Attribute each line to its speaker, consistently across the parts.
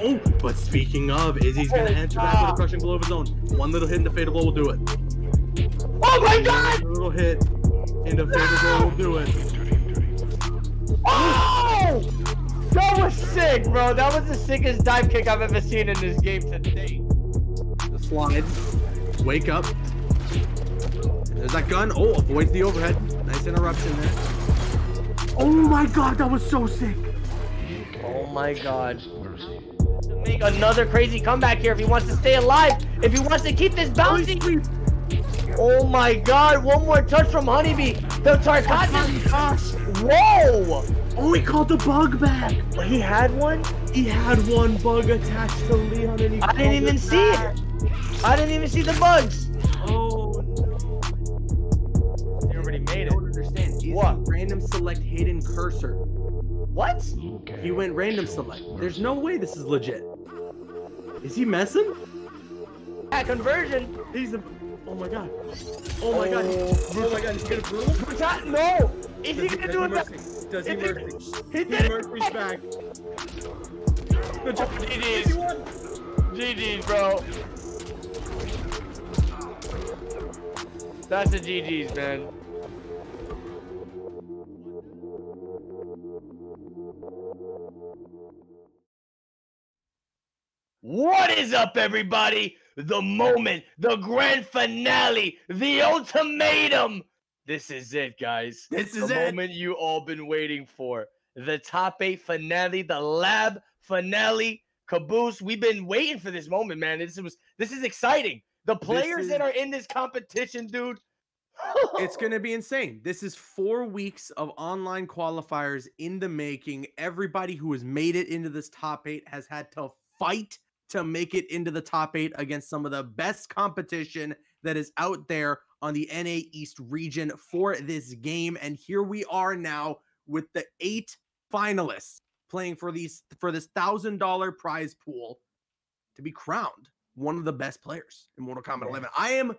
Speaker 1: Oh, but speaking of, Izzy's gonna answer back with a crushing blow of his own. One little hit into fatal blow will do it.
Speaker 2: Oh my god!
Speaker 1: One little hit into fatal blow will do it.
Speaker 2: Oh! That was sick, bro. That was the sickest dive kick I've ever seen in this game to date.
Speaker 1: The slide. Wake up. There's that gun. Oh, avoids the overhead. Nice interruption there. Oh my god, that was so sick.
Speaker 2: Oh my god. To make another crazy comeback here if he wants to stay alive. If he wants to keep this bouncy. Oh my god, one more touch from Honeybee. The Tarkatan.
Speaker 1: Gosh.
Speaker 2: Whoa!
Speaker 1: Oh, he called the bug back.
Speaker 2: He had one?
Speaker 1: He had one bug attached to Leon and he
Speaker 2: I didn't even
Speaker 1: it
Speaker 2: see
Speaker 1: back.
Speaker 2: it. I didn't even see the bugs.
Speaker 1: Understand.
Speaker 2: What?
Speaker 1: Random select hidden cursor.
Speaker 2: What?
Speaker 1: He went random select. There's no way this is legit. Is he messing?
Speaker 2: That conversion.
Speaker 1: He's a. Oh my god. Oh my god. Oh, oh my god. He's gonna brutal.
Speaker 2: That- No! Is he gonna do it back?
Speaker 1: Does he
Speaker 2: Is he-
Speaker 1: mercy?
Speaker 2: He
Speaker 1: He
Speaker 2: did it!
Speaker 1: mercy's back. Good job.
Speaker 2: GG's.
Speaker 1: Izzy won.
Speaker 2: GG's, bro. That's the GG's, man. What is up, everybody? The moment, the grand finale, the ultimatum. This is it, guys.
Speaker 1: This
Speaker 2: the
Speaker 1: is it.
Speaker 2: moment you all been waiting for. The top eight finale, the lab finale. Caboose, we've been waiting for this moment, man. This was this is exciting. The players that are in this competition, dude.
Speaker 1: It's gonna be insane. This is four weeks of online qualifiers in the making. Everybody who has made it into this top eight has had to fight to make it into the top eight against some of the best competition that is out there on the NA East region for this game. And here we are now with the eight finalists playing for these for this thousand dollar prize pool to be crowned one of the best players in Mortal Kombat 11. I am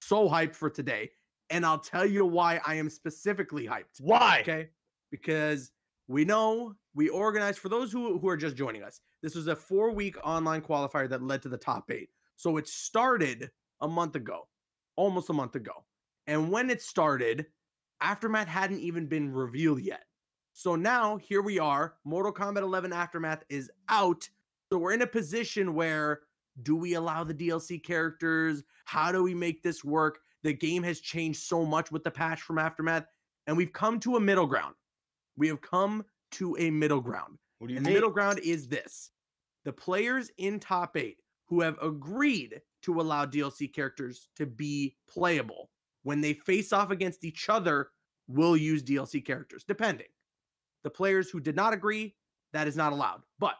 Speaker 1: so hyped for today, and I'll tell you why I am specifically hyped.
Speaker 2: Why?
Speaker 1: Okay, because we know we organized for those who who are just joining us. This was a four week online qualifier that led to the top eight. So it started a month ago, almost a month ago, and when it started, Aftermath hadn't even been revealed yet. So now here we are. Mortal Kombat 11 Aftermath is out. So we're in a position where do we allow the DLC characters? How do we make this work? The game has changed so much with the patch from Aftermath, and we've come to a middle ground. We have come to a middle ground.
Speaker 2: What do you
Speaker 1: And the
Speaker 2: mean?
Speaker 1: middle ground is this the players in top eight who have agreed to allow DLC characters to be playable when they face off against each other will use DLC characters, depending. The players who did not agree, that is not allowed. But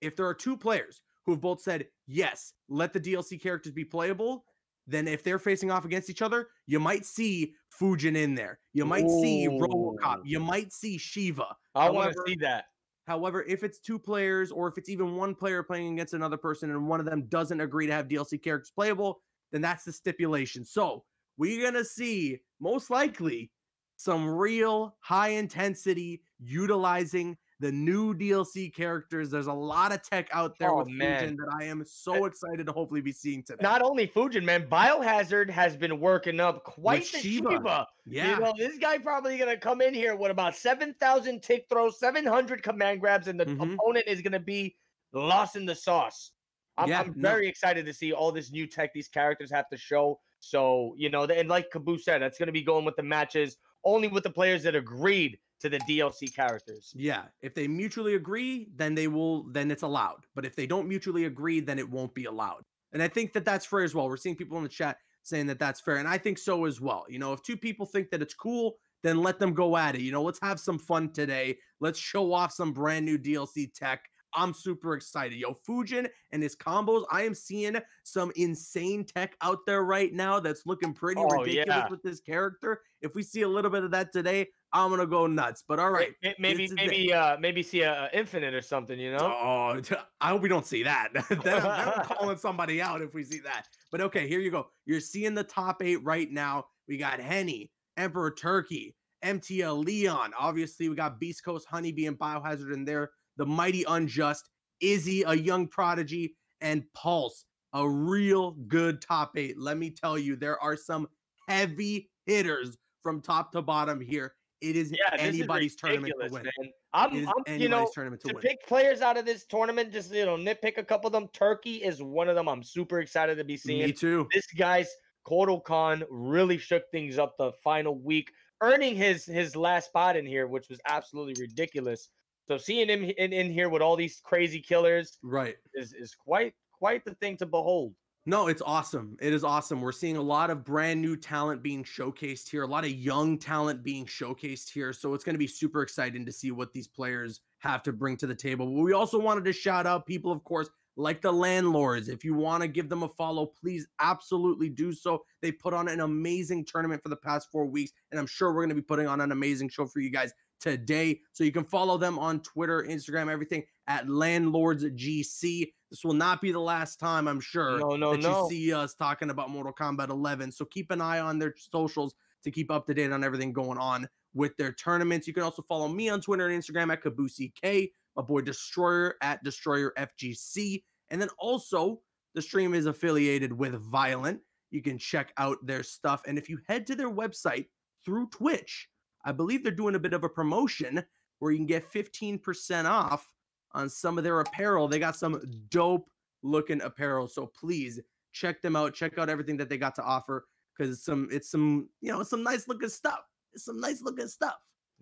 Speaker 1: if there are two players who have both said, yes, let the DLC characters be playable, then if they're facing off against each other, you might see Fujin in there. You might see Robocop.
Speaker 2: Ooh.
Speaker 1: You might see Shiva.
Speaker 2: I want to see that.
Speaker 1: However, if it's two players or if it's even one player playing against another person and one of them doesn't agree to have DLC characters playable, then that's the stipulation. So we're going to see most likely some real high intensity utilizing the new DLC characters. There's a lot of tech out there
Speaker 2: Oh,
Speaker 1: with
Speaker 2: man.
Speaker 1: Fujin that I am so excited to hopefully be seeing today.
Speaker 2: Not only Fujin, man, Biohazard has been working up quite
Speaker 1: With
Speaker 2: the
Speaker 1: Shiva.
Speaker 2: Shiva.
Speaker 1: yeah.
Speaker 2: You know, this guy probably gonna come in here with about seven thousand tick throws, seven hundred command grabs, and the
Speaker 1: Mhm.
Speaker 2: opponent is gonna be lost in the sauce. I'm,
Speaker 1: Yeah,
Speaker 2: I'm
Speaker 1: no.
Speaker 2: very excited to see all this new tech these characters have to show. So you know, and like Caboose said, that's gonna be going with the matches only with the players that agreed to the DLC characters.
Speaker 1: Yeah, if they mutually agree, then they will then it's allowed. But if they don't mutually agree, then it won't be allowed. And I think that that's fair as well. We're seeing people in the chat saying that that's fair, and I think so as well. You know, if two people think that it's cool, then let them go at it. You know, let's have some fun today. Let's show off some brand new DLC tech. I'm super excited. Yo, Fujin and his combos, I am seeing some insane tech out there right now that's looking pretty
Speaker 2: Oh,
Speaker 1: ridiculous
Speaker 2: yeah.
Speaker 1: with this character. If we see a little bit of that today, I'm gonna go nuts. But all right.
Speaker 2: May- Maybe, maybe, uh, maybe see a, a infinite or something. You know?
Speaker 1: Oh, I hope we don't see that. then, I'm, then I'm calling somebody out if we see that. But okay, here you go. You're seeing the top eight right now. We got Henny, Emperor Turkey, MTL Leon. Obviously, we got Beast Coast Honeybee and Biohazard in there. The Mighty Unjust, Izzy, a young prodigy, and Pulse, a real good top eight. Let me tell you, there are some heavy hitters from top to bottom here. It is
Speaker 2: Yeah, this is
Speaker 1: anybody's tournament to win.
Speaker 2: man. I'm,
Speaker 1: It is
Speaker 2: I'm you
Speaker 1: anybody's
Speaker 2: know,
Speaker 1: tournament to
Speaker 2: to
Speaker 1: win.
Speaker 2: pick players out of this tournament, just you know, nitpick a couple of them. Turkey is one of them. I'm super excited to be seeing.
Speaker 1: Me too.
Speaker 2: This guy's Kotal Khan really shook things up the final week, earning his his last spot in here, which was absolutely ridiculous. So seeing him in, in here with all these crazy killers
Speaker 1: Right.
Speaker 2: is is quite quite the thing to behold.
Speaker 1: No, it's awesome. It is awesome. We're seeing a lot of brand new talent being showcased here, a lot of young talent being showcased here. So it's going to be super exciting to see what these players have to bring to the table. But we also wanted to shout out people, of course, like the landlords. If you want to give them a follow, please absolutely do so. They put on an amazing tournament for the past four weeks, and I'm sure we're going to be putting on an amazing show for you guys today. So you can follow them on Twitter, Instagram, everything at Landlords GC. This will not be the last time, I'm sure
Speaker 2: No, no,
Speaker 1: that
Speaker 2: no.
Speaker 1: you see us talking about Mortal Kombat 11. So keep an eye on their socials to keep up to date on everything going on with their tournaments. You can also follow me on Twitter and Instagram at Kabusi K, my boy Destroyer at Destroyer FGC. And then also, the stream is affiliated with Violent. You can check out their stuff. And if you head to their website through Twitch, I believe they're doing a bit of a promotion where you can get 15% off on some of their apparel. They got some dope looking apparel. So please check them out. Check out everything that they got to offer because it's some it's some you know some nice looking stuff. It's some nice looking stuff.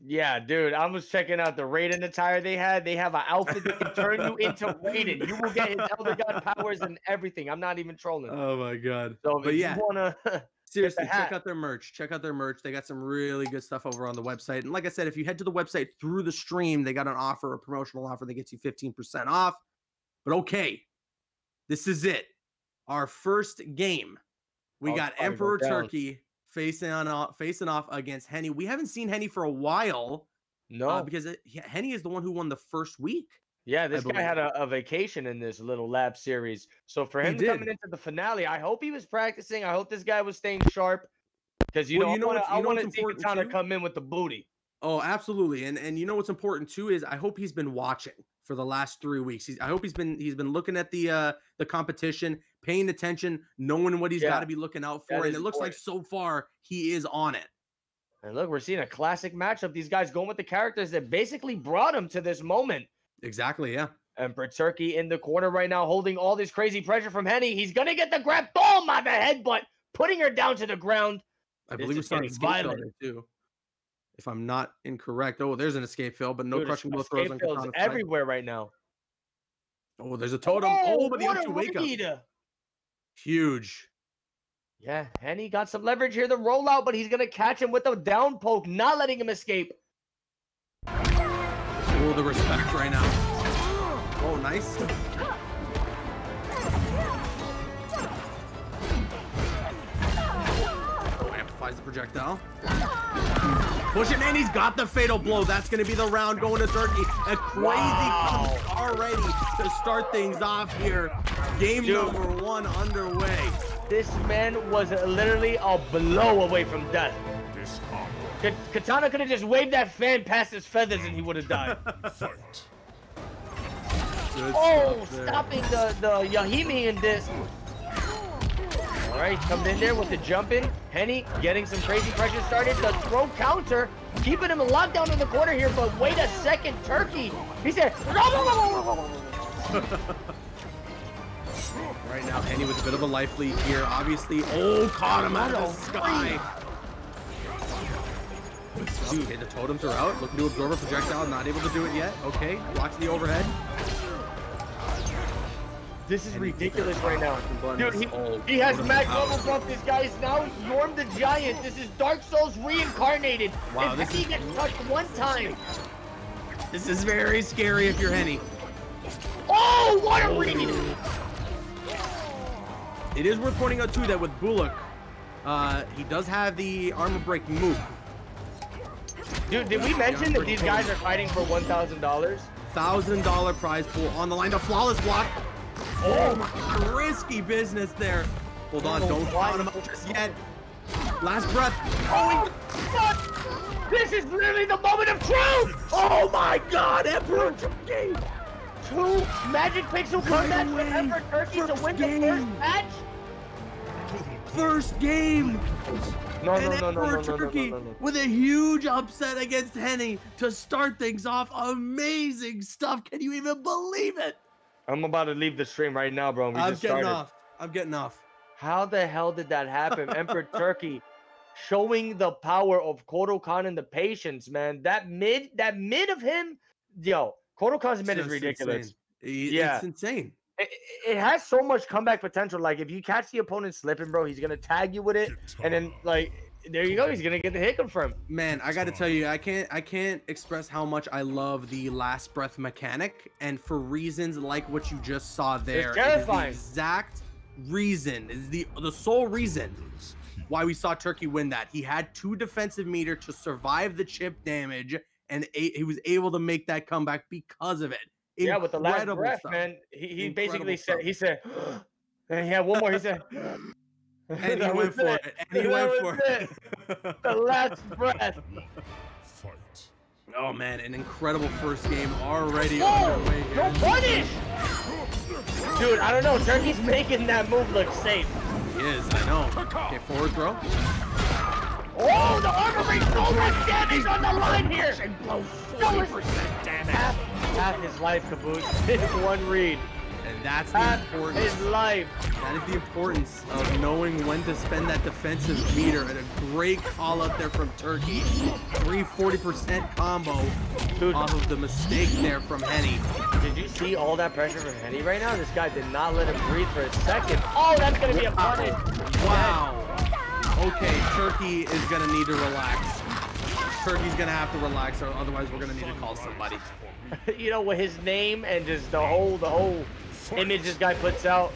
Speaker 2: Yeah, dude, I was checking out the Raiden attire they had. They have an outfit that can turn you into Raiden. You will get his Elder God powers and everything. I'm not even trolling.
Speaker 1: Oh my god.
Speaker 2: so,
Speaker 1: but
Speaker 2: if
Speaker 1: yeah.
Speaker 2: you wanna,
Speaker 1: Seriously, check out their merch. Check out their merch. They got some really good stuff over on the website. And like I said, if you head to the website through the stream, they got an offer, a promotional offer that gets you 15% off. But okay, this is it. Our first game. We
Speaker 2: Oh,
Speaker 1: got
Speaker 2: to go
Speaker 1: Emperor. Turkey facing on off, facing off against Henny. We haven't seen Henny for a while
Speaker 2: no,
Speaker 1: uh, because it, he- Henny is the one who won the first week.
Speaker 2: Yeah, this guy had a, a vacation in this little lab series. So for him coming into the finale, I hope he was practicing. I hope this guy was staying sharp because you
Speaker 1: Well,
Speaker 2: know
Speaker 1: you know
Speaker 2: I wanna- I want to see
Speaker 1: important
Speaker 2: Katana
Speaker 1: too?
Speaker 2: come in with the booty.
Speaker 1: Oh, absolutely. And and you know what's important too is I hope he's been watching for the last three weeks. He's I hope he's been he's been looking at the uh the competition, paying attention, knowing what he's
Speaker 2: Yeah,
Speaker 1: got to be looking out
Speaker 2: that
Speaker 1: for. And it looks like so far he is on it.
Speaker 2: And look, we're seeing a classic matchup. These guys going with the characters that basically brought him to this moment.
Speaker 1: Exactly. Yeah.
Speaker 2: Emperor Turkey in the corner right now, holding all this crazy pressure from Henny. He's gonna get the grab, boom on the headbutt, putting her down to the ground.
Speaker 1: I believe we saw an escape fail there too. If I'm not incorrect. Oh, there's an escape fail, but no
Speaker 2: Dude,
Speaker 1: crushing blow throws on Katana.
Speaker 2: everywhere right now.
Speaker 1: Oh, there's a totem. Oh, but the to wake up. Huge.
Speaker 2: Yeah, Henny got some leverage here. The rollout, but he's gonna catch him with a down poke, not letting him escape.
Speaker 1: Oh, the respect right now. Oh, nice. Oh, amplifies the projectile. Push it, and he's got the fatal blow. That's going to be the round going to Turkey. A crazy
Speaker 2: Wow.
Speaker 1: punch already to start things off here. Game
Speaker 2: Dude.
Speaker 1: number one underway.
Speaker 2: This man was literally a blow away from death. Ka- Katana could have just waved that fan past his feathers and he would have died.
Speaker 1: Good
Speaker 2: Oh,
Speaker 1: stuff
Speaker 2: stopping the, the Yahimi in this. All right, coming in there with the jump in. Henny getting some crazy pressure started. The throw counter, keeping him locked down in the corner here. But wait a second, Turkey. He said,
Speaker 1: Right now, Henny with a bit of a life lead here. Obviously, oh, caught him out of the sky. Dude, okay, the totems are out. Looking to absorb a projectile, not able to do it yet. Okay, watch the overhead.
Speaker 2: this is
Speaker 1: Henny
Speaker 2: ridiculous right now. Dude, he, he has
Speaker 1: totem
Speaker 2: max
Speaker 1: power.
Speaker 2: level buff. This guy is now Yhorm the Giant. This is Dark Souls reincarnated.
Speaker 1: Wow,
Speaker 2: if
Speaker 1: this
Speaker 2: he
Speaker 1: is-
Speaker 2: gets touched one time.
Speaker 1: This is very scary if you're Henny.
Speaker 2: Oh, what a read!
Speaker 1: It is worth pointing out too that with Bullock, uh, he does have the armor breaking move.
Speaker 2: Dude, did we mention that these guys are fighting for $1,000?
Speaker 1: Thousand dollar prize pool on the line. The flawless block. Oh my, risky business there. Hold on, don't count him out just yet. Last breath.
Speaker 2: Oh! This is literally the moment of truth!
Speaker 1: Oh my god, Emperor Turkey!
Speaker 2: Two Magic Pixel comebacks from Emperor Turkey to win
Speaker 1: game.
Speaker 2: the first match?
Speaker 1: First game!
Speaker 2: No,
Speaker 1: and
Speaker 2: no, no, no,
Speaker 1: Emperor
Speaker 2: no, no, no,
Speaker 1: Turkey with a huge upset against Henny to start things off. Amazing stuff. Can you even believe it?
Speaker 2: I'm about to leave the stream right now, bro. We
Speaker 1: I'm
Speaker 2: just
Speaker 1: getting
Speaker 2: started.
Speaker 1: off. I'm getting off.
Speaker 2: How the hell did that happen? Emperor Turkey showing the power of Kotal Khan and the patience, man. That mid, that mid of him, yo, Kotal Khan's mid is ridiculous.
Speaker 1: insane.
Speaker 2: Yeah.
Speaker 1: It's insane.
Speaker 2: It, it has so much comeback potential. Like if you catch the opponent slipping, bro, he's gonna tag you with it, and then like there you go, he's gonna get the hit confirmed.
Speaker 1: Man, I got to tell you, I can't I can't express how much I love the last breath mechanic and for reasons like what you just saw there. it is the exact reason is the the sole reason why we saw Turkey win that. He had two defensive meter to survive the chip damage and a- he was able to make that comeback because of it.
Speaker 2: Yeah, with the last breath,
Speaker 1: stuff.
Speaker 2: man. He, he basically
Speaker 1: stuff.
Speaker 2: said he said, and he had one more. He said,
Speaker 1: And he went for it. And he went for
Speaker 2: it.
Speaker 1: it.
Speaker 2: The last breath.
Speaker 3: Fight.
Speaker 1: Oh man, an incredible first game already
Speaker 2: Whoa!
Speaker 1: underway here.
Speaker 2: Don't punish! Dude, I don't know. Turkey's making that move look safe.
Speaker 1: He is, I know. Okay, forward throw.
Speaker 2: Oh, the armor brings so much damage on the line here. No, it's half, half his life, Caboose. One read.
Speaker 1: And that's the
Speaker 2: Half
Speaker 1: importance.
Speaker 2: his life.
Speaker 1: That is the importance of knowing when to spend that defensive meter. And a great call out there from Turkey. 340% combo
Speaker 2: Dude,
Speaker 1: off of the mistake there from Henny.
Speaker 2: did you see all that pressure from Henny right now? This guy did not let him breathe for a second. Oh, that's gonna be a punish.
Speaker 1: Wow. Okay, Turkey is gonna need to relax. Turkey's gonna have to relax, or otherwise we're gonna need to call somebody.
Speaker 2: you know, with his name and just the whole the whole image this guy puts out.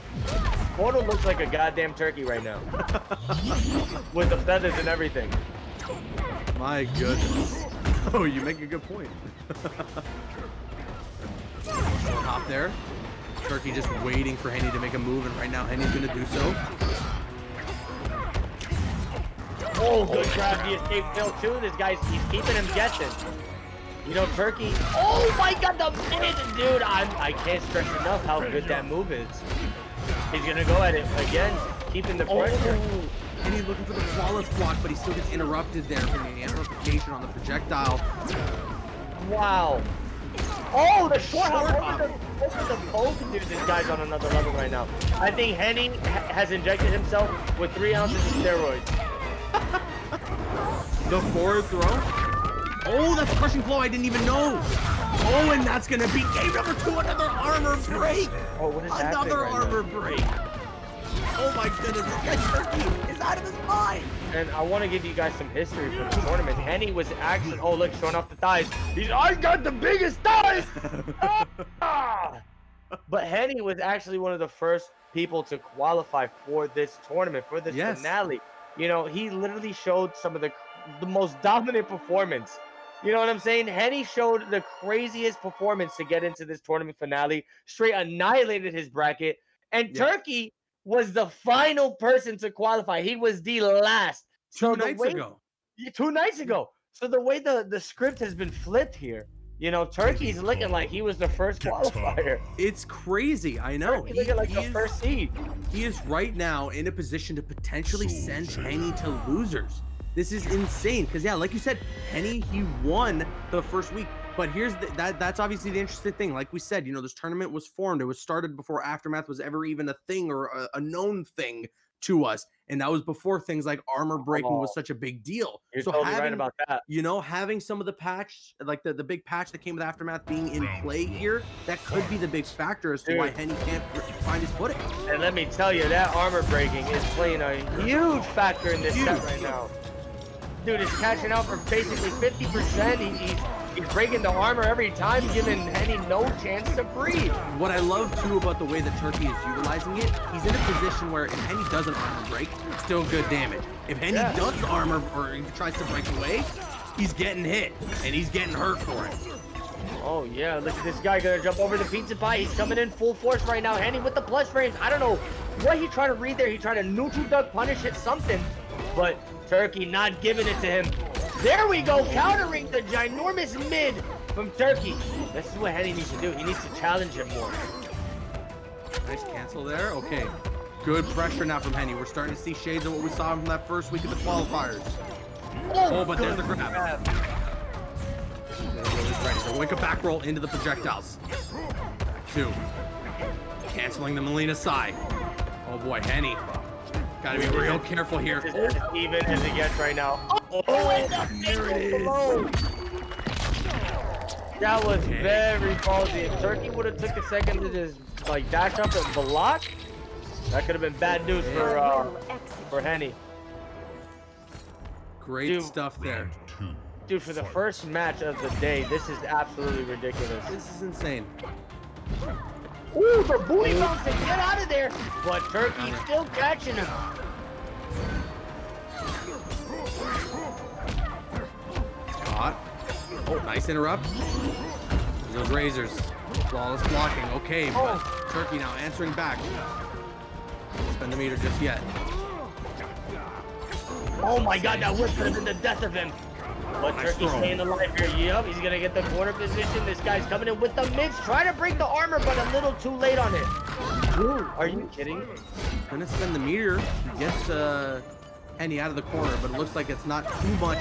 Speaker 2: Kotal looks like a goddamn turkey right now. with the feathers and everything.
Speaker 1: My goodness. Oh, you make a good point. Hop there. Turkey just waiting for Henny to make a move, and right now Henny's gonna do so.
Speaker 2: Oh, good grab. The escape fail too. This guy's he's keeping him guessing. You know, Turkey. Oh my God, the minute, dude. I'm I can't stress enough how good that move is. He's gonna go at it again, keeping the oh. pressure.
Speaker 1: Oh, Henny looking for the flawless block, but he still gets interrupted there from the amplification on the projectile.
Speaker 2: Wow. Oh, the short hop
Speaker 1: Short
Speaker 2: over
Speaker 1: hop.
Speaker 2: the, over the poke. Dude, this guy's on another level right now. I think Henning has injected himself with three ounces of steroids.
Speaker 1: The forward throw. Oh, that's crushing blow. I didn't even know. Oh, and that's gonna be game number two. Another armor break.
Speaker 2: Oh, what is happening
Speaker 1: Another
Speaker 2: right now?
Speaker 1: armor break. Oh my goodness, this guy Turkey is out of his mind.
Speaker 2: And I want to give you guys some history from the tournament. Henny was actually, oh look, showing off the thighs. He's, I got the biggest thighs. Ah! But Henny was actually one of the first people to qualify for this tournament, for this
Speaker 1: Yes.
Speaker 2: finale. You know, he literally showed some of the the most dominant performance. You know what I'm saying? Henny showed the craziest performance to get into this tournament finale. Straight annihilated his bracket, and
Speaker 1: Yeah.
Speaker 2: Turkey was the final person to qualify. He was the last.
Speaker 1: Two
Speaker 2: So the
Speaker 1: nights
Speaker 2: way-
Speaker 1: ago.
Speaker 2: Two nights ago. So the way the the script has been flipped here, you know, Turkey's looking like he was the first qualifier.
Speaker 1: It's crazy. I know.
Speaker 2: Turkey looking like
Speaker 1: he,
Speaker 2: the
Speaker 1: is,
Speaker 2: first seed.
Speaker 1: he is right now in a position to potentially send Henny to losers. This is insane. Because yeah, like you said, Penny, he won the first week. But here's the, that that's obviously the interesting thing. Like we said, you know, this tournament was formed. It was started before Aftermath was ever even a thing or a, a known thing to us. And that was before things like armor breaking was
Speaker 2: Oh.
Speaker 1: such a big deal.
Speaker 2: You're
Speaker 1: so
Speaker 2: totally
Speaker 1: having,
Speaker 2: right about that.
Speaker 1: you know, having some of the patch, like the, the big patch that came with Aftermath being in play here, that could be the big factor as to why
Speaker 2: Dude.
Speaker 1: Henny can't find his footing.
Speaker 2: And let me tell you, that armor breaking is playing a huge factor in this set right now. Dude is catching out for basically 50%. He, he's, he's breaking the armor every time, giving Henny no chance to breathe.
Speaker 1: What I love too about the way that Turkey is utilizing it, he's in a position where if Henny doesn't armor break, still good damage. If Henny
Speaker 2: Yeah.
Speaker 1: does armor or he tries to break away, he's getting hit and he's getting hurt for it.
Speaker 2: Oh yeah, look at this guy gonna jump over the pizza pie. He's coming in full force right now. Henny with the plus frames. I don't know what he tried to read there. He tried to neutral duck punish it something, but Turkey not giving it to him. There we go, countering the ginormous mid from Turkey. This is what Henny needs to do. He needs to challenge him more.
Speaker 1: Nice cancel there. Okay. Good pressure now from Henny. We're starting to see shades of what we saw from that first week of the qualifiers. Oh, but there's the grab. So wake up back roll into the projectiles. Two. Canceling the Melina side. Oh boy, Henny. Gotta be real careful here.
Speaker 2: This is as even as it gets right now. Oh, and the
Speaker 1: there it is.
Speaker 2: blow. That was
Speaker 1: Okay.
Speaker 2: very ballsy. If Turkey would have took a second to just like dash up and block, that could have been bad news for uh, for Henny.
Speaker 1: Great
Speaker 2: Dude.
Speaker 1: stuff there.
Speaker 3: Two.
Speaker 2: Dude, for the first match of the day, this is absolutely ridiculous.
Speaker 1: This is insane.
Speaker 2: Ooh, the booty bounce to get out of there, but Turkey still catching him.
Speaker 1: Caught. Oh, nice interrupt. Those razors. Flawless blocking. Okay, but oh. Turkey now answering back. Spend the meter just yet.
Speaker 2: Oh my god, that would have been the death of him. But
Speaker 1: Nice
Speaker 2: Turkey's
Speaker 1: throw.
Speaker 2: staying alive here. Yep, he's gonna get the corner position. This guy's coming in with the mids, trying to break the armor, but a little too late on it. Ooh, are you kidding?
Speaker 1: Gonna spend the meter. Gets uh, Henny out of the corner, but it looks like it's not too much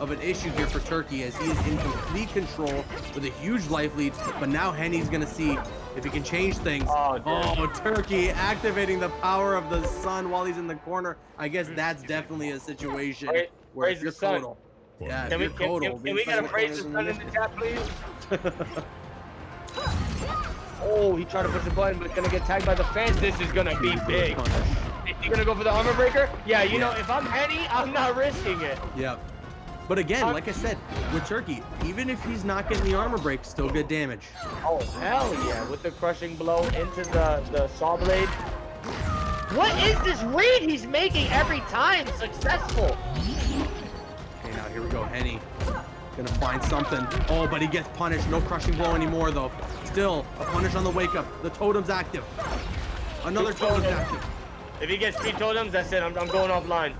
Speaker 1: of an issue here for Turkey as he is in complete control with a huge life lead. But now Henny's gonna see if he can change things.
Speaker 2: Oh.
Speaker 1: Oh, Turkey activating the power of the sun while he's in the corner. I guess that's definitely a situation
Speaker 2: Praise-
Speaker 1: where
Speaker 2: praise
Speaker 1: if you're
Speaker 2: the
Speaker 1: yeah,
Speaker 2: Can we,
Speaker 1: you're
Speaker 2: can, can, can we get a
Speaker 1: stuck
Speaker 2: praise
Speaker 1: with
Speaker 2: the
Speaker 1: Kotal
Speaker 2: sun in the chat, please? oh, he tried to push the button, but it's gonna get tagged by the fans. This is gonna be big. Is he gonna go for the armor breaker? Yeah, you know, if I'm Henny, I'm not risking it.
Speaker 1: Yep. But again, like I said, with Turkey, even if he's not getting the armor break, still good damage.
Speaker 2: Oh, hell yeah. With the crushing blow into the, the saw blade. What is this read he's making every time successful?
Speaker 1: Okay, now here we go. Henny gonna find something. Oh, but he gets punished. No crushing blow anymore, though. Still a punish on the wake up. The totem's active. Another
Speaker 2: Two
Speaker 1: totem's
Speaker 2: totems.
Speaker 1: active.
Speaker 2: If he gets three totems, that's it. I'm, I'm going offline.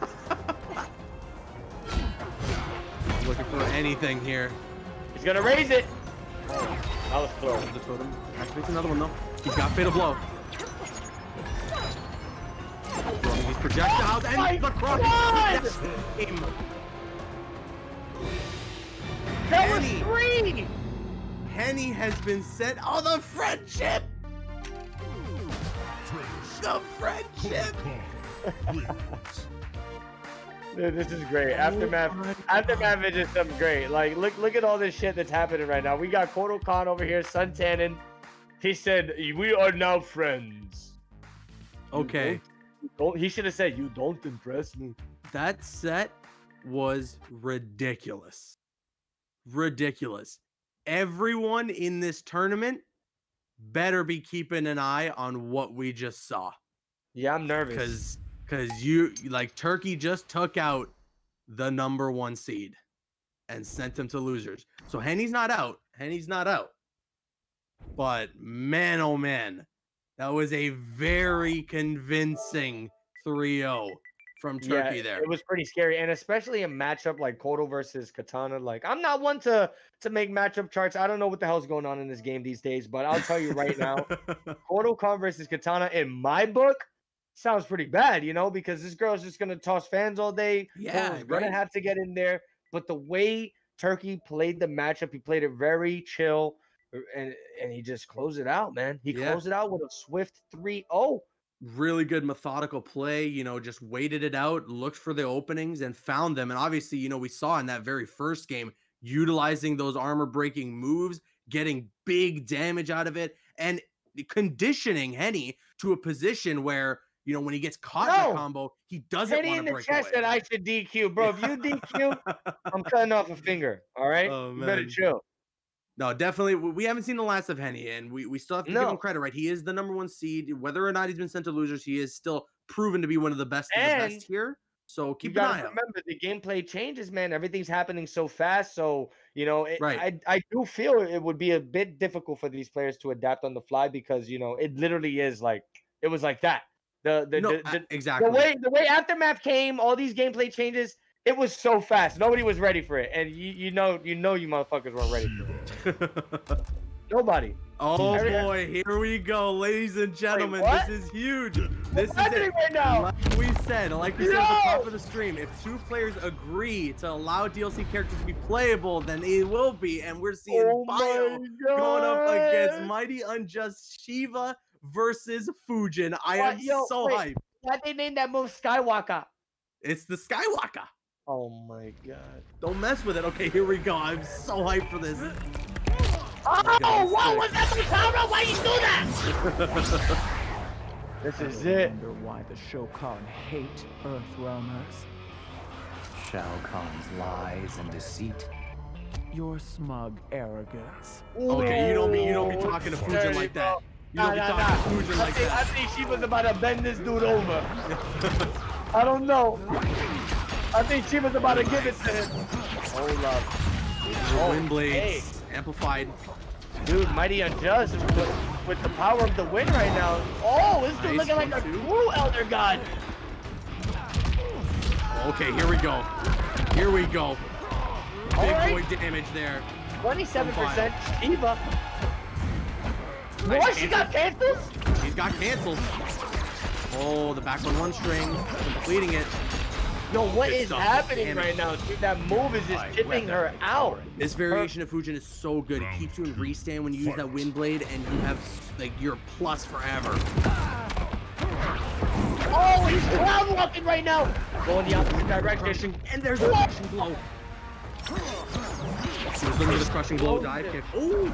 Speaker 1: Looking for anything here.
Speaker 2: He's gonna raise it. Oh, that was close.
Speaker 1: The totem activates another one, though. He's got fatal blow. Throwing these projectiles
Speaker 2: Oh
Speaker 1: and the cross.
Speaker 2: God!
Speaker 1: Yes, game.
Speaker 2: That was three.
Speaker 1: Henny has been sent. Oh, the friendship! The friendship!
Speaker 2: Dude, this is great. Aftermath. Aftermath is just something great. Like, look, look at all this shit that's happening right now. We got Kotal Khan over here, Sun suntanning. He said, "We are now friends." You
Speaker 1: Okay,
Speaker 2: Don't, don't- he should have said, "You don't impress me."
Speaker 1: that set was ridiculous. Ridiculous. Everyone in this tournament better be keeping an eye on what we just saw.
Speaker 2: Yeah, I'm nervous.
Speaker 1: Because because you like Turkey just took out the number one seed and sent him to losers. So Henny's not out. Henny's not out. But man, oh man, that was a very convincing 3-0 from Turkey
Speaker 2: yeah,
Speaker 1: there.
Speaker 2: It was pretty scary, and especially a matchup like Kotal versus Katana. Like, I'm not one to to make matchup charts. I don't know what the hell's going on in this game these days, but I'll tell you right now, Kotal Khan versus Katana in my book sounds pretty bad, you know, because this girl's just gonna toss fans all day.
Speaker 1: Yeah,
Speaker 2: Kotal's gonna have to get in there. But the way Turkey played the matchup, he played it very chill. uh, And, and he just closed it out, man. He
Speaker 1: Yeah.
Speaker 2: closed it out with a swift oh. 3 0.
Speaker 1: Really good methodical play, you know, just waited it out, looked for the openings and found them. And obviously, you know, we saw in that very first game utilizing those armor breaking moves, getting big damage out of it, and conditioning Henny to a position where, you know, when he gets caught in a combo, he doesn't
Speaker 2: Penny
Speaker 1: want
Speaker 2: in
Speaker 1: to
Speaker 2: the
Speaker 1: break
Speaker 2: chat
Speaker 1: away.
Speaker 2: said I should DQ, bro. If you DQ, I'm cutting off a finger. All right,
Speaker 1: Oh,
Speaker 2: you better chill.
Speaker 1: No, definitely. We haven't seen the last of Henny, and we, we still have to give him credit, right? He is the number one seed. Whether or not he's been sent to losers, he is still proven to be one of the best of the best here. So
Speaker 2: You
Speaker 1: keep an
Speaker 2: gotta
Speaker 1: eye out.
Speaker 2: remember the gameplay changes, man. Everything's happening so fast, so you know, it,
Speaker 1: Right.
Speaker 2: I I do feel it would be a bit difficult for these players to adapt on the fly because you know it literally is like it was like that. The the,
Speaker 1: no,
Speaker 2: the, the,
Speaker 1: exactly.
Speaker 2: the way the way aftermath came, all these gameplay changes, it was so fast. Nobody was ready for it, and you you know you know you motherfuckers weren't ready for it. Nobody.
Speaker 1: oh boy, here we go, ladies and gentlemen.
Speaker 2: what?
Speaker 1: this is huge. This is
Speaker 2: happening
Speaker 1: it.
Speaker 2: right now?
Speaker 1: Like we said, like we said at the top of the stream, if two players agree to allow DLC characters to be playable, then it will be, and we're seeing
Speaker 2: Oh
Speaker 1: Bio going up against Mighty Unjust Shiva versus Fujin. I
Speaker 2: What?
Speaker 1: am
Speaker 2: Yo,
Speaker 1: so
Speaker 2: wait.
Speaker 1: hyped.
Speaker 2: Why they named that move Skywalker?
Speaker 1: It's the Skywalker.
Speaker 2: Oh my god.
Speaker 1: Don't mess with it. Okay, here we go. I'm so hyped for this.
Speaker 2: Oh,
Speaker 1: goodness
Speaker 2: what
Speaker 1: sake.
Speaker 2: was that for camera? Why you do that? this is it.
Speaker 4: I wonder why the Shokan hate Earthrealmers.
Speaker 5: Shao Kahn's lies and deceit.
Speaker 4: Your smug arrogance.
Speaker 1: Okay, you don't be you don't be talking to
Speaker 2: there
Speaker 1: Fujin like that.
Speaker 2: go.
Speaker 1: You don't be
Speaker 2: Nah, nah,
Speaker 1: talking to
Speaker 2: nah.
Speaker 1: Fujin
Speaker 2: I
Speaker 1: like
Speaker 2: think, I think she was about to bend this dude over. I don't know. I think she was about to give it to him. Hold up.
Speaker 1: The wind oh, blades
Speaker 2: hey.
Speaker 1: amplified.
Speaker 2: Dude, Mighty Unjust with, with the power of the wind right now. Oh, this dude
Speaker 1: Nice
Speaker 2: looking like a
Speaker 1: one, too.
Speaker 2: true Elder God.
Speaker 1: Okay, here we go. Here we go. Big
Speaker 2: Alright.
Speaker 1: boy damage there.
Speaker 2: 27% Shiva.
Speaker 1: Nice
Speaker 2: What? She got cancels?
Speaker 1: He's got canceled. Oh, the back on one string, completing it.
Speaker 2: Yo, what
Speaker 1: Good
Speaker 2: is
Speaker 1: stuff.
Speaker 2: happening
Speaker 1: Damn.
Speaker 2: right now? Dude, that move is just tipping her out.
Speaker 1: This variation of Fujin is so good. It keeps you in restand when you use that wind blade, and you have like you're plus forever.
Speaker 2: Oh, he's cloud walking right now. Going the opposite direction.
Speaker 1: And there's a crushing blow. He was looking for the crushing blow dive kick. Ooh,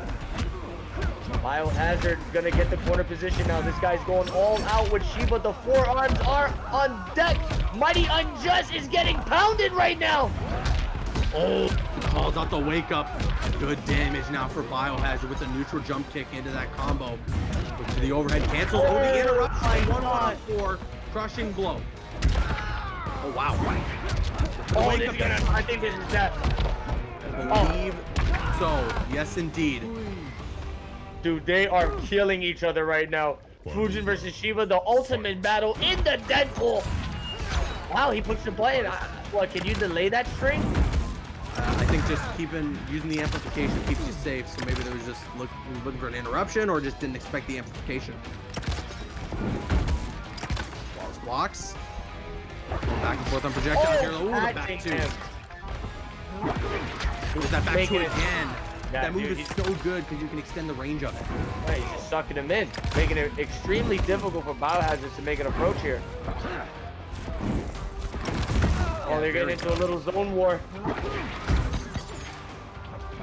Speaker 2: Biohazard gonna get the corner position now. This guy's going all out with Shiva. The forearms are on deck. Mighty Unjust is getting pounded right now.
Speaker 1: oh, calls out the wake up. Good damage now for Biohazard with the neutral jump kick into that combo. Look to the overhead cancels. Oh, the interrupt by one on four. Crushing blow. Oh wow.
Speaker 2: Oh,
Speaker 1: Wake
Speaker 2: this
Speaker 1: up
Speaker 2: is gonna, I think this is that.
Speaker 1: I believe so. Yes, indeed.
Speaker 2: Dude, they are killing each other right now. Fujin versus Shiva, the ultimate battle in the Deadpool. Wow, he puts the button. I- What, can you delay that string?
Speaker 1: Uh, I think just keeping using the amplification keeps you safe. So maybe there was just look, looking for an interruption or just didn't expect the amplification. Flawless blocks. Going back and forth on projectiles here. Ooh, the back two.
Speaker 2: him.
Speaker 1: Ooh, that back
Speaker 2: Making
Speaker 1: two
Speaker 2: it-
Speaker 1: again.
Speaker 2: Yeah,
Speaker 1: that move
Speaker 2: dude,
Speaker 1: is so good because you can extend the range of it.
Speaker 2: Yeah, he's just sucking him in, making it extremely difficult for Biohazard to make an approach here. Oh, they're getting into a little zone war.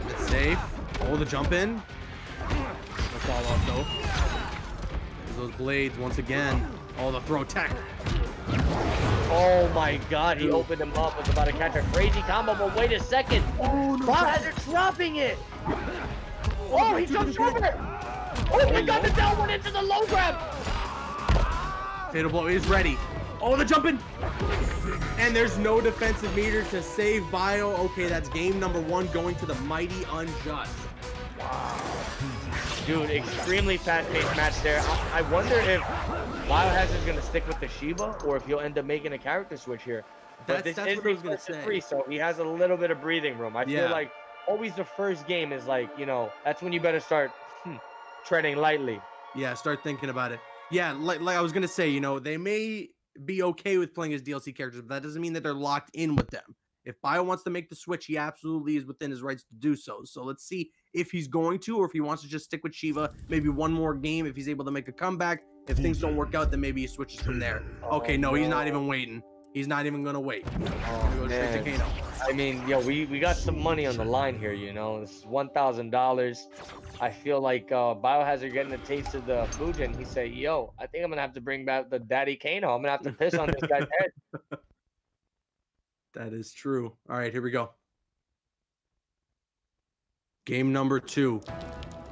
Speaker 1: It's safe. Oh, the jump in. That's all off though. There's those blades once again. Oh, the throw tech.
Speaker 2: Oh my god, he opened him up, was about to catch a crazy combo, but wait a second. Oh, no. Biohazard dropping it. Oh, oh he jumped over it. Oh my god, the down one into the low grab.
Speaker 1: Fatal blow is ready. Oh, the jumping. And there's no defensive meter to save Bio. Okay, that's game number one going to the Mighty Unjust.
Speaker 2: Dude, extremely fast-paced match there. I, I wonder if Biohazard's gonna stick with the Shiva or if he'll end up making a character switch here. But
Speaker 1: That's-
Speaker 2: this
Speaker 1: that's
Speaker 2: is
Speaker 1: what I was gonna say.
Speaker 2: Free, so he has a little bit of breathing room. I
Speaker 1: Yeah.
Speaker 2: feel like always the first game is like, you know, that's when you better start hmm, treading lightly.
Speaker 1: Yeah, start thinking about it. Yeah, like, like I was gonna say, you know, they may be okay with playing as DLC characters, but that doesn't mean that they're locked in with them. If Bio wants to make the switch, he absolutely is within his rights to do so. So let's see if he's going to, or if he wants to just stick with Shiva, maybe one more game if he's able to make a comeback. If things don't work out, then maybe he switches from there. Okay, no, he's not even waiting. He's not even gonna wait.
Speaker 2: Oh,
Speaker 1: He goes to
Speaker 2: man. I mean, yo, we, we got some money on the line here, you know. This is one thousand dollars. I feel like uh, Biohazard getting a taste of the Fujin. He said, "Yo, I think I'm gonna have to bring back the Daddy Kano. I'm gonna have to piss on this guy's head."
Speaker 1: That is true. All right, here we go. Game number two.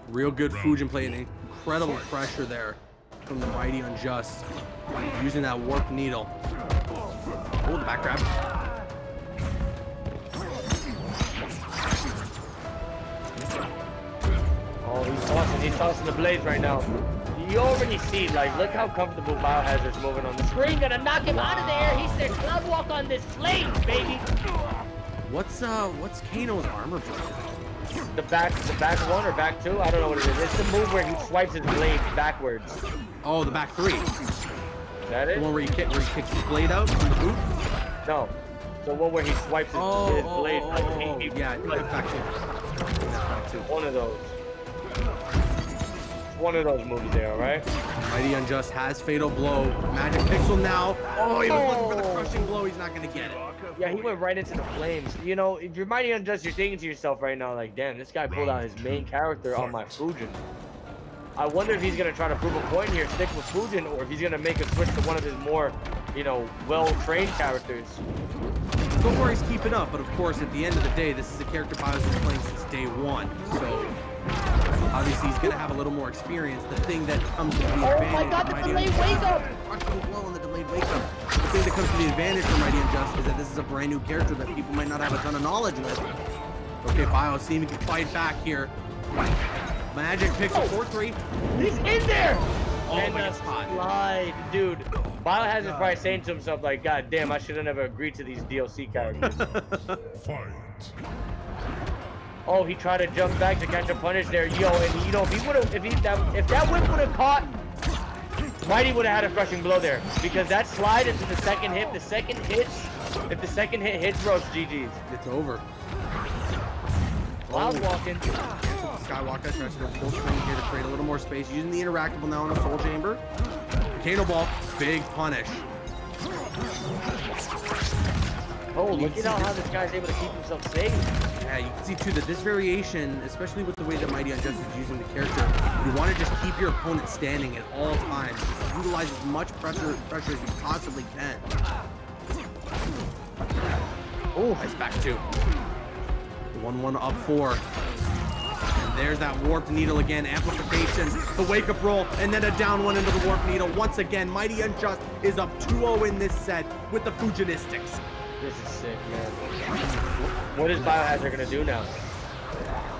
Speaker 1: Real good Fujin playing incredible pressure there from the Mighty Unjust. Using that warp needle. Oh, the back grab.
Speaker 2: Oh, he's tossing. He's tossing the blades right now. you already see, like, look how comfortable Biohazard's moving on the screen. Gonna knock him out of there. He said, cloud walk on this flame, baby.
Speaker 1: What's uh what's Kano's armor break?
Speaker 2: The back, the back one or back two? I don't know what it is. It's the move where he swipes his blade backwards.
Speaker 1: Oh, the back three.
Speaker 2: that
Speaker 1: The one where you kick where he kicks his blade out from the boot.
Speaker 2: No. The one where he swipes his,
Speaker 1: Oh,
Speaker 2: his
Speaker 1: oh,
Speaker 2: blade.
Speaker 1: oh,
Speaker 2: like,
Speaker 1: oh,
Speaker 2: he-
Speaker 1: oh,
Speaker 2: he-
Speaker 1: yeah, I think that's back two. That's back two.
Speaker 2: One of those. One of those moves there, alright?
Speaker 1: Mighty Unjust has Fatal Blow. Magic Pixel now. Oh, he was looking for the
Speaker 2: Oh.
Speaker 1: crushing blow. He's not gonna get it.
Speaker 2: Yeah, he went right into the flames. You know, if you're mighty unjust, you're thinking to yourself right now, like, damn, this guy pulled out his main character on my Fujin. I wonder if he's gonna try to prove a point here, stick with Fujin, or if he's gonna make a switch to one of his more, you know, well-trained characters.
Speaker 1: So far, he's keeping up, but of course, at the end of the day, this is a character Bio's been playing since day one. So obviously, he's gonna have a little more experience. The thing that comes with the
Speaker 2: Oh
Speaker 1: advantage.
Speaker 2: my god, the
Speaker 1: Mighty
Speaker 2: delayed wake up!
Speaker 1: Crushing blow and the delayed wake up. The thing that comes to the advantage for Mighty Unjust is that this is a brand new character that people might not have a ton of knowledge with. Okay, Bio seeming to fight back here. Magic Pixel 4-3.
Speaker 2: He's in there!
Speaker 1: Oh,
Speaker 2: and
Speaker 1: but
Speaker 2: the
Speaker 1: it's hot.
Speaker 2: slide, dude. Biohazard's probably saying to himself, like, God damn, I should have never agreed to these DLC characters.
Speaker 3: Fight.
Speaker 2: Oh, he tried to jump back to catch a punish there. Yo, and you know, if he would have, if he that, if that whip would have caught, Mighty would have had a crushing blow there. Because that slide into the second hit, the second hits, if the second hit hits, it's GG's.
Speaker 1: It's over.
Speaker 2: Cloud
Speaker 1: Oh.
Speaker 2: walking.
Speaker 1: Skywalker tries to go full screen here to create a little more space, using the interactable now in a soul chamber. Kano Ball, big punish.
Speaker 2: Oh, look at how, this guy's able to keep himself safe.
Speaker 1: Yeah, you can see too that this variation, especially with the way that Mighty Unjust is using the character, you want to just keep your opponent standing at all times. Just utilize as much pressure pressure as you possibly can. Oh, nice back two. One one up four. And there's that warped needle again. Amplification, the wake up roll, and then a down one into the warp needle. Once again, Mighty Unjust is up 2-0 in this set with the Fujinistics.
Speaker 2: What is Biohazard gonna do now?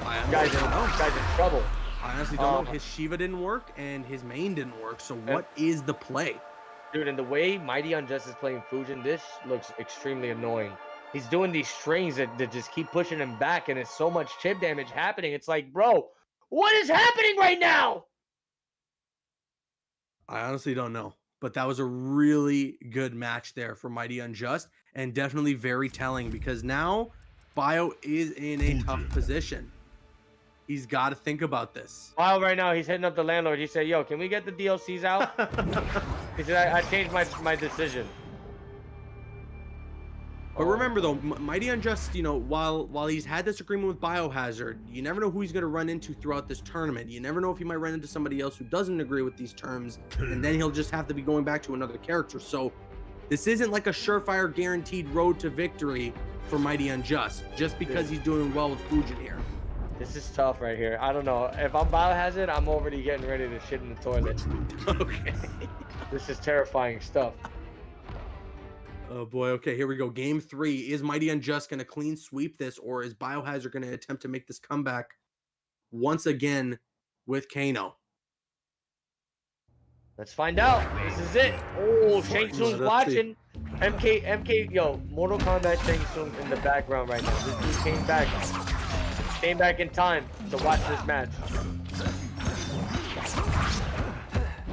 Speaker 1: I
Speaker 2: Guys, in,
Speaker 1: don't know.
Speaker 2: guys in trouble.
Speaker 1: I honestly don't
Speaker 2: Um,
Speaker 1: know. His Shiva didn't work and his main didn't work. So what is the play?
Speaker 2: Dude, and the way Mighty Unjust is playing Fujin, this looks extremely annoying. He's doing these strings that, that just keep pushing him back, and it's so much chip damage happening. It's like, bro, what is happening right now?
Speaker 1: I honestly don't know. But that was a really good match there for Mighty Unjust and definitely very telling because now Bio is in a tough position. He's got to think about this.
Speaker 2: While right now he's hitting up the landlord. He said, "Yo, can we get the DLCs out?" he said, I, "I changed my my decision."
Speaker 1: But remember though, Mighty Unjust, you know, while while he's had this agreement with Biohazard, you never know who he's going to run into throughout this tournament. You never know if he might run into somebody else who doesn't agree with these terms, and then he'll just have to be going back to another character. So this isn't like a surefire guaranteed road to victory for Mighty Unjust, just because he's doing well with Fujin here.
Speaker 2: This is tough right here. I don't know. If I'm Biohazard, I'm already getting ready to shit in the toilet.
Speaker 1: okay.
Speaker 2: This is terrifying stuff.
Speaker 1: Oh boy. Okay, here we go. Game three. Is Mighty Unjust going to clean sweep this, or is Biohazard going to attempt to make this comeback once again with Kano?
Speaker 2: Let's find out. This is it. Oh, Shang Tsung's watching. MK, MK, yo, Mortal Kombat Shang Tsung in the background right now. This dude came back, came back in time to watch this match.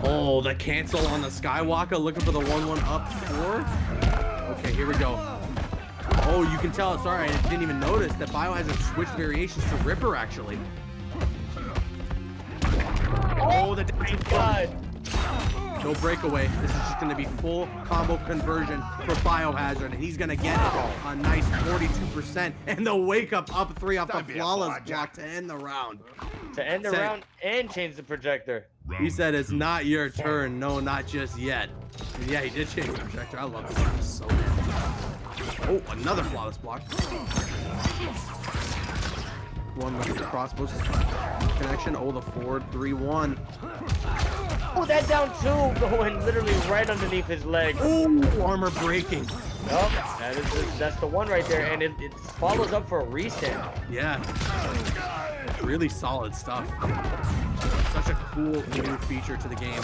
Speaker 1: Oh, the cancel on the Skywalker, looking for the 1-1 up four. Okay, here we go. Oh, you can tell. Sorry, I didn't even notice that Bio has a switch variations to Ripper, actually. Oh, the
Speaker 2: My God.
Speaker 1: No breakaway. This is just going to be full combo conversion for Biohazard, and he's going to get it a nice 42%. And the wake up up three off the flawless block to end the round.
Speaker 2: To end the
Speaker 1: Said-
Speaker 2: round and change the projector.
Speaker 1: He said it's not your turn. No, not just yet. And yeah, he did change the projector. I love this. This is so good. Oh, another flawless block. One with the crossbows connection. Oh, the forward 3-1.
Speaker 2: Oh, that down two going literally right underneath his leg.
Speaker 1: Oh, armor breaking.
Speaker 2: That is the, that's the one right there, and it, it follows up for a restand.
Speaker 1: Yeah. Really solid stuff. such a cool new feature to the game.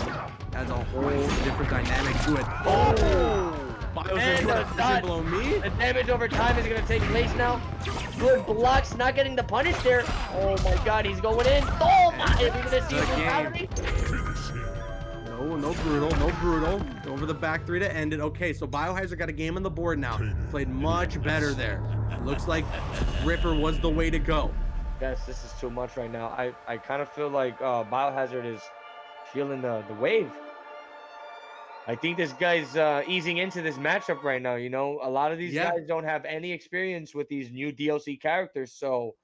Speaker 1: Adds a whole different dynamic to it. Oh! Bio's
Speaker 2: And the
Speaker 1: do
Speaker 2: dot.
Speaker 1: me.
Speaker 2: The damage over time is gonna take place now. Good blocks, not getting the punish there. Oh my god, he's going in. Oh my, are we gonna see
Speaker 1: The
Speaker 2: brutality?
Speaker 1: No, no brutal, no brutal. Over the back three to end it. Okay, so Biohazard got a game on the board now. Played much better there. Looks like Ripper was the way to go.
Speaker 2: Guys, this is too much right now. I, I kind of feel like uh, Biohazard is feeling the, the wave. I think this guy's uh, easing into this matchup right now. You know, a lot of these
Speaker 1: Yeah.
Speaker 2: guys don't have any experience with these new DLC characters, so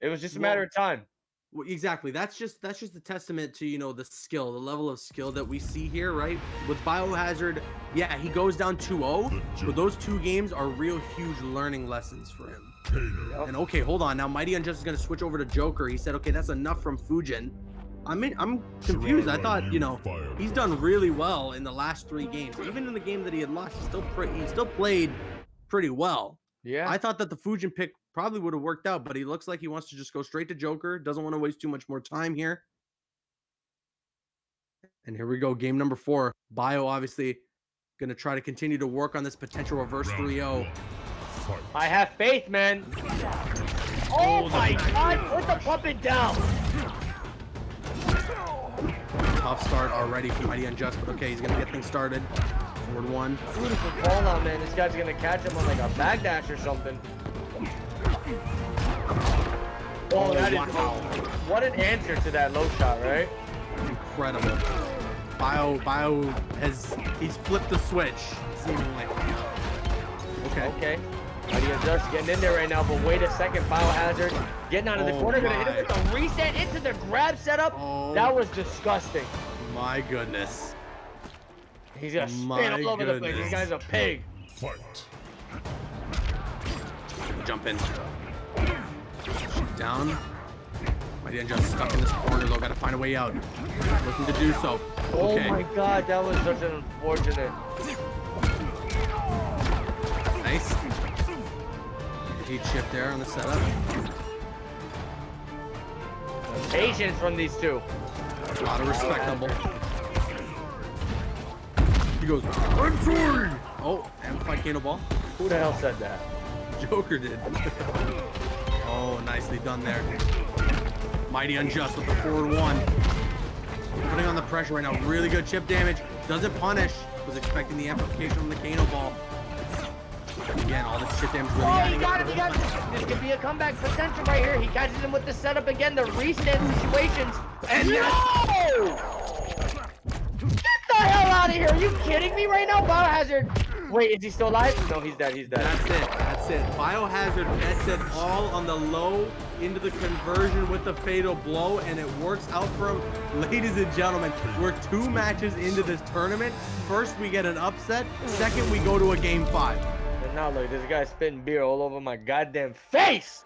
Speaker 2: it was just a matter
Speaker 1: Well,
Speaker 2: of time.
Speaker 1: Well, exactly. That's just that's just a testament to you know the skill, the level of skill that we see here, right? With Biohazard, yeah, he goes down 2-0, but those two games are real huge learning lessons for him. And okay, hold on. Now Mighty Unjust is gonna switch over to Joker. He said, okay, that's enough from Fujin. I mean, I'm confused. I thought, you know, he's done really well in the last three games. Even in the game that he had lost, he still pre- he still played pretty well.
Speaker 2: Yeah.
Speaker 1: I thought that the Fujin pick probably would have worked out, but he looks like he wants to just go straight to Joker. Doesn't want to waste too much more time here. And here we go, game number four. Bio obviously going to try to continue to work on this potential reverse 3-0.
Speaker 2: I have faith, man. Oh my god, put the puppet down.
Speaker 1: Tough start already for Mighty Unjust, but okay, he's going to get things started. Forward one.
Speaker 2: Beautiful call out, man. This guy's gonna catch him on like a backdash or something. Oh, oh, that is
Speaker 1: wow.
Speaker 2: what an answer to that low shot, right?
Speaker 1: Incredible. Bio, Bio has, he's flipped the switch, seemingly. Okay.
Speaker 2: Okay. Mighty just getting in there right now, but wait a second, Biohazard getting out of the
Speaker 1: Oh
Speaker 2: corner, gonna hit him with a reset into the grab setup.
Speaker 1: Oh.
Speaker 2: That was disgusting.
Speaker 1: My goodness.
Speaker 2: He's gonna spin
Speaker 1: My
Speaker 2: all over the place. This guy's a pig.
Speaker 3: Fight.
Speaker 1: Jump in. Shoot down. Mighty Unjust stuck in this corner though. Gotta find a way out. Looking to do so.
Speaker 2: Oh
Speaker 1: Okay.
Speaker 2: my god, that was such an unfortunate.
Speaker 1: Nice. Heat shift there on the setup.
Speaker 2: Patience from these two.
Speaker 1: A lot of respectable. He goes, I'm sorry. Oh, amplified cannonball.
Speaker 2: Who the hell said that?
Speaker 1: Joker did. oh, nicely done there. Mighty Unjust with the forward one. Putting on the pressure right now. Really good chip damage. Doesn't punish. Was expecting the amplification from the Kano ball. Again, all the chip damage really
Speaker 2: Oh, he got
Speaker 1: up.
Speaker 2: him, he got him. This could be a comeback potential right here. He catches him with the setup again, the reset situations. And no! Get the hell out of here. Are you kidding me right now, Biohazard? Wait, is he still alive? No, he's dead. He's dead.
Speaker 1: That's it. That's it. Biohazard bets it all on the low into the conversion with the fatal blow, and it works out for him. Ladies and gentlemen, we're two matches into this tournament. First, we get an upset. Second, we go to a game five.
Speaker 2: And now look, this guy's spitting beer all over my goddamn face.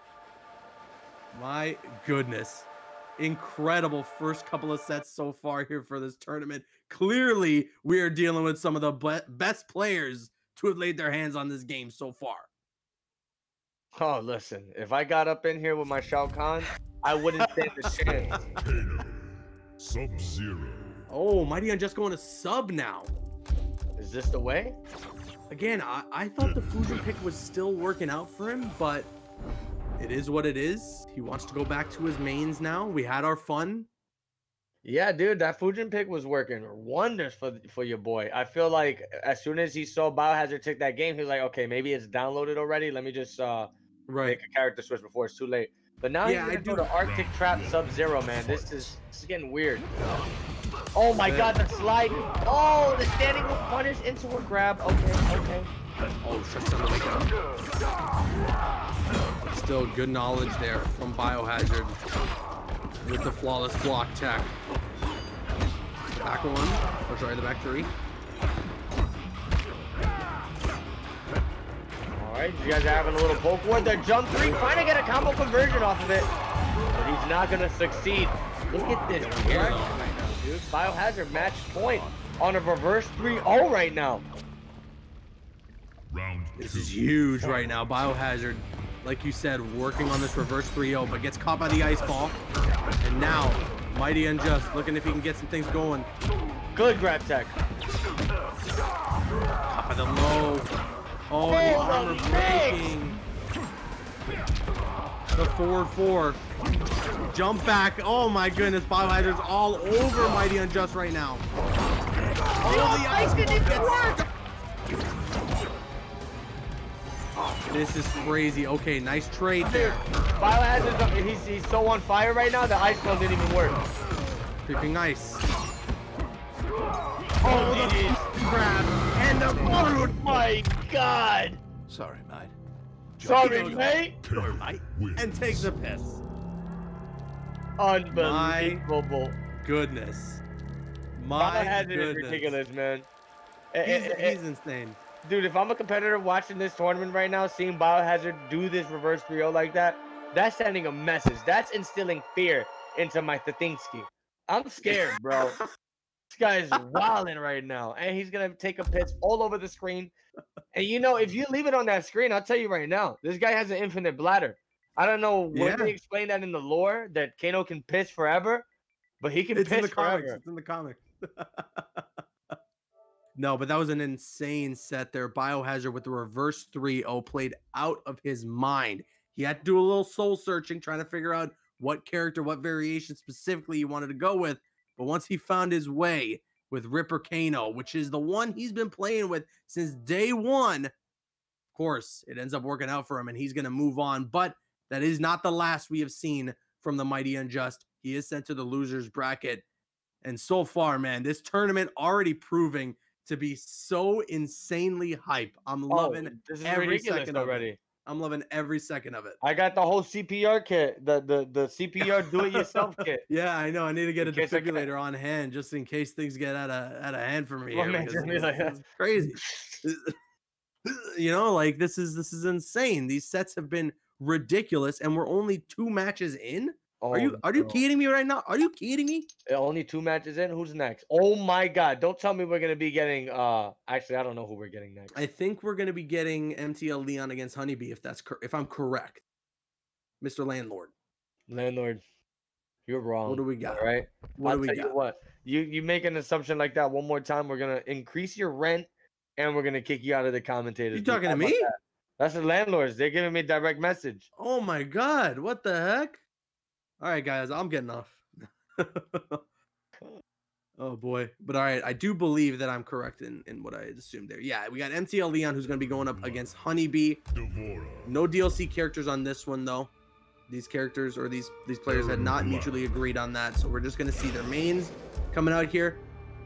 Speaker 1: My goodness. Incredible first couple of sets so far here for this tournament. Clearly, we are dealing with some of the be- best players to have laid their hands on this game so far.
Speaker 2: Oh, listen, if I got up in here with my Shao Kahn, I wouldn't stand a chance.
Speaker 3: Kano. Sub-Zero.
Speaker 1: Oh, Mighty Unjust going to sub now.
Speaker 2: Is this the way?
Speaker 1: Again, I, I thought the Fujin pick was still working out for him, but it is what it is. He wants to go back to his mains now. We had our fun.
Speaker 2: Yeah, dude, that Fujin pick was working wonders for for your boy. I feel like as soon as he saw Biohazard take that game, he was like, okay, maybe it's downloaded already. Let me just uh
Speaker 1: Right.
Speaker 2: make a character switch before it's too late. But now
Speaker 1: Yeah,
Speaker 2: he's
Speaker 1: I
Speaker 2: gonna go
Speaker 1: do-
Speaker 2: to Arctic Trap Sub Zero, man. This is this is getting weird. Oh my god, the slide. Oh, the standing will punish into a grab. Okay, okay.
Speaker 1: Oh, shuts down the wake up. Still good knowledge there from Biohazard with the flawless block tech. Back one, or sorry, the back three.
Speaker 2: All right, you guys are having a little poke war. The jump three, trying to get a combo conversion off of it, but he's not gonna succeed. Look at this
Speaker 1: Here,
Speaker 2: right now, dude. Biohazard match point on a reverse 3-0 right now.
Speaker 3: Round
Speaker 1: This is huge right now. Biohazard, like you said, working on this reverse 3-0, but gets caught by the ice ball. And now Mighty Unjust looking if he can get some things going.
Speaker 2: Good grab tech.
Speaker 1: Top of the low. Oh, the armor
Speaker 2: the
Speaker 1: breaking. The forward four. Jump back. Oh my goodness. Biohazard's all over Mighty Unjust right now. Oh, the ice
Speaker 2: didn't even work.
Speaker 1: This is crazy. Okay, nice trade there.
Speaker 2: Biohazard, he's, he's so on fire right now, the ice clone didn't even work.
Speaker 1: Creeping ice.
Speaker 2: Oh, the
Speaker 1: Grab and the
Speaker 2: Oh my god!
Speaker 5: Sorry, mate.
Speaker 2: Sorry, mate.
Speaker 3: KO wins.
Speaker 1: and take the piss.
Speaker 2: Unbelievable.
Speaker 1: Goodness. My
Speaker 2: Biohazard is
Speaker 1: goodness.
Speaker 2: ridiculous, man. Eh,
Speaker 1: He's,
Speaker 2: eh, eh,
Speaker 1: he's insane.
Speaker 2: Dude, if I'm a competitor watching this tournament right now, seeing Biohazard do this reverse 3 like that, that's sending a message. That's instilling fear into my Thatinsky. I'm scared, bro. this guy's wilding right now. And he's going to take a piss all over the screen. And you know, if you leave it on that screen, I'll tell you right now, this guy has an infinite bladder. I don't know where
Speaker 1: Yeah.
Speaker 2: they explain that in the lore that Kano can piss forever, but he can
Speaker 1: It's in
Speaker 2: piss
Speaker 1: the comics.
Speaker 2: forever.
Speaker 1: It's in the comics. no, but that was an insane set there. Biohazard with the reverse 3-0 played out of his mind. He had to do a little soul searching, trying to figure out what character, what variation specifically he wanted to go with. But once he found his way with Ripper Kano, which is the one he's been playing with since day one, of course, it ends up working out for him and he's going to move on. But that is not the last we have seen from the Mighty Unjust. He is sent to the losers bracket. And so far, man, this tournament already proving to be so insanely hype. I'm
Speaker 2: Oh,
Speaker 1: loving
Speaker 2: this is
Speaker 1: every
Speaker 2: ridiculous
Speaker 1: second
Speaker 2: already.
Speaker 1: I'm loving every second of it.
Speaker 2: I got the whole CPR kit, the the the CPR do-it-yourself kit.
Speaker 1: Yeah, I know. I need to get a
Speaker 2: In can-
Speaker 1: defibrillator on hand just in case things get out of out of hand for me. Here,
Speaker 2: man
Speaker 1: because
Speaker 2: just be
Speaker 1: this
Speaker 2: like,
Speaker 1: is crazy. you know, like this is this is insane. These sets have been ridiculous, and we're only two matches in. Are you
Speaker 2: Oh,
Speaker 1: are you
Speaker 2: no.
Speaker 1: kidding me right now? Are you kidding me?
Speaker 2: Uh, Only two matches in. Who's next? Oh my God! Don't tell me we're gonna be getting. Uh, actually, I don't know who we're getting next.
Speaker 1: I think we're gonna be getting MTL Leon against Honeybee if that's cor- if I'm correct, Mr. Landlord.
Speaker 2: Landlord, you're wrong.
Speaker 1: What do we got?
Speaker 2: All right.
Speaker 1: What
Speaker 2: I'll
Speaker 1: do we
Speaker 2: tell
Speaker 1: got?
Speaker 2: you what. You you make an assumption like that one more time, we're gonna increase your rent, and we're gonna kick you out of the commentators.
Speaker 1: You talking to me?
Speaker 2: that? That's the landlords. They're giving me direct message.
Speaker 1: Oh my god, what the heck? All right, guys, I'm getting off. oh boy. But all right, I do believe that I'm correct in, in what I assumed there. Yeah, we got MTL Leon who's gonna be going up against Honeybee. No DLC characters on this one though. These characters or these these players had not mutually agreed on that, so we're just gonna see their mains coming out here.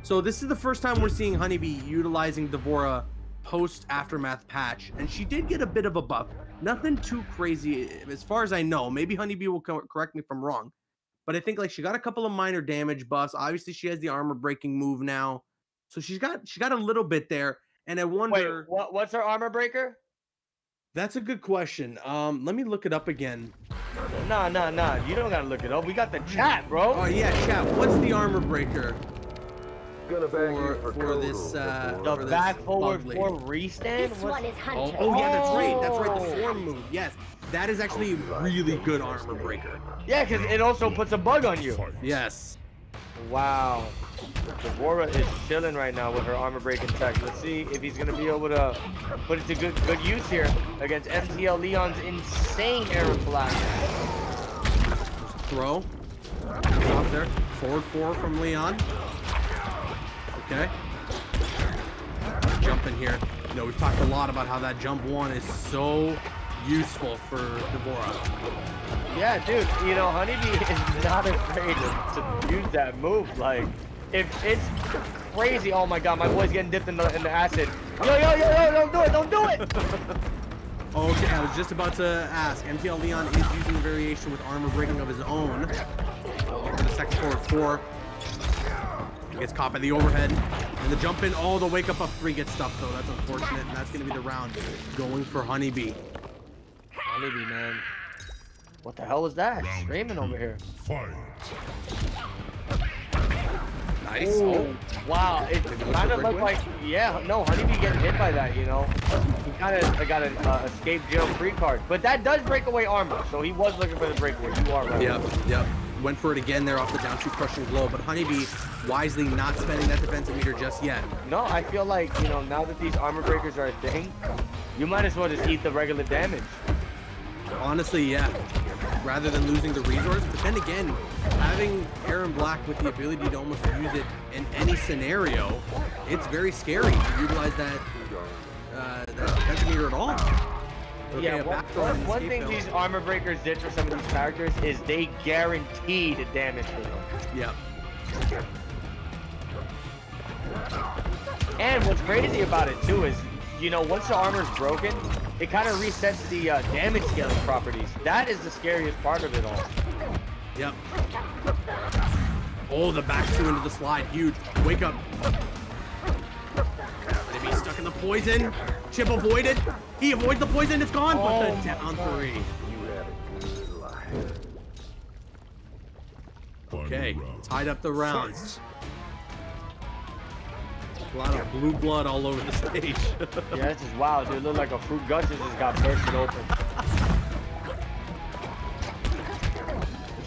Speaker 1: So this is the first time we're seeing Honeybee utilizing Devora post aftermath patch, and she did get a bit of a buff. Nothing too crazy as far as I know. Maybe Honeybee will co- correct me if I'm wrong, but I think like she got a couple of minor damage buffs. Obviously, she has the armor breaking move now, so she's got she got a little bit there. And I
Speaker 2: Wait,
Speaker 1: wonder.
Speaker 2: what what's her armor breaker?
Speaker 1: That's a good question. Um, let me look it up again.
Speaker 2: Nah, nah, nah. You don't gotta look it up. We got the chat, bro.
Speaker 1: Oh yeah, chat. What's the armor breaker for for this uh
Speaker 2: the
Speaker 1: for this
Speaker 2: back forward
Speaker 1: bug
Speaker 2: four
Speaker 1: lady?
Speaker 2: restand.
Speaker 6: This one is
Speaker 1: Oh,
Speaker 6: Hunter.
Speaker 1: oh yeah, that's right. That's right.
Speaker 2: Oh.
Speaker 1: The form move. Yes, that is actually a really good armor breaker.
Speaker 2: Yeah, because it also puts a bug on you.
Speaker 1: Yes.
Speaker 2: Wow. Devora is chilling right now with her armor breaking tech. Let's see if he's gonna be able to put it to good good use here against MTL Leon's insane Erron Black.
Speaker 1: Throw. Off there. Forward four from Leon. Okay. Jump in here. You know, we've talked a lot about how that jump one is so useful for Devora.
Speaker 2: Yeah, dude. You know, Honeybee is not afraid to, to use that move. Like, if it's crazy. Oh my God, my boy's getting dipped in the in the acid. Yo, yo, yo, yo! Don't do it! Don't do it!
Speaker 1: Okay, I was just about to ask. MTL Leon is using a variation with armor breaking of his own. For the second forward four. He gets caught by the overhead. And the jump in, oh, the wake up up three gets stuffed though. That's unfortunate. And that's gonna be the round going for Honeybee.
Speaker 2: Honeybee, man. What the hell is that?
Speaker 3: Round
Speaker 2: Screaming
Speaker 3: two.
Speaker 2: over here.
Speaker 3: Fight.
Speaker 1: Nice.
Speaker 2: Oh, wow. It kind of looked like, yeah, no, Honeybee getting hit by that, you know. He kind of got an uh, escape jail free card. But that does break away armor, so he was looking for the breakaway. You are right.
Speaker 1: Yep, yep. Went for it again there off the down two crushing blow, but Honeybee wisely not spending that defensive meter just yet.
Speaker 2: No, I feel like, you know, now that these armor breakers are a thing, you might as well just eat the regular damage.
Speaker 1: Honestly, yeah. Rather than losing the resource, but then again, having Erron Black with the ability to almost use it in any scenario, it's very scary to utilize that uh, that defensive meter at all. Okay,
Speaker 2: yeah, one, one, one thing
Speaker 1: build.
Speaker 2: these armor breakers did for some of these characters is they guaranteed damage for them.
Speaker 1: Yeah.
Speaker 2: And what's crazy about it too is, you know, once the armor's broken, it kind of resets the uh, damage scaling properties. That is the scariest part of it all.
Speaker 1: Yep. Oh, the back two into the slide. Huge. Wake up. Maybe he's stuck in the poison. Chip avoided. He avoids the poison. It's gone.
Speaker 2: Oh
Speaker 1: but
Speaker 2: my
Speaker 1: the down
Speaker 2: God.
Speaker 1: three.
Speaker 3: Final
Speaker 1: Okay. Tied up the rounds. A lot of blue blood all over the stage.
Speaker 2: Yeah, this is wild, dude. Look like a fruit gushers just got bursted open.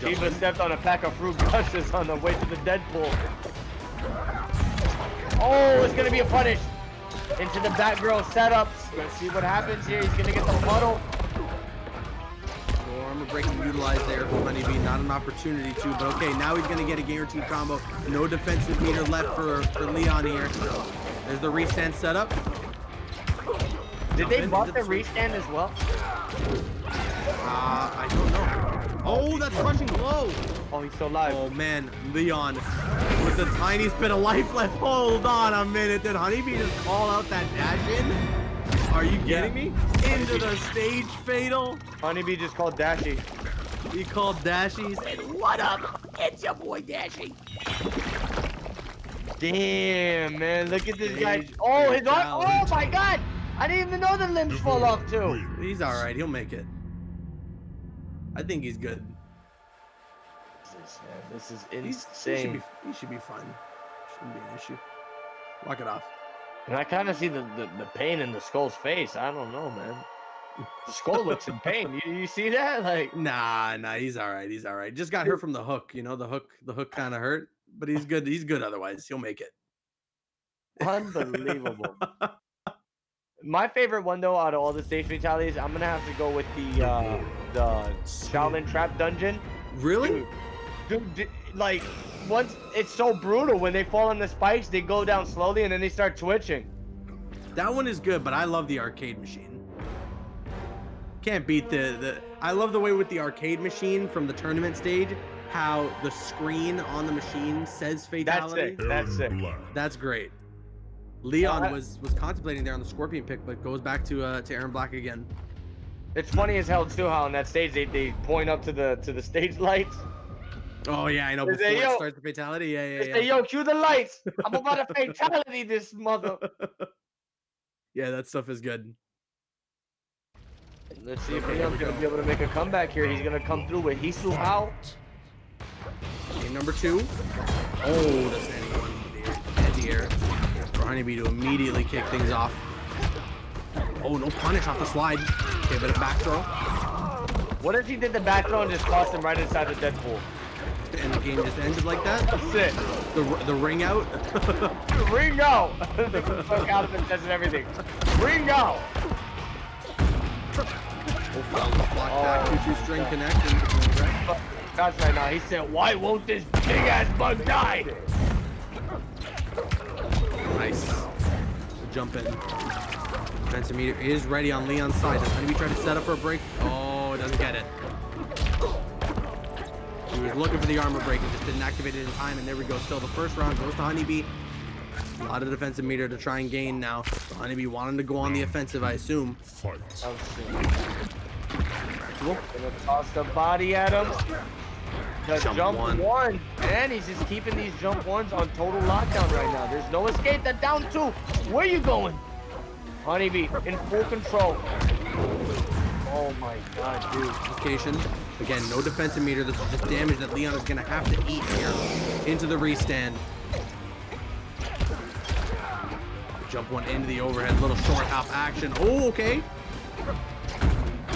Speaker 2: Shiva stepped on a pack of fruit gushers on the way to the Deadpool. Oh, it's gonna be a punish. Into the Batgirl setups. Let's see what happens here. He's gonna get the muddle.
Speaker 1: Armor breaking utilized there for Honeybee. Not an opportunity to, but okay, now he's gonna get a guaranteed combo. No defensive meter left for, for Leon here. There's the restand setup.
Speaker 2: Did they
Speaker 1: in
Speaker 2: buff the
Speaker 1: the-
Speaker 2: restand as well?
Speaker 1: Uh, I don't know. Oh, oh, that's crushing blow.
Speaker 2: Oh, he's still alive.
Speaker 1: Oh man, Leon with the tiniest bit of life left. Hold on a minute. Did Honeybee just call out that dash in? Are you kidding me? Into the stage fatal.
Speaker 2: Honeybee just called Dashy.
Speaker 1: He called Dashy. and "What up? It's your boy Dashy."
Speaker 2: Damn, man. Look at this guy. Oh, his arm. Oh my god. I didn't even know the limbs fall off too.
Speaker 1: He's all right. He'll make it. I think he's good.
Speaker 2: Jesus, man, This is
Speaker 1: He's, he should be. He should be fine. Shouldn't be an issue. Lock it off.
Speaker 2: And I kind of see the, the, the pain in the skull's face. I don't know, man. The skull looks in pain. You, you see that? Like,
Speaker 1: Nah, nah. He's all right. He's all right. Just got hurt from the hook. You know, the hook. The hook kind of hurt, but he's good. He's good otherwise. He'll make it.
Speaker 2: unbelievable. My favorite one, though, out of all the stage fatalities, I'm gonna have to go with the uh, the Shaolin Trap Dungeon.
Speaker 1: Really?
Speaker 2: Dude, d- like once it's so brutal when they fall on the spikes, they go down slowly and then they start twitching.
Speaker 1: That one is good, but I love the arcade machine. Can't beat the the. I love the way with the arcade machine from the tournament stage, how the screen on the machine says fatality.
Speaker 2: That's it.
Speaker 3: That's it.
Speaker 1: That's great. Leon
Speaker 2: I-
Speaker 1: was was contemplating there on the scorpion pick, but goes back to uh to Erron Black again.
Speaker 2: It's funny as hell too how on that stage they, they point up to the to the stage lights.
Speaker 1: Oh yeah, I know. Before
Speaker 2: say,
Speaker 1: it starts the fatality, yeah, yeah, yeah.
Speaker 2: say, "Yo, cue the lights! I'm about to fatality this mother."
Speaker 1: yeah, that stuff is good.
Speaker 2: Let's see if
Speaker 1: Okay, here
Speaker 2: Leon's gonna
Speaker 1: go.
Speaker 2: be able to make a comeback here. He's gonna come through with Hisu out.
Speaker 1: Game number two. Oh, the standing one the for Honeybee to immediately kick things off. Oh, no punish off the slide. Okay, but a back throw.
Speaker 2: What if he did the back throw and just tossed him right inside the Deadpool?
Speaker 1: And the game just ended like that.
Speaker 2: That's it.
Speaker 1: The, the ring out.
Speaker 2: Ringo! the fuck out of it and everything. Ringo!
Speaker 1: Oh, foul, block back, oh, two-two string connection.
Speaker 2: That's right now. He said, why won't this big ass bug die?
Speaker 1: Nice. Jump in. Defensive meter is ready on Leon's side. Does Honeybee try to set up for a break? Oh, doesn't get it. He was looking for the armor break and just didn't activate it in time. And there we go. Still the first round goes to Honeybee. A lot of defensive meter to try and gain now. So Honeybee wanting to go on the offensive, I assume.
Speaker 3: Fight.
Speaker 2: Oh, shit. Gonna toss the body at him. The
Speaker 1: Jump
Speaker 2: jump,
Speaker 1: one.
Speaker 2: one. And he's just keeping these jump ones on total lockdown right now. There's no escape. That down two. Where you going? Honeybee in full control. Oh my god, dude.
Speaker 1: Application. Again, no defensive meter. This is just damage that Leon is going to have to eat here into the restand. Jump one into the overhead. Little short hop action. Oh, okay.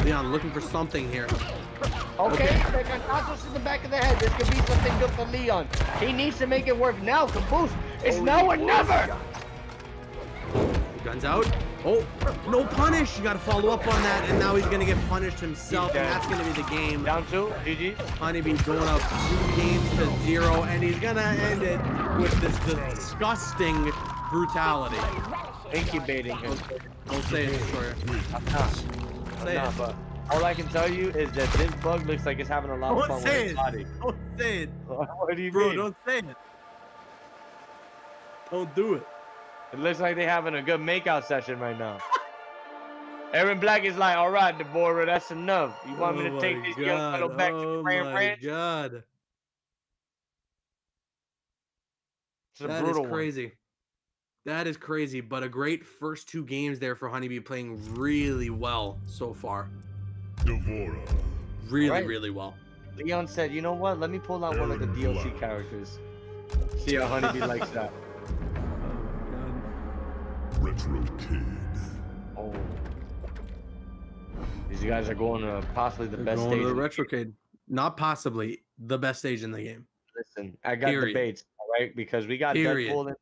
Speaker 1: Leon looking for something here.
Speaker 2: Okay, the Cantazos in the back of the head. This could be something good for Leon. He needs to make it work now. Caboose, it's now or never.
Speaker 1: Guns out. Oh, no punish. You got to follow up on that, and now he's gonna get punished himself, and that's gonna be the game.
Speaker 2: Down two, GG.
Speaker 1: Honeybee going up two games to zero, and he's gonna end it with this disgusting brutality.
Speaker 2: Incubating him.
Speaker 1: Don't say it, Destroyer.
Speaker 2: I'm
Speaker 1: Say
Speaker 2: Nah,
Speaker 1: it.
Speaker 2: but all I can tell you is that this bug looks like it's having a lot of
Speaker 1: Don't
Speaker 2: fun with
Speaker 1: say
Speaker 2: his
Speaker 1: it.
Speaker 2: body.
Speaker 1: Don't say it,
Speaker 2: what do you
Speaker 1: bro.
Speaker 2: mean?
Speaker 1: Don't say it. Don't do it.
Speaker 2: It looks like they're having a good makeout session right now. Erron Black is like, all right, Deborah, that's enough. You want me
Speaker 1: Oh
Speaker 2: to take
Speaker 1: my
Speaker 2: this young fellow
Speaker 1: God.
Speaker 2: back to
Speaker 1: oh
Speaker 2: Grand
Speaker 1: my
Speaker 2: Ranch?
Speaker 1: God.
Speaker 2: It's a
Speaker 1: That is
Speaker 2: brutal one.
Speaker 1: Crazy. That is crazy, but a great first two games there for Honeybee playing really well so far.
Speaker 3: Devora.
Speaker 1: Really,
Speaker 2: Right.
Speaker 1: really well.
Speaker 2: Leon said, you know what? Let me pull out one of the
Speaker 3: Erron
Speaker 2: DLC
Speaker 3: Black.
Speaker 2: characters. See how Honeybee likes that.
Speaker 3: Oh, Retro Kid.
Speaker 2: Oh. These guys are going to possibly the
Speaker 1: They're
Speaker 2: best
Speaker 1: going
Speaker 2: stage.
Speaker 1: to the
Speaker 2: in the-
Speaker 1: retrocade. Not possibly the best stage in the game.
Speaker 2: Listen, I got
Speaker 1: Period.
Speaker 2: debates, all right? Because we got
Speaker 1: Period.
Speaker 2: Deadpool in there,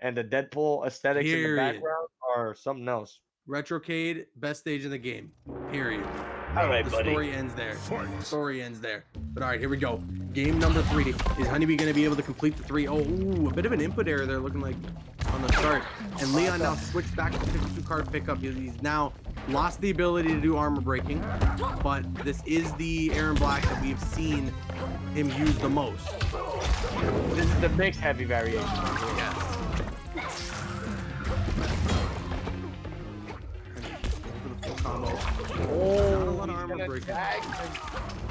Speaker 2: and the Deadpool aesthetics in the background are something else.
Speaker 1: Retrocade, best stage in the game. Period.
Speaker 2: All right,
Speaker 1: The
Speaker 2: buddy.
Speaker 1: story ends there.
Speaker 3: Fight.
Speaker 1: Story ends there. But all right, here we go. Game number three. Is Honeybee going to be able to complete the three? Oh, ooh, a bit of an input error there, looking like on the start. And Leon now switched back to 52 card pickup. He's now lost the ability to do armor breaking, but this is the Erron Black that we've seen him use the most.
Speaker 2: This is the mixed heavy variation.
Speaker 1: Yes.
Speaker 2: Him.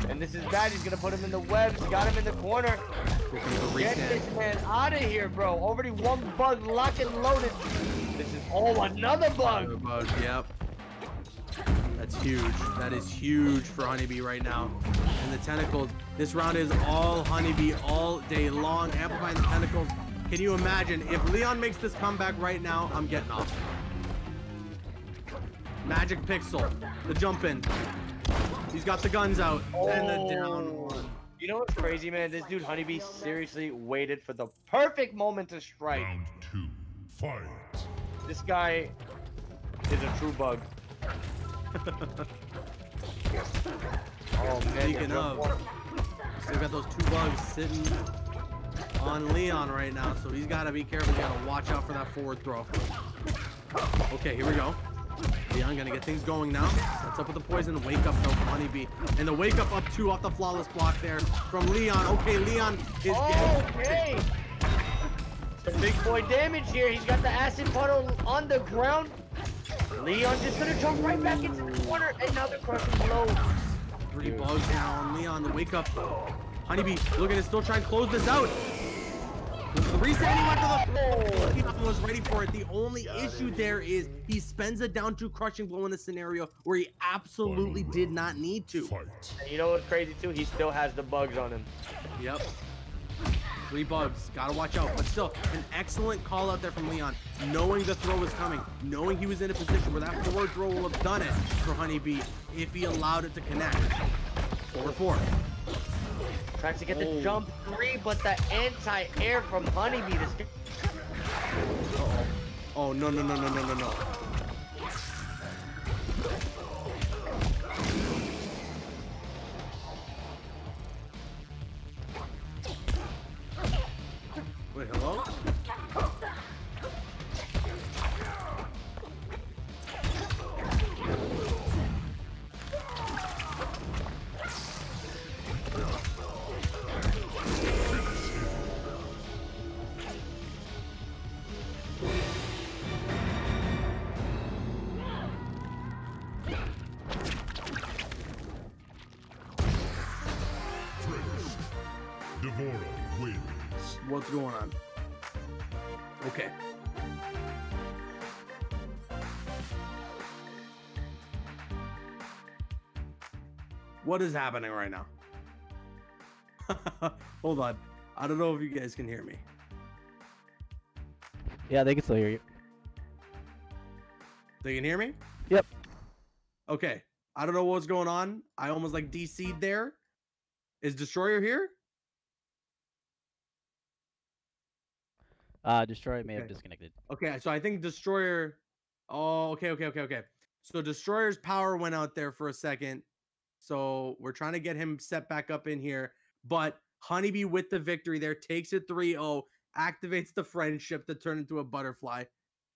Speaker 2: And this is bad. He's gonna put him in the webs. Got him in the corner. Get this man out of here, bro. Already one bug locked and loaded. This is oh another bug.
Speaker 1: Another bug, yep. That's huge. That is huge for Honeybee right now. And the tentacles. This round is all Honeybee all day long. Amplifying the tentacles. Can you imagine if Leon makes this comeback right now? I'm getting off. Magic Pixel. The jump in. He's got the guns out. And the oh. down
Speaker 2: Oh.
Speaker 1: one.
Speaker 2: You know what's crazy, man? This dude Honeybee seriously waited for the perfect moment to strike.
Speaker 3: Round two. Fight.
Speaker 2: This guy is a true bug. oh man,
Speaker 1: Speaking
Speaker 2: yeah,
Speaker 1: of,
Speaker 2: one-
Speaker 1: Still got those two bugs sitting on Leon right now, so he's got to be careful. He's got to watch out for that forward throw. Okay, here we go. Leon gonna get things going now. Sets up with the poison. Wake up though from Honeybee. And the wake up up two off the flawless block there from Leon. Okay, Leon is getting
Speaker 2: Okay. Some big boy damage here. He's got the acid puddle on the ground. Leon just gonna jump right back into the corner. Another crushing blow.
Speaker 1: three bugs now on Leon. The wake up. Honeybee looking to still try and close this out. The reset oh. he went to the floor. Leon was ready for it. The only issue there is he spends a down to crushing blow in a scenario where he absolutely did not need to.
Speaker 2: And you know what's crazy too? He still has the bugs on him.
Speaker 1: Yep. Three bugs. Gotta watch out. But still, an excellent call out there from Leon. Knowing the throw was coming. Knowing he was in a position where that forward throw will have done it for Honeybee if he allowed it to connect. Four four.
Speaker 2: Tries to get the
Speaker 1: Oh.
Speaker 2: jump three, but the anti-air from Honeybee. This
Speaker 1: Oh no no no no no no no. Wait, hello?
Speaker 3: Finish.
Speaker 1: What's going on? Okay. What is happening right now? Hold on. I don't know if you guys can hear me.
Speaker 6: Yeah, they can still hear you.
Speaker 1: They can hear me?
Speaker 6: Yep.
Speaker 1: Okay. I don't know what's going on. I almost like DC'd there. Is Destroyer here?
Speaker 6: Uh, Destroyer may have disconnected.
Speaker 1: Okay, so I think Destroyer. Oh, okay, okay, okay, okay. So Destroyer's power went out there for a second. So we're trying to get him set back up in here. But Honeybee with the victory there takes it 3-0, activates the friendship to turn into a butterfly.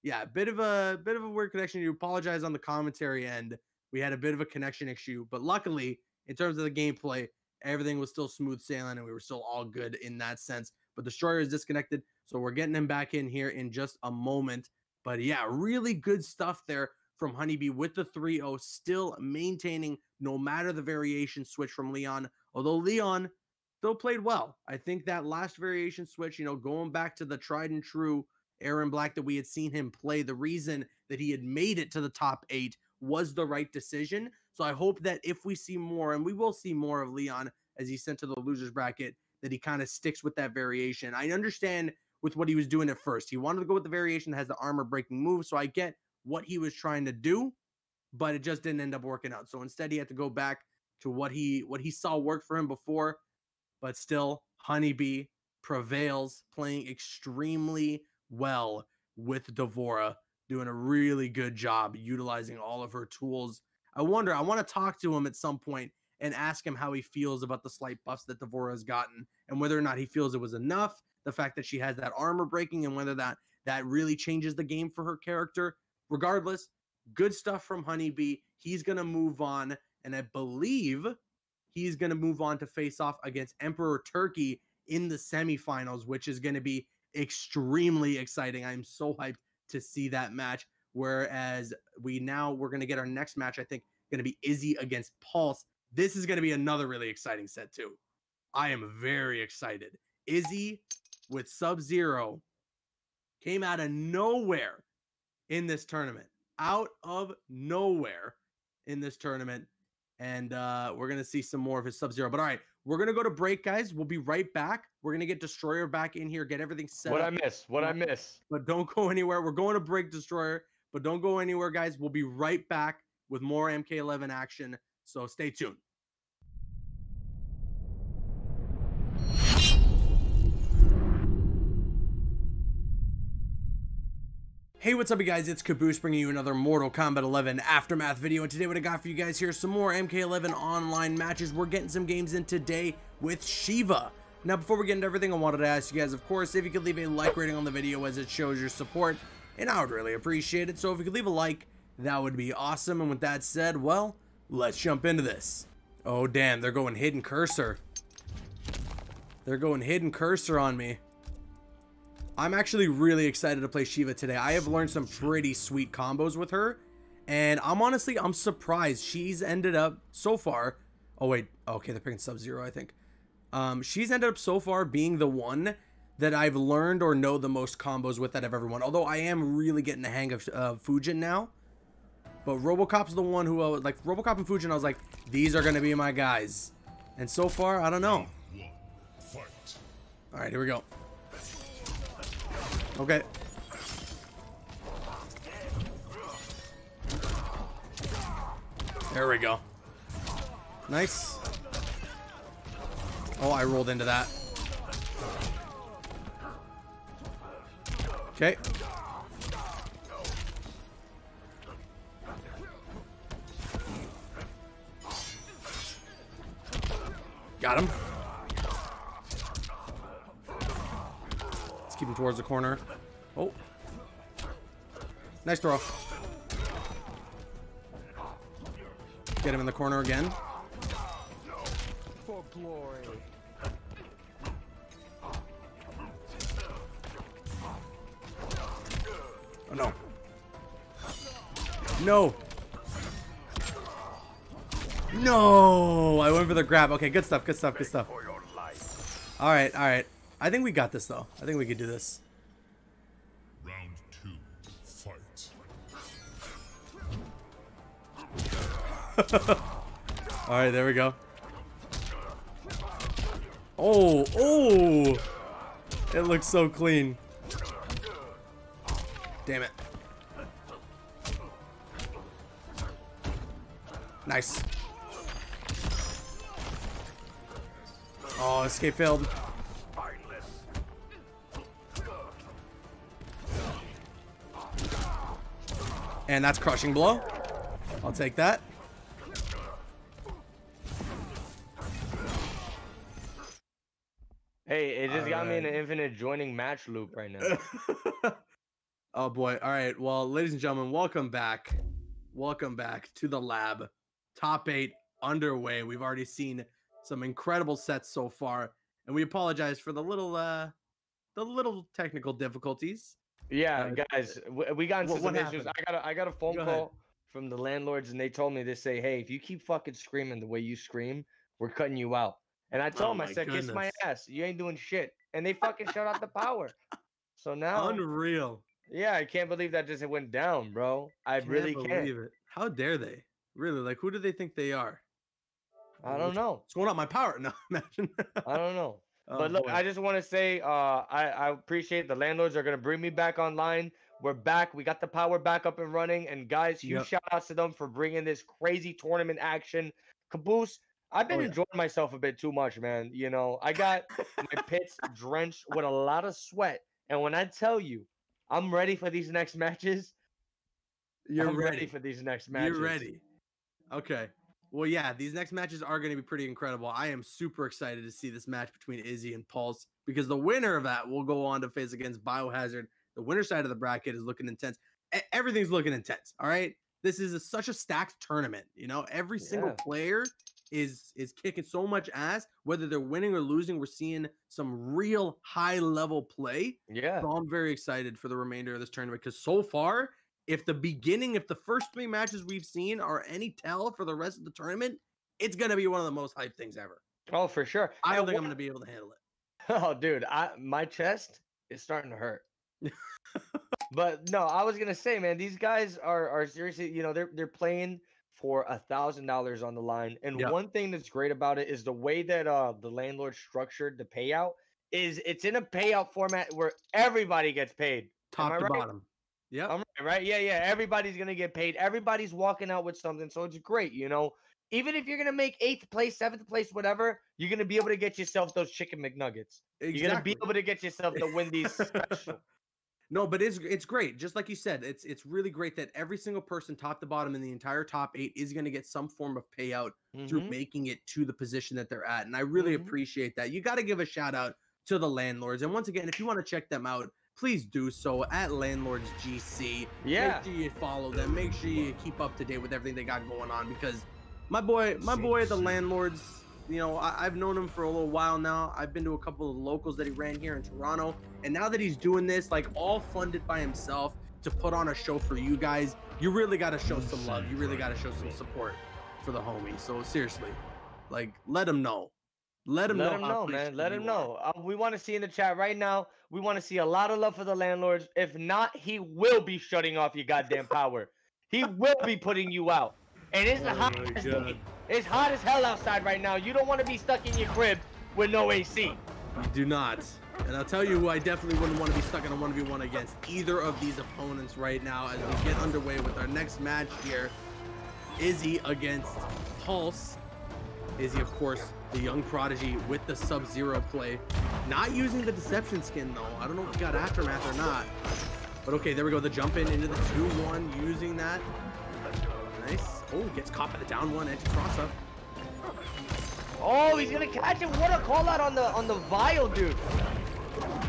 Speaker 1: Yeah, a bit of a bit of a weird connection. You apologize on the commentary end. We had a bit of a connection issue, but luckily, in terms of the gameplay, everything was still smooth sailing and we were still all good in that sense. But Destroyer is disconnected, so we're getting him back in here in just a moment. But yeah, really good stuff there from Honeybee with the 3-0, still maintaining no matter the variation switch from Leon. Although Leon still played well. I think that last variation switch, you know, going back to the tried and true Erron Black that we had seen him play, the reason that he had made it to the top eight was the right decision. So I hope that if we see more, and we will see more of Leon as he's sent to the losers bracket, that he kind of sticks with that variation. I understand with what he was doing at first. He wanted to go with the variation that has the armor breaking move. So I get what he was trying to do, but it just didn't end up working out. So instead he had to go back to what he what he saw work for him before. But still, Honeybee prevails, playing extremely well with Devora, doing a really good job utilizing all of her tools. I wonder, I want to talk to him at some point and ask him how he feels about the slight buffs that Devora has gotten and whether or not he feels it was enough. The fact that she has that armor breaking and whether that that really changes the game for her character. Regardless, good stuff from Honeybee. He's gonna move on, and I believe he's gonna move on to face off against Emperor Turkey in the semifinals, which is gonna be extremely exciting. I'm so hyped to see that match. Whereas we now we're gonna get our next match, I think, gonna be Izzy against Pulse. This is gonna be another really exciting set too. I am very excited. Izzy with Sub Zero came out of nowhere in this tournament, out of nowhere in this tournament. And uh, we're gonna see some more of his Sub Zero. But all right, we're gonna go to break, guys. We'll be right back. We're gonna get Destroyer back in here, get everything set
Speaker 2: What
Speaker 1: up.
Speaker 2: I miss? What I miss?
Speaker 1: but don't go anywhere. We're going to break Destroyer, but don't go anywhere, guys. We'll be right back with more MK11 action. So stay tuned. Hey, what's up, you guys? It's Caboose bringing you another Mortal Kombat 11 Aftermath video. And today, what I got for you guys here is some more MK11 online matches. We're getting some games in today with Shiva. Now, before we get into everything, I wanted to ask you guys, of course, if you could leave a like rating on the video as it shows your support. And I would really appreciate it. So if you could leave a like, that would be awesome. And with that said, well, let's jump into this. Oh, damn, they're going hidden cursor. They're going hidden cursor on me. I'm actually really excited to play Shiva today. I have learned some pretty sweet combos with her. And I'm honestly, I'm surprised. She's ended up so far. Oh, wait. Okay, they're picking Sub-Zero, I think. Um, she's ended up so far being the one that I've learned or know the most combos with that I've ever won. Although I am really getting the hang of uh, Fujin now. But Robocop's the one who, was, like, Robocop and Fujin, I was like, these are going to be my guys. And so far, I don't know. All right, here we go. Okay. There we go. Nice. Oh, I rolled into that. Okay. Got him. Keep him towards the corner. Oh. Nice throw. Get him in the corner again.
Speaker 4: For glory.
Speaker 1: Oh no. No. No. I went for the grab. Okay, good stuff. Good stuff. Good stuff. All right. All right. I think we got this though. I think we could do this.
Speaker 3: Round two. Fight.
Speaker 1: All right, there we go. Oh, oh. It looks so clean. Damn it. Nice. Oh, escape failed. And that's crushing blow. I'll take that.
Speaker 2: Hey, it just got me in an infinite joining match loop right now.
Speaker 1: oh boy. All right. Well, ladies and gentlemen, welcome back. Welcome back to the lab. Top eight underway. We've already seen some incredible sets so far, and we apologize for the little uh the little technical difficulties.
Speaker 2: Yeah,
Speaker 1: Uh,
Speaker 2: guys, we, got into
Speaker 1: what-
Speaker 2: some
Speaker 1: what
Speaker 2: issues.
Speaker 1: happened?
Speaker 2: I got a, I got a phone
Speaker 1: Go ahead.
Speaker 2: call from the landlords, and they told me they say, "Hey, if you keep fucking screaming the way you scream, we're cutting you out." And I told
Speaker 1: Oh
Speaker 2: them, I said, "Kiss my ass. You ain't doing shit." And they fucking shut out the power. So now,
Speaker 1: Unreal.
Speaker 2: yeah, I can't believe that just went down, bro. I
Speaker 1: Can't
Speaker 2: really can't.
Speaker 1: believe it. How dare they? Really? Like, who do they think they are?
Speaker 2: I don't know.
Speaker 1: What's going on? My power? No, imagine.
Speaker 2: I don't know.
Speaker 1: Oh,
Speaker 2: but look,
Speaker 1: boy.
Speaker 2: I just want to say, uh, I, I appreciate the landlords are gonna bring me back online. We're back. We got the power back up and running. And guys, huge
Speaker 1: Yep.
Speaker 2: shout outs to them for bringing this crazy tournament action. Caboose, I've been
Speaker 1: Oh, yeah.
Speaker 2: enjoying myself a bit too much, man. You know, I got my pits drenched with a lot of sweat. And when I tell you, I'm ready for these next matches.
Speaker 1: You're
Speaker 2: I'm
Speaker 1: ready.
Speaker 2: for these next matches.
Speaker 1: You're ready. Okay. Well, yeah, these next matches are going to be pretty incredible. I am super excited to see this match between Izzy and Pulse because the winner of that will go on to face against Biohazard. The winner side of the bracket is looking intense. E- Everything's looking intense. All right. This is a, such a stacked tournament. You know, every single
Speaker 2: Yeah.
Speaker 1: player is is kicking so much ass. Whether they're winning or losing, we're seeing some real high level play.
Speaker 2: Yeah.
Speaker 1: So I'm very excited for the remainder of this tournament because so far, if the beginning, if the first three matches we've seen are any tell for the rest of the tournament, it's gonna be one of the most hyped things ever.
Speaker 2: Oh, for sure.
Speaker 1: I don't
Speaker 2: And
Speaker 1: think I'm gonna be able to handle it.
Speaker 2: Oh, dude, I my chest is starting to hurt. but no, I was gonna say, man, these guys are are seriously, you know, they're they're playing for a thousand dollars on the line. And
Speaker 1: Yeah.
Speaker 2: one thing that's great about it is the way that uh the landlord structured the payout is it's in a payout format where everybody gets paid.
Speaker 1: Top to
Speaker 2: right?
Speaker 1: bottom. Yeah.
Speaker 2: I'm right? Yeah, yeah. Everybody's gonna get paid. Everybody's walking out with something, so it's great, you know. Even if you're gonna make eighth place, seventh place, whatever, you're gonna be able to get yourself those chicken McNuggets. You're gonna be able to get yourself the Wendy's special.
Speaker 1: no, but it's it's great. Just like you said, it's it's really great that every single person, top to bottom, in the entire top eight, is going to get some form of payout through
Speaker 2: Mhm.
Speaker 1: making it to the position that they're at. And I really
Speaker 2: Mhm.
Speaker 1: appreciate that. You got to give a shout out to the landlords. And once again, if you want to check them out, please do so at Landlords GC.
Speaker 2: Yeah.
Speaker 1: Make sure you follow them. Make sure you keep up to date with everything they got going on because my boy, my boy, the landlords. You know, I, I've known him for a little while now. I've been to a couple of locals that he ran here in Toronto, and now that he's doing this, like all funded by himself to put on a show for you guys, you really got to show some love. You really got to show some support for the homie. So seriously, like let him know. Let him
Speaker 2: Let
Speaker 1: know.
Speaker 2: him know, man. Let him know. Uh, we want to see in the chat right now. We want to see a lot of love for the landlords. If not, he will be shutting off your goddamn power. He will be putting you out. And it's
Speaker 1: Oh
Speaker 2: hot. as- It's hot as hell outside right now. You don't want to be stuck in your crib with no AC.
Speaker 1: You do not. And I'll tell you who I definitely wouldn't want to be stuck in a 1v1 against either of these opponents right now as we get underway with our next match here. Izzy against Pulse. Izzy, of course, the young prodigy with the Sub-Zero play. Not using the Deception skin, though. I don't know if he got Aftermath or not. But okay, there we go. The jump in into the 2-1 using that. Nice. Oh, gets caught by the down one edge cross up.
Speaker 2: Oh, he's gonna catch it. What a call out on the on the vial, dude.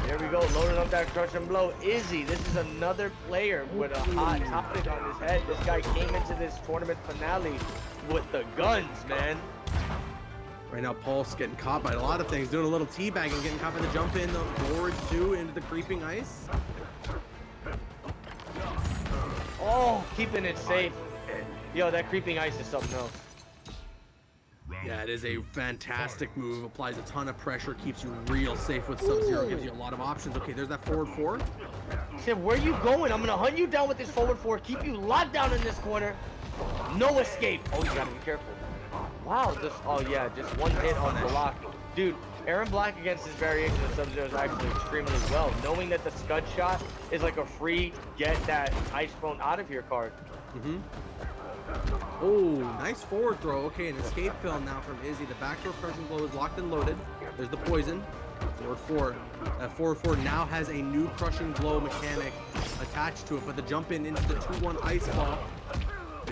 Speaker 2: There we go, loading up that crushing blow. Izzy, this is another player with a hot topic on his head. This guy came into this tournament finale with the guns, man.
Speaker 1: Right now, Pulse getting caught by a lot of things, doing a little teabag and getting caught by the jump in, the board two into the creeping ice.
Speaker 2: Oh, keeping it safe. Yo, that creeping ice is something else.
Speaker 1: Yeah, it is a fantastic move. Applies a ton of pressure, keeps you real safe with Sub-Zero, gives you a lot of options. Okay, there's that forward four.
Speaker 2: He said, where are you going? I'm gonna hunt you down with this forward four, keep you locked down in this corner. No escape. Oh, you gotta be careful. Wow, this, oh yeah, just one hit on the block. Dude, Erron Black against his variation of Sub-Zero is actually extremely well. Knowing that the Scud shot is like a free get that ice clone out of here card.
Speaker 1: Mm-hmm. Oh, nice forward throw. Okay, an escape fill now from Izzy. The backdoor crushing blow is locked and loaded. There's the poison. Forward four. That forward four now has a new crushing blow mechanic attached to it, but the jump in into the 2-1 ice ball.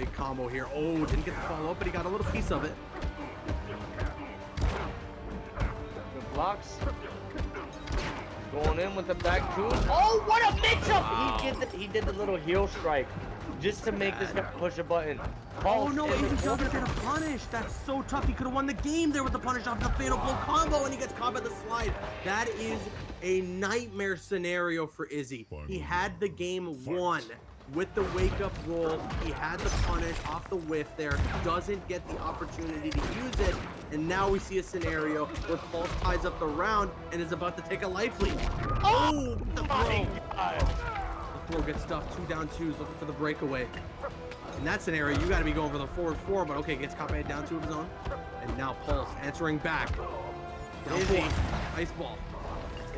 Speaker 1: Big combo here. Oh, didn't get the follow up, but he got a little piece of it.
Speaker 2: Good blocks. Going in with the back two. Oh, what a mix-up! He did the, he did the little heel strike just to make this guy push a button.
Speaker 1: Oh no,
Speaker 2: in the
Speaker 1: Izzy doesn't get a punish. That's so tough. He could have won the game there with the punish off the fatal blow combo, and he gets caught by the slide. That is a nightmare scenario for Izzy. He had the game won with the wake up roll. He had the punish off the whiff there. Doesn't get the opportunity to use it, and now we see a scenario where Pulse ties up the round and is about to take a life lead. Oh, oh the
Speaker 2: My
Speaker 1: throw.
Speaker 2: God.
Speaker 1: The throw gets stuffed. Two down twos, looking for the breakaway. In that scenario, you got to be going for the forward four, but okay, gets caught by a down two of his own. And now Pulse answering back. Down
Speaker 2: Izzy.
Speaker 1: four. Ice ball.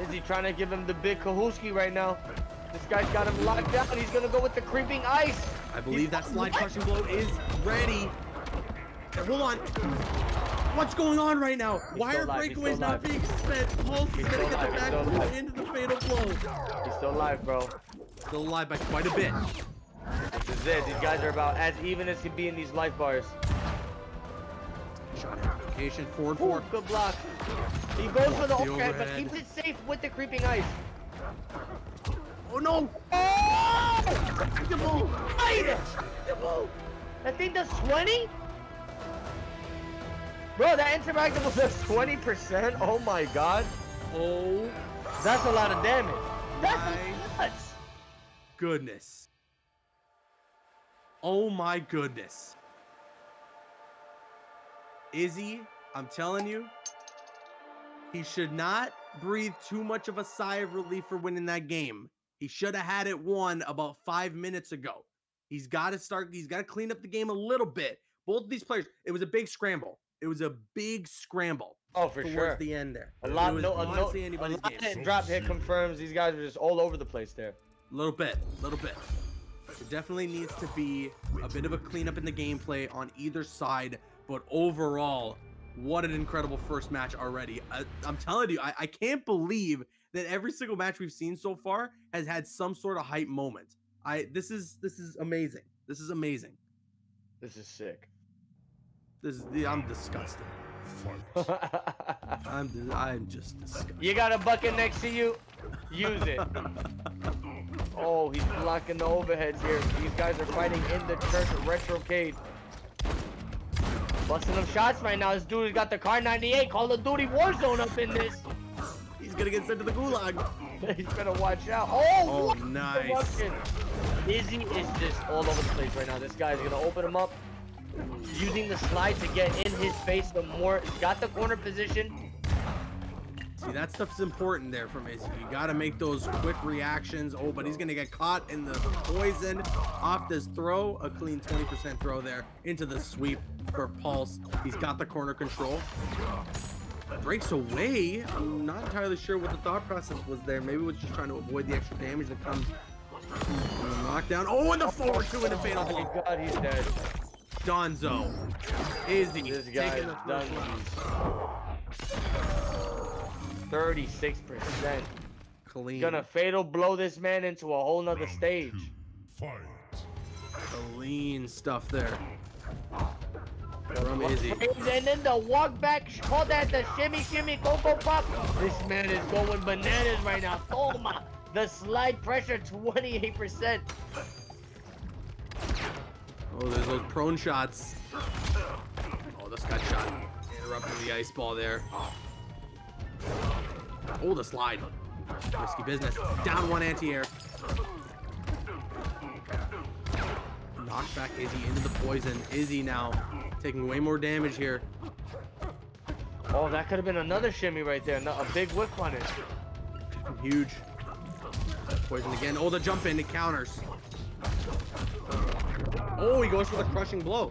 Speaker 2: Is he trying to give him the big Kahuski right now? This guy's got him locked down. He's gonna go with the creeping ice.
Speaker 1: I believe that slide
Speaker 2: What?
Speaker 1: crushing blow is ready. Hold on. What's going on right now? Why are breakaways not
Speaker 2: alive.
Speaker 1: being spent? Pulse is gonna get the
Speaker 2: alive, he's
Speaker 1: back two into the fatal blow.
Speaker 2: He's still alive, bro.
Speaker 1: Still alive by quite a bit.
Speaker 2: This is it. These guys are about as even as can be in these life bars.
Speaker 1: Shot amplification, forward
Speaker 2: Ooh,
Speaker 1: four.
Speaker 2: good block. He goes for the
Speaker 1: The
Speaker 2: overhead, but keeps it safe with the creeping ice.
Speaker 1: Oh no!
Speaker 2: Oh! Right! That thing does 20? Bro, that interactable does 20%? Oh my god.
Speaker 1: Oh
Speaker 2: That's a lot of damage. That's nuts.
Speaker 1: goodness. Oh my goodness. Izzy, I'm telling you, he should not breathe too much of a sigh of relief for winning that game. He should have had it won about five minutes ago. He's got to start, he's got to clean up the game a little bit. Both of these players, it was a big scramble. It was a big scramble
Speaker 2: Oh, for sure.
Speaker 1: towards
Speaker 2: sure.
Speaker 1: the end there.
Speaker 2: A lot,
Speaker 1: it
Speaker 2: no, a, no, a lot
Speaker 1: game.
Speaker 2: drop hit confirms these guys are just all over the place there.
Speaker 1: A little bit, a little bit. There definitely needs to be a bit of a cleanup in the gameplay on either side, but overall, what an incredible first match already. I, I'm telling you, I, I can't believe that every single match we've seen so far has had some sort of hype moment. I this is this is amazing. This is amazing.
Speaker 2: This is sick.
Speaker 1: This is the, I'm disgusted. I'm I'm just disgusted.
Speaker 2: you got a bucket next to you? Use it. Oh, he's blocking the overheads here. These guys are fighting in the church retrocade. Busting them shots right now. This dude has got the Kar98 Call of Duty Warzone up in this.
Speaker 1: He's gonna get sent to the gulag.
Speaker 2: He's gonna watch out. Oh,
Speaker 1: Oh, nice.
Speaker 2: Izzy is just all over the place right now. This guy's gonna open him up. Using the slide to get in his face the more. He's got the corner position.
Speaker 1: See, that stuff's important there from Izzy. You gotta make those quick reactions. Oh, but he's gonna get caught in the poison off this throw. A clean 20% throw there into the sweep for Pulse. He's got the corner control. Breaks away. I'm not entirely sure what the thought process was there. Maybe it was just trying to avoid the extra damage that comes from the knockdown. Oh, and the forward two into fatal
Speaker 2: Oh
Speaker 1: blow.
Speaker 2: my god, he's dead.
Speaker 1: Donzo. Izzy
Speaker 2: This guy is
Speaker 1: the
Speaker 2: done. 36%.
Speaker 1: Clean.
Speaker 2: Gonna fatal blow this man into a whole nother stage.
Speaker 3: Fight.
Speaker 1: Clean stuff there. From Izzy.
Speaker 2: And then the walk back, call that the shimmy shimmy cocoa pop. This man is going bananas right now. Toma. The slide pressure 28%.
Speaker 1: Oh, there's those prone shots. Oh, this got shot. Interrupting the ice ball there. Oh, the slide. Risky business. Down one anti-air. Knocked back Izzy into the poison. Izzy now taking way more damage here.
Speaker 2: Oh, that could have been another shimmy right there. No- A big whip punish.
Speaker 1: Huge. Poison again. Oh, the jump in. It counters. Oh, he goes for the crushing blow.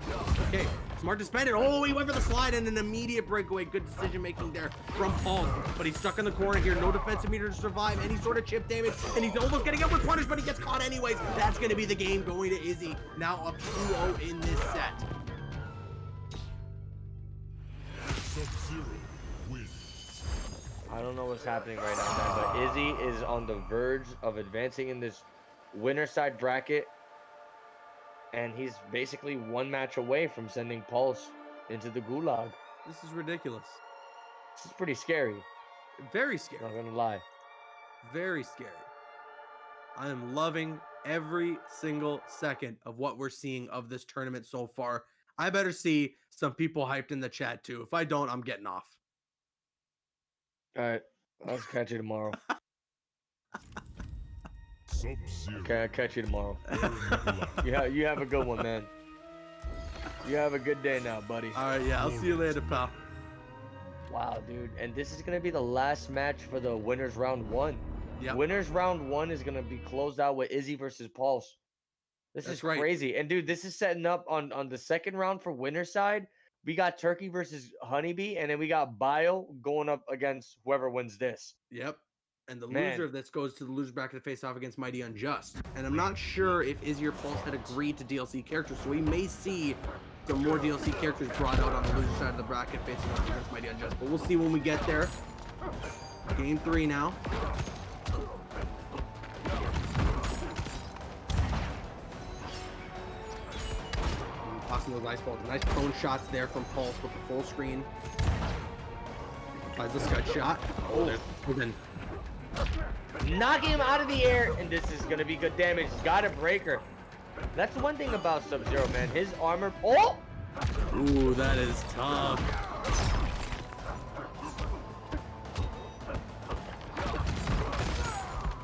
Speaker 1: Okay. Smart to spend it. Oh, he went for the slide and an immediate breakaway. Good decision making there from Paul. But he's stuck in the corner here. No defensive meter to survive any sort of chip damage. And he's almost getting up with punish, but he gets caught anyways. That's going to be the game going to Izzy. Now up 2-0 in this set.
Speaker 2: I don't know what's happening right now, man, but Izzy is on the verge of advancing in this winner side bracket. And he's basically one match away from sending Pulse into the gulag.
Speaker 1: This is ridiculous.
Speaker 2: This is pretty scary.
Speaker 1: Very scary.
Speaker 2: Not gonna lie.
Speaker 1: Very scary. I am loving every single second of what we're seeing of this tournament so far. I better see some people hyped in the chat too. If I don't, I'm getting off.
Speaker 2: All right, I'll catch you tomorrow. Okay, I'll catch you tomorrow.
Speaker 3: Aaron
Speaker 2: You have you have a good one, man. You have a good day now, buddy.
Speaker 1: All right, yeah, I'll see you later, pal.
Speaker 2: Wow, dude. And this is gonna be the last match for the winners round one.
Speaker 1: Yeah,
Speaker 2: Winners round one is gonna be closed out with Izzy versus Pulse. This
Speaker 1: That's
Speaker 2: is
Speaker 1: right.
Speaker 2: crazy. And dude, this is setting up on on the second round for winner side. We got Turkey versus Honeybee, and then we got Bio going up against whoever wins this.
Speaker 1: Yep. And the
Speaker 2: Man.
Speaker 1: loser of this goes to the loser bracket to face off against Mighty Unjust. And I'm not sure if Izzy or Pulse had agreed to DLC characters, so we may see some more DLC characters brought out on the loser side of the bracket facing off against Mighty Unjust. But we'll see when we get there. Game three now. Tossing those ice balls. Nice prone shots there from Pulse with the full screen. Applies the scud shot. Oh, there's then
Speaker 2: Knocking him out of the air, and this is gonna be good damage. He's got a breaker. That's one thing about Sub Zero, man. His armor. Oh!
Speaker 1: Ooh, that is tough.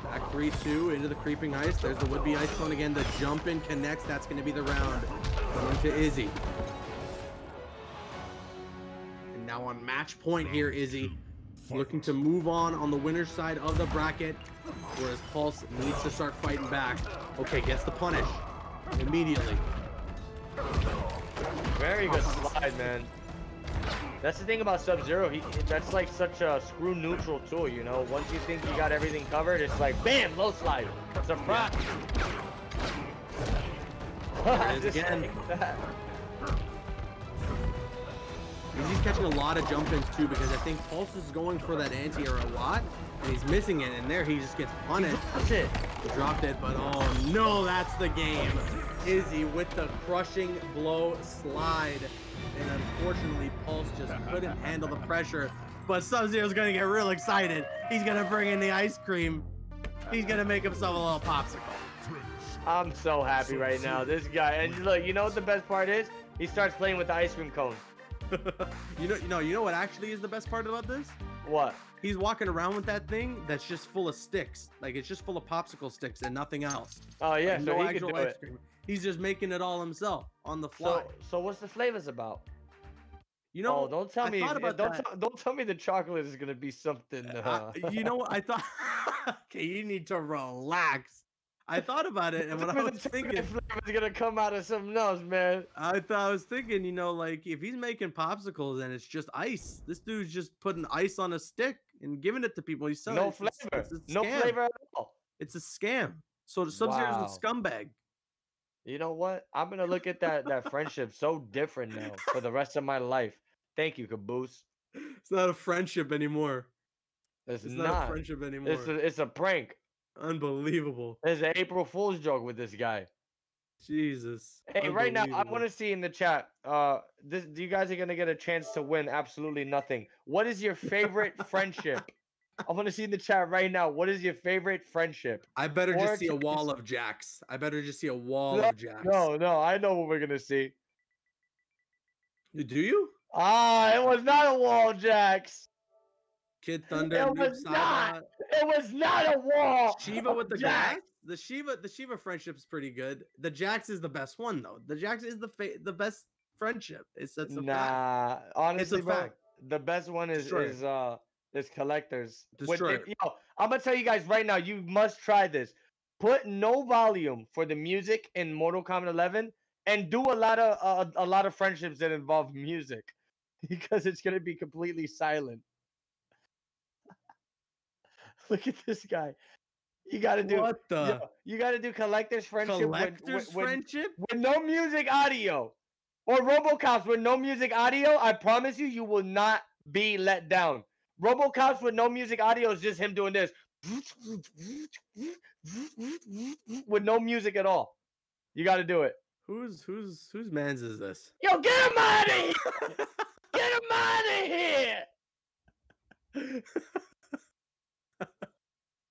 Speaker 1: Back 3-2 into the creeping ice. There's the would-be ice clone again. The jump in connects. That's going to be the round. Going to Izzy. And now on match point here, Izzy. Looking to move on on the winner's side of the bracket. Whereas Pulse needs to start fighting back. Okay, gets the punish. Immediately.
Speaker 2: Very good slide, man. That's the thing about Sub Zero. He that's like such a screw neutral tool, you know. Once you think you got everything covered, it's like bam, low slide. Surprise.
Speaker 1: There it is again. He's catching a lot of jump ins too because I think Pulse is going for that anti-air a lot and he's missing it and there he just gets punished.
Speaker 2: That's it.
Speaker 1: He dropped it, but oh no, that's the game. Izzy with the crushing blow slide. And unfortunately, Pulse just couldn't handle the pressure. But Sub-Zero's gonna get real excited. He's gonna bring in the ice cream. He's gonna make himself a little popsicle.
Speaker 2: I'm so happy right now. This guy, and look, you know what the best part is? He starts playing with the ice cream cone.
Speaker 1: you know, you know, you know what actually is the best part about this?
Speaker 2: What?
Speaker 1: He's walking around with that thing that's just full of sticks. Like it's just full of popsicle sticks and nothing else.
Speaker 2: Oh yeah,
Speaker 1: Like,
Speaker 2: so
Speaker 1: no
Speaker 2: he can do
Speaker 1: ice
Speaker 2: it.
Speaker 1: cream. He's just making it all himself on the fly.
Speaker 2: So, so what's the flavors about?
Speaker 1: you know,
Speaker 2: oh, don't tell
Speaker 1: I
Speaker 2: me.
Speaker 1: about
Speaker 2: don't tell, don't tell me the chocolate is gonna be something. Uh,
Speaker 1: you know what? I thought. okay, you need to relax. I thought about it, and what I was thinking,
Speaker 2: flavor is gonna come out of something else, man.
Speaker 1: I thought I was thinking, you know, like if he's making popsicles and it's just ice, this dude's just putting ice on a stick and giving it to people. He's selling.
Speaker 2: no
Speaker 1: it's a s-
Speaker 2: flavor.
Speaker 1: it's a
Speaker 2: No
Speaker 1: scam.
Speaker 2: flavor at all.
Speaker 1: It's a scam. So the Sub Zero's
Speaker 2: Wow.
Speaker 1: a scumbag.
Speaker 2: You know what? I'm gonna look at that that friendship so different now for the rest of my life. Thank you, Caboose.
Speaker 1: It's not a friendship anymore.
Speaker 2: It's,
Speaker 1: It's
Speaker 2: not.
Speaker 1: not, a friendship anymore.
Speaker 2: It's a, it's a prank.
Speaker 1: Unbelievable.
Speaker 2: It's an April Fool's joke with this guy.
Speaker 1: Jesus.
Speaker 2: Hey, right now, I want to see in the chat. Uh, this you guys are gonna get a chance to win absolutely nothing. What is your favorite friendship? I want to see in the chat right now. What is your favorite friendship?
Speaker 1: I better
Speaker 2: Or
Speaker 1: just see a wall of Jax. I better just see a wall
Speaker 2: No,
Speaker 1: of Jax.
Speaker 2: No, no, I know what we're gonna see.
Speaker 1: Do you?
Speaker 2: Ah, it was not a wall, Jax.
Speaker 1: Kid Thunder,
Speaker 2: It was not. It was not a wall.
Speaker 1: Shiva with the
Speaker 2: Jax.
Speaker 1: grass. The Shiva, the Shiva friendship is pretty good. The Jax is the best one though. The Jax is the fa- the best friendship. It's that's a fact.
Speaker 2: Nah, honestly, bro,
Speaker 1: fact.
Speaker 2: the best one is
Speaker 1: Destroyer.
Speaker 2: is uh is collectors. With-
Speaker 1: Destroyer.
Speaker 2: if- yo, I'm gonna tell you guys right now. You must try this. Put no volume for the music in Mortal Kombat 11, and do a lot of uh, a lot of friendships that involve music, because it's gonna be completely silent. Look at this guy. You gotta do.
Speaker 1: what the
Speaker 2: yo, you gotta do collectors friendship with-
Speaker 1: collector's
Speaker 2: with,
Speaker 1: friendship?
Speaker 2: with no music audio. or RoboCops with no music audio, I promise you, you will not be let down. RoboCops with no music audio is just him doing this with no music at all. You got to do it.
Speaker 1: Who's who's whose man's is this?
Speaker 2: Yo, get him out of here! Get him out of here!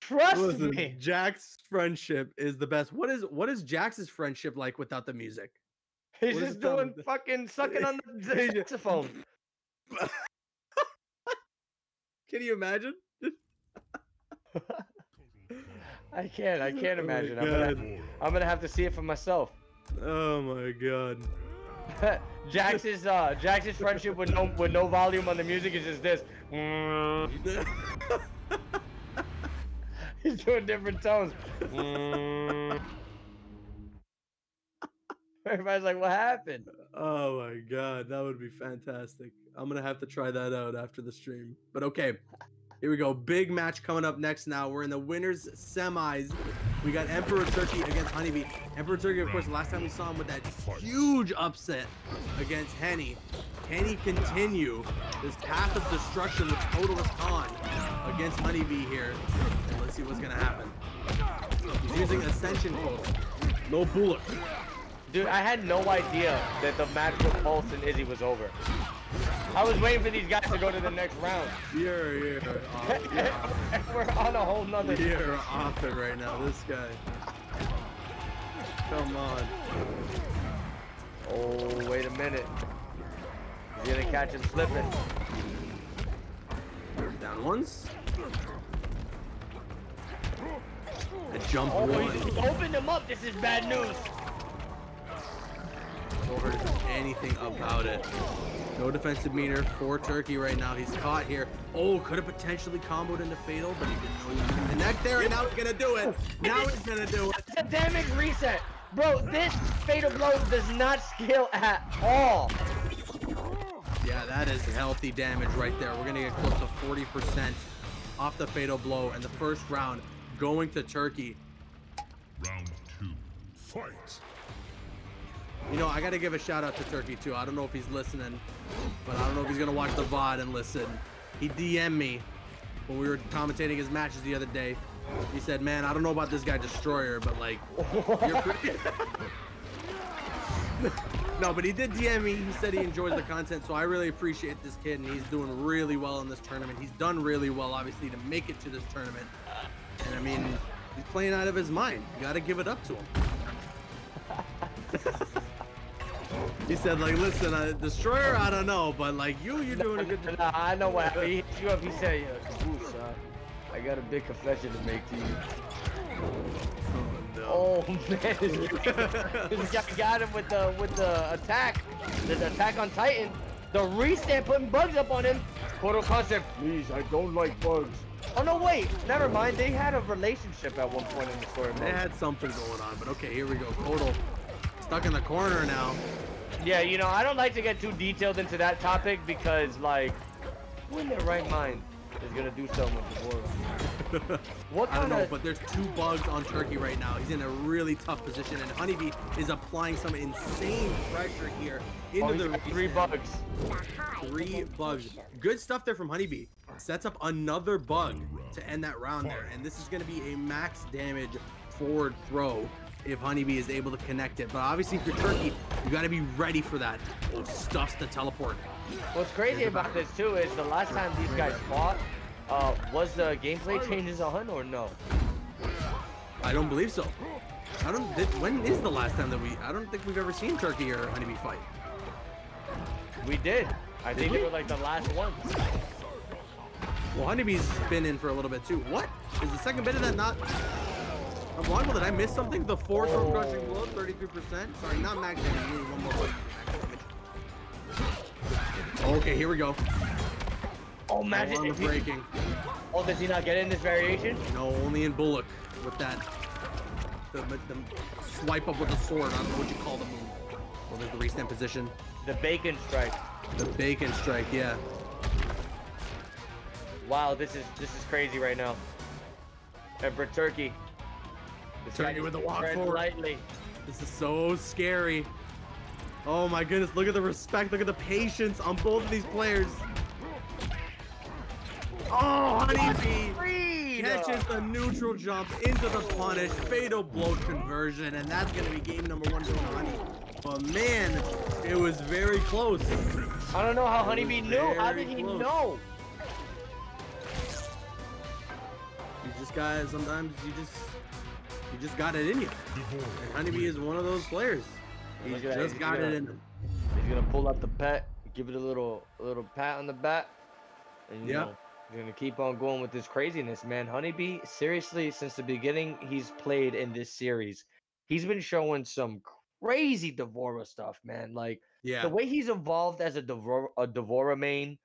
Speaker 2: Trust
Speaker 1: Listen,
Speaker 2: me.
Speaker 1: Jax's friendship is the best. What is what is Jax's friendship like without the music?
Speaker 2: He's
Speaker 1: what
Speaker 2: just doing fucking sucking on the saxophone.
Speaker 1: Can you imagine?
Speaker 2: I can't. I can't
Speaker 1: Oh
Speaker 2: imagine. I'm gonna, I'm gonna have to see it for myself.
Speaker 1: Oh my god.
Speaker 2: Jax's uh Jax's friendship with no with no volume on the music is just this. He's doing different tones. Mm. Everybody's like, "What happened?"
Speaker 1: oh my god, that would be fantastic. I'm gonna have to try that out after the stream. But okay, here we go. Big match coming up next. Now we're in the winners semis. We got Emperor Turkey against Honeybee. Emperor Turkey, of course, the last time we saw him with that huge upset against Henny. Can he continue this path of destruction with Totalist Khan against Honeybee here? Gonna happen. He's using Ascension Total. No bullet.
Speaker 2: Dude, I had no idea that the match with Pulse and Izzy was over. I was waiting for these guys to go to the next round.
Speaker 1: You're, you're, off, you're,
Speaker 2: we're on a whole nother.
Speaker 1: you're off it right now. This guy. Come on.
Speaker 2: Oh, wait a minute. He's gonna catch him slipping.
Speaker 1: Down once. A jump
Speaker 2: Oh,
Speaker 1: one.
Speaker 2: he opened him up. This is bad news.
Speaker 1: Over to do anything about it. No defensive meter for Turkey right now. He's caught here. Oh, could have potentially comboed into Fatal, but he didn't know he was gonna connect there, and now he's gonna do it. Now he's gonna do it.
Speaker 2: It's a damage reset. Bro, this fatal blow does not scale at all.
Speaker 1: Yeah, that is healthy damage right there. We're gonna get close to 40% off the fatal blow, in the first round going to Turkey.
Speaker 3: Round two. Fight.
Speaker 1: You know, I gotta give a shout out to Turkey too. I don't know if he's listening, but I don't know if he's gonna watch the VOD and listen. He DM'd me when we were commentating his matches the other day. He said, "Man, I don't know about this guy Destroyer, but like, you're pretty." no, but he did DM me. He said he enjoys the content, so I really appreciate this kid, and he's doing really well in this tournament. He's done really well, obviously, to make it to this tournament. And I mean, he's playing out of his mind. You gotta give it up to him. He said, like, listen, uh, Destroyer, I don't know, but like you, you're doing a good job.
Speaker 2: Nah, I know what happened. He hit you up. He said, Yo, Caboose, uh, I got a big confession to make to you. Oh man, this guy, this guy got him with the with the attack, the attack on Titan. The restand putting bugs up on him. Photo concept, please, I don't like bugs. Oh no, wait, never mind. They had a relationship at one point in the story.
Speaker 1: They had something going on, but okay, here we go. Kotal stuck in the corner now.
Speaker 2: Yeah, you know, I don't like to get too detailed into that topic because, like, who in their right mind is gonna do something with the? What
Speaker 1: I don't know,
Speaker 2: of?
Speaker 1: but there's two bugs on Turkey right now. He's in a really tough position, and Honeybee is applying some insane pressure here into
Speaker 2: Oh, he's
Speaker 1: the
Speaker 2: got three bugs.
Speaker 1: Three bugs. Good stuff there from Honeybee. Sets up another bug to end that round there, and this is going to be a max damage forward throw if Honeybee is able to connect it. But obviously if you're Turkey, you got to be ready for that. Oh, stuffs the teleport.
Speaker 2: What's crazy about this too is the last time these guys fought, uh, was the gameplay changes on or no?
Speaker 1: I don't believe so. I don't. Th- when is the last time that we? I don't think we've ever seen Turkey or Honeybee fight.
Speaker 2: We did. I think
Speaker 1: we?
Speaker 2: they were like the last ones.
Speaker 1: Well, Honeybee's been in for a little bit too. What is the second bit of that not? Unblockable, did I miss something? The fourth from crushing blow, 33%. Sorry, not max damage. one more button for max damage. Okay, here we go.
Speaker 2: Oh, imagine
Speaker 1: on the
Speaker 2: if he,
Speaker 1: breaking.
Speaker 2: Oh, does he not get in this variation?
Speaker 1: No, only in Bullock with that. The, the swipe up with the sword. I don't know what you call the move. Well, there's the restand position.
Speaker 2: The bacon strike.
Speaker 1: The bacon strike, yeah.
Speaker 2: Wow, this is this is crazy right now. Emperor Turkey. This
Speaker 1: Turkey with the walk forward.
Speaker 2: lightly.
Speaker 1: This is so scary. Oh my goodness, look at the respect, look at the patience on both of these players. Oh, Honeybee catches the neutral jump into the punish, fatal blow conversion, and that's gonna be game number one for Honey. But man, it was very close.
Speaker 2: I don't know how Honeybee knew. How did he
Speaker 1: close.
Speaker 2: know?
Speaker 1: You just got sometimes you just you just got it in you. And Honeybee is one of those players.
Speaker 2: That,
Speaker 1: just got
Speaker 2: gonna-
Speaker 1: it in him.
Speaker 2: He's gonna pull up the pet, give it a little a little pat on the back, and you
Speaker 1: Yeah.
Speaker 2: know, he's gonna keep on going with this craziness, man. Honeybee, seriously, since the beginning he's played in this series, he's been showing some crazy D'Vorah stuff, man. Like
Speaker 1: Yeah.
Speaker 2: the way he's evolved as a D'Vorah, a D'Vorah main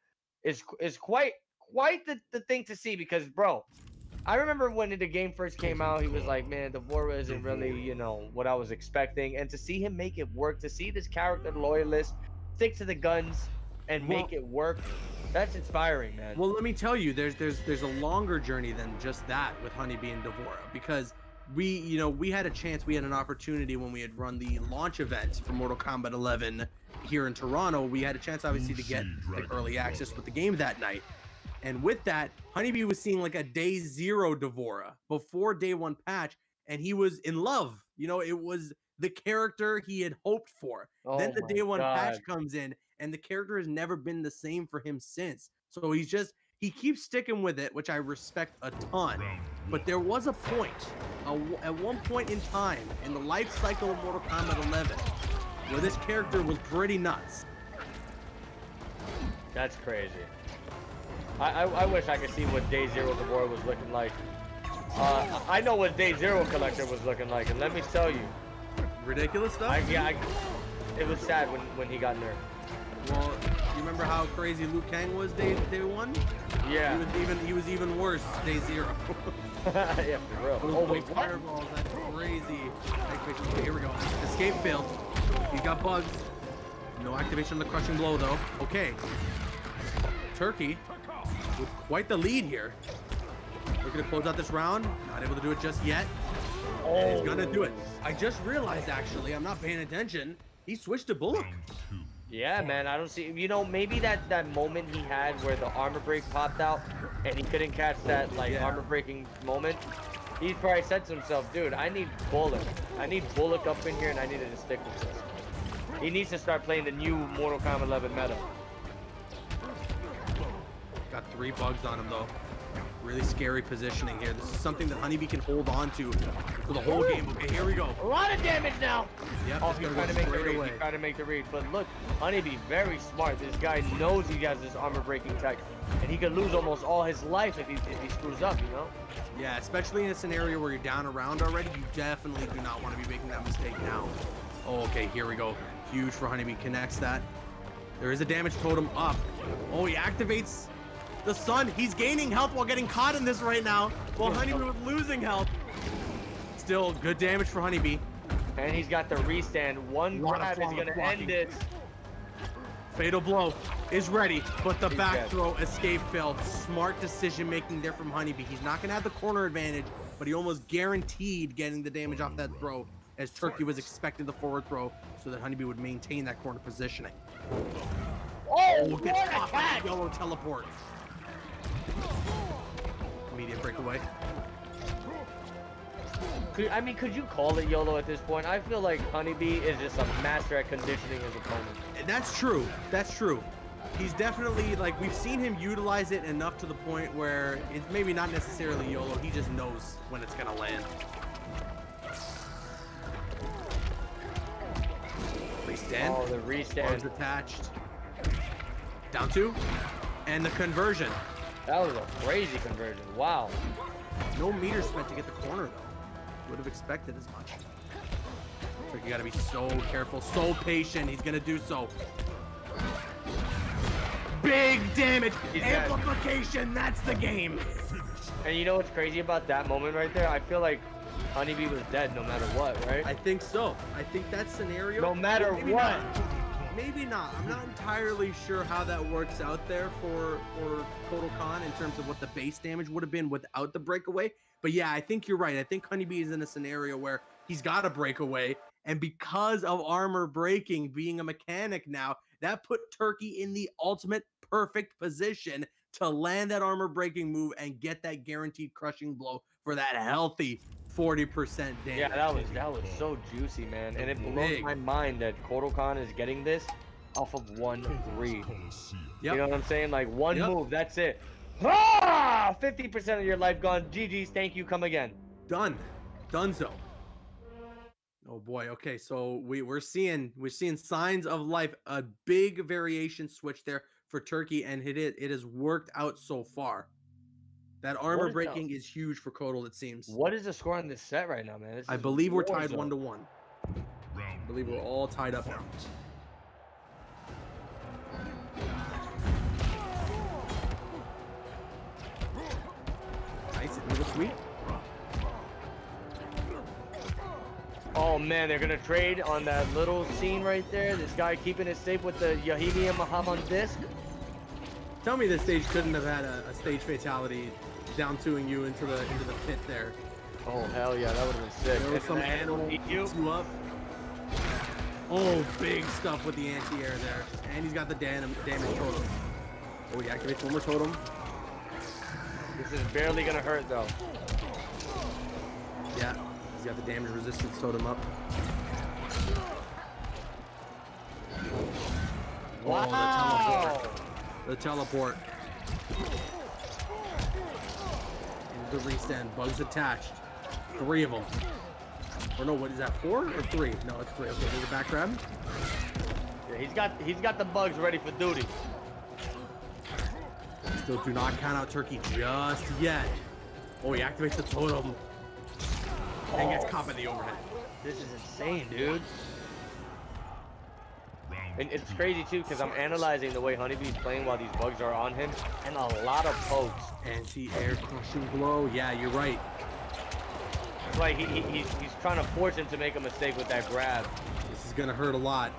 Speaker 2: is is quite quite the, the thing to see because bro, I remember when the game first came out, he was like, man, D'Vorah isn't really, you know, what I was expecting. And to see him make it work, to see this character loyalist stick to the guns and
Speaker 1: Well-
Speaker 2: make it work, that's inspiring, man.
Speaker 1: Well, let me tell you, there's there's there's a longer journey than just that with Honeybee and D'Vorah because we, you know, we had a chance, we had an opportunity when we had run the launch event for Mortal Kombat 11 here in Toronto. We had a chance, obviously, to get like early access with the game that night. And with that, Honeybee was seeing like a day zero D'Vorah before day one patch, and he was in love. You know, it was the character he had hoped for. then
Speaker 2: Oh
Speaker 1: the day one patch comes in, and the character has never been the same for him since. So he's just he keeps sticking with it, which I respect a ton. But there was a point, a w at one point in time in the life cycle of Mortal Kombat 11, where this character was pretty nuts.
Speaker 2: That's crazy. I, I, I wish I could see what Day Zero D'Vorah was looking like. Uh, I know what Day Zero Collector was looking like, and let me tell you,
Speaker 1: Ridiculous stuff.
Speaker 2: I, yeah, I, it was sad when, when he got nerfed.
Speaker 1: Well, you remember how crazy Liu Kang was day day one? Yeah. He
Speaker 2: Yeah,
Speaker 1: was even he was even worse day zero.
Speaker 2: yeah, for real.
Speaker 1: Those
Speaker 2: Oh
Speaker 1: big
Speaker 2: wait, what?
Speaker 1: fireballs, that crazy activation. Okay, here we go. Escape failed. He's got bugs. No activation on the crushing blow though. Okay. Turkey with quite the lead here. Looking to close out this round. Not able to do it just yet. And he's gonna do it. Oh. I just realized actually, I'm not paying attention. He switched to Bullock.
Speaker 2: Yeah, man, I don't see. You know, maybe that that moment he had where the armor break popped out and he couldn't catch that oh, like
Speaker 1: Yeah.
Speaker 2: armor breaking moment. He probably said to himself, "Dude, I need Bullock. I need Bullock up in here, and I needed to stick with this." He needs to start playing the new Mortal Kombat 11 meta.
Speaker 1: Got three bugs on him though. Really scary positioning here. This is something that Honeybee can hold on to for the whole game. Okay, here we go.
Speaker 2: A lot of damage now.
Speaker 1: Yep,
Speaker 2: Oh, he's
Speaker 1: gonna
Speaker 2: trying to make the read.
Speaker 1: away.
Speaker 2: He's trying to make the read. But look, Honeybee, very smart. This guy knows he has this armor breaking tech, and he could lose almost all his life if he if he screws up. You know.
Speaker 1: Yeah, especially in a scenario where you're down around already, you definitely do not want to be making that mistake now. Oh, okay, here we go. Huge for Honeybee. Connects that. There is a damage totem up. Oh, he activates the sun. He's gaining health while getting caught in this right now, while Honeybee was losing health. Still, good damage for Honeybee.
Speaker 2: And he's got the restand. One
Speaker 1: Lot
Speaker 2: grab is gonna end it.
Speaker 1: Fatal blow is ready, but the
Speaker 2: He's
Speaker 1: back
Speaker 2: dead.
Speaker 1: throw escape failed. Smart decision making there from Honeybee. He's not gonna have the corner advantage, but he almost guaranteed getting the damage off that throw as Turkey was expecting the forward throw so that Honeybee would maintain that corner positioning.
Speaker 2: Oh,
Speaker 1: Oh,
Speaker 2: what
Speaker 1: gets
Speaker 2: a
Speaker 1: caught by
Speaker 2: catch!
Speaker 1: the YOLO teleport. Immediate breakaway.
Speaker 2: Could, I mean, could you call it YOLO at this point? I feel like Honeybee is just a master at conditioning his opponent.
Speaker 1: That's true. That's true. He's definitely like we've seen him utilize it enough to the point where it's maybe not necessarily YOLO. He just knows when it's gonna land. Restand.
Speaker 2: Oh, the restand.
Speaker 1: attached. Down two. And the conversion.
Speaker 2: That was a crazy conversion. Wow.
Speaker 1: No meter spent to get the corner though. Would have expected as much. So you gotta be so careful, so patient. He's gonna do so. Big damage,
Speaker 2: He's dead.
Speaker 1: amplification. That's the game.
Speaker 2: And you know what's crazy about that moment right there? I feel like Honeybee was dead no matter what, right?
Speaker 1: I think so. I think that scenario.
Speaker 2: No matter what.
Speaker 1: not. Maybe not. I'm not entirely sure how that works out there for for Kotal Khan in terms of what the base damage would have been without the breakaway. But yeah, I think you're right. I think Honeybee is in a scenario where he's got a breakaway And because of armor breaking being a mechanic now, that put Turkey in the ultimate perfect position to land that armor breaking move and get that guaranteed crushing blow for that healthy 40% damage.
Speaker 2: Yeah, that was that was so juicy, man. And it blows my mind that Kotal Khan is getting this off of one three.
Speaker 1: Yep.
Speaker 2: You know what I'm saying? Like one
Speaker 1: Yep.
Speaker 2: move, that's it. Ah! 50% of your life gone. GG's, thank you, come again.
Speaker 1: done dunzo oh boy okay so we, we're seeing we're seeing signs of life a big variation switch there for turkey and it it, it has worked out so far that armor
Speaker 2: is that?
Speaker 1: breaking is huge for Kotal, it seems
Speaker 2: What is the score on this set right now, man? This
Speaker 1: i believe we're tied
Speaker 2: zone.
Speaker 1: one to one i believe we're all tied up now
Speaker 3: Fight.
Speaker 1: nice little sweet
Speaker 2: Oh man, they're gonna trade on that little scene right there. This guy keeping it safe with the Yahidi and Mahaman disc.
Speaker 1: tell me this stage couldn't have had a, a stage fatality down twoing you into the into the pit there
Speaker 2: Oh hell yeah, that would have been sick.
Speaker 1: There was
Speaker 2: And
Speaker 1: some animal
Speaker 2: eat you.
Speaker 1: you up. Oh, big stuff with the anti-air there. And he's got the dam- damage totem. Oh, he activates one more totem.
Speaker 2: This is barely gonna hurt though.
Speaker 1: Yeah, he's got the damage resistance totem up.
Speaker 2: Oh, wow.
Speaker 1: The teleport. Into the resend. Bugs attached. Three of them. Or no, what is that? Four or three? No, it's three. Okay, there's a back grab.
Speaker 2: Yeah, he's got he's got the bugs ready for duty.
Speaker 1: Still do not count out Turkey just yet. Oh, he activates the totem. And gets caught by the overhead.
Speaker 2: This is insane, dude. And it's crazy too, because I'm analyzing the way Honeybee's playing while these bugs are on him, and a lot of pokes.
Speaker 1: Anti-air crushing blow. Yeah, you're right.
Speaker 2: It's like he, he, he's, he's trying to force him to make a mistake with that grab.
Speaker 1: This is gonna hurt a lot.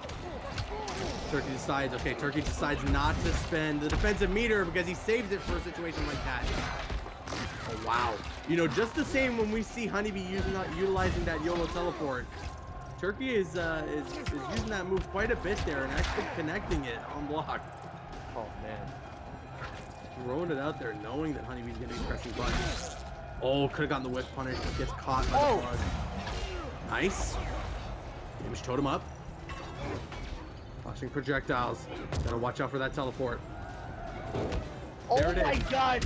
Speaker 1: Turkey decides, okay, Turkey decides not to spend the defensive meter because he saves it for a situation like that. Oh wow. You know, just the same when we see Honeybee using that, utilizing that YOLO teleport. Turkey is, uh, is is using that move quite a bit there and actually connecting it on block.
Speaker 2: Oh man.
Speaker 1: Throwing it out there, knowing that Honeybee's gonna be pressing buttons. Oh, could have gotten the whiff punish. Gets caught by
Speaker 2: Oh.
Speaker 1: the bug. Nice. Damage totem up. Flashing projectiles. Gotta watch out for that teleport.
Speaker 2: Oh
Speaker 1: it
Speaker 2: my
Speaker 1: is.
Speaker 2: god!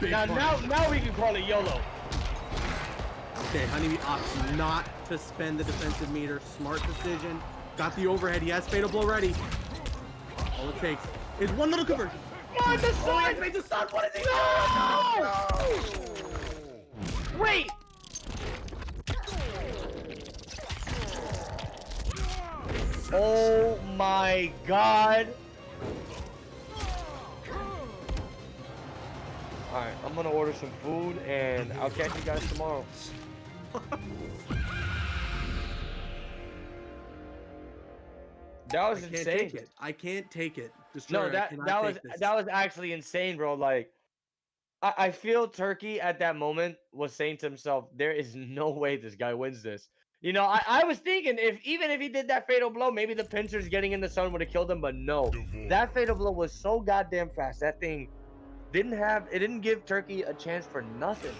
Speaker 1: Big
Speaker 2: now, now, now we can call it YOLO.
Speaker 1: Okay, Honeybee opts not to spend the defensive meter. Smart decision. Got the overhead. He has Fatal Blow ready. All it takes is one little conversion.
Speaker 2: Oh, the
Speaker 1: he
Speaker 2: sun!
Speaker 1: activates the sun. What is he
Speaker 2: No! Wait! Oh my god! Alright, I'm gonna order some food and I'll catch you guys tomorrow. That was
Speaker 1: I can't
Speaker 2: insane.
Speaker 1: take it. I can't take it. Destroyer,
Speaker 2: No, that that was
Speaker 1: this.
Speaker 2: that was actually insane, bro. Like, I, I feel Turkey at that moment was saying to himself, "There is no way this guy wins this." You know, I, I was thinking if even if he did that fatal blow, maybe the pincers getting in the sun would have killed him. But no, that fatal blow was so goddamn fast. That thing didn't have it didn't give Turkey a chance for nothing.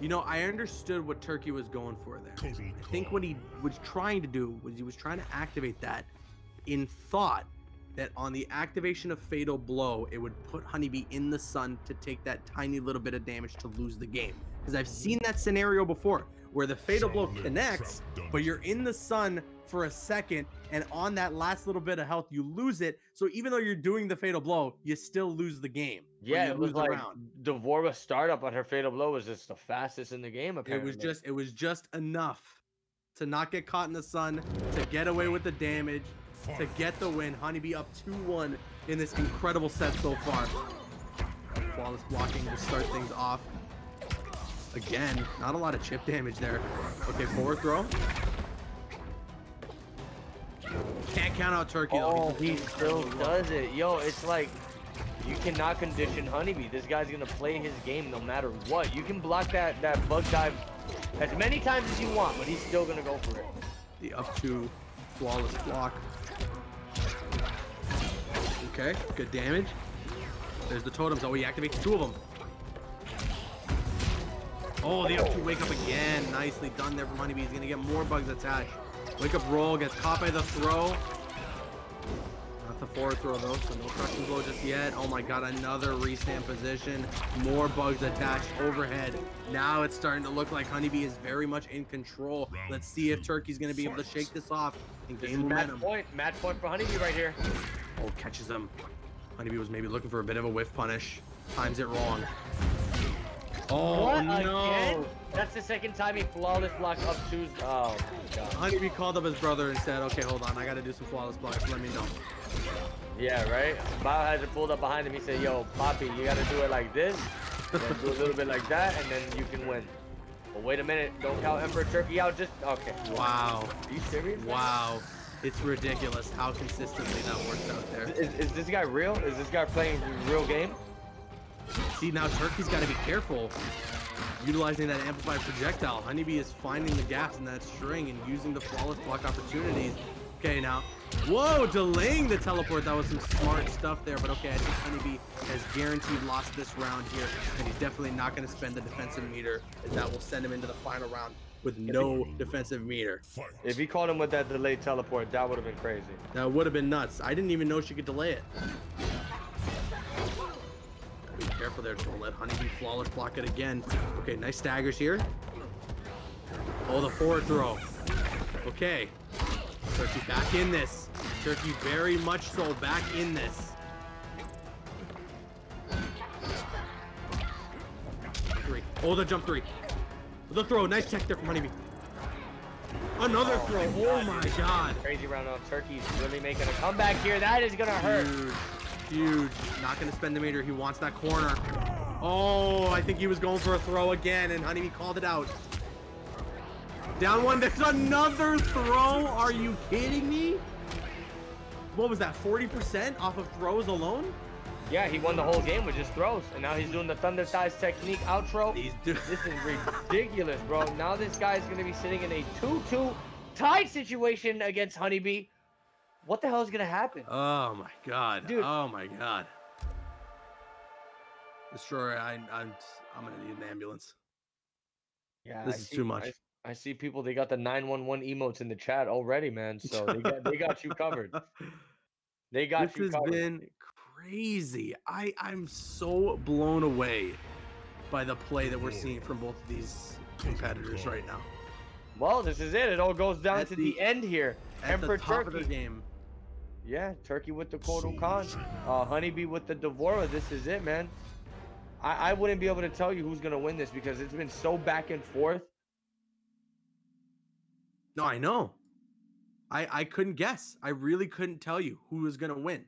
Speaker 1: You know, I understood what Turkey was going for there.
Speaker 3: Total
Speaker 1: I think what he was trying to do was he was trying to activate that in thought that on the activation of Fatal Blow, it would put Honeybee in the sun to take that tiny little bit of damage to lose the game. Because I've seen that scenario before where the Fatal Blow connects, but you're in the sun for a second, and on that last little bit of health, you lose it. So even though you're doing the Fatal Blow, you still lose the game.
Speaker 2: Yeah, it was like
Speaker 1: round.
Speaker 2: D'Vorah startup on her fatal blow was just the fastest in the game. Apparently, It
Speaker 1: was just it was just enough to not get caught in the sun, to get away with the damage, to get the win. Honeybee up 2-1 in this incredible set so far. Flawless blocking to start things off. Again, not a lot of chip damage there. Okay, forward throw. Can't count out Turkey though.
Speaker 2: Oh, he still does it. Yo, it's like you cannot condition Honeybee. This guy's gonna play his game no matter what. You can block that that bug dive as many times as you want, but he's still gonna go for it.
Speaker 1: The up two flawless block. Okay, good damage. There's the totems. Oh, he activates two of them. Oh, the up two wake up again. Nicely done there from Honeybee. He's gonna get more bugs attached. Wake up roll, gets caught by the throw. Not the forward throw though, so no crushing blow just yet. Oh my god, another restand position. More bugs attached overhead. Now it's starting to look like Honeybee is very much in control. Let's see if Turkey's gonna be able to shake this off and
Speaker 2: This
Speaker 1: gain
Speaker 2: is match point. Match point for Honeybee right here.
Speaker 1: Oh, catches him. Honeybee was maybe looking for a bit of a whiff punish. Times it wrong. Oh
Speaker 2: what
Speaker 1: no!
Speaker 2: again? That's the second time he flawless blocked up twos. Oh god.
Speaker 1: Honeybee called up his brother and said, "Okay, hold on, I gotta do some flawless blocks. Let me know."
Speaker 2: Yeah, right? Biohazard pulled up behind him. He said, Yo, Poppy, you gotta do it like this. Then do a little bit like that, and then you can win. But wait a minute. Don't count Emperor Turkey out. Just. Okay.
Speaker 1: Wow,
Speaker 2: Are you serious?
Speaker 1: wow, it's ridiculous how consistently that works out there.
Speaker 2: Is, is this guy real? Is this guy playing real game?
Speaker 1: See, now Turkey's got to be careful utilizing that amplified projectile. Honeybee is finding the gaps in that string and using the flawless block opportunities. Okay, now, whoa, delaying the teleport. That was some smart stuff there, but okay, I think Honeybee has guaranteed lost this round here, and he's definitely not going to spend the defensive meter, as that will send him into the final round with no defensive meter.
Speaker 2: If he caught him with that delayed teleport, that would have been crazy.
Speaker 1: That would have been nuts. I didn't even know she could delay it. Be careful there. Don't let Honeybee flawless block it again. Okay, nice staggers here. Oh, the forward throw. Okay. Turkey back in this. Turkey very much so back in this. Three. Oh, the jump three. The throw. Nice tech there from Honeybee. Another
Speaker 2: Oh
Speaker 1: throw.
Speaker 2: my
Speaker 1: Oh my god.
Speaker 2: Crazy round Turkey's really making a comeback here. That is gonna hurt.
Speaker 1: Huge, huge. Not gonna spend the meter. He wants that corner. Oh, I think he was going for a throw again, and Honeybee called it out. Down one. There's another throw. Are you kidding me? What was that? 40% off of throws alone?
Speaker 2: Yeah, he won the whole game with just throws, and now he's doing the Thunder Thighs technique outro. This is ridiculous, bro. Now this guy's gonna be sitting in a 2-2 tied situation against Honeybee. What the hell is gonna happen?
Speaker 1: Oh my god.
Speaker 2: Dude.
Speaker 1: Oh my god. Destroyer, I, I'm, I'm gonna need an ambulance.
Speaker 2: Yeah,
Speaker 1: this
Speaker 2: I
Speaker 1: is
Speaker 2: see-
Speaker 1: too much.
Speaker 2: I, I see people. They got the 911 emotes in the chat already, man. So they got they got you covered. They got
Speaker 1: this
Speaker 2: you
Speaker 1: has
Speaker 2: covered.
Speaker 1: been crazy. I I'm so blown away by the play that we're seeing from both of these competitors right now.
Speaker 2: Well, this is it. It all goes down
Speaker 1: At
Speaker 2: to the,
Speaker 1: the-
Speaker 2: end here.
Speaker 1: At
Speaker 2: Emperor
Speaker 1: the top of
Speaker 2: Turkey.
Speaker 1: the game.
Speaker 2: Yeah, Turkey with the Kotal Khan. Uh, Honeybee with the D'Vorah. This is it, man. I, I wouldn't be able to tell you who's gonna win this because it's been so back and forth.
Speaker 1: No, I know. I I couldn't guess. I really couldn't tell you who was gonna win.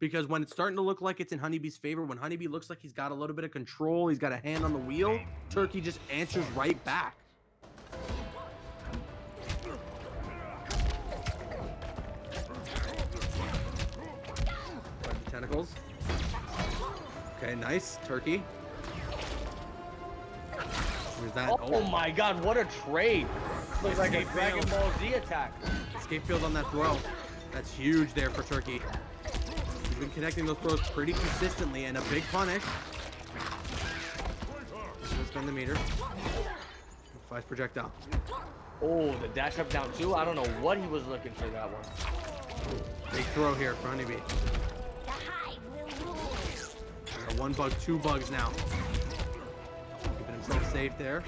Speaker 1: Because when it's starting to look like it's in Honeybee's favor, when Honeybee looks like he's got a little bit of control, he's got a hand on the wheel, Turkey just answers right back. Tentacles. Okay, nice. Turkey. Here's that.
Speaker 2: Oh, oh, my God, what a trade! Looks like a Dragon. Ball Z attack.
Speaker 1: Escape field on that throw. That's huge there for Turkey. He's been connecting those throws pretty consistently and a big punish. Let's spend the meter. Flash projectile.
Speaker 2: Oh, the dash up down two. I don't know what he was looking for that one.
Speaker 1: Big throw here for Honeybee. A one bug, two bugs now. Keeping himself safe there.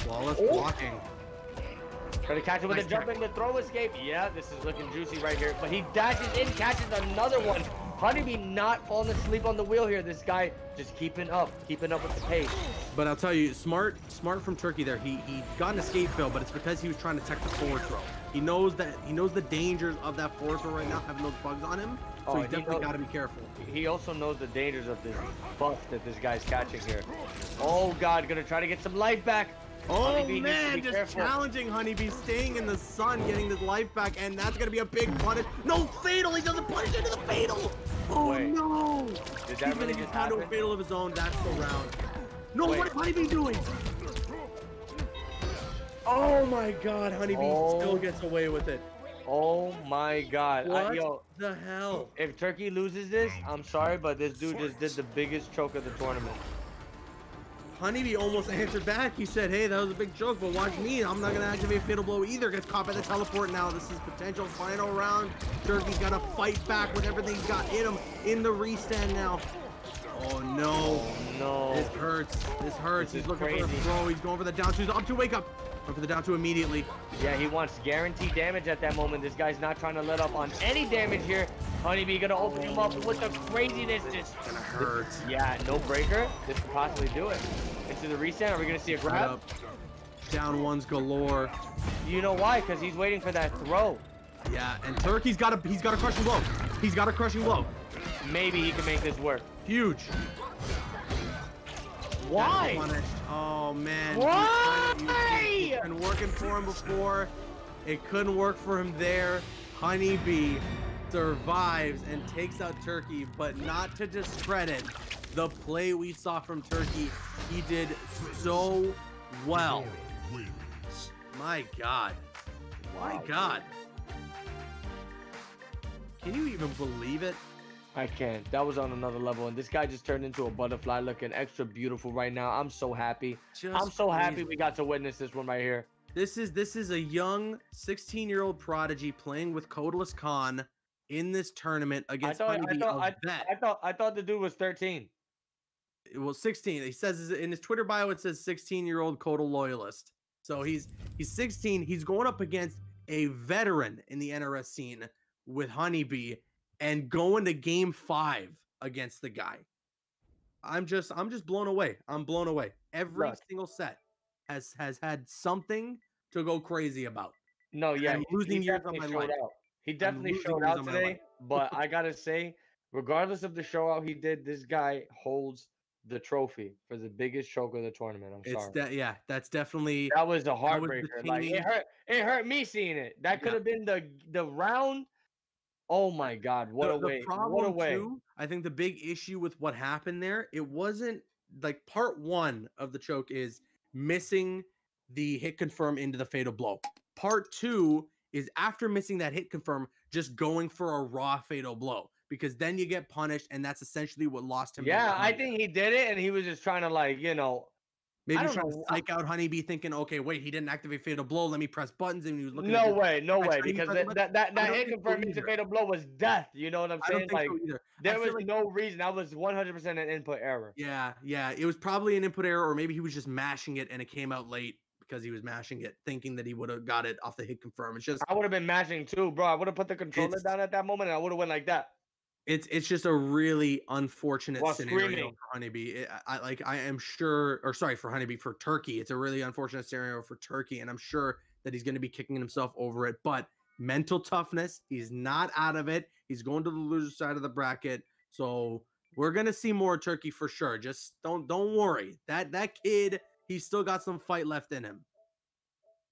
Speaker 1: Flawless
Speaker 2: Oh.
Speaker 1: blocking.
Speaker 2: Try to catch him with
Speaker 1: Nice
Speaker 2: a jump in the throw escape. Yeah, this is looking juicy right here. But he dashes in, catches another one. Honeybee not falling asleep on the wheel here. This guy just keeping up, keeping up with the pace.
Speaker 1: But I'll tell you, smart, smart from Turkey there. He he got an escape fail, but it's because he was trying to tech the forward throw. He knows that he knows the dangers of that throw right now, having those bugs on him. So
Speaker 2: Oh,
Speaker 1: he's
Speaker 2: he
Speaker 1: definitely
Speaker 2: knows-
Speaker 1: got to be careful.
Speaker 2: He also knows the dangers of this buff that this guy's catching here. Oh God, gonna try to get some life back.
Speaker 1: Oh
Speaker 2: Honeybee
Speaker 1: man, just
Speaker 2: careful.
Speaker 1: challenging Honeybee, staying in the sun, getting his life back, and that's gonna be a big punish. No fatal, he doesn't punish into the fatal. Oh
Speaker 2: Wait.
Speaker 1: no!
Speaker 2: Did
Speaker 1: He's
Speaker 2: that
Speaker 1: gonna
Speaker 2: really
Speaker 1: get
Speaker 2: just
Speaker 1: down a fatal of his own. That's the round. No,
Speaker 2: Wait.
Speaker 1: what is Honeybee doing? Oh my god, Honeybee
Speaker 2: Oh.
Speaker 1: still gets away with it.
Speaker 2: Oh my god. I- yo,
Speaker 1: the hell?
Speaker 2: if Turkey loses this, I'm sorry, but this dude just did the biggest choke of the tournament.
Speaker 1: Honeybee almost answered back. He said, hey, that was a big joke, but watch me. I'm not going to activate Fatal Blow either. Gets caught by the teleport now. This is potential final round. Turkey's got to fight back with everything he's got in him in the restand now. Oh, no.
Speaker 2: Oh, no.
Speaker 1: This hurts. This hurts.
Speaker 2: This
Speaker 1: He's looking for
Speaker 2: crazy.
Speaker 1: a throw. He's going for the down two. He's up to wake up. Going for the down two immediately.
Speaker 2: Yeah, he wants guaranteed damage at that moment. This guy's not trying to let up on any damage here. Honeybee gonna open him up with the craziness. This,
Speaker 1: Gonna hurt.
Speaker 2: yeah, no breaker. This could possibly do it. Into the reset. Are we gonna see a grab?
Speaker 1: up. Down ones galore.
Speaker 2: You know why? Because he's waiting for that throw.
Speaker 1: Yeah, and Turkey's got a he's got a crushing blow. He's got a crushing blow.
Speaker 2: Maybe he can make this work.
Speaker 1: Huge.
Speaker 2: Why?
Speaker 1: Oh man.
Speaker 2: Why?
Speaker 1: It's been working for him before. It couldn't work for him there. Honeybee survives and takes out Turkey, but not to discredit the play we saw from Turkey. He did so well. My God. My God. Can you even believe it?
Speaker 2: I can't. That was on another level. And this guy just turned into a butterfly looking extra beautiful right now. I'm so happy.
Speaker 1: Just
Speaker 2: I'm so happy we got to witness this one right here.
Speaker 1: This is this is a young 16 year old prodigy playing with Kotal Khan in this tournament
Speaker 2: I
Speaker 1: against
Speaker 2: thought, I thought, I. I thought, I thought the dude was 13.
Speaker 1: well 16 he says in his twitter bio it says 16 year old Kotal loyalist so he's he's 16 he's going up against a veteran in the nrs scene with honeybee and going to game five against the guy i'm just i'm just blown away i'm blown away every
Speaker 2: Look.
Speaker 1: single set has has had something to go crazy about
Speaker 2: No, yeah,
Speaker 1: I'm
Speaker 2: he-
Speaker 1: losing years
Speaker 2: definitely
Speaker 1: my life.
Speaker 2: out. He definitely showed out today. but I gotta say, regardless of the show out he did, this guy holds the trophy for the biggest choke of the tournament. I'm
Speaker 1: it's
Speaker 2: sorry.
Speaker 1: that yeah that's definitely
Speaker 2: that was a
Speaker 1: was the
Speaker 2: heartbreaker. Like it hurt. It hurt me seeing it. That could
Speaker 1: Yeah.
Speaker 2: have been the the round. Oh my God! What
Speaker 1: the,
Speaker 2: a
Speaker 1: the
Speaker 2: way! What a way!
Speaker 1: too, I think the big issue with what happened there, it wasn't like part one of the choke is missing the hit confirm into the fatal blow. Part two is after missing that hit confirm, just going for a raw fatal blow because then you get punished, and that's essentially what lost him.
Speaker 2: Yeah, I think he did it, and he was just trying to like you know.
Speaker 1: Maybe
Speaker 2: I
Speaker 1: he's
Speaker 2: don't
Speaker 1: trying to
Speaker 2: know,
Speaker 1: psych out Honeybee, thinking, okay, wait, he didn't activate fatal blow. Let me press buttons, and he was looking.
Speaker 2: No way, no way, because that
Speaker 1: button-
Speaker 2: that that, that
Speaker 1: think so
Speaker 2: fatal blow was death. You know what I'm saying? Like
Speaker 1: so.
Speaker 2: There was
Speaker 1: like-
Speaker 2: no reason. That was 100 percent an input error.
Speaker 1: Yeah, yeah. It was probably an input error, or maybe he was just mashing it and it came out late because he was mashing it, thinking that he would have got it off the hit confirm. It's just
Speaker 2: I would have been mashing too, bro. I would have put the controller down at that moment, and I would have went like that.
Speaker 1: It's it's just a really unfortunate
Speaker 2: While
Speaker 1: scenario
Speaker 2: screaming.
Speaker 1: for Honeybee. It- I, like I am sure, or sorry for Honeybee for Turkey. It's a really unfortunate scenario for Turkey, and I'm sure that he's going to be kicking himself over it. But mental toughness, he's not out of it. He's going to the loser side of the bracket, so we're gonna see more Turkey for sure. Just don't don't worry. That that kid, he's still got some fight left in him.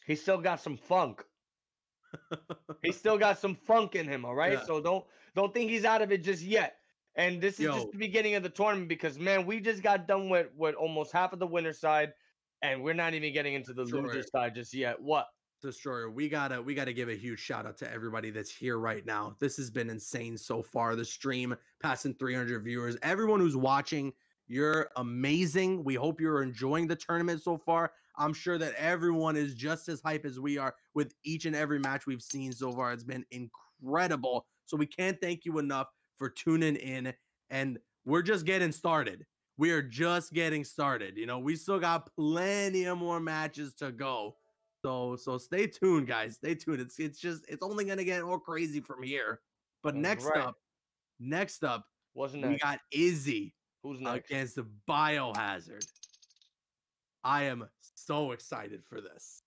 Speaker 2: He still got some funk. he still got some funk in him, all right?
Speaker 1: Yeah.
Speaker 2: So don't don't think he's out of it just yet. And this is
Speaker 1: Yo.
Speaker 2: just the beginning of the tournament because man, we just got done with with almost half of the winner side, and we're not even getting into the loser side just yet. What?
Speaker 1: destroyer we gotta we gotta give a huge shout out to everybody that's here right now this has been insane so far the stream passing 300 viewers everyone who's watching you're amazing we hope you're enjoying the tournament so far i'm sure that everyone is just as hype as we are with each and every match we've seen so far it's been incredible so we can't thank you enough for tuning in and we're just getting started we are just getting started you know we still got plenty of more matches to go so so stay tuned, guys. Stay tuned. It's it's just it's only gonna get more crazy from here. But
Speaker 2: That's
Speaker 1: next
Speaker 2: right.
Speaker 1: up, next up,
Speaker 2: Wasn't
Speaker 1: we got Izzy
Speaker 2: Who's next?
Speaker 1: against the Biohazard. I am so excited for this.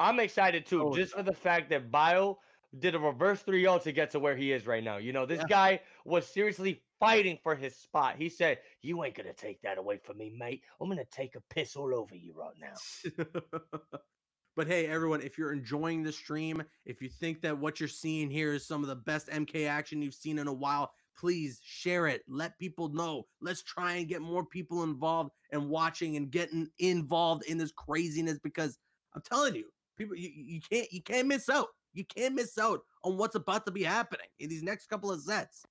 Speaker 2: I'm excited too,
Speaker 1: Oh,
Speaker 2: just for the fact that Bio did a reverse 3-0 to get to where he is right now. You know, this
Speaker 1: Yeah.
Speaker 2: guy was seriously fighting for his spot. He said, "You ain't gonna take that away from me, mate. I'm gonna take a piss all over you right now."
Speaker 1: but hey, everyone, if you're enjoying the stream, if you think that what you're seeing here is some of the best MK action you've seen in a while, please share it. Let people know. Let's try and get more people involved and watching and getting involved in this craziness because I'm telling you, people, you, you can't you can't miss out. You can't miss out on what's about to be happening in these next couple of sets.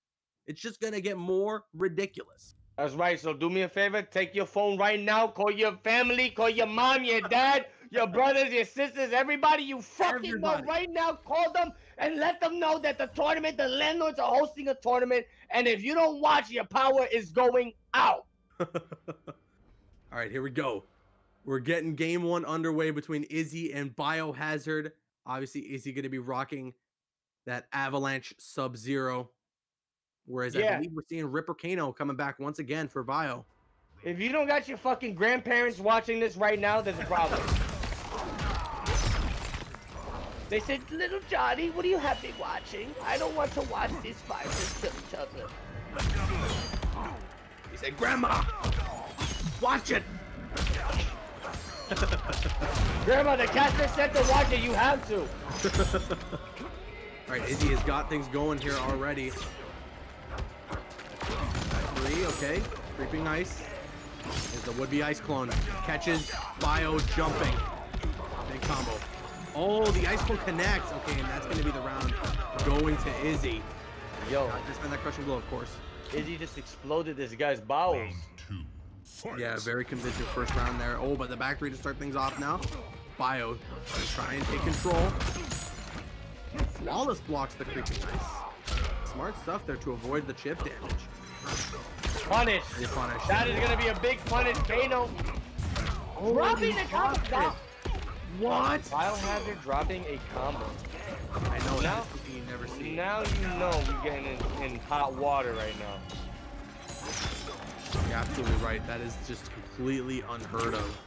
Speaker 1: It's just gonna get more ridiculous.
Speaker 2: That's right. So do me a favor, take your phone right now, call your family, call your mom, your dad, your brothers, your sisters, everybody you fucking
Speaker 1: Everybody.
Speaker 2: know right now. Call them and let them know that the tournament, the landlords are hosting a tournament, and if you don't watch, your power is going out.
Speaker 1: All right, here we go. We're getting game one underway between Izzy and Biohazard. Obviously, is he going to be rocking that Avalanche Sub Zero. Whereas I
Speaker 2: Yeah.
Speaker 1: believe we're seeing Ripper Kano coming back once again for Bio.
Speaker 2: If you don't got your fucking grandparents watching this right now, there's a problem. They said, little Johnny, what do you have me watching? I don't want to watch these fighters kill each other.
Speaker 1: He said, Grandma, watch it.
Speaker 2: Grandma, the caster said to watch it, you have to.
Speaker 1: All right, Izzy has got things going here already. Three, okay. Creeping ice. Is the would-be ice clone. Catches, bio jumping. Big combo. Oh, the ice clone connects. Okay, and that's gonna be the round going to Izzy.
Speaker 2: Yo,
Speaker 1: Uh, Just find that crushing blow, of course.
Speaker 2: Izzy just exploded this guy's bowels.
Speaker 3: Round two. Fight.
Speaker 1: Yeah, very convincing first round there. Oh, but the back three to start things off now. Bio gonna try and take control. Flawless blocks the creeping ice. Smart stuff there to avoid the chip damage.
Speaker 2: Punish.
Speaker 1: Punish.
Speaker 2: That is gonna be a big punish, Kano.
Speaker 1: Oh,
Speaker 2: dropping
Speaker 1: he
Speaker 2: the combo.
Speaker 1: dropped. What?
Speaker 2: Biohazard dropping a combo.
Speaker 1: I know
Speaker 2: Now-
Speaker 1: that's you never see.
Speaker 2: Now you know we're getting in, in hot water right now.
Speaker 1: You're absolutely right. That is just completely unheard of.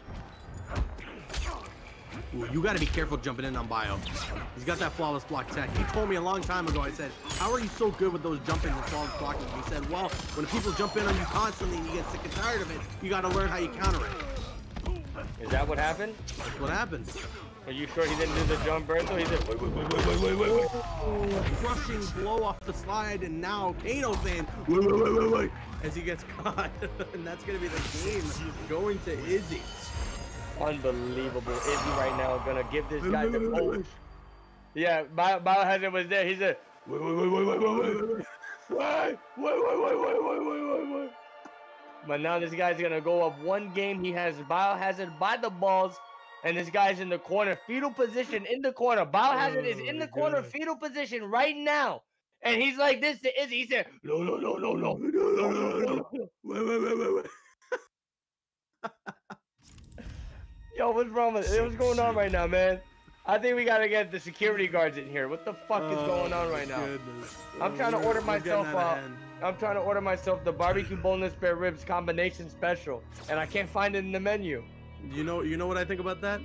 Speaker 1: Ooh, you got to be careful jumping in on Bio. He's got that flawless block tech. He told me a long time ago. I said, "How are you so good with those jumping and flawless blocking?" He said, "Well, when people jump in on you constantly and you get sick and tired of it, you got to learn how you counter it."
Speaker 2: Is that what happened?
Speaker 1: That's what happens.
Speaker 2: Are you sure he didn't do the jump burn? He said, wait, wait, wait, wait, wait, wait, wait, wait.
Speaker 1: Crushing blow off the slide, and now Kano saying, "Wait, wait, wait, wait, wait," as he gets caught, and that's gonna be the game going to Izzy.
Speaker 2: Unbelievable. Izzy right now gonna give this guy the coach. Yeah, Biohazard was there. He said, wait, wait, wait, wait, wait, wait, wait, wait, wait, wait, wait, wait, wait, wait, wait, wait, wait. But now this guy's gonna go up one game. He has Biohazard by the balls, and this guy's in the corner, fetal position in the corner. Biohazard oh, is in the corner,
Speaker 1: God.
Speaker 2: fetal position right now. And he's like this to Izzy. He said, No, no, no, no, no. No, no, no, no. no.
Speaker 1: Wait, wait, wait, wait, wait.
Speaker 2: Yo, what's wrong with it? What's going on right now, man? I think we gotta get the security guards in here. What the fuck oh, is going on right now? Goodness. I'm oh, trying to order myself uh, I'm trying to order myself the barbecue boneless spare ribs combination special, and I can't find it in the menu.
Speaker 1: You know, you know what I think about that?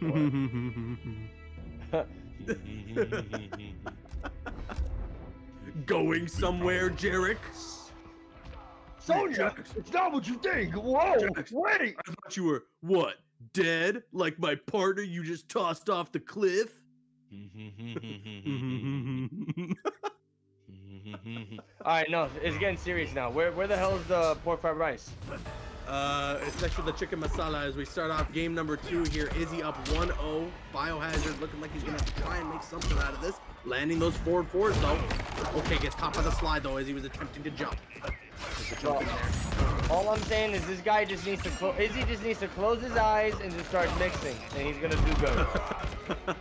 Speaker 1: Going somewhere, Jarek?
Speaker 2: Sonya, it's not what you think. Whoa, wait.
Speaker 1: I thought you were what? Dead? Like my partner you just tossed off the cliff?
Speaker 2: All right, no, it's getting serious now. Where, where the hell is the pork fried rice?
Speaker 1: Uh, to the chicken masala as we start off game number two here. Izzy up 1-0. Biohazard looking like he's gonna try and make something out of this. Landing those forward fours though. Okay, gets caught by the slide though as he was attempting to jump. There's a jump in there.
Speaker 2: All I'm saying is this guy just needs to close. Izzy just needs to close his eyes and just start mixing, and he's gonna do good.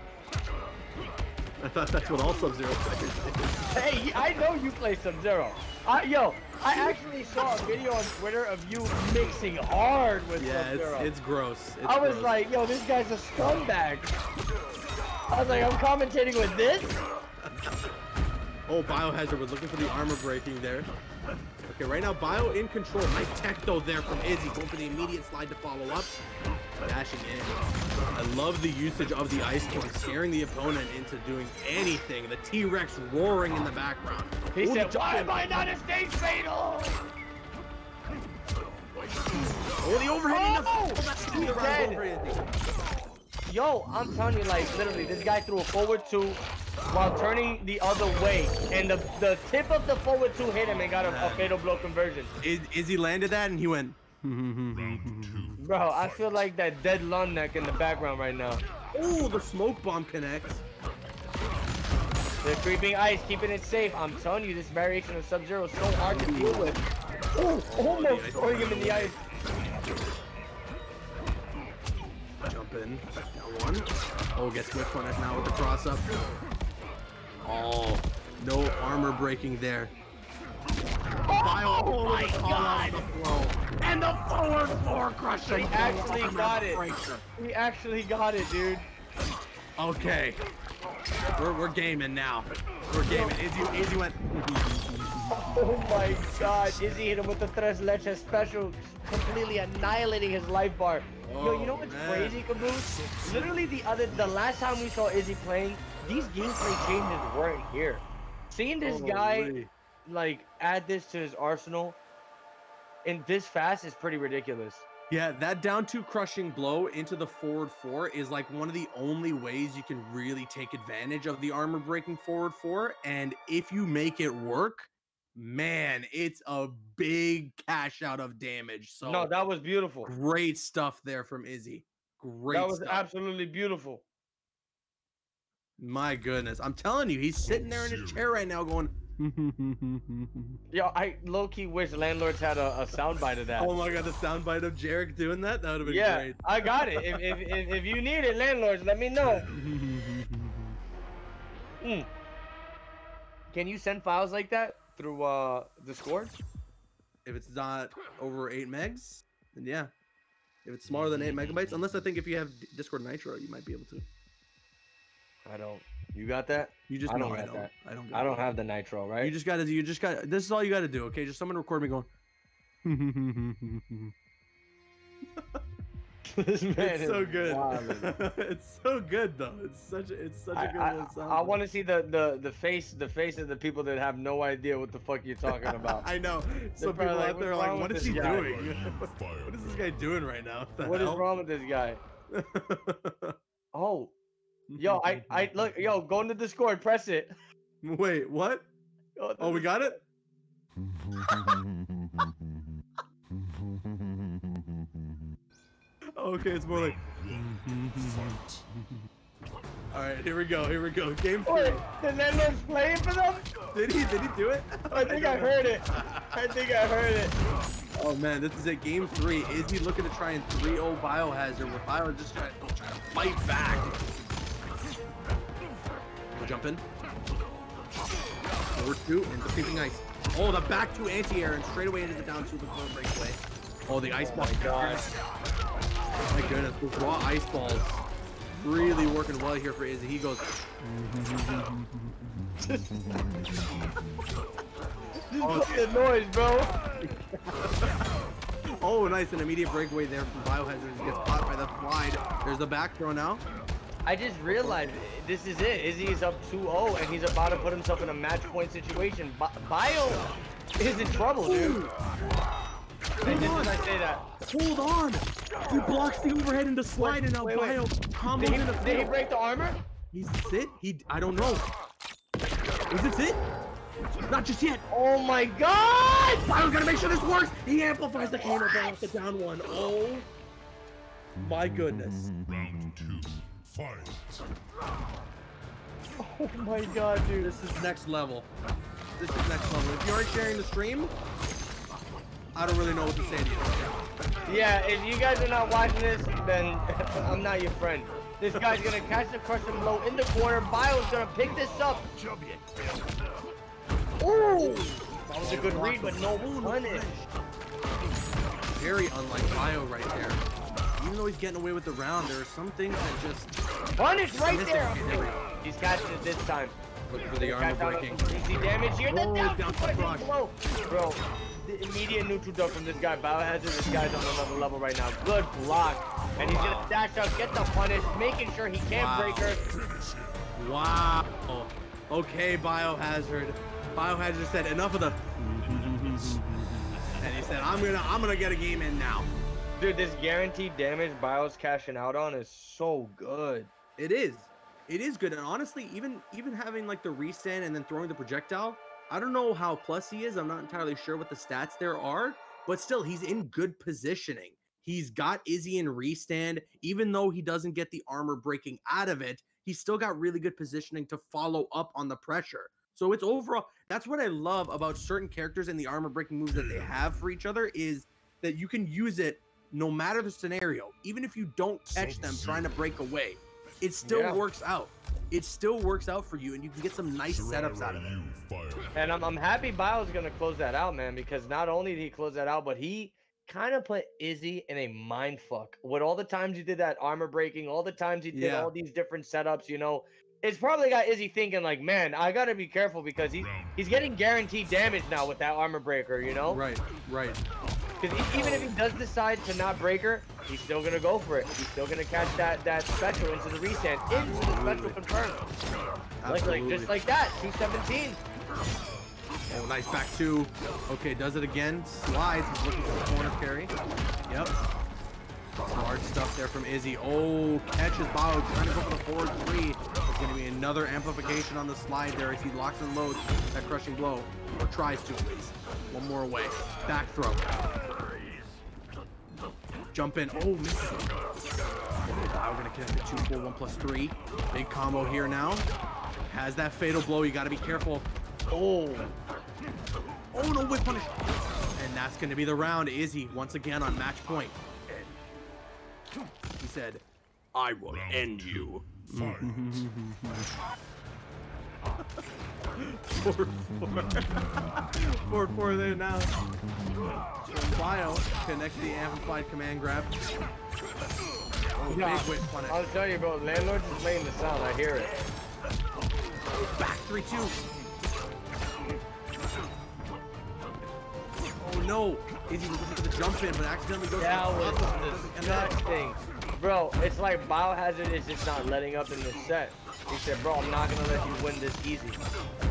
Speaker 1: I thought that's what all Sub-Zero players did.
Speaker 2: hey, I know you play Sub Zero. I, yo, I actually saw a video on Twitter of you mixing hard with
Speaker 1: Yeah,
Speaker 2: Sub
Speaker 1: it's, it's gross. It's
Speaker 2: I was
Speaker 1: gross.
Speaker 2: like, yo, this guy's a scumbag. I was like, I'm commentating with this.
Speaker 1: Oh, Biohazard was looking for the armor breaking there. Okay, right now, Bio in control. Nice tech, though, there from Izzy. Going for the immediate slide to follow up. Dashing in. I love the usage of the Ice Clone, scaring the opponent into doing anything. The T-Rex roaring in the background.
Speaker 2: He
Speaker 1: Ooh,
Speaker 2: said, why am I not a stage fatal?
Speaker 1: Oh, the overhand.
Speaker 2: Oh!
Speaker 1: Oh, that's gonna be the
Speaker 2: He's
Speaker 1: round
Speaker 2: dead. Yo, I'm telling you, like, literally, this guy threw a forward two while turning the other way. And the, the tip of the forward two hit him and got a, a fatal blow conversion.
Speaker 1: Iz- Izzy landed that, and he went.
Speaker 3: Mm-hmm.
Speaker 2: Bro, I feel like that dead long neck in the background right now.
Speaker 1: Oh, the smoke bomb connects.
Speaker 2: The creeping ice, keeping it safe. I'm telling you, this variation of Sub-Zero is so hard to deal with. Oh, almost throwing him in the ice.
Speaker 1: Jump in. Down one. Oh, gets whipped on it now with the cross up. Oh, no armor breaking there. Oh my god! The. And the forward floor crusher.
Speaker 2: We actually got it. We actually got it, dude.
Speaker 1: Okay. We're, we're gaming now. We're gaming. Izzy, Izzy went.
Speaker 2: Oh my god. Izzy hit him with the Tres Leches special, completely annihilating his life bar. Yo, you know
Speaker 1: Oh,
Speaker 2: what's
Speaker 1: man.
Speaker 2: crazy, Caboose? Literally the other, the last time we saw Izzy playing, these gameplay changes weren't here. Seeing this guy
Speaker 1: Holy.
Speaker 2: Like add this to his arsenal and this fast is pretty ridiculous.
Speaker 1: Yeah, that down two crushing blow into the forward four is like one of the only ways you can really take advantage of the armor breaking forward four. And if you make it work, man, it's a big cash out of damage. So
Speaker 2: no, that was beautiful.
Speaker 1: great stuff there from Izzy. Great
Speaker 2: That was
Speaker 1: stuff.
Speaker 2: absolutely beautiful.
Speaker 1: My goodness. I'm telling you, he's sitting there in his chair right now going,
Speaker 2: Yo, I low key wish landlords had a, a soundbite of that.
Speaker 1: Oh my god, the soundbite of Jarek doing that? That would have been
Speaker 2: yeah,
Speaker 1: great.
Speaker 2: I got it. If, if, if, if you need it, landlords, let me know. Mm. Can you send files like that through uh Discord?
Speaker 1: If it's not over eight megs, then yeah. If it's smaller than eight megabytes, unless I think if you have Discord Nitro, you might be able to.
Speaker 2: I don't. You got that?
Speaker 1: You just
Speaker 2: I don't
Speaker 1: know I don't.
Speaker 2: that.
Speaker 1: I don't.
Speaker 2: I don't have the nitro, right?
Speaker 1: You just gotta. You just got. This is all you gotta do. Okay, just someone record me going.
Speaker 2: this man
Speaker 1: it's so good. it's so good though. It's such. A, it's such a
Speaker 2: I,
Speaker 1: good
Speaker 2: I,
Speaker 1: little sound.
Speaker 2: I want to see the, the the face the face of the people that have no idea what the fuck you're talking about.
Speaker 1: I know. Some people
Speaker 2: like,
Speaker 1: out there are like, "What is he
Speaker 2: guy?"
Speaker 1: doing? what is this guy doing right now? What,
Speaker 2: what is wrong with this guy? Oh, yo, I I look, yo, go into Discord, press it.
Speaker 1: Wait, what?
Speaker 2: Go
Speaker 1: Oh, we got it. Okay, it's more like. All right, here we go. Here we go. Game four.
Speaker 2: Wait, the landlord's playing for them?
Speaker 1: Did he? Did he do it?
Speaker 2: I think I
Speaker 1: don't
Speaker 2: heard it. I think I heard it.
Speaker 1: Oh man, this is it. Game three. Is he looking to try and 3-0 Biohazard? Where Bio just trying, trying to fight back. Jump in. Forward two and the creeping ice. Oh, the back two anti-air and straight away into the down two with the breakaway. Oh, the ice ball.
Speaker 2: My God.
Speaker 1: My goodness, those raw ice balls really working well here for Izzy. He goes.
Speaker 2: Oh, the noise, bro.
Speaker 1: Oh, nice. An immediate breakaway there from Biohazard. He gets caught by the slide. There's the back throw now.
Speaker 2: I just realized this is it. Izzy's up 2-0 and he's about to put himself in a match point situation. Bio is in trouble, dude. And just as I say that,
Speaker 1: Hold on. He blocks the overhead into slide and now
Speaker 2: wait, wait.
Speaker 1: Bio combos
Speaker 2: did he,
Speaker 1: in
Speaker 2: did he break the armor?
Speaker 1: He's sit. He. I don't know. Is this it? Not just yet.
Speaker 2: Oh my god!
Speaker 1: Bio's gotta make sure this works. He amplifies the camera ball off the down one. Oh my goodness.
Speaker 3: Round two. Fight.
Speaker 2: Oh my god, dude.
Speaker 1: This is next level. This is next level. If you aren't sharing the stream, I don't really know what to say to you.
Speaker 2: Yeah, if you guys are not watching this, then I'm not your friend. This guy's gonna catch the crushing blow in the corner. Bio's gonna pick this up. Ooh! That was a good read, but no punish.
Speaker 1: Very unlike Bio right there. Even though he's getting away with the round, there are some things that just
Speaker 2: Punish right there.
Speaker 1: Okay, there we go.
Speaker 2: He's catching it this time.
Speaker 1: look for the armor
Speaker 2: Catch out
Speaker 1: breaking.
Speaker 2: of- Easy damage here. The
Speaker 1: Oh,
Speaker 2: down
Speaker 1: down to crush.
Speaker 2: Bro, the immediate neutral dunk from this guy. Biohazard, this guy's on another level right now. Good block. And he's gonna dash out, get the punish, making sure he can't
Speaker 1: Wow.
Speaker 2: break her.
Speaker 1: Wow. Okay, Biohazard. Biohazard said enough of the. And he said, "I'm gonna, I'm gonna get a game in now."
Speaker 2: Dude, this guaranteed damage Bio's cashing out on is so good.
Speaker 1: It is. It is good. And honestly, even even having like the restand and then throwing the projectile, I don't know how plus he is. I'm not entirely sure what the stats there are. but still, he's in good positioning. He's got Izzy in restand, even though he doesn't get the armor breaking out of it. He's still got really good positioning to follow up on the pressure. So it's overall that's what I love about certain characters and the armor breaking moves that they have for each other is that you can use it no matter the scenario, even if you don't catch them trying to break away. It still
Speaker 2: Yeah.
Speaker 1: works out. It still works out for you, and you can get some nice setups out of it.
Speaker 3: You.
Speaker 2: And I'm, I'm happy Bio's gonna close that out, man, because not only did he close that out, but he kind of put Izzy in a mind fuck with all the times he did that armor breaking, all the times he did
Speaker 1: Yeah.
Speaker 2: all these different setups, you know. It's probably got Izzy thinking like, man, I gotta be careful because he he's getting guaranteed damage now with that armor breaker, you know?
Speaker 1: Right, right.
Speaker 2: Because even if he does decide to not break her, he's still gonna go for it. He's still gonna catch that that special into the restand, into the special confirm. Like, like
Speaker 1: Absolutely.
Speaker 2: just like that, 217.
Speaker 1: Oh, nice back two. Okay, does it again. Slides. He's looking for the corner carry. Yep. Smart stuff there from Izzy. Oh, catches Bio. Trying to go for the forward three. There's going to be another amplification on the slide there as he locks and loads that crushing blow. Or tries to, at least. One more away. Back throw. Jump in. Oh, misses. Bio going to connect the 2 4 1 plus 3. Big combo here now. Has that fatal blow. You got to be careful.
Speaker 2: Oh,
Speaker 1: Oh no, whip punish. And that's gonna be the round. Izzy once again on match point. He said, I will
Speaker 3: Round
Speaker 1: end
Speaker 3: two.
Speaker 1: you.
Speaker 3: Fight.
Speaker 1: Four, four. four, four there now. Bio connects the amplified command grab. Oh,
Speaker 2: Yeah.
Speaker 1: big whip punish.
Speaker 2: I'll tell you, bro. Landlord's is playing the sound. I hear it.
Speaker 1: Back 3 Oh no. Izzy was looking for the jump in, but accidentally goes
Speaker 2: That
Speaker 1: for the
Speaker 2: was.
Speaker 1: Doesn't connect.
Speaker 2: disgusting. Bro, it's like Biohazard is just not letting up in this set. He said, bro, I'm not gonna let you win this easy.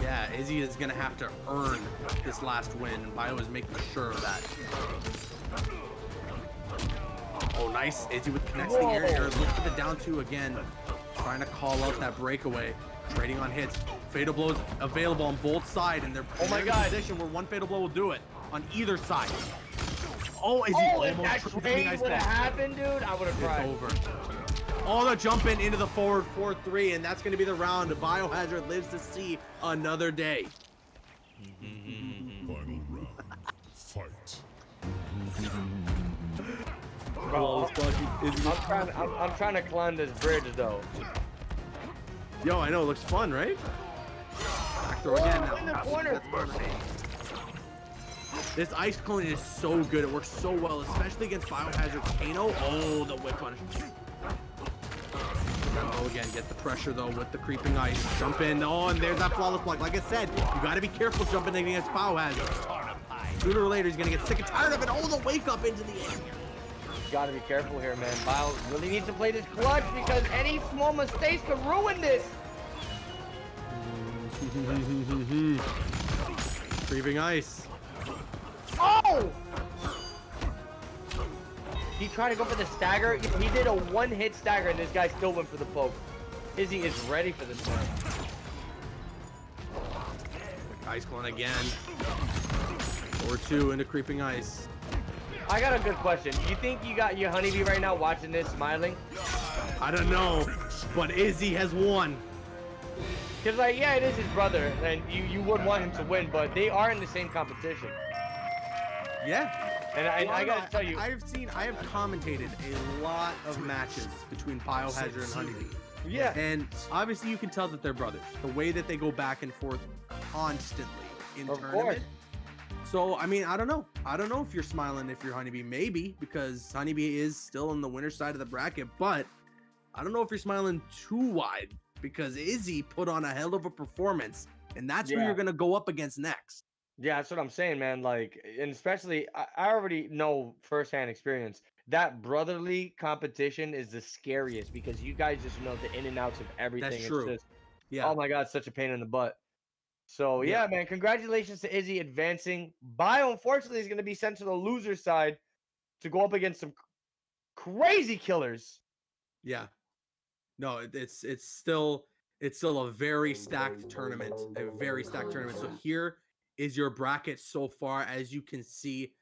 Speaker 1: Yeah, Izzy is gonna have to earn this last win, and Bio is making sure of that. Oh, nice. Izzy with connects the air
Speaker 2: Whoa.
Speaker 1: air. Look for the down two again. Trying to call out that breakaway. Trading on hits. Fatal blows available on both sides, and they're
Speaker 2: Oh my God.
Speaker 1: position where one fatal blow will do it on either side. Oh, Izzy
Speaker 2: Oh, if
Speaker 1: almost
Speaker 2: that
Speaker 1: tripped.
Speaker 2: trade
Speaker 1: Nice
Speaker 2: would have happened, dude, I would have
Speaker 1: It's
Speaker 2: cried.
Speaker 1: over. Oh, the jumping into the forward 4-3, and that's going to be the round. Biohazard lives to see another day.
Speaker 3: Final round. Fight.
Speaker 2: Bro, I'm trying, I'm, I'm trying to climb this bridge, though.
Speaker 1: Yo, I know, it looks fun, right? Back throw again
Speaker 2: Oh, in the
Speaker 1: now.
Speaker 2: corner.
Speaker 1: This ice clone is so good. It works so well, especially against Biohazard Kano. Oh, the whip punish. Oh, again, get the pressure though with the creeping ice. Jump in. Oh, and there's that flawless block. Like I said, you got to be careful jumping in against Biohazard. Sooner or later, he's gonna get sick and tired of it. Oh, the wake up into the air.
Speaker 2: Gotta be careful here, man. Bio really needs to play this clutch because any small mistakes could ruin this.
Speaker 1: Creeping ice.
Speaker 2: Oh! He tried to go for the stagger. He he did a one-hit stagger, and this guy still went for the poke. Izzy is ready for this man.
Speaker 1: Ice clone again. Or two into creeping ice.
Speaker 2: I got a good question. You think you got your honeybee right now watching this, smiling?
Speaker 1: I don't know, but Izzy has won.
Speaker 2: Cause like, yeah, it is his brother, and you you would want him to win, but they are in the same competition.
Speaker 1: Yeah.
Speaker 2: And I,
Speaker 1: well,
Speaker 2: I gotta
Speaker 1: not,
Speaker 2: tell you,
Speaker 1: I have seen, I have commentated a lot of matches between Biohazard and Honeybee.
Speaker 2: yeah,
Speaker 1: And obviously, you can tell that they're brothers. The way that they go back and forth constantly in
Speaker 2: Of
Speaker 1: tournament. So, I mean, I don't know. I don't know if you're smiling if you're Honeybee. Maybe because Honeybee is still on the winner side of the bracket, but I don't know if you're smiling too wide because Izzy put on a hell of a performance, and that's who you're gonna go up against next.
Speaker 2: Yeah, that's what I'm saying, man. Like, and especially, I, I already know firsthand experience that brotherly competition is the scariest because you guys just know the in and outs of everything. It's
Speaker 1: true.
Speaker 2: just,
Speaker 1: Yeah.
Speaker 2: oh my god, such a pain in the butt. So yeah,
Speaker 1: Yeah.
Speaker 2: man, congratulations to Izzy advancing. Bio, unfortunately, is going to be sent to the loser side to go up against some crazy killers.
Speaker 1: Yeah. No, it's it's still it's still a very stacked tournament, a very stacked tournament. So here is your bracket so far as you can see.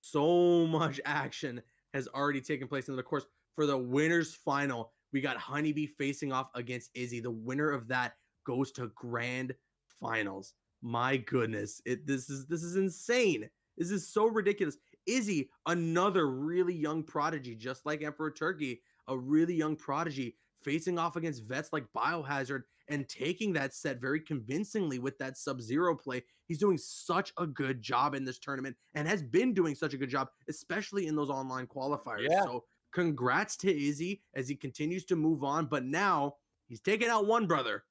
Speaker 1: So much action has already taken place. And of course, for the winners final, we got Honeybee facing off against Izzy. The winner of that goes to grand finals. My goodness, it this is this is insane. This is so ridiculous. Izzy, another really young prodigy, just like Emperor Turkey, a really young prodigy facing off against vets like Biohazard and taking that set very convincingly with that Sub Zero play. He's doing such a good job in this tournament and has been doing such a good job, especially in those online qualifiers.
Speaker 2: Yeah.
Speaker 1: So, congrats to Izzy as he continues to move on. But now he's taken out one brother.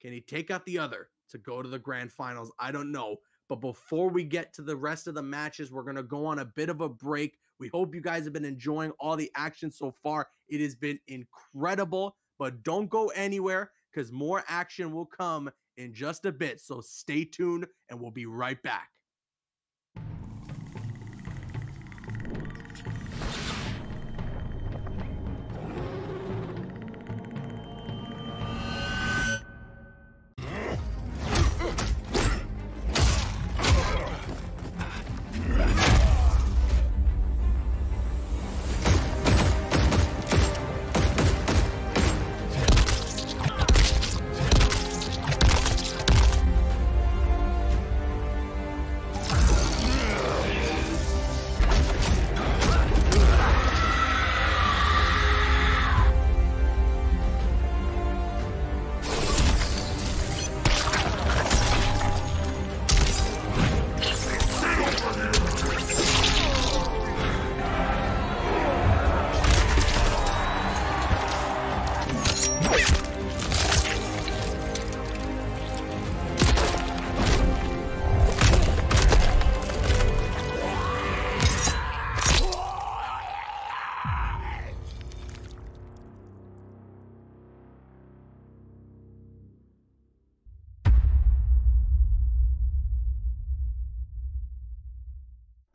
Speaker 1: Can he take out the other to go to the grand finals? I don't know. But before we get to the rest of the matches, we're going to go on a bit of a break. We hope you guys have been enjoying all the action so far. It has been incredible, but don't go anywhere because more action will come in just a bit. So stay tuned and we'll be right back.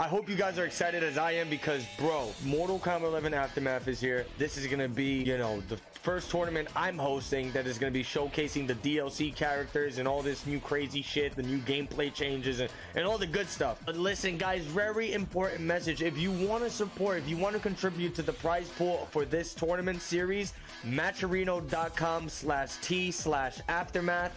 Speaker 2: I hope you guys are excited as I am because, bro, Mortal Kombat 11 Aftermath is here. This is gonna be, you know, the first tournament I'm hosting that is gonna be showcasing the DLC characters and all this new crazy shit, the new gameplay changes, and, and all the good stuff. But listen, guys, very important message. If you want to support, if you want to contribute to the prize pool for this tournament series, matcherino.com slash T slash aftermath.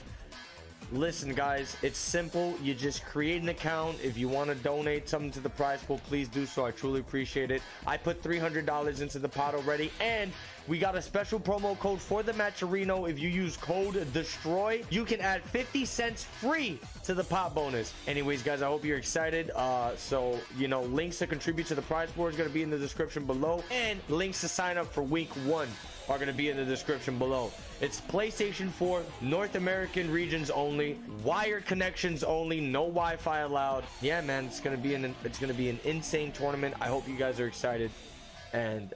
Speaker 2: Listen, guys, it's simple. You just create an account. If you want to donate something to the prize pool, please do so. I truly appreciate it. I put $300 into the pot already, and we got a special promo code for the Matcherino. If you use code DESTROY, you can add 50 cents free to the pot bonus. Anyways, guys, I hope you're excited. Uh, so, you know, links to contribute to the prize pool is going to be in the description below, and links to sign up for week one are going to be in the description below. It's PlayStation 4, North American regions only, wired connections only, no Wi-Fi allowed. Yeah, man, it's going to be an it's going to be an insane tournament. I hope you guys are excited and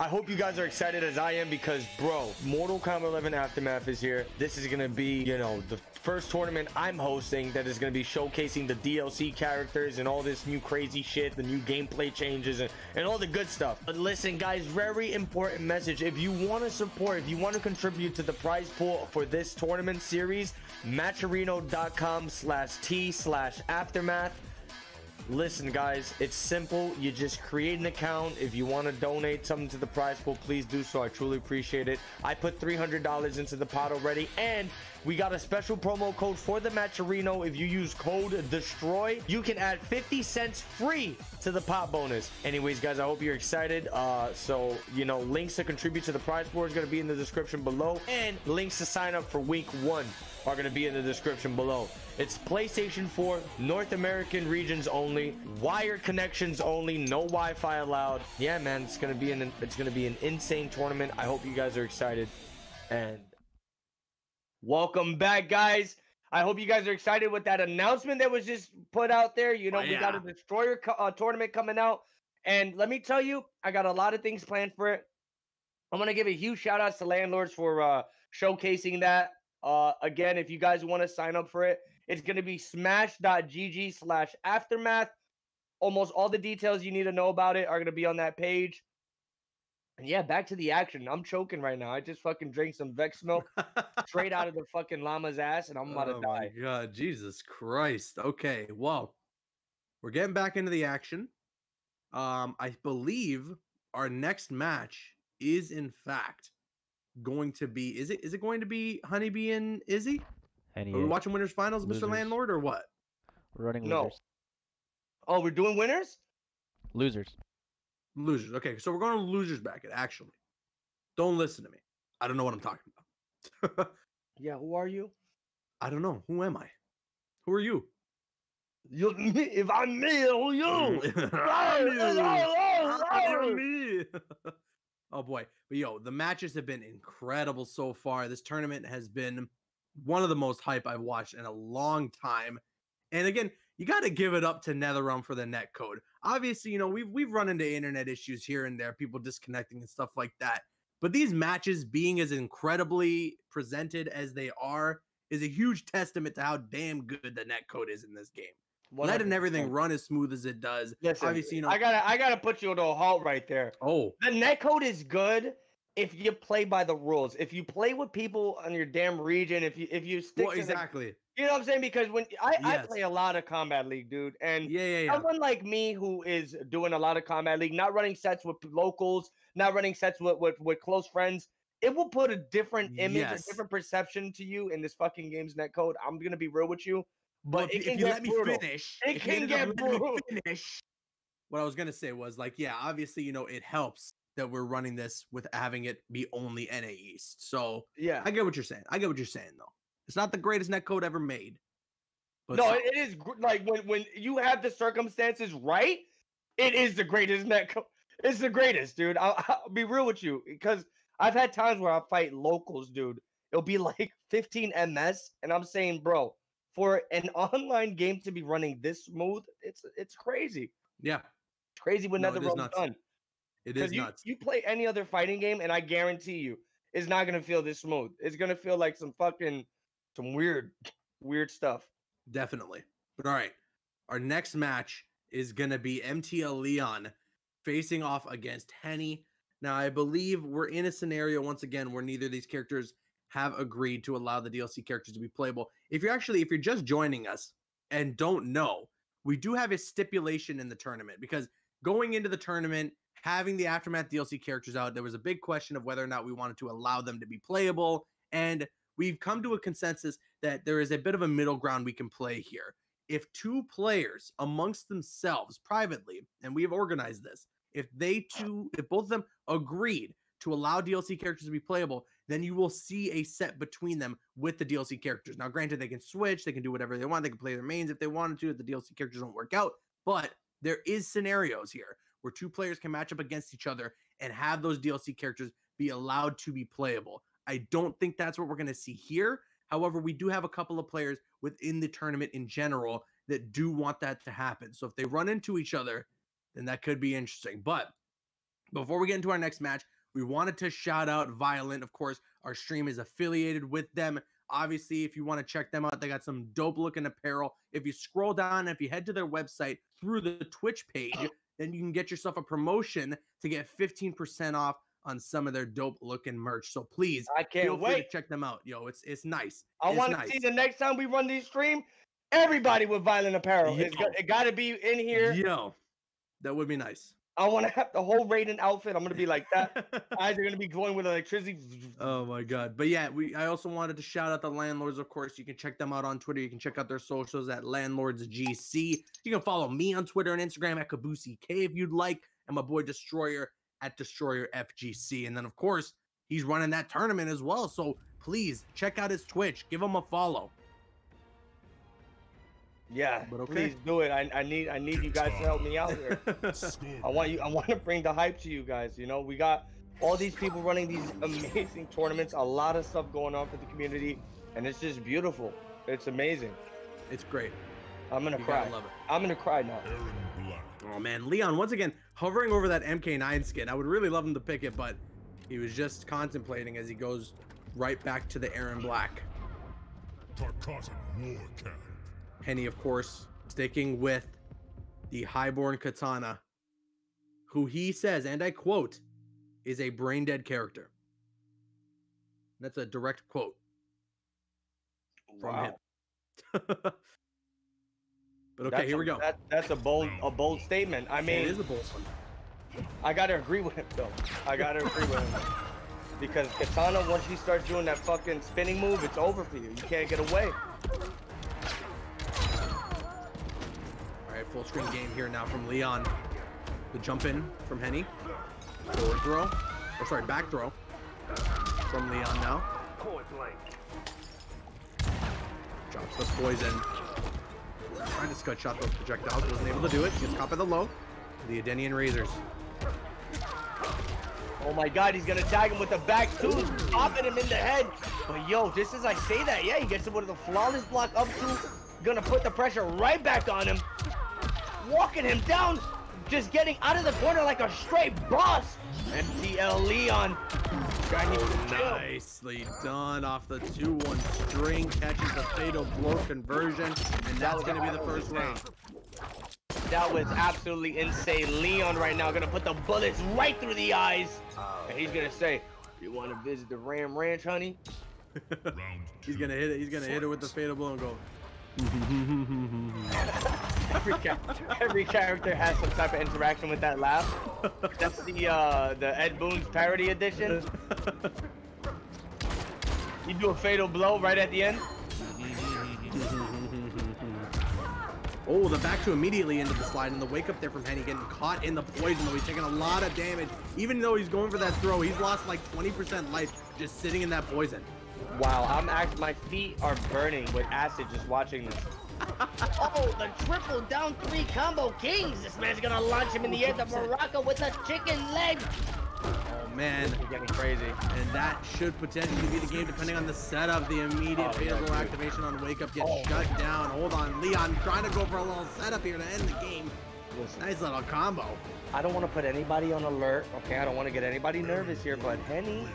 Speaker 2: I hope you guys are excited as I am because, bro, Mortal Kombat 11 Aftermath is here. This is going to be, you know, the first tournament I'm hosting that is going to be showcasing the DLC characters and all this new crazy shit, the new gameplay changes, and, and all the good stuff. But listen, guys, very important message. If you want to support, if you want to contribute to the prize pool for this tournament series, matcherino.com slash T slash Aftermath. Listen, guys, it's simple. You just create an account. If you want to donate something to the prize pool, please do so. I truly appreciate it. I put $300 into the pot already, and we got a special promo code for the Matcherino. If you use code DESTROY, you can add 50 cents free to the pot bonus. Anyways, guys, I hope you're excited. Uh, so, you know, links to contribute to the prize pool is going to be in the description below, and links to sign up for week one are going to be in the description below. It's PlayStation 4, North American regions only, wired connections only, no Wi-Fi allowed. Yeah, man, it's going to be an it's going to be an insane tournament. I hope you guys are excited. And welcome back, guys. I hope you guys are excited with that announcement that was just put out there. You know,
Speaker 1: Oh,
Speaker 2: we got a destroyer co- uh, tournament coming out, and let me tell you, I got a lot of things planned for it. I'm gonna give a huge shout out to landlords for uh, showcasing that. Uh, again, if you guys want to sign up for it, it's gonna be smash.gg slash aftermath. Almost all the details you need to know about it are gonna be on that page. And yeah, back to the action. I'm choking right now. I just fucking drank some Vex milk straight out of the fucking llama's ass, and I'm about to
Speaker 1: oh my
Speaker 2: die.
Speaker 1: god, Jesus Christ. Okay, well, we're getting back into the action. Um, I believe our next match is in fact going to be is it is it going to be Honeybee and Izzy?
Speaker 6: Any
Speaker 1: Are we watching winners finals,
Speaker 6: Losers.
Speaker 1: Mr. Landlord, or what?
Speaker 6: We're running
Speaker 2: No.
Speaker 6: losers?
Speaker 2: Oh, we're doing winners?
Speaker 6: Losers.
Speaker 1: Losers. Okay, so we're going to losers bracket, actually. Don't listen to me. I don't know what I'm talking about.
Speaker 2: Yeah, who are you?
Speaker 1: I don't know. Who am I? Who are you?
Speaker 2: You if I'm me, who you?
Speaker 1: I'm you.
Speaker 2: Oh, oh, oh, oh.
Speaker 1: I'm me. Oh boy. But yo, the matches have been incredible so far. This tournament has been one of the most hype I've watched in a long time. And again, you got to give it up to NetherRealm for the net code. Obviously, you know, we've we've run into internet issues here and there, people disconnecting and stuff like that. But these matches being as incredibly presented as they are is a huge testament to how damn good the net code is in this game. Letting everything run as smooth as it does.
Speaker 2: Listen,
Speaker 1: obviously, you know.
Speaker 2: I gotta I gotta put you to a halt right there.
Speaker 1: oh,
Speaker 2: The netcode is good if you play by the rules. If you play with people on your damn region, if you if you stick
Speaker 1: well,
Speaker 2: to the-
Speaker 1: exactly.
Speaker 2: you know what I'm saying? Because when I, I play a lot of Kombat League, dude, and
Speaker 1: Yeah, yeah, yeah.
Speaker 2: someone like me who is doing a lot of Kombat League, not running sets with locals, not running sets with with, with close friends, it will put a different image,
Speaker 1: Yes.
Speaker 2: a different perception to you in this fucking game's netcode. I'm gonna be real with you,
Speaker 1: Well,
Speaker 2: but
Speaker 1: if, you- if you let me
Speaker 2: brutal.
Speaker 1: finish,
Speaker 2: It can get
Speaker 1: me
Speaker 2: brutal.
Speaker 1: finish. What I was gonna say was like, yeah, obviously, you know, it helps that we're running this with having it be only NA East. So
Speaker 2: Yeah.
Speaker 1: I get what you're saying. I get what you're saying though. It's not the greatest netcode ever made. But
Speaker 2: no, it, is like when when you have the circumstances right, it is the greatest netcode. It's the greatest, dude. I'll, I'll be real with you because I've had times where I fight locals, dude. It'll be like 15 MS, and I'm saying, bro, for an online game to be running this smooth, it's it's crazy.
Speaker 1: yeah,
Speaker 2: It's crazy when
Speaker 1: No,
Speaker 2: NetherRealm's done.
Speaker 1: it is
Speaker 2: you,
Speaker 1: nuts.
Speaker 2: you play any other fighting game, and I guarantee you, it's not gonna feel this smooth. It's gonna feel like some fucking some weird, weird stuff.
Speaker 1: Definitely. But all right, our next match is gonna be MTL Leon facing off against Henny. Now, I believe we're in a scenario once again where neither of these characters have agreed to allow the DLC characters to be playable. If you're actually, if you're just joining us and don't know, we do have a stipulation in the tournament because going into the tournament, having the Aftermath DLC characters out, there was a big question of whether or not we wanted to allow them to be playable. And we've come to a consensus that there is a bit of a middle ground we can play here. If two players amongst themselves privately, and we have organized this, if they two, if both of them agreed to allow DLC characters to be playable, then you will see a set between them with the DLC characters. Now, granted, they can switch, they can do whatever they want, they can play their mains if they wanted to, if the DLC characters don't work out. But there is scenarios here where two players can match up against each other and have those DLC characters be allowed to be playable. I don't think that's what we're going to see here. However, we do have a couple of players within the tournament in general that do want that to happen. So if they run into each other, then that could be interesting. But Before we get into our next match, we wanted to shout out Violent. Of course, our stream is affiliated with them. Obviously, if you want to check them out, they got some dope looking apparel. If you scroll down, if you head to their website through the Twitch page, oh. then you can get yourself a promotion to get 15% off on some of their dope looking merch. So please
Speaker 2: I can't
Speaker 1: feel free to
Speaker 2: wait.
Speaker 1: check them out. Yo, it's it's nice.
Speaker 2: I
Speaker 1: It's
Speaker 2: want to
Speaker 1: nice.
Speaker 2: see the next time we run these stream, everybody with violent apparel. It's
Speaker 1: Yo.
Speaker 2: got, it got to be in here.
Speaker 1: Yo, that would be nice.
Speaker 2: I want to have the whole Raiden outfit. I'm gonna be like that. Eyes are gonna be glowing with electricity.
Speaker 1: Oh my god. But yeah, we I also wanted to shout out the landlords, of course. You can check them out on Twitter. You can check out their socials at landlords GC. You can follow me on Twitter and Instagram at Kabusi K if you'd like, and my boy Destroyer at Destroyer FGC. And then of course, he's running that tournament as well. So please check out his Twitch. Give him a follow.
Speaker 2: Yeah,
Speaker 1: But okay.
Speaker 2: please do it. I, I need I need you guys to help me out here. I want you. I want to bring the hype to you guys. You know, we got all these people running these amazing tournaments. A lot of stuff going on for the community, and it's just beautiful. It's amazing.
Speaker 1: it's great.
Speaker 2: I'm gonna
Speaker 1: You
Speaker 2: cry.
Speaker 1: gotta love it.
Speaker 2: I'm gonna cry now.
Speaker 1: Oh man, Leon once again hovering over that MK9 skin. I would really love him to pick it, but he was just contemplating as he goes right back to the Erron Black.
Speaker 3: Tarkatan War Camp.
Speaker 1: Henny, of course, sticking with the highborn Kitana, who he says, and I quote, is a brain dead character. That's a direct quote from
Speaker 2: Wow.
Speaker 1: him. but okay,
Speaker 2: That's
Speaker 1: here we go.
Speaker 2: That, that's a bold a bold statement. I mean, it
Speaker 1: is a bold one.
Speaker 2: I gotta agree with him though. I gotta agree with him because Kitana, once she starts doing that fucking spinning move, it's over for you. You can't get away.
Speaker 1: Full screen game here now from Leon. The jump in from Henny. Forward throw. Or sorry, back throw from Leon now. Drops the poison. Trying to scud shot those projectiles. Wasn't able to do it. Gets caught by the low. The Edenian Razors.
Speaker 2: Oh my god, he's gonna tag him with the back two, popping him in the head. But yo, just as I say that, yeah, he gets him with the flawless block up two, gonna put the pressure right back on him, walking him down, just getting out of the corner like a straight boss. MTL Leon. To chill.
Speaker 1: Nicely done off the 2-1 string. Catches the fatal blow conversion. And that's going to be the first round.
Speaker 2: That was absolutely insane. Leon right now gonna put the bullets right through the eyes. And he's gonna say, you wanna visit the Ram Ranch, honey?
Speaker 1: He's gonna hit it. He's gonna hit it with the fatal blow and go.
Speaker 2: Every, cha- every character has some type of interaction with that laugh. That's the uh, the Ed Boon's parody edition. You do a fatal blow right at the end.
Speaker 1: Oh, the back two immediately into the slide and the wake up there from Henny getting caught in the poison though he's taking a lot of damage. Even though he's going for that throw, he's lost like 20% life just sitting in that poison.
Speaker 2: Wow, I'm actually my feet are burning with acid just watching this. oh, the triple down three combo kings. This man's gonna launch him in the air to Morocco with a chicken leg.
Speaker 1: Oh man.
Speaker 2: We're getting crazy.
Speaker 1: And that should potentially be the game depending on the setup. The immediate
Speaker 2: Oh,
Speaker 1: fatal
Speaker 2: yeah,
Speaker 1: activation on wake up gets
Speaker 2: Oh,
Speaker 1: shut down. Hold on, Leon trying to go for a little setup here to end the game.
Speaker 2: Listen,
Speaker 1: Nice little combo.
Speaker 2: I don't want to put anybody on alert. Okay, I don't want to get anybody nervous here, but Henny,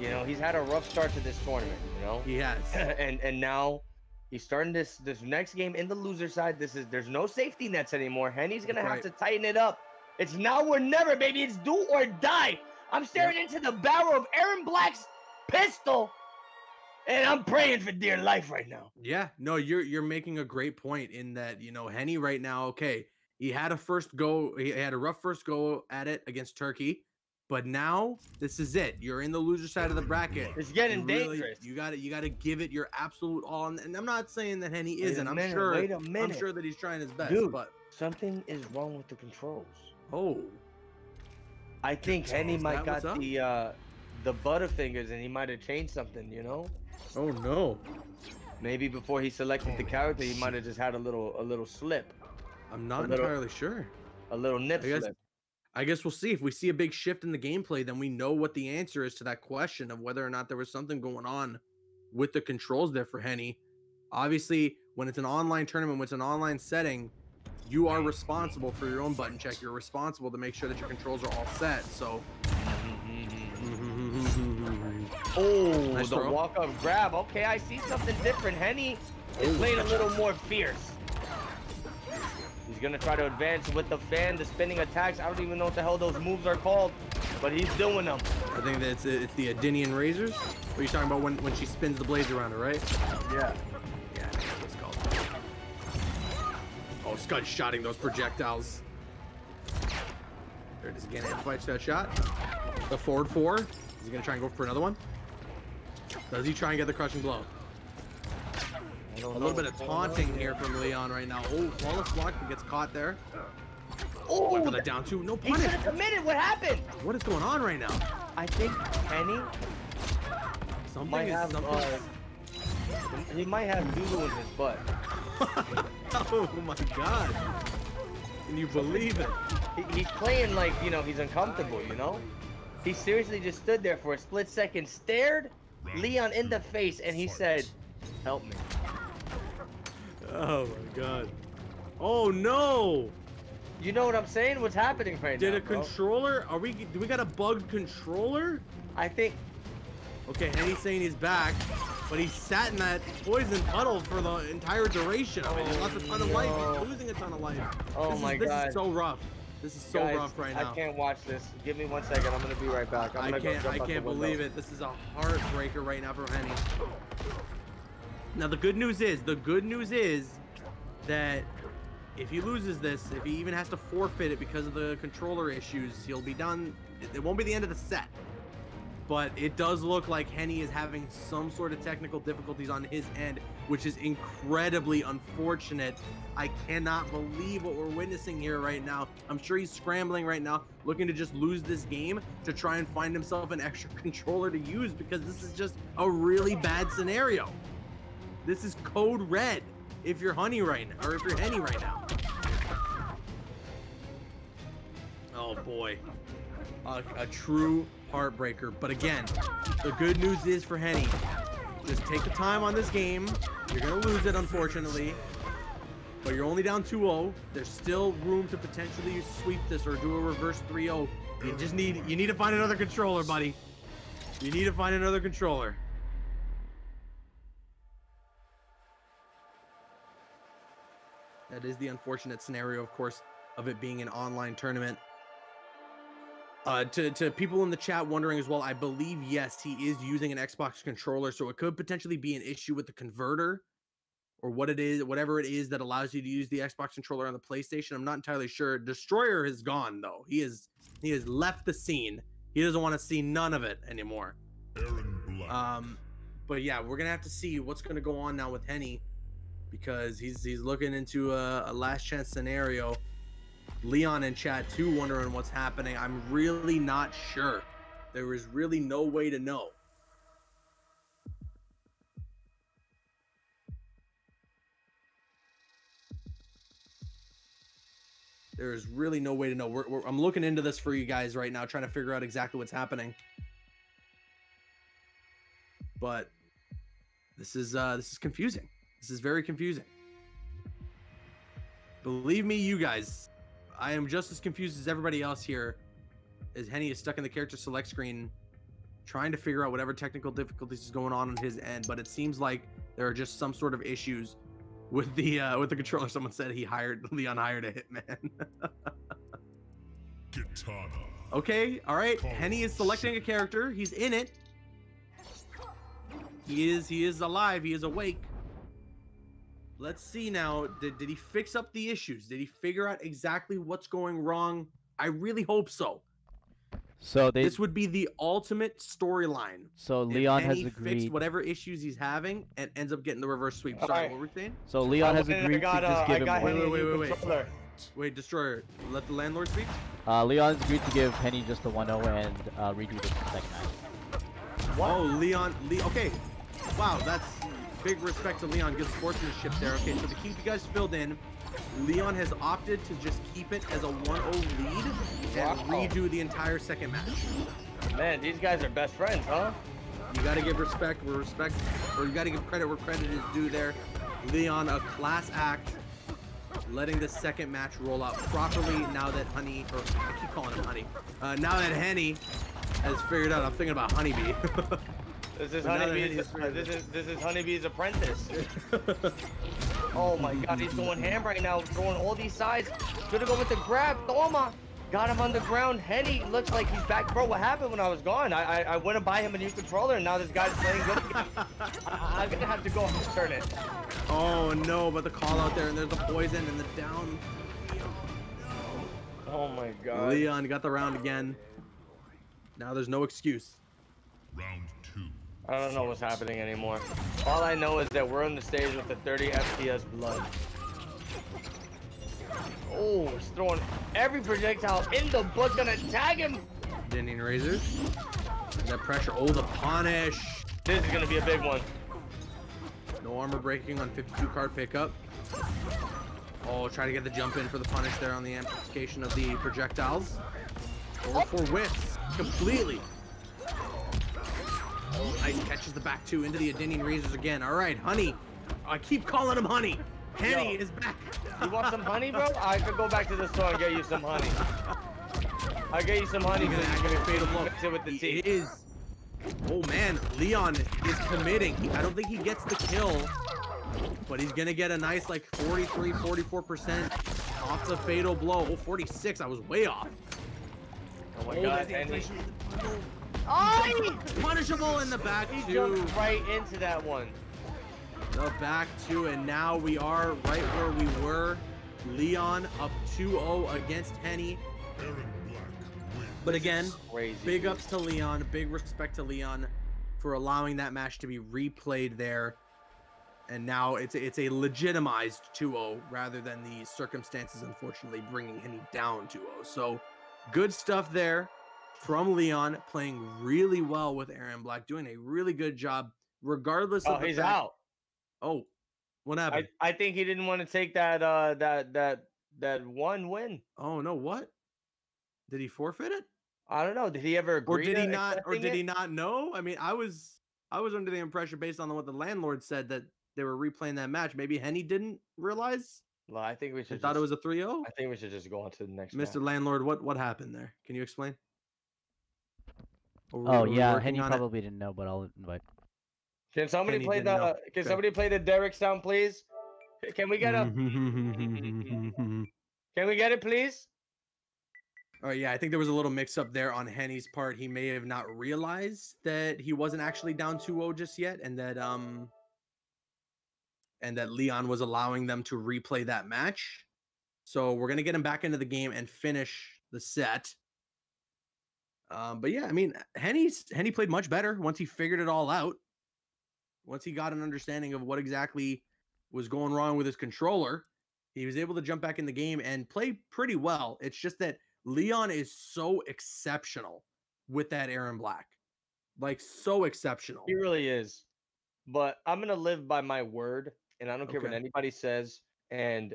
Speaker 2: you know, he's had a rough start to this tournament. You know,
Speaker 1: He has.
Speaker 2: and and now he's starting this this next game in the loser side. This is there's no safety nets anymore. Henny's gonna have to tighten it up. It's now or never, baby. It's do or die. I'm staring into the barrel of Erron Black's pistol, and I'm praying for dear life right now.
Speaker 1: Yeah, no, you're you're making a great point in that you know Henny right now. Okay, he had a first go, he had a rough first go at it against Turkey, but now this is it. You're in the loser side of the bracket.
Speaker 2: It's getting
Speaker 1: You really-
Speaker 2: dangerous.
Speaker 1: You got to you got to give it your absolute all. And, I'm not saying that Henny isn't. I'm
Speaker 2: minute,
Speaker 1: sure.
Speaker 2: wait a
Speaker 1: I'm sure that he's trying his best.
Speaker 2: Dude.
Speaker 1: But
Speaker 2: Something is wrong with the controls.
Speaker 1: oh,
Speaker 2: I think Henny might got the uh the butterfingers and he might have changed something, you know?
Speaker 1: oh no,
Speaker 2: Maybe before he selected the character, he might have just had a little a little slip,
Speaker 1: I'm not
Speaker 2: little-
Speaker 1: entirely sure.
Speaker 2: a little nip slip.
Speaker 1: I guess we'll see if we see a big shift in the gameplay. Then we know what the answer is to that question of whether or not there was something going on with the controls there for Henny. Obviously, when it's an online tournament, when it's an online setting, you are responsible for your own button check. You're responsible to make sure that your controls are all set. So.
Speaker 2: Oh,
Speaker 1: Nice
Speaker 2: the walk up grab. Okay, I see something different. Henny is playing a little more fierce. He's gonna try to advance with the fan, the spinning attacks. I don't even know what the hell those moves are called, but he's doing them.
Speaker 1: I think that it's, it's the Edenian razors. What are you talking about when, when she spins the blades around her, right?
Speaker 2: Yeah.
Speaker 1: Yeah, that's what it's called. Oh, Scud shotting those projectiles. There it is again. Amplified that shot. The forward four. Is he gonna try and go for another one? Does he try and get the crushing blow? A little bit of
Speaker 2: what's going on
Speaker 1: taunting here from Leon right now. Oh, flawless block gets caught there.
Speaker 2: Oh,
Speaker 1: for the
Speaker 2: that-
Speaker 1: down two. No punish.
Speaker 2: have committed. What happened?
Speaker 1: What is going on right now?
Speaker 2: I think Henny
Speaker 1: Something
Speaker 2: might
Speaker 1: is
Speaker 2: have
Speaker 1: something.
Speaker 2: uh, he might have doodle in his butt.
Speaker 1: oh my god. Can you believe it?
Speaker 2: He, he's playing like you know he's uncomfortable. You know, he seriously just stood there for a split second, stared Leon in the face, and he said, "Help me."
Speaker 1: Oh my god. Oh no!
Speaker 2: You know what I'm saying? What's happening right
Speaker 1: Did
Speaker 2: now?
Speaker 1: Did a
Speaker 2: bro?
Speaker 1: controller? Are we? Do we got a bugged controller?
Speaker 2: I think
Speaker 1: Okay, Henny's saying he's back, but he sat in that poison puddle for the entire duration of it. He lost a ton of life. He's oh, losing a ton of life.
Speaker 2: Oh
Speaker 1: this
Speaker 2: my
Speaker 1: is, this
Speaker 2: God.
Speaker 1: is so rough. This is so
Speaker 2: guys,
Speaker 1: rough right now.
Speaker 2: I can't watch this. Give me one second. I'm gonna be right back. I'm
Speaker 1: I
Speaker 2: gonna go
Speaker 1: can't.
Speaker 2: jump
Speaker 1: I can't believe it. This is a heartbreaker right now for Henny. Now the good news is, the good news is that if he loses this, if he even has to forfeit it because of the controller issues, he'll be done. It- won't be the end of the set. But it does look like Henny is having some sort of technical difficulties on his end, which is incredibly unfortunate. I cannot believe what we're witnessing here right now. I'm sure he's scrambling right now, looking to just lose this game to try and find himself an extra controller to use because this is just a really bad scenario. This is code red if you're Honey right now, or if you're Henny right now. Oh boy. A, a true heartbreaker. But again, the good news is for Henny, just take the time on this game. You're going to lose it, unfortunately. But you're only down 2-0. There's still room to potentially sweep this or do a reverse 3-0. You just need you need to find another controller, buddy. You need to find another controller. That is the unfortunate scenario, of course, of it being an online tournament. Uh, to, to people in the chat wondering as well, I believe, yes, he is using an Xbox controller, so it could potentially be an issue with the converter or what it is, whatever it is that allows you to use the Xbox controller on the PlayStation. I'm not entirely sure. Destroyer is gone though. He is he has left the scene. He doesn't want to see none of it anymore. Um, but yeah, we're gonna have to see what's gonna go on now with Henny because he's he's looking into a, a last chance scenario. Leon in chat too, wondering what's happening. I'm really not sure. There is really no way to know. There is really no way to know. We're, we're, I'm looking into this for you guys right now, trying to figure out exactly what's happening. But this is uh, this is confusing. This is very confusing. Believe me, you guys, I am just as confused as everybody else here. As Henny is stuck in the character select screen, trying to figure out whatever technical difficulties is going on on his end. But it seems like there are just some sort of issues with the uh, with the controller. Someone said he hired Leon hired a hitman.
Speaker 3: Kitana.
Speaker 1: okay, all right. Henny is selecting a character. He's in it. He is he is alive. He is awake. Let's see now. Did, did he fix up the issues? Did he figure out exactly what's going wrong? I really hope so.
Speaker 6: So they
Speaker 1: this would be the ultimate storyline.
Speaker 6: so
Speaker 1: If
Speaker 6: Leon has agreed.
Speaker 1: fixed whatever issues he's having and ends up getting the reverse sweep. Sorry,
Speaker 2: right.
Speaker 1: what were we saying?
Speaker 6: So Leon has
Speaker 2: I went and
Speaker 6: agreed
Speaker 2: I got,
Speaker 6: to
Speaker 2: uh,
Speaker 6: give
Speaker 2: I
Speaker 6: him
Speaker 2: got
Speaker 6: one.
Speaker 2: Henny a
Speaker 1: Wait, wait, wait, wait. Wait, destroyer, let the landlord speak.
Speaker 6: Uh, Leon's agreed to give Henny just the 1-0 and uh, redo the second match.
Speaker 1: Oh, Leon. Le- okay. Wow, that's big respect to Leon. Good sportsmanship there. Okay, so to keep you guys filled in, Leon has opted to just keep it as a 1-0 lead and redo the entire second match.
Speaker 2: Man, these guys are best friends, huh?
Speaker 1: You gotta give respect where respect, or you gotta give credit where credit is due there. Leon, a class act. letting the second match roll out properly now that Honey, or I keep calling him Honey, uh, now that Henny has figured out, I'm thinking about Honeybee.
Speaker 2: This is
Speaker 1: But
Speaker 2: Honeybee's. This is this is Honeybee's apprentice. oh my God, he's going ham right now, throwing all these sides. Gonna go with the grab. Toma. Got him on the ground. Henny looks like he's back. Bro, what happened when I was gone? I I, I went to buy him a new controller, and now this guy's playing good. again. I, I'm gonna have to go and turn it.
Speaker 1: oh no, but the call out there and there's the poison and the down.
Speaker 2: Oh my God.
Speaker 1: Leon got the round again. Now there's no excuse.
Speaker 3: Round two.
Speaker 2: I don't know what's happening anymore. All I know is that we're on the stage with the 30 FPS blood. Oh, he's throwing every projectile in the book, gonna tag him.
Speaker 1: Denning razors. That pressure. Oh, the punish.
Speaker 2: This is gonna be a big one.
Speaker 1: No armor breaking on 52 card pickup. Oh, try to get the jump in for the punish there on the amplification of the projectiles. Or for whiffs completely. Oh, nice catches the back two into the Edenian Razors again. All right, Honey. I keep calling him Honey. Henny
Speaker 2: Yo.
Speaker 1: is back.
Speaker 2: You want some honey, bro? I could go back to the store and get you some honey. I'll get you some honey because you're
Speaker 1: activate
Speaker 2: gonna
Speaker 1: a blow.
Speaker 2: mix it with the
Speaker 1: He
Speaker 2: tea.
Speaker 1: is. Oh man, Leon is committing. I don't think he gets the kill, but he's gonna get a nice like 43, 44% off the fatal blow. Oh, 46. I was way off.
Speaker 2: Oh my
Speaker 1: Oh,
Speaker 2: god,
Speaker 1: there's the
Speaker 2: and he,
Speaker 1: activation.
Speaker 2: oh,
Speaker 1: Punishable in the back
Speaker 2: he
Speaker 1: two.
Speaker 2: jumped right into that one.
Speaker 1: The back two, and now we are right where we were. Leon up 2-0 against Henny.
Speaker 3: Erron Black wins.
Speaker 1: But again,
Speaker 2: Crazy.
Speaker 1: big ups to Leon. Big respect to Leon for allowing that match to be replayed there. And now it's a, it's a legitimized 2-0 rather than the circumstances, unfortunately, bringing Henny down 2-0. So good stuff there from Leon, playing really well with Erron Black, doing a really good job, regardless
Speaker 2: Oh,
Speaker 1: of
Speaker 2: he's
Speaker 1: fact-
Speaker 2: out.
Speaker 1: Oh, what happened?
Speaker 2: I think he didn't want to take that uh that that that one win.
Speaker 1: oh no, what? Did he forfeit it?
Speaker 2: I don't know. Did he ever agree?
Speaker 1: or did he not or did he
Speaker 2: it?
Speaker 1: not know i mean i was i was under the impression based on what the landlord said that they were replaying that match maybe henny didn't realize
Speaker 2: Well, I think we should.
Speaker 1: thought it was a 3-0
Speaker 2: I think we should just go on to the next.
Speaker 1: mr
Speaker 2: match.
Speaker 1: landlord what what happened there can you explain Or were-
Speaker 6: Oh
Speaker 1: were we
Speaker 6: yeah,
Speaker 1: working
Speaker 6: Henny
Speaker 1: on it?
Speaker 6: probably didn't know, but I'll invite.
Speaker 2: Can somebody
Speaker 1: Kenny
Speaker 2: play
Speaker 1: didn't know.
Speaker 2: the? Can
Speaker 1: Okay.
Speaker 2: somebody play the Derek sound, please? Can we get a? Can we get it, please?
Speaker 1: Oh yeah, I think there was a little mix up there on Henny's part. He may have not realized that he wasn't actually down 2-0 just yet, and that um and that Leon was allowing them to replay that match. So we're gonna get him back into the game and finish the set. Um, but yeah, I mean, Henny's Henny played much better once he figured it all out. Once he got an understanding of what exactly was going wrong with his controller, he was able to jump back in the game and play pretty well. It's just that Leon is so exceptional with that Erron Black. Like so exceptional.
Speaker 2: He really is. But I'm gonna live by my word, and I don't care what anybody says. And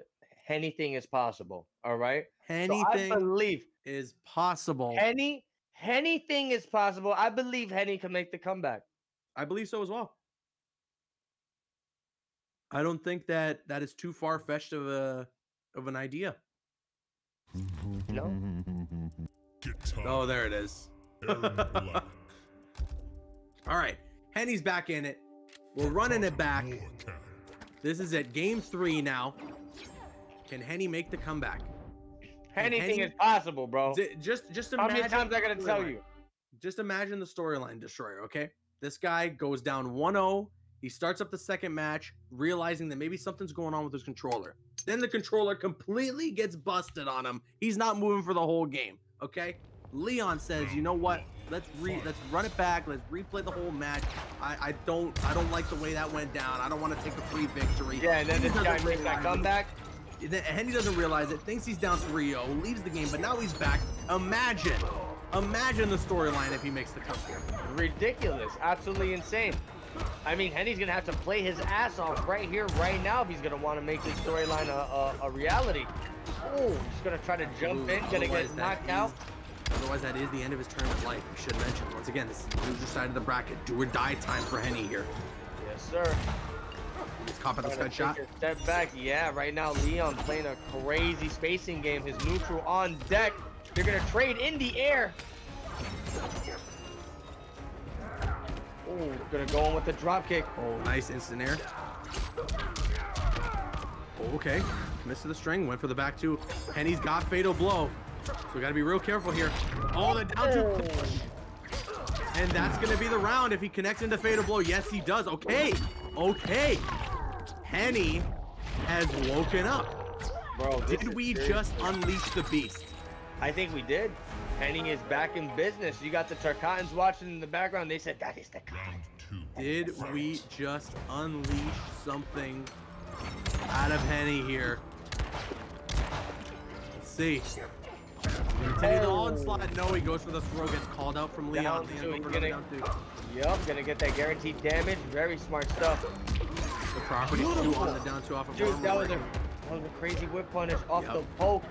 Speaker 2: anything is possible. All right. So I
Speaker 1: Anything
Speaker 2: believe
Speaker 1: is possible.
Speaker 2: Henny. Anything is possible. I believe Henny can make the comeback.
Speaker 1: I believe so as well. I don't think that that is too far fetched of a of an idea.
Speaker 2: No.
Speaker 3: Get time.
Speaker 1: Oh, there it is. All right, Henny's back in it. We're running it back. This is at game three now. Can Henny make the comeback?
Speaker 2: Anything
Speaker 1: Henny-
Speaker 2: is possible, bro.
Speaker 1: D- Just, just
Speaker 2: How
Speaker 1: imagine.
Speaker 2: many times I gotta tell you?
Speaker 1: Just imagine the storyline destroyer, okay? This guy goes down 1-0. He starts up the second match, realizing that maybe something's going on with his controller. Then the controller completely gets busted on him. He's not moving for the whole game, okay? Leon says, "You know what? Let's re let's run it back. Let's replay the whole match. I, I don't I don't like the way that went down. I don't want to take a free victory."
Speaker 2: Yeah, and then
Speaker 1: He
Speaker 2: this guy makes that comeback.
Speaker 1: Then Henny doesn't realize it, thinks he's down 3-0, leaves the game, but now he's back. Imagine, imagine the storyline if he makes the comeback.
Speaker 2: Ridiculous. Absolutely insane. I mean, Henny's gonna have to play his ass off right here, right now, if he's gonna want to make this storyline a, a, a reality. Oh, he's gonna try to jump in, gonna get knocked
Speaker 1: is-
Speaker 2: out.
Speaker 1: Otherwise, that is the end of his tournament life. We should mention once again, this is the loser side of the bracket. Do or die time for Henny here.
Speaker 2: Yes, sir.
Speaker 1: Let's cop at the
Speaker 2: Trying
Speaker 1: scud
Speaker 2: to
Speaker 1: shot.
Speaker 2: take a Step back. Yeah, right now Leon playing a crazy spacing game. His neutral on deck. They're gonna trade in the air. Oh, gonna go in with the drop kick.
Speaker 1: Oh, nice instant air. Oh, okay. Missed the string, went for the back two. Henny's got fatal blow. So we gotta be real careful here. Oh, the down two oh. push. And that's gonna be the round if he connects into fatal blow. Yes, he does. Okay. Okay. Henny has woken up.
Speaker 2: Bro, this
Speaker 1: Did we
Speaker 2: serious.
Speaker 1: just unleash the beast?
Speaker 2: I think we did. Henning is back in business. You got the Tarkatans watching in the background. They said that is the guy.
Speaker 3: Round two.
Speaker 1: Did we just unleash something out of Henny here? Let's see. Continue the oh. onslaught. No, he goes for the throw. Gets called out from Leon.
Speaker 2: Down
Speaker 1: Leon
Speaker 2: two,
Speaker 1: go for
Speaker 2: he's getting-
Speaker 1: down two.
Speaker 2: Yup, gonna get that guaranteed damage. Very smart stuff.
Speaker 1: The property two on the down two off of
Speaker 2: Dude,
Speaker 1: armor
Speaker 2: that was a that was a crazy whip punish off
Speaker 1: Yep.
Speaker 2: the poke.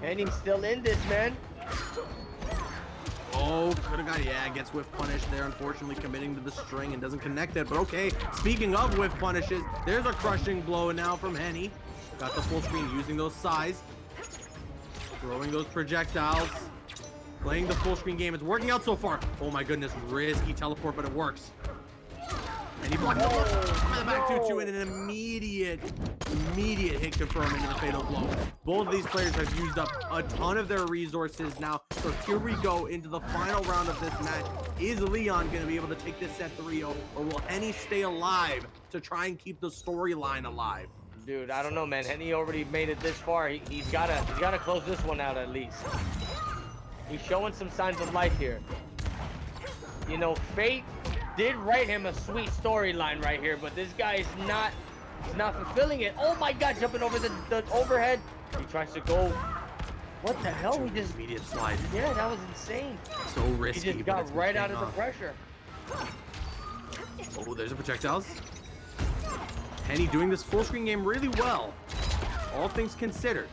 Speaker 2: Henning's still in this, man.
Speaker 1: Oh, could have got yeah. Gets whiff punish there. Unfortunately, committing to the string and doesn't connect it. But okay. Speaking of whiff punishes, there's a crushing blow now from Henny. Got the full screen using those size, throwing those projectiles, playing the full screen game. It's working out so far. Oh my goodness, risky teleport, but it works. And he blocked the from the back two two and an immediate, immediate hit confirm into the fatal blow. Both of these players have used up a ton of their resources now. So here we go into the final round of this match. Is Leon going to be able to take this set 3-0 or will Henny stay alive to try and keep the storyline alive?
Speaker 2: Dude, I don't know, man. Henny already made it this far. He, he's gotta he's gotta close this one out at least. He's showing some signs of life here. You know, fate did write him a sweet storyline right here, but this guy is not he's not fulfilling it. Oh my god, jumping over the, the overhead. He tries to go. What the hell? He just
Speaker 1: Immediate slide.
Speaker 2: yeah, that was insane.
Speaker 1: So risky.
Speaker 2: He
Speaker 1: just
Speaker 2: got right out of the pressure.
Speaker 1: Oh, there's a projectiles. Henny doing this full screen game really well. All things considered.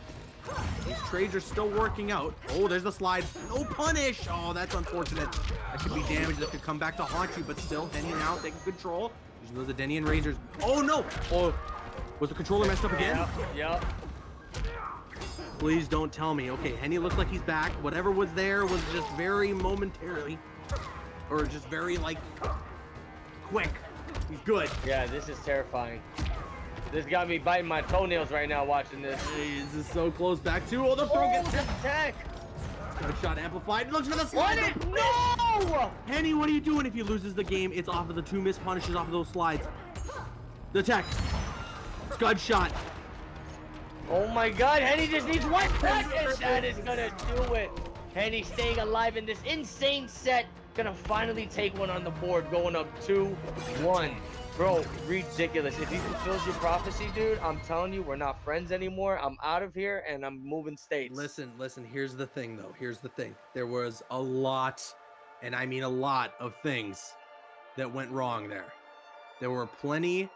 Speaker 1: These trades are still working out. Oh, there's the slide. No punish. Oh, that's unfortunate. That could be damage that could come back to haunt you, but still, Henny now taking control. Using those Edenian Rangers. Oh, no. Oh, was the controller messed up again?
Speaker 2: Yep, yep.
Speaker 1: Please don't tell me. Okay, Henny looks like he's back. Whatever was there was just very momentarily. Or just very, like, quick. Good.
Speaker 2: Yeah, this is terrifying. This got me biting my toenails right now watching this.
Speaker 1: This is so close. Back to oh, the throw
Speaker 2: Oh,
Speaker 1: gets
Speaker 2: attack!
Speaker 1: Shot amplified. Looks for the
Speaker 2: What
Speaker 1: slide.
Speaker 2: it? No!
Speaker 1: Henny, what are you doing if he loses the game? It's off of the two missed punishes off of those slides. The tech. Scud shot.
Speaker 2: Oh my god, Henny just needs one and that is gonna do it. Henny staying alive in this insane set. Gonna finally take one on the board, going up 2-1. Bro, ridiculous. If he fulfills your prophecy, dude, I'm telling you, we're not friends anymore. I'm out of here and I'm moving states.
Speaker 1: Listen, listen. Here's the thing, though. Here's the thing. There was a lot, and I mean a lot of things that went wrong there. There were plenty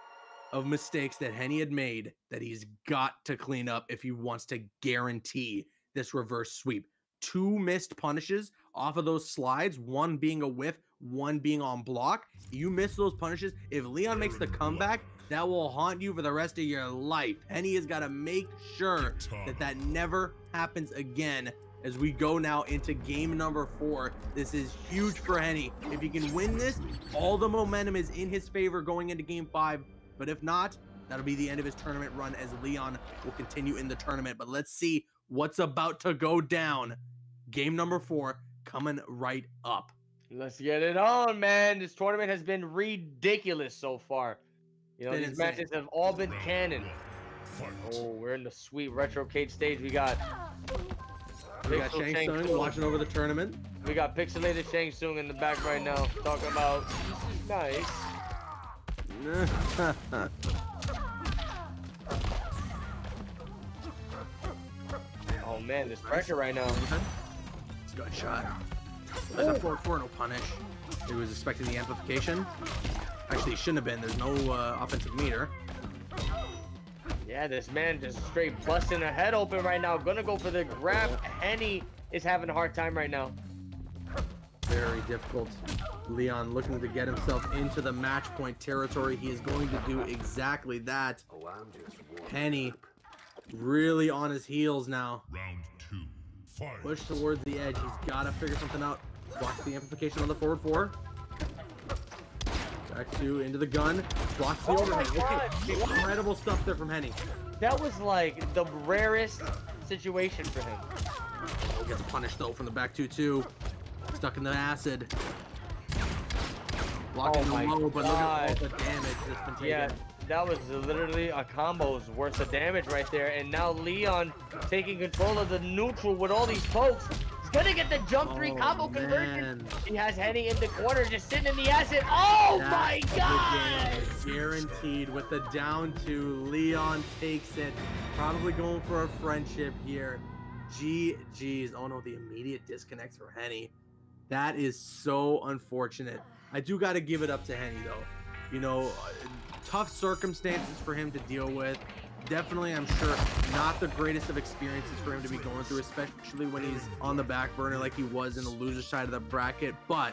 Speaker 1: of mistakes that Henny had made that he's got to clean up if he wants to guarantee this reverse sweep. Two missed punishes off of those slides, one being a whiff, one being on block. You miss those punishes. If Leon makes the comeback, that will haunt you for the rest of your life. Henny has got to make sure that that never happens again as we go now into game number four. This is huge for Henny. If he can win this, all the momentum is in his favor going into game five. But if not, that'll be the end of his tournament run as Leon will continue in the tournament. But let's see what's about to go down. Game number four coming right up.
Speaker 2: Let's get it on, man. This tournament has been ridiculous so far. You know,
Speaker 1: Been
Speaker 2: these
Speaker 1: insane.
Speaker 2: matches have all been canon. Oh, we're in the sweet Retrocade stage. We got
Speaker 1: We got Shang
Speaker 2: Shang
Speaker 1: Tsung watching over the tournament.
Speaker 2: we got pixelated Shang Tsung in the back right now, talking about this is nice. Oh man, this pressure right now.
Speaker 1: Scud shot. There's a 4 4 no punish. He was expecting the amplification. Actually, he shouldn't have been. There's no uh, offensive meter.
Speaker 2: Yeah, this man just straight busting a head open right now. Gonna go for the grab. Henny is having a hard time right now.
Speaker 1: very difficult. Leon looking to get himself into the match point territory. He is going to do exactly that. Henny really on his heels now.
Speaker 3: Round two. Fight.
Speaker 1: Push towards the edge. He's got to figure something out. Blocks the amplification on the forward four. Back two into the gun. Blocks the
Speaker 2: Oh my
Speaker 1: overhead.
Speaker 2: God.
Speaker 1: Okay, incredible stuff there from Henny.
Speaker 2: That was like the rarest situation for him.
Speaker 1: Oh, gets punished though from the back two two. Stuck in the acid. Blocking
Speaker 2: Oh
Speaker 1: the
Speaker 2: my
Speaker 1: low, but look at all the damage that's been taken.
Speaker 2: Yeah, that was literally a combo's worth of damage right there. And now Leon taking control of the neutral with all these pokes. He's gonna get the jump three
Speaker 1: Oh,
Speaker 2: combo conversion.
Speaker 1: man.
Speaker 2: He has Henny in the corner, just sitting in the acid. Oh
Speaker 1: That's
Speaker 2: my god!
Speaker 1: Guaranteed with the down two. Leon takes it. Probably going for a friendship here. GG's. Oh no, the immediate disconnects for Henny. That is so unfortunate. I do got to give it up to Henny though. You know, tough circumstances for him to deal with. Definitely, I'm sure, not the greatest of experiences for him to be going through, especially when he's on the back burner like he was in the loser side of the bracket. But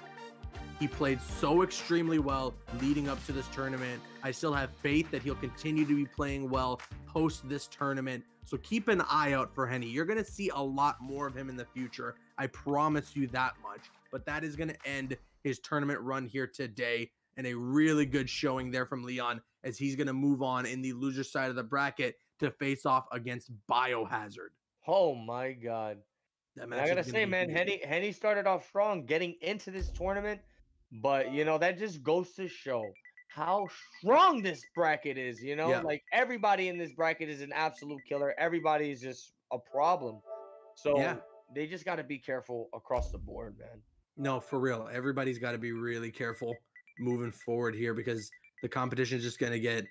Speaker 1: he played so extremely well leading up to this tournament. I still have faith that he'll continue to be playing well post this tournament. So keep an eye out for Henny. You're going to see a lot more of him in the future. I promise you that much. But that is going to end his tournament run here today. And a really good showing there from Leon as he's going to move on in the loser side of the bracket to face off against Biohazard.
Speaker 2: Oh my god. I gotta say, man. Henny Henny started off strong getting into this tournament, but you know that just goes to show how strong this bracket is. You know,
Speaker 1: Yeah.
Speaker 2: like everybody in this bracket is an absolute killer. Everybody is just a problem. So
Speaker 1: Yeah.
Speaker 2: they just got to be careful across the board, man.
Speaker 1: No, for real. Everybody's got to be really careful moving forward here because the competition is just going to get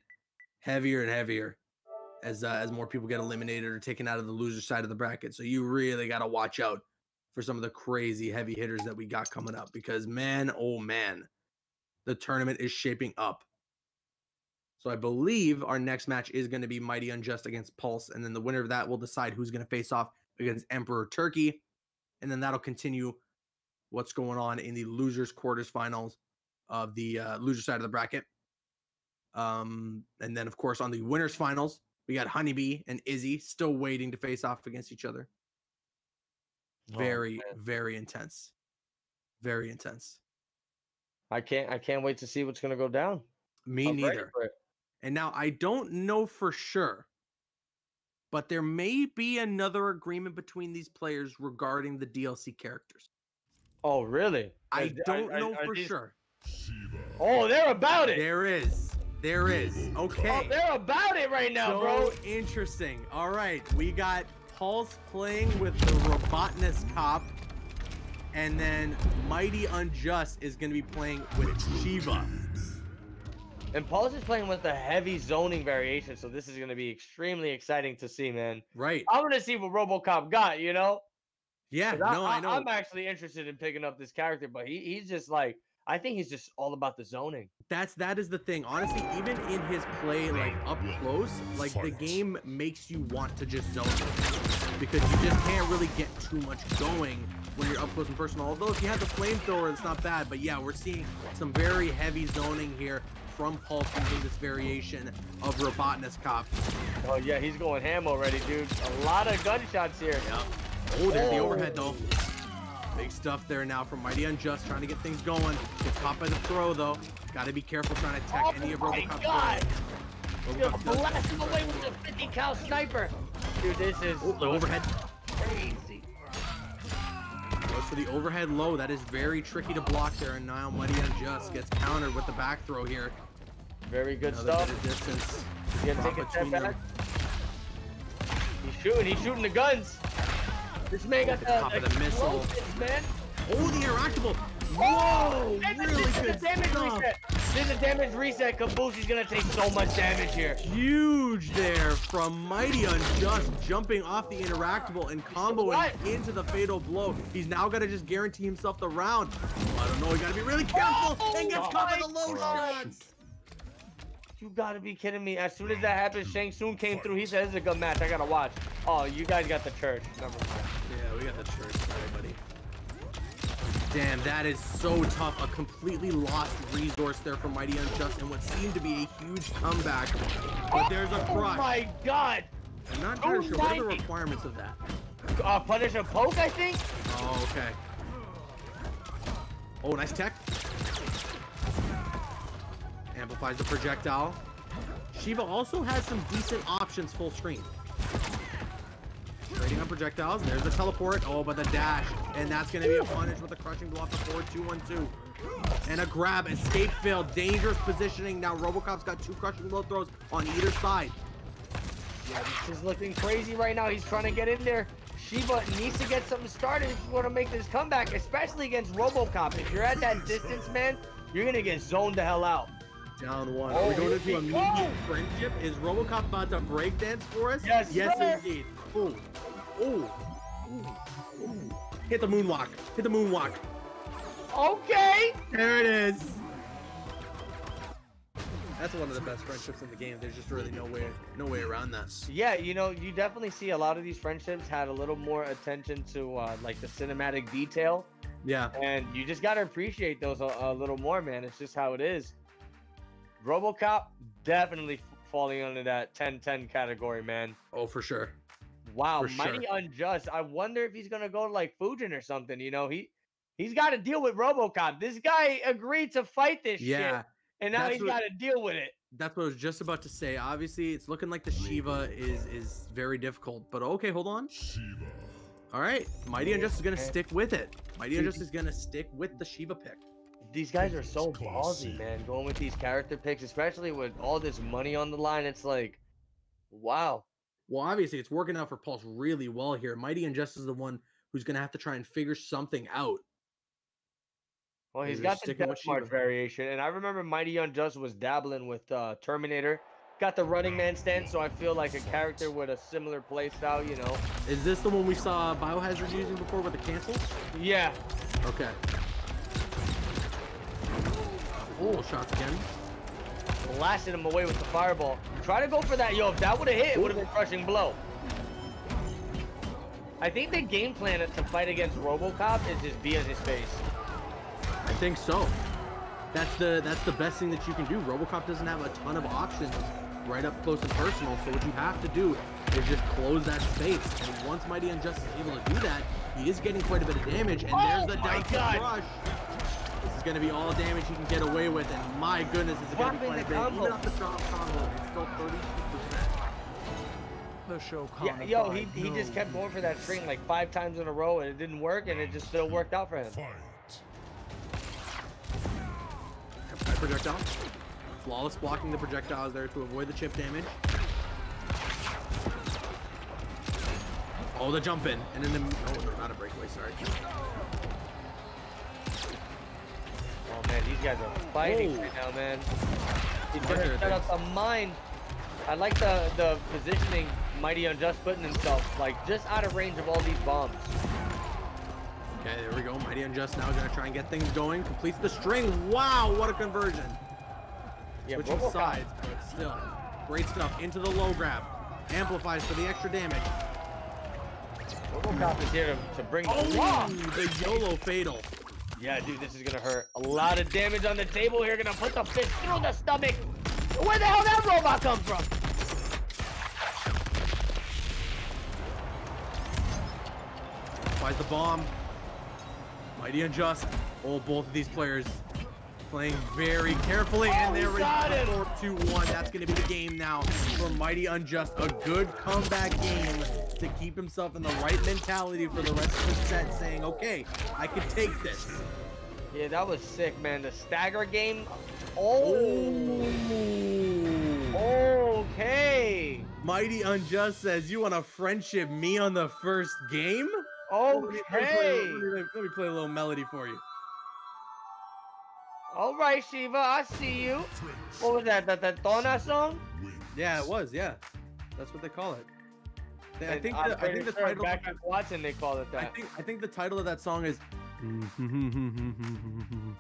Speaker 1: heavier and heavier as uh, as more people get eliminated or taken out of the loser side of the bracket. So you really got to watch out for some of the crazy heavy hitters that we got coming up because man, oh man, the tournament is shaping up. So I believe our next match is going to be Mighty Unjust against Pulse, and then the winner of that will decide who's going to face off against Emperor Turkey, and then that'll continue what's going on in the losers quarters finals of the uh, loser side of the bracket. Um, and then of course on the winners finals, we got Honeybee and Izzy still waiting to face off against each other.
Speaker 2: Oh,
Speaker 1: Very,
Speaker 2: man.
Speaker 1: very intense. Very intense.
Speaker 2: I can't I can't wait to see what's gonna go down.
Speaker 1: Me
Speaker 2: I'm
Speaker 1: neither. And now I don't know for sure, but there may be another agreement between these players regarding the DLC characters.
Speaker 2: Oh really?
Speaker 1: I don't
Speaker 2: are-
Speaker 1: know
Speaker 2: are
Speaker 1: for
Speaker 2: these-
Speaker 1: sure.
Speaker 3: Shiva.
Speaker 2: Oh, they're about it.
Speaker 1: There is. There is. Okay.
Speaker 2: Oh, they're about it right now,
Speaker 1: so
Speaker 2: bro.
Speaker 1: interesting. All right, we got Pulse playing with the Robotness cop, and then Mighty Unjust is going to be playing with Shiva.
Speaker 2: And Pulse is playing with the heavy zoning variation, so this is going to be extremely exciting to see, man.
Speaker 1: Right?
Speaker 2: I'm going to see what RoboCop got, you know?
Speaker 1: Yeah. No, I know.
Speaker 2: I'm actually interested in picking up this character, but he, he's just like, I think he's just all about the zoning.
Speaker 1: That's that is the thing. Honestly, even in his play, like up close, like the game makes you want to just zone him because you just can't really get too much going when you're up close and personal. Although if you have the flamethrower, it's not bad. But yeah, we're seeing some very heavy zoning here from Pulse using this variation of Robotness Cop.
Speaker 2: Oh, yeah, he's going ham already, dude. A lot of gunshots here.
Speaker 1: Yep. Oh, there's the
Speaker 2: Oh.
Speaker 1: overhead though. Big stuff there now from Mighty Unjust trying to get things going. Gets caught by the throw though. Got to be careful trying to attack
Speaker 2: Oh
Speaker 1: any of
Speaker 2: my
Speaker 1: Robocop's
Speaker 2: God.
Speaker 1: throws.
Speaker 2: Just
Speaker 1: Robocop does-
Speaker 2: blast him away with the 50 cal sniper. Dude, this is
Speaker 1: Oh, the overhead.
Speaker 2: crazy.
Speaker 1: Goes for the overhead low. That is very tricky to block there. And now Mighty Unjust gets countered with the back throw here.
Speaker 2: Very good
Speaker 1: Another
Speaker 2: stuff.
Speaker 1: bit of distance.
Speaker 2: He's gonna take a step
Speaker 1: between them.
Speaker 2: He's shooting. He's shooting the guns. This man got
Speaker 1: the
Speaker 2: the,
Speaker 1: top of the missile.
Speaker 2: man.
Speaker 1: Oh, the interactable. Whoa!
Speaker 2: and this
Speaker 1: really
Speaker 2: is
Speaker 1: good
Speaker 2: a damage
Speaker 1: stuff.
Speaker 2: reset. This is a damage reset. Caboose is gonna take so much damage here.
Speaker 1: Huge there from Mighty Unjust jumping off the interactable and comboing into the fatal blow. He's now got to just guarantee himself the round. I don't know. He got to be really careful
Speaker 2: Oh
Speaker 1: and gets caught by the low
Speaker 2: God.
Speaker 1: shots.
Speaker 2: You gotta be kidding me. As soon as that happened, Shang Tsung came through. He said, this is a good match. I gotta watch. Oh, you guys got the church. Never mind.
Speaker 1: Yeah, we got the church. Sorry, buddy. Damn, that is so tough. A completely lost resource there for Mighty Unjust and what seemed to be a huge comeback. But there's a
Speaker 2: Oh my god!
Speaker 1: I'm not entirely sure. What are the requirements of that?
Speaker 2: Uh, punish a poke, I think?
Speaker 1: Oh, okay. Oh, nice tech. Amplifies the projectile. Shiva also has some decent options full screen. Trading on projectiles. There's the teleport. Oh, but the dash. And that's going to be a punish with a crushing the forward 2-1-2. And a grab. Escape fail. Dangerous positioning. Now Robocop's got two crushing blow throws on either side.
Speaker 2: Yeah, this is looking crazy right now. He's trying to get in there. Shiva needs to get something started if you want to make this comeback, especially against Robocop. If you're at that distance, man, you're going to get zoned the hell out.
Speaker 1: Down one.
Speaker 2: Oh,
Speaker 1: We're going
Speaker 2: here
Speaker 1: into
Speaker 2: we
Speaker 1: immediate
Speaker 2: go.
Speaker 1: friendship. Is Robocop about to breakdance for us?
Speaker 2: Yes,
Speaker 1: Yes,
Speaker 2: sir.
Speaker 1: indeed. Ooh. Ooh. Ooh. Ooh. Hit the moonwalk. Hit the moonwalk.
Speaker 2: Okay.
Speaker 1: There it is. That's one of the best friendships in the game. There's just really no way, no way around that.
Speaker 2: Yeah, you know, you definitely see a lot of these friendships had a little more attention to uh, like the cinematic detail,
Speaker 1: Yeah.
Speaker 2: and you just gotta appreciate those a, a little more, man. It's just how it is. RoboCop definitely falling under that 10-10 category, man.
Speaker 1: Oh, for sure.
Speaker 2: Wow,
Speaker 1: For
Speaker 2: mighty
Speaker 1: sure.
Speaker 2: unjust. I wonder if he's gonna go to like Fujin or something. You know, he he's got to deal with RoboCop. This guy agreed to fight this
Speaker 1: Yeah.
Speaker 2: shit, and now
Speaker 1: that's
Speaker 2: he's
Speaker 1: what-
Speaker 2: got to deal with it.
Speaker 1: That's what I was just about to say. Obviously, it's looking like the Shiva is is very difficult. But okay, hold on.
Speaker 3: Shiva.
Speaker 1: All right, Mighty Unjust is gonna stick with it. Mighty Unjust is gonna stick with the Shiva pick.
Speaker 2: These guys are so ballsy, man. Going with these character picks, especially with all this money on the line. It's like, wow.
Speaker 1: Well, obviously, it's working out for Pulse really well here. Mighty Unjust is the one who's gonna have to try and figure something out.
Speaker 2: Well, he's
Speaker 1: You're
Speaker 2: got the
Speaker 1: sticking with
Speaker 2: Death March variation, and I remember Mighty Unjust was dabbling with uh, Terminator. Got the Running Man stance, so I feel like a character with a similar playstyle. You know?
Speaker 1: Is this the one we saw Biohazard using before with the cancels?
Speaker 2: Yeah.
Speaker 1: Okay. Full shots again.
Speaker 2: blasted him away with the fireball. Try to go for that. Yo, if that would have hit, it would have been crushing blow. I think the game plan to fight against RoboCop is just be in his face.
Speaker 1: I think so. That's the that's the best thing that you can do. RoboCop doesn't have a ton of options right up close and personal. So what you have to do is just close that space. And once Mighty Unjust is able to do that, he is getting quite a bit of damage. And there's
Speaker 2: Oh
Speaker 1: the
Speaker 2: my
Speaker 1: down to rush. This is going to be all damage he can get away with. And my goodness, this is going to be quite
Speaker 2: the
Speaker 1: a bit.
Speaker 2: combo.
Speaker 1: Even off the drop combo, it's still 32%.
Speaker 4: The show
Speaker 2: Yeah, yo, he, he just kept going for that string like five times in a row and it didn't work and it just still worked out for him.
Speaker 3: Fight.
Speaker 1: Projectile. Flawless blocking the projectiles there to avoid the chip damage. Oh, the jump in. And then the. Oh, no, not a breakaway, sorry.
Speaker 2: Oh man, these guys are fighting
Speaker 1: Whoa.
Speaker 2: right now, man. He's gonna set up a mine. I like the the positioning Mighty Unjust putting himself like just out of range of all these bombs.
Speaker 1: Okay, there we go. Mighty Unjust now is gonna try and get things going. Completes the string. Wow, what a conversion.
Speaker 2: Yeah,
Speaker 1: Switching
Speaker 2: RoboCop-
Speaker 1: sides, but still. Great stuff. Into the low grab. Amplifies for the extra damage.
Speaker 2: RoboCop is here to, to bring oh, the
Speaker 1: Oh, the YOLO fatal.
Speaker 2: Yeah, dude, this is gonna hurt. A lot of damage on the table here. Gonna put the fist through the stomach. Where the hell that robot come from?
Speaker 1: Applies the bomb. Mighty Unjust. Oh, both of these players playing very carefully.
Speaker 2: Oh,
Speaker 1: and
Speaker 2: he
Speaker 1: there is
Speaker 2: got
Speaker 1: the 4 2 1. That's going to be the game now for Mighty Unjust. A good comeback game to keep himself in the right mentality for the rest of the set, saying, okay, I can take this.
Speaker 2: Yeah, that was sick, man. The stagger game. Oh. Okay.
Speaker 1: Mighty Unjust says, You want to friendship me on the first game? Let me play-
Speaker 2: Okay.
Speaker 1: Let me, let me play a little melody for you.
Speaker 2: All right, Shiva, I see you. What was that? The, the Donna song?
Speaker 1: Yeah, it was. Yeah. That's what they call it. They- I think the, I think the
Speaker 2: sure
Speaker 1: title.
Speaker 2: back at Watson they called it
Speaker 1: I think I think the title of that song is.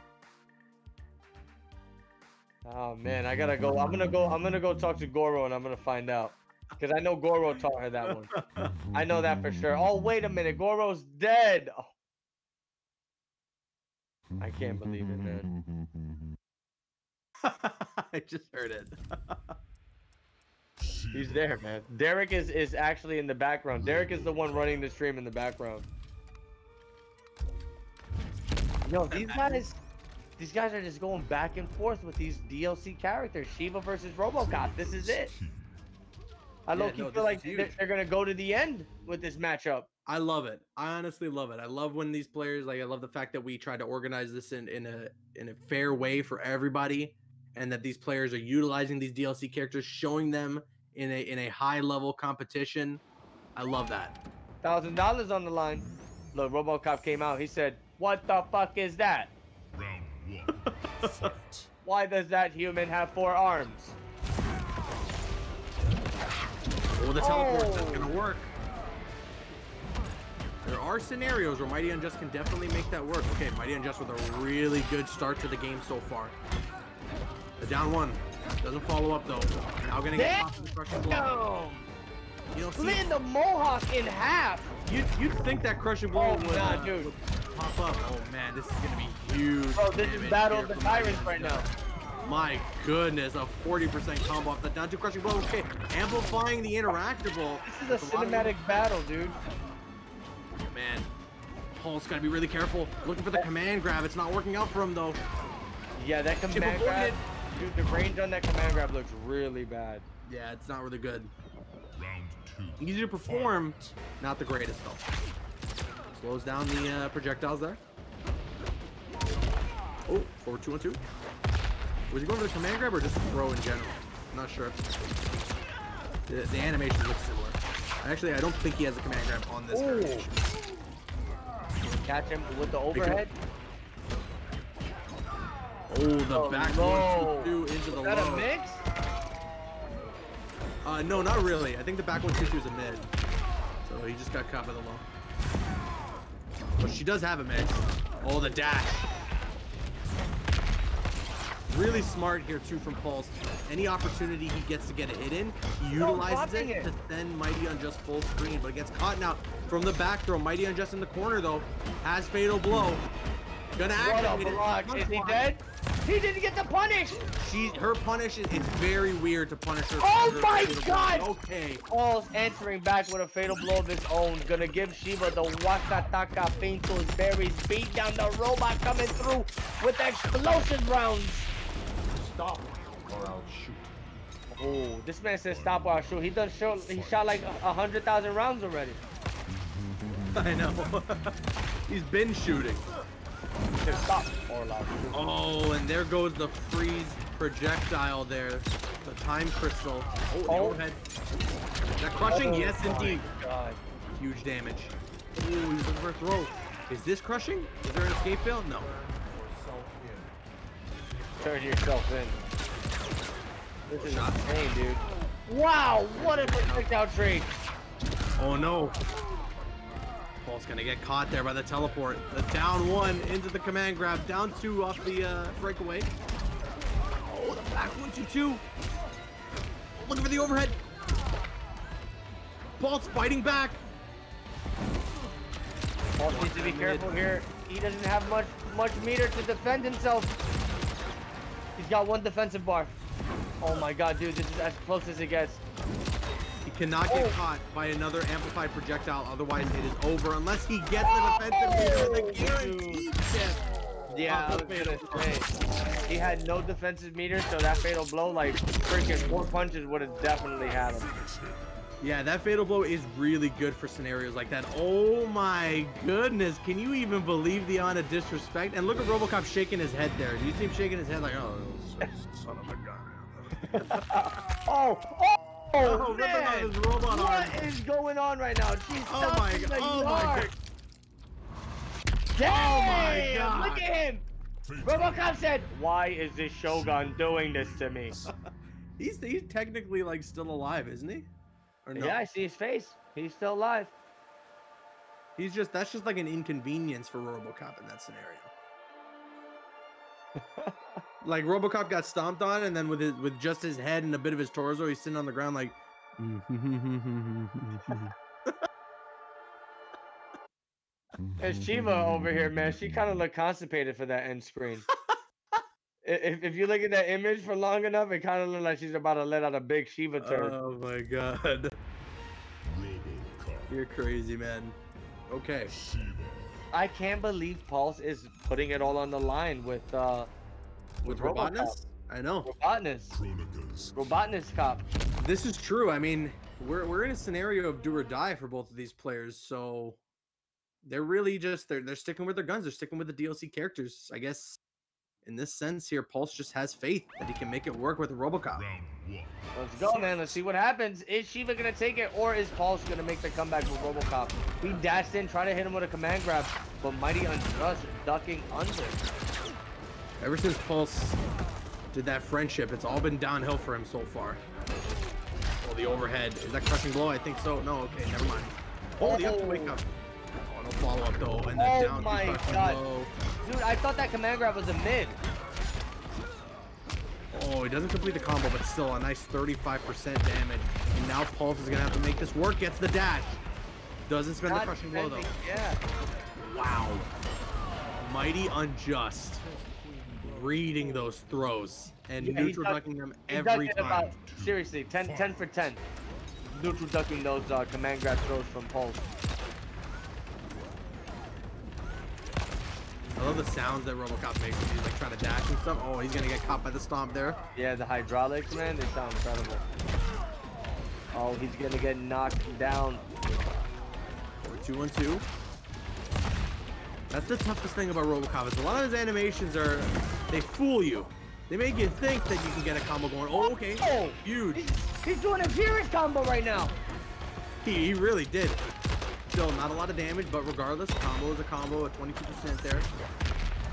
Speaker 2: Oh man, I gotta go. I'm gonna go. I'm gonna go talk to Goro and I'm gonna find out. Cause I know Goro taught her that one. I know that for sure. Oh wait a minute, Goro's dead. Oh, I can't believe it, man.
Speaker 1: I just heard it.
Speaker 2: He's there, man. Derek is is actually in the background. Derek is the one running the stream in the background. Yo, these guys, these guys are just going back and forth with these DLC characters. Shiva versus RoboCop. This is it. I
Speaker 1: Yeah,
Speaker 2: low key
Speaker 1: no,
Speaker 2: feel like they're, they're gonna go to the end with this matchup.
Speaker 1: I love it. I honestly love it. I love when these players like I love the fact that we try to organize this in, in a in a fair way for everybody and that these players are utilizing these DLC characters, showing them in a in a high level competition. I love that.
Speaker 2: Thousand dollars on the line. Look, RoboCop came out. He said, "What the fuck is that?
Speaker 3: Round one. Fight.
Speaker 2: Why does that human have four arms?"
Speaker 1: Oh, the teleport that's
Speaker 2: Oh.
Speaker 1: gonna work. There are scenarios where Mighty Unjust can definitely make that work. Okay, Mighty Unjust with a really good start to the game so far. The down one doesn't follow up though. Now gonna get
Speaker 2: Damn.
Speaker 1: popped in the crushing blow. You know, see,
Speaker 2: Splitting the mohawk in half.
Speaker 1: you'd, you'd think that crushing blow
Speaker 2: Oh,
Speaker 1: would,
Speaker 2: nah,
Speaker 1: uh,
Speaker 2: dude.
Speaker 1: pop up. Oh man, this is gonna be huge.
Speaker 2: Bro, this is Battle of the Tyrants right now.
Speaker 1: My goodness, a 40% combo off the down two crushing blow. Okay, amplifying the interactable.
Speaker 2: This is a cinematic battle, dude.
Speaker 1: Man, Pulse gotta be really careful. Looking for the command grab. It's not working out for him though.
Speaker 2: Yeah, that command
Speaker 1: avoided.
Speaker 2: grab. Dude, the range on that command grab looks really bad.
Speaker 1: Yeah, it's not really good.
Speaker 3: Round two.
Speaker 1: Easy to perform, not the greatest though. Slows down the uh, projectiles there. Oh, forward two on two. Was he going for the command grab or just throw in general? I'm not sure. The, the animations look similar. Actually, I don't think he has a command grab on this variation.
Speaker 2: Catch him with the overhead.
Speaker 1: Oh, the
Speaker 2: Oh,
Speaker 1: back
Speaker 2: no.
Speaker 1: one two two into the
Speaker 2: Is that
Speaker 1: low.
Speaker 2: a mix?
Speaker 1: Uh, no, not really. I think the back one two two is a mid. So he just got caught by the low. But she does have a mix. Oh, the dash. Really smart here too from Pulse. Any opportunity he gets to get a hit in, he utilizes it,
Speaker 2: it.
Speaker 1: to send Mighty Unjust full screen. But it gets caught now from the back throw. Mighty Unjust in the corner though. Has fatal blow. Gonna activate it.
Speaker 2: Is he dead? He didn't get the punish.
Speaker 1: She, her punish is it's very weird to punish her.
Speaker 2: Oh my
Speaker 1: fatal blow.
Speaker 2: God!
Speaker 1: Okay.
Speaker 2: Pulse answering back with a fatal blow of his own. Gonna give Shiva the Wakataka Pintos berries. Beat down the robot coming through with explosive rounds.
Speaker 7: Stop, or I'll shoot.
Speaker 2: Oh, this man says stop or I shoot. He done show, he shot like a a hundred thousand rounds already.
Speaker 1: I know. He's been shooting.
Speaker 2: He stop or I'll shoot.
Speaker 1: Oh, and there goes the freeze projectile there. The time crystal. Oh,
Speaker 2: Oh.
Speaker 1: overhead. That crushing?
Speaker 2: Oh
Speaker 1: yes, indeed.
Speaker 2: God.
Speaker 1: Huge damage. Ooh, he's looking for a throw. Is this crushing? Is there an escape fail? No.
Speaker 2: Turn yourself in. This is insane, dude. Wow, what a projectile trade.
Speaker 1: Oh no. Pulse gonna get caught there by the teleport. The down one into the command grab. Down two off the uh, breakaway. Oh, the back one two two. Looking for the overhead. Pulse fighting back.
Speaker 2: Paul needs to be careful here. He doesn't have much much meter to defend himself. He's got one defensive bar. Oh my god, dude, this is as close as it gets.
Speaker 1: He cannot get
Speaker 2: Oh.
Speaker 1: caught by another amplified projectile, otherwise it is over. Unless he gets the defensive meter, the
Speaker 2: Oh,
Speaker 1: guaranteed death.
Speaker 2: Yeah, I
Speaker 1: off
Speaker 2: was
Speaker 1: fatal.
Speaker 2: He had no defensive meter, so that fatal blow, like freaking four punches would have definitely had him.
Speaker 1: Yeah, that fatal blow is really good for scenarios like that. Oh my goodness, can you even believe the amount of disrespect? And look at RoboCop shaking his head there. Do you see him shaking his head like, oh, son of a gun?
Speaker 2: Oh, oh,
Speaker 1: Oh, ripping out
Speaker 2: man.
Speaker 1: his robot arm.
Speaker 2: What is going on right now? She's
Speaker 1: Oh my
Speaker 2: stopping
Speaker 1: god! Oh my
Speaker 2: yard.
Speaker 1: god!
Speaker 2: Damn!
Speaker 1: Oh god.
Speaker 2: Look at him! Robocop said, Why is this Shogun doing this to me?
Speaker 1: He's he's technically like still alive, isn't he? Or no?
Speaker 2: Yeah, I see his face. He's still alive.
Speaker 1: He's just that's just like an inconvenience for RoboCop in that scenario. like RoboCop got stomped on, and then with his with just his head and a bit of his torso, he's sitting on the ground like.
Speaker 2: It's Shiva over here, man. She kind of looked constipated for that end screen. If, if you look at that image for long enough, it kind of looks like she's about to let out a big Shiva turn.
Speaker 1: Oh my god. You're crazy, man. Okay.
Speaker 2: I can't believe Pulse is putting it all on the line with uh
Speaker 1: With. Robotness? I know.
Speaker 2: Robotness.
Speaker 3: Chronicles.
Speaker 2: Robotness cop.
Speaker 1: This is true. I mean, we're we're in a scenario of do or die for both of these players, so they're really just they're they're sticking with their guns. They're sticking with the DLC characters. I guess in this sense here, Pulse just has faith that he can make it work with RoboCop.
Speaker 2: Let's go, man. Let's see what happens. Is Shiva gonna take it, or is Pulse gonna make the comeback with Robocop? He dashed in, trying to hit him with a command grab, but Mighty Unjust ducking under.
Speaker 1: Ever since Pulse did that friendship, it's all been downhill for him so far. Oh, the overhead. Is that crushing blow? I think so. No, okay, never mind. Oh, the up to wake up. Oh, no follow up though. And then
Speaker 2: Oh
Speaker 1: down to
Speaker 2: my God.
Speaker 1: blow.
Speaker 2: Dude, I thought that command grab was a mid.
Speaker 1: Oh, he doesn't complete the combo, but still a nice 35% damage. And now Pulse is gonna have to make this work. Gets the dash. Doesn't spend the crushing blow though.
Speaker 2: Yeah.
Speaker 1: Wow. Mighty Unjust. Reading those throws and
Speaker 2: Yeah,
Speaker 1: neutral ducking them every time.
Speaker 2: about, seriously, 10, 10 for 10. Neutral ducking those uh, command grab throws from Pulse.
Speaker 1: I love the sounds that Robocop makes when he's like trying to dash and stuff. Oh, he's gonna get caught by the stomp there.
Speaker 2: Yeah, the hydraulics, man, they sound incredible. Oh, he's gonna get knocked down.
Speaker 1: Or two one two. That's the toughest thing about Robocop is a lot of his animations are they fool you. They make you think that you can get a combo going. Oh, okay.
Speaker 2: Oh!
Speaker 1: Huge.
Speaker 2: He's, he's doing a furious combo right now.
Speaker 1: He, he really did. Still not a lot of damage, but regardless, combo is a combo at 22% there.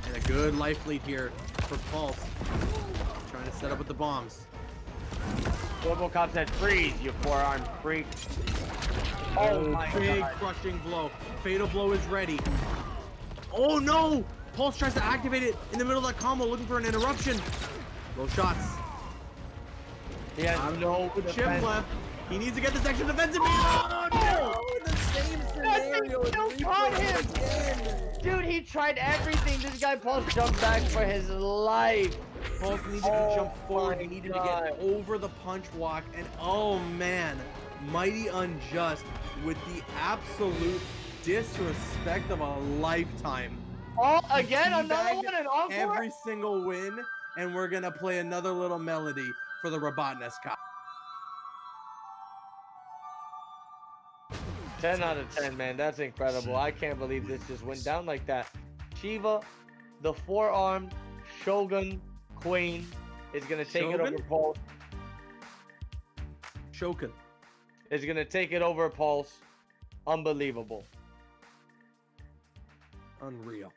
Speaker 1: And a good life lead here for Pulse. Trying to set up with the bombs.
Speaker 2: Robocop said, freeze, you four-armed freak. Oh, oh my
Speaker 1: big
Speaker 2: god.
Speaker 1: crushing blow. Fatal blow is ready. Oh no! Pulse tries to activate it in the middle of that combo, looking for an interruption. Low shots.
Speaker 2: He has no
Speaker 1: chip left. He needs to get this extra defensive. Oh no! Oh, the same scenario. is
Speaker 2: still caught him.
Speaker 1: again.
Speaker 2: Dude, he tried everything. This guy Pulse jumped back for his life.
Speaker 1: Pulse needed
Speaker 2: Oh
Speaker 1: to jump forward. He needed
Speaker 2: God.
Speaker 1: to get over the punch walk. And oh man, Mighty Unjust with the absolute disrespect of a lifetime.
Speaker 2: Oh, again, another one, an encore?
Speaker 1: Every single win, and we're gonna play another little melody for the Robotness Cop.
Speaker 2: 10 out of 10, man. That's incredible. I can't believe this just went down like that. Shiva, the four-armed Shogun Queen, is going to take it over Pulse.
Speaker 1: Shokan.
Speaker 2: Is going to take it over Pulse. Unbelievable.
Speaker 1: Unreal.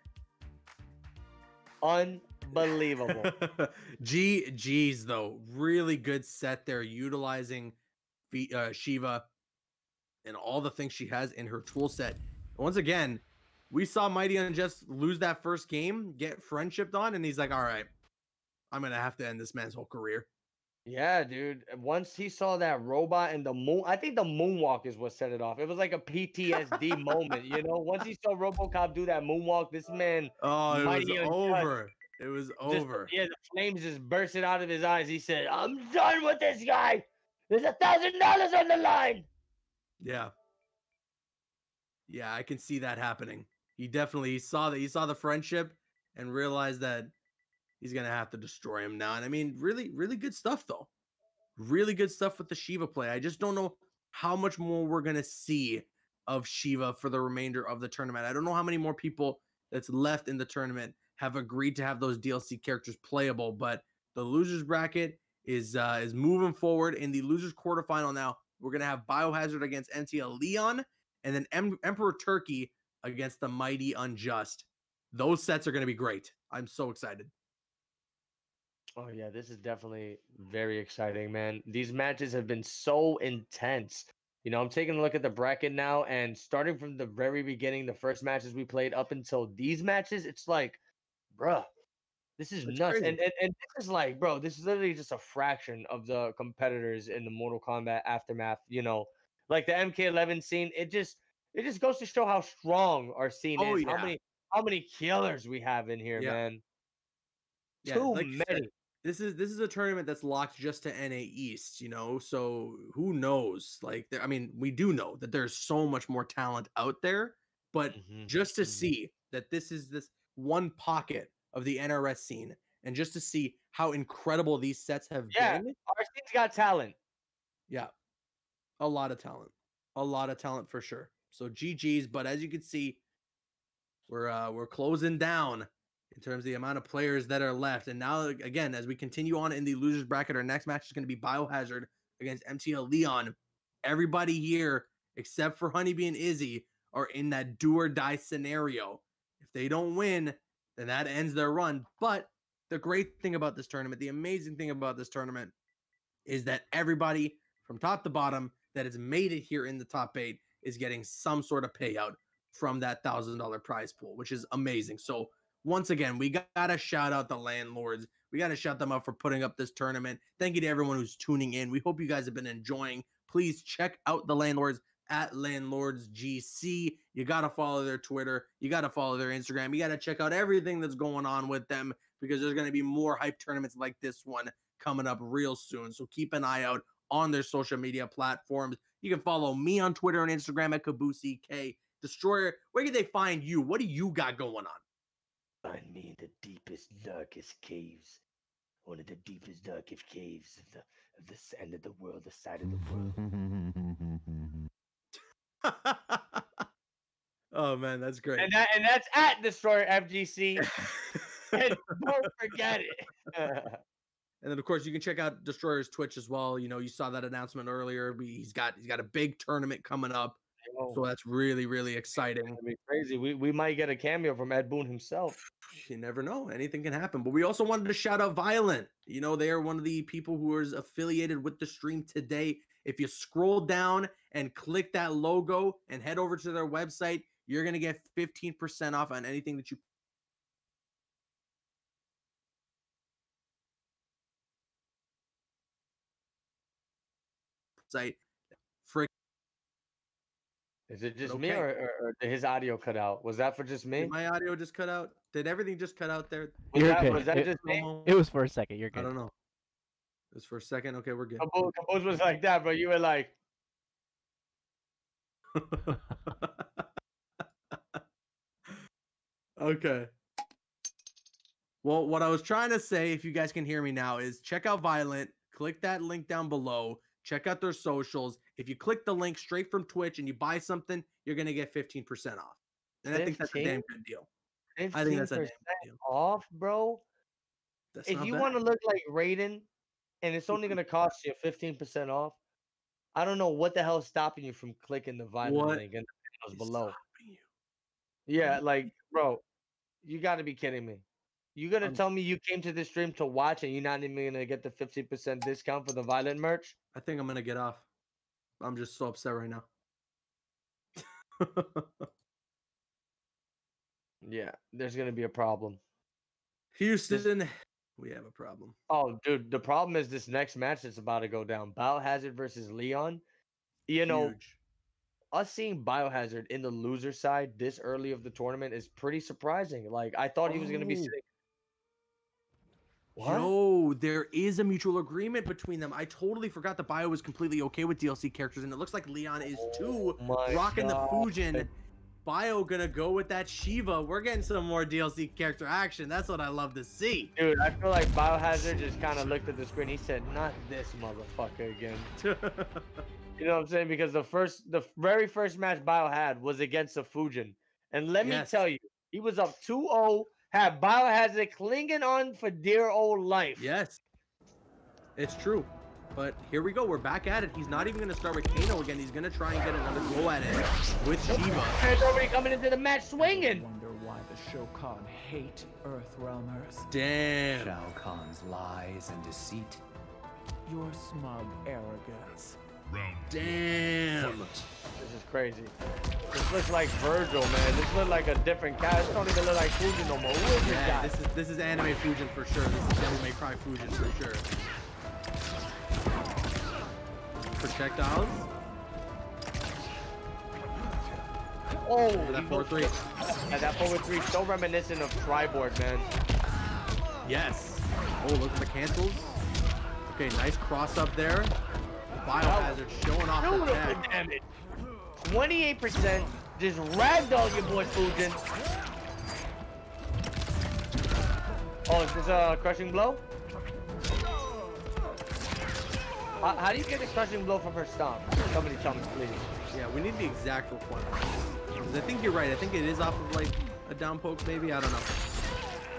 Speaker 2: Unbelievable.
Speaker 1: G G's though, really good set there, utilizing uh, Shiva and all the things she has in her tool set. Once again, we saw Mighty Unjust lose that first game, get friendshipped on, and he's like, "All right, I'm gonna have to end this man's whole career."
Speaker 2: yeah, dude. Once he saw that robot and the moon, I think the moonwalk is what set it off. It was like a PTSD moment, you know? Once he saw Robocop do that moonwalk, this man
Speaker 1: Oh, it was over. It was
Speaker 2: Just-
Speaker 1: over.
Speaker 2: yeah, the flames just bursted out of his eyes. He said, I'm done with this guy. There's a thousand dollars on the line.
Speaker 1: Yeah. Yeah, I can see that happening. He definitely saw that he saw the friendship and realized that he's gonna have to destroy him now. And I mean, really, really good stuff though. Really good stuff with the Shiva play. I just don't know how much more we're gonna see of Shiva for the remainder of the tournament. I don't know how many more people that's left in the tournament have agreed to have those DLC characters playable, but the losers bracket is uh is moving forward in the losers quarterfinal now. We're gonna have Biohazard against MTL Leon, and then em- Emperor Turkey against the Mighty Unjust. Those sets are gonna be great. I'm so excited.
Speaker 2: Oh yeah, this is definitely very exciting, man. These matches have been so intense. You know, I'm taking a look at the bracket now, and starting from the very beginning, the first matches we played up until these matches, it's like, bruh, this is
Speaker 1: It's
Speaker 2: nuts.
Speaker 1: crazy.
Speaker 2: And, and and this is like, bro, this is literally just a fraction of the competitors in the Mortal Kombat aftermath. You know, like the MK11 scene, it just It just goes to show how strong our scene
Speaker 1: Oh,
Speaker 2: is.
Speaker 1: yeah.
Speaker 2: How many how many killers we have in here,
Speaker 1: Yeah.
Speaker 2: man.
Speaker 1: Yeah,
Speaker 2: Too
Speaker 1: like you said, this is this is a tournament that's locked just to NA East, you know. So who knows? Like, there, I mean, we do know that there's so much more talent out there, but
Speaker 2: Mhm,
Speaker 1: just to
Speaker 2: mhm.
Speaker 1: see that this is this one pocket of the NRS scene, and just to see how incredible these sets have
Speaker 2: Yeah.
Speaker 1: been,
Speaker 2: Our scene's got talent.
Speaker 1: yeah, a lot of talent, a lot of talent for sure. So GG's, but as you can see, we're uh we're closing down in terms of the amount of players that are left. And now again, as we continue on in the losers bracket, our next match is going to be Biohazard against MTL Leon. Everybody here, except for Honeybee and Izzy, are in that do or die scenario. If they don't win, then that ends their run. But the great thing about this tournament, the amazing thing about this tournament, is that everybody from top to bottom that has made it here in the top eight is getting some sort of payout from that thousand dollar prize pool, which is amazing. So once again, we gotta shout out the LAN Lords. We gotta shout them out for putting up this tournament. Thank you to everyone who's tuning in. We hope you guys have been enjoying. Please check out the LAN Lords at LAN Lords GC. You gotta follow their Twitter. You gotta follow their Instagram. You gotta check out everything that's going on with them because there's gonna be more hype tournaments like this one coming up real soon. So keep an eye out on their social media platforms. You can follow me on Twitter and Instagram at Kabusi K. Destroyer, where can they find you? What do you got going on?
Speaker 2: Find me in the deepest, darkest caves. One of the deepest, darkest caves of the of the s- end of the world, the side of the world.
Speaker 1: oh man, that's great.
Speaker 2: And that and that's at Destroyer FGC. and don't forget it.
Speaker 1: And then of course you can check out Destroyer's Twitch as well. You know, you saw that announcement earlier. We- He's got he's got a big tournament coming up.
Speaker 2: Yo,
Speaker 1: So that's really, really exciting.
Speaker 2: be crazy. We we might get a cameo from Ed Boon himself.
Speaker 1: You never know. Anything can happen. But we also wanted to shout out Violent. You know, they are one of the people who is affiliated with the stream today. If you scroll down and click that logo and head over to their website, you're gonna get 15% off on anything that you site. Frick
Speaker 2: Is it just
Speaker 1: Okay.
Speaker 2: me or, or, or did his audio cut out? Was that for just me?
Speaker 1: Did my audio just cut out? Did everything just cut out there?
Speaker 2: Was
Speaker 6: You're
Speaker 2: that,
Speaker 6: okay.
Speaker 2: was that
Speaker 6: It-
Speaker 2: just me?
Speaker 1: Oh.
Speaker 6: It was for a second. You're good.
Speaker 1: I don't know. It was for a second. Okay, we're good.
Speaker 2: Compose, Compose was like that, but you were like,
Speaker 1: okay. Well, what I was trying to say, if you guys can hear me now, is check out Violent. Click that link down below. Check out their socials. If you click the link straight from Twitch and you buy something, you're gonna get 15% off. And I think that's a damn good deal. I think that's a damn
Speaker 2: 15%
Speaker 1: good deal.
Speaker 2: off, bro.
Speaker 1: That's
Speaker 2: if you want to look like Raiden and it's only going to cost you 15% off, I don't know what the hell is stopping you from clicking the violent
Speaker 1: What
Speaker 2: link in the videos below. Yeah, like, bro, you got to be kidding me. You gonna tell me you came to this stream to watch and you're not even gonna get the 50% discount for the violent merch?
Speaker 1: I think I'm gonna get off. I'm just so upset right now.
Speaker 2: Yeah, there's gonna be a problem.
Speaker 1: Houston, we have a problem.
Speaker 2: Oh, dude, the problem is this next match that's about to go down. Biohazard versus Leon. You know,
Speaker 1: Huge.
Speaker 2: us seeing Biohazard in the loser side this early of the tournament is pretty surprising. Like I thought he was gonna be
Speaker 1: Oh.
Speaker 2: sitting. What?
Speaker 1: Yo, there is a mutual agreement between them. I totally forgot that Bio was completely okay with DLC characters, and it looks like Leon is too.
Speaker 2: Oh
Speaker 1: Rocking the
Speaker 2: God.
Speaker 1: Fujin. Bio gonna go with that Shiva. We're getting some more DLC character action. That's what I love to see.
Speaker 2: Dude, I feel like Biohazard just kind of looked at the screen. He said, "Not this motherfucker again." You know what I'm saying? Because the first, the very first match Bio had was against the Fujin, and let
Speaker 1: Yes.
Speaker 2: me tell you, he was up 2-0. Had Biohazard clinging on for dear old life.
Speaker 1: yes, it's true. But here we go. We're back at it. He's not even gonna start with Kano again. He's gonna try and get another go at it with Shiva.
Speaker 2: Man's already coming into the match swinging.
Speaker 4: Wonder why the Shokan hate Earthrealmers.
Speaker 1: Damn.
Speaker 5: Shao Kahn's lies and deceit.
Speaker 4: Your smug arrogance.
Speaker 3: Round
Speaker 1: Damn.
Speaker 2: This is crazy. This looks like Vergil, man. This looks like a different cast. This don't even look like Fujin no more. Who is this guy?
Speaker 1: this is this is anime Fujin for sure. This is Devil May Cry Fujin for sure. Projectiles.
Speaker 2: Oh,
Speaker 1: that forward
Speaker 2: goes-
Speaker 1: three.
Speaker 2: Yeah, that forward three so reminiscent of Triboard, man.
Speaker 1: Yes. Oh, look at the cancels. Okay, nice cross up there. Biohazard showing off the tag.
Speaker 2: damage. 28%. Just ragdoll your boy Fujin. Oh, is this a crushing blow? How, how do you get a crushing blow from her stomp? Somebody tell me, please.
Speaker 1: Yeah, we need the exact requirements. 'Cause I think you're right. I think it is off of like a down poke, maybe. I don't know.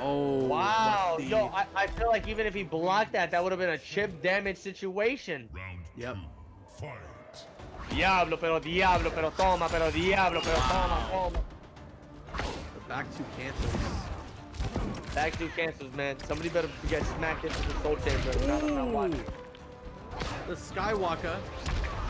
Speaker 1: Oh.
Speaker 2: Wow,
Speaker 1: the-
Speaker 2: yo, I, I feel like even if he blocked that, that would have been a chip damage situation.
Speaker 3: Round
Speaker 1: Yep.
Speaker 3: two. Fight.
Speaker 2: Diablo, pero diablo, pero toma, pero diablo, pero toma, toma.
Speaker 1: The back two cancels.
Speaker 2: Back two cancels, man. Somebody better get smacked into the soul chamber. Not, not watching.
Speaker 1: The Skywalker.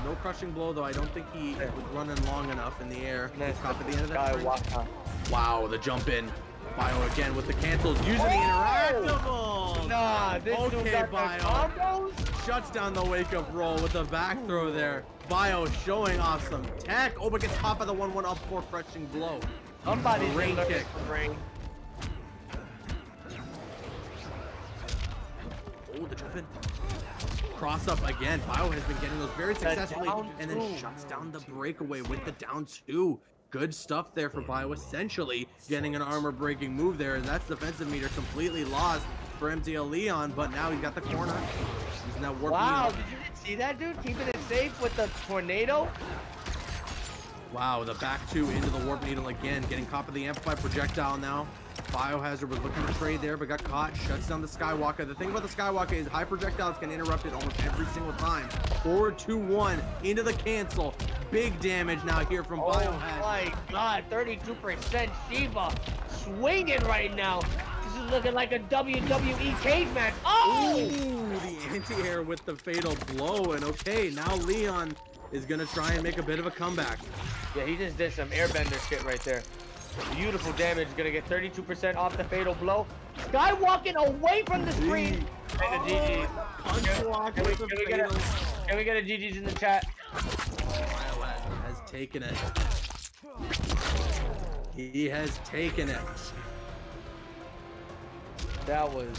Speaker 1: No crushing blow though. I don't think he was running long enough in the air. Caught at the end of that.
Speaker 2: Skywalker.
Speaker 1: Wow, the jump in. Bio again with the cancels, using the interactable.
Speaker 2: Nah, this
Speaker 1: Okay, Bio. Shuts down the wake up roll with the back throw there. Bio showing off some tech. Oh, but gets top of the 1-1 up for crushing blow.
Speaker 2: Somebody's
Speaker 1: Great kick. Oh, the jump in. Cross up again. Bio has been getting those very successfully and then
Speaker 2: two.
Speaker 1: shuts down the breakaway with the down two. Good stuff there for Bio, essentially getting an armor breaking move there, and that's defensive meter completely lost for MTL Leon, but now he's got the corner. Using that warp
Speaker 2: Wow, did you see that, dude? Keeping it safe with the tornado.
Speaker 1: Wow, the back two into the warp needle again, getting caught by the amplified projectile now. Biohazard was looking to trade there, but got caught. Shuts down the Skywalker. The thing about the Skywalker is high projectiles can interrupt it almost every single time. Forward 2-1 into the cancel. Big damage now here from
Speaker 2: Oh
Speaker 1: Biohazard.
Speaker 2: my god, 32% Shiva swinging right now. This is looking like a WWE cage match. Oh!
Speaker 1: Ooh, the anti-air with the fatal blow. And okay, now Leon is gonna try and make a bit of a comeback.
Speaker 2: Yeah, he just did some airbender shit right there. Beautiful damage. Gonna get 32% off the fatal blow. Sky walking away from the screen. And a GG.
Speaker 1: Punch
Speaker 2: Can we, can we get a,
Speaker 1: fatal.
Speaker 2: can we get a GG's in the chat?
Speaker 1: Biohazard has taken it. He has taken it.
Speaker 2: That was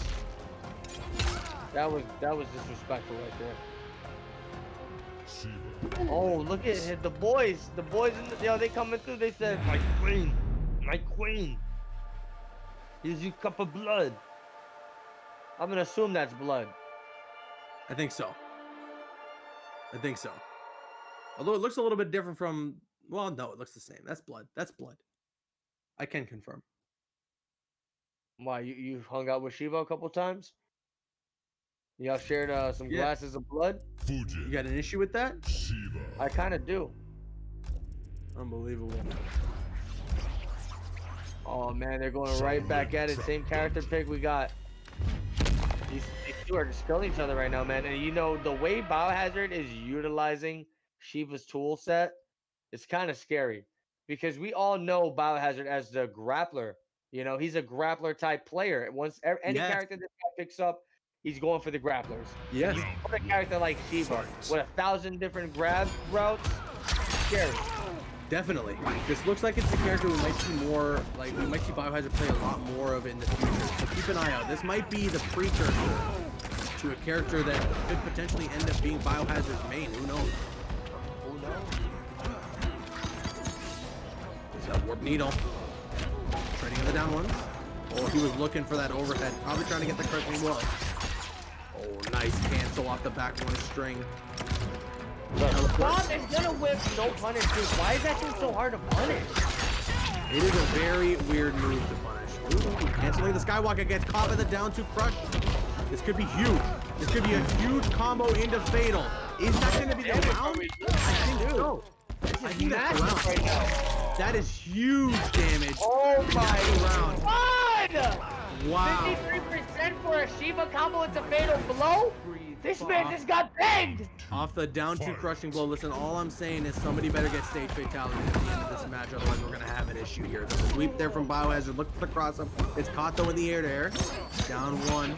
Speaker 2: that was that was disrespectful right there. Oh, look at it. the boys. The boys in the yo, they coming through. They said, "My queen, my queen. Here's your cup of blood." I'm gonna assume that's blood.
Speaker 1: I think so. I think so. Although it looks a little bit different from, well, no, it looks the same. That's blood. That's blood. I can confirm.
Speaker 2: Why you you hung out with Shiva a couple times? Y'all shared uh, some
Speaker 1: Yeah.
Speaker 2: glasses of blood.
Speaker 1: Fuji.
Speaker 3: You
Speaker 1: got an issue with that?
Speaker 3: Shiva.
Speaker 2: I kind of do.
Speaker 1: Unbelievable.
Speaker 2: Oh man, they're going right back at it. Same character pick we got. These, these two are just killing each other right now, man. And you know the way Biohazard is utilizing Shiva's tool set, it's kind of scary because we all know Biohazard as the grappler. You know, he's a grappler type player. Once any
Speaker 1: Yes.
Speaker 2: character this guy picks up, he's going for the grapplers.
Speaker 1: Yes.
Speaker 2: Put a character like Shiva with a thousand different grab routes, scary.
Speaker 1: Definitely. This looks like it's a character we might see more, like, we might see Biohazard play a lot more of in the future. So keep an eye out. This might be the precursor to a character that could potentially end up being Biohazard's main. Who knows?
Speaker 2: Who knows?
Speaker 1: There's that warp needle. Trading in the down ones. Oh, he was looking for that overhead. Probably trying to get the crushing blow. Oh, nice cancel off the back one string.
Speaker 2: Bob is gonna whip no punish, dude. Why is that dude so hard to punish?
Speaker 1: It is a very weird move to punish. Ooh, canceling the Skywalker gets caught by the down two crush. This could be huge. This could be a huge combo into Fatal. Is that going to be the
Speaker 2: Damage
Speaker 1: round? I think
Speaker 2: Dude,
Speaker 1: so. I
Speaker 2: This is
Speaker 1: think that's the round.
Speaker 2: right now.
Speaker 1: That is huge damage.
Speaker 2: Oh my
Speaker 1: round.
Speaker 2: god!
Speaker 1: Wow.
Speaker 2: 53% for a Shiva combo. It's a fatal blow. This man just got pegged.
Speaker 1: Off the down two crushing blow. Listen, all I'm saying is somebody better get stage fatality at the end of this match, otherwise we're gonna have an issue here. The sweep there from Biohazard. Look for the cross up. It's Kato in the air there. Down one.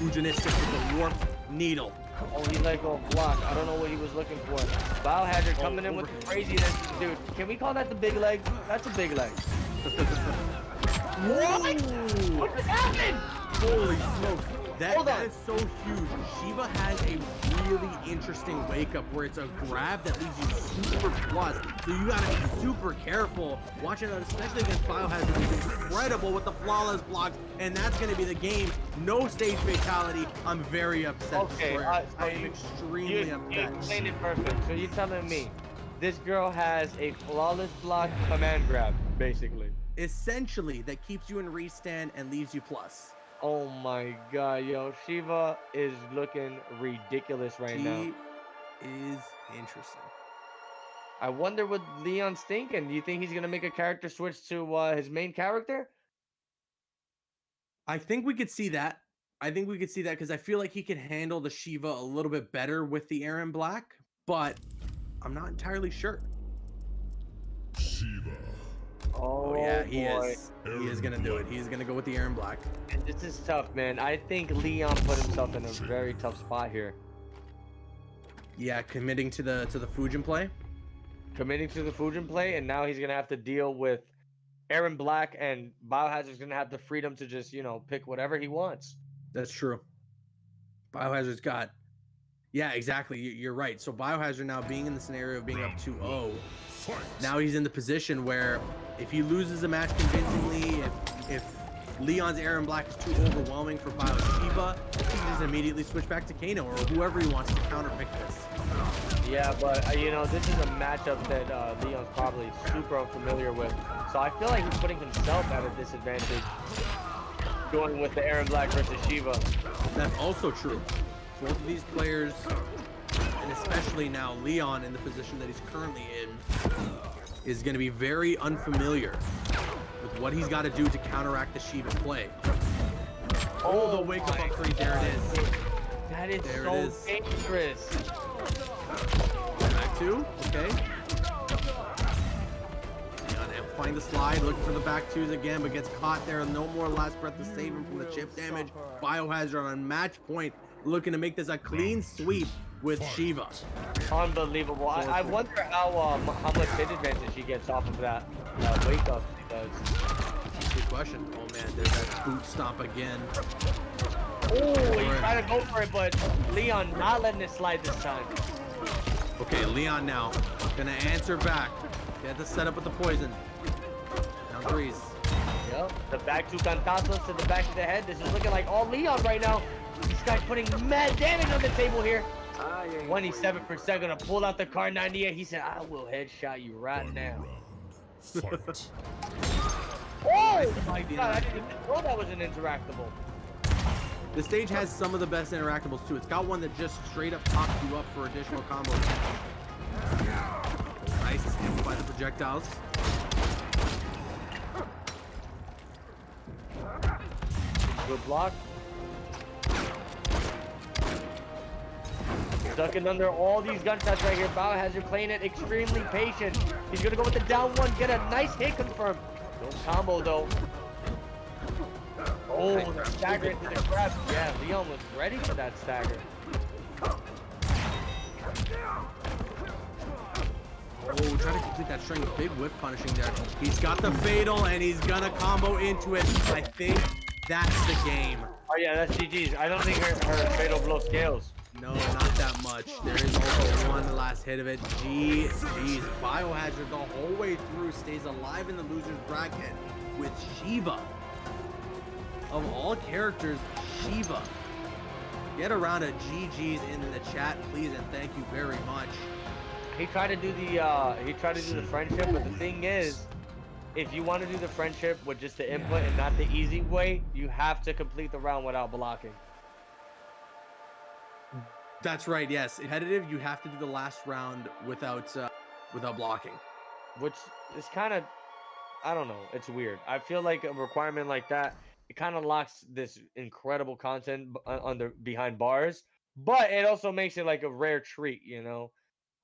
Speaker 1: Fujinistic with the warp needle.
Speaker 2: Oh, he let go of block. I don't know what he was looking for. Biohazard
Speaker 1: Oh,
Speaker 2: coming in with the craziness. Dude, can we call that the big leg? That's a big leg. what? What just happened?
Speaker 1: Holy smoke. That,
Speaker 2: Hold
Speaker 1: that
Speaker 2: on.
Speaker 1: is so huge. Shiva has a really interesting wake up where it's a grab that leaves you super plus. So you gotta be super careful watching that, especially against Biohazard, who's incredible with the flawless blocks. And that's gonna be the game. No stage fatality. I'm very upset.
Speaker 2: Okay, uh, so
Speaker 1: I am
Speaker 2: you-
Speaker 1: extremely
Speaker 2: You, you
Speaker 1: upset.
Speaker 2: explained it perfect. So you're telling me this girl has a flawless block command grab, basically.
Speaker 1: Essentially, that keeps you in restand and leaves you plus.
Speaker 2: Oh my god, yo, Shiva is looking ridiculous right
Speaker 1: He
Speaker 2: now.
Speaker 1: is interesting.
Speaker 2: I wonder what Leon's thinking. Do you think he's gonna make a character switch to uh, his main character?
Speaker 1: I think we could see that. I think we could see that because I feel like he can handle the Shiva a little bit better with the Erron Black, but I'm not entirely sure.
Speaker 3: Shiva.
Speaker 2: Oh,
Speaker 1: yeah, he
Speaker 2: boy.
Speaker 1: is. He is gonna do it. He's gonna go with the Erron Black.
Speaker 2: And this is tough, man. I think Leon put himself in a very tough spot here.
Speaker 1: Yeah, committing to the to the Fujin play.
Speaker 2: Committing to the Fujin play, and now he's gonna have to deal with Erron Black, and Biohazard's gonna have the freedom to just, you know, pick whatever he wants.
Speaker 1: That's true. Biohazard's got. Yeah, exactly. you- You're right. So Biohazard now being in the scenario of being up 2-0,
Speaker 3: Fight.
Speaker 1: Now he's in the position where if he loses a match convincingly, if if Leon's Erron Black is too overwhelming for Bio Shiva, he can just immediately switch back to Kano or whoever he wants to counterpick this.
Speaker 2: Yeah, but uh, you know, this is a matchup that uh, Leon's probably super unfamiliar with. So I feel like he's putting himself at a disadvantage going with the Erron Black versus Shiva.
Speaker 1: That's also true. Both of these players, and especially now Leon in the position that he's currently in, is going to be very unfamiliar with what he's got to do to counteract the Shiva play. Oh, the oh wake up
Speaker 2: my
Speaker 1: up three. There it is.
Speaker 2: That is
Speaker 1: There
Speaker 2: so
Speaker 1: is.
Speaker 2: dangerous.
Speaker 1: Back two. Okay. Leon amplifying the slide, looking for the back twos again, but gets caught there. No more last breath to save him from the chip damage. Biohazard on match point, looking to make this a clean sweep with Shiva.
Speaker 2: Unbelievable. I, I wonder how um, how much hit advantage he gets off of that uh, wake up he does.
Speaker 1: Good question. Oh man, there's that boot stomp again.
Speaker 2: Oh, he's trying to go for it, but Leon not letting it slide this time.
Speaker 1: Okay, Leon now gonna answer back. Get the setup with the poison. Down threes.
Speaker 2: Yep. The back two cantazos to the back of the head. This is looking like all Leon right now. This guy's putting mad damage on the table here. 27% gonna pull out the Kar98. He said, I will headshot you right now.
Speaker 3: Fight.
Speaker 2: Oh my god, I didn't even know that was an interactable.
Speaker 1: The stage has some of the best interactables too. It's got one that just straight up pops you up for additional combos. Nice, amplify the projectiles.
Speaker 2: Good block. Stuck in under all these gunshots right here. Biohazard playing it extremely patient. He's gonna go with the down one, get a nice hit confirmed. No combo though. Oh, the stagger into the grab. Yeah, Leon was ready for that stagger.
Speaker 1: Oh, trying to complete that string. Big whip punishing there. He's got the fatal and he's gonna combo into it. I think that's the game.
Speaker 2: Oh yeah, that's GG's. I don't think her, her fatal blow scales.
Speaker 1: No, not that much. There is also one last hit of it. Jeez, jeez. Biohazard the whole way through stays alive in the loser's bracket with Shiva. Of all characters, Shiva. Get around a GG's in the chat, please, and thank you very much.
Speaker 2: He tried to do the uh he tried to do the friendship, but the thing is, if you want to do the friendship with just the input and not the easy way, you have to complete the round without blocking.
Speaker 1: That's right. Yes, competitive. You have to do the last round without uh, without blocking.
Speaker 2: Which is kind of I don't know, it's weird. I feel like a requirement like that it kind of locks this incredible content uh, under behind bars, but it also makes it like a rare treat, you know?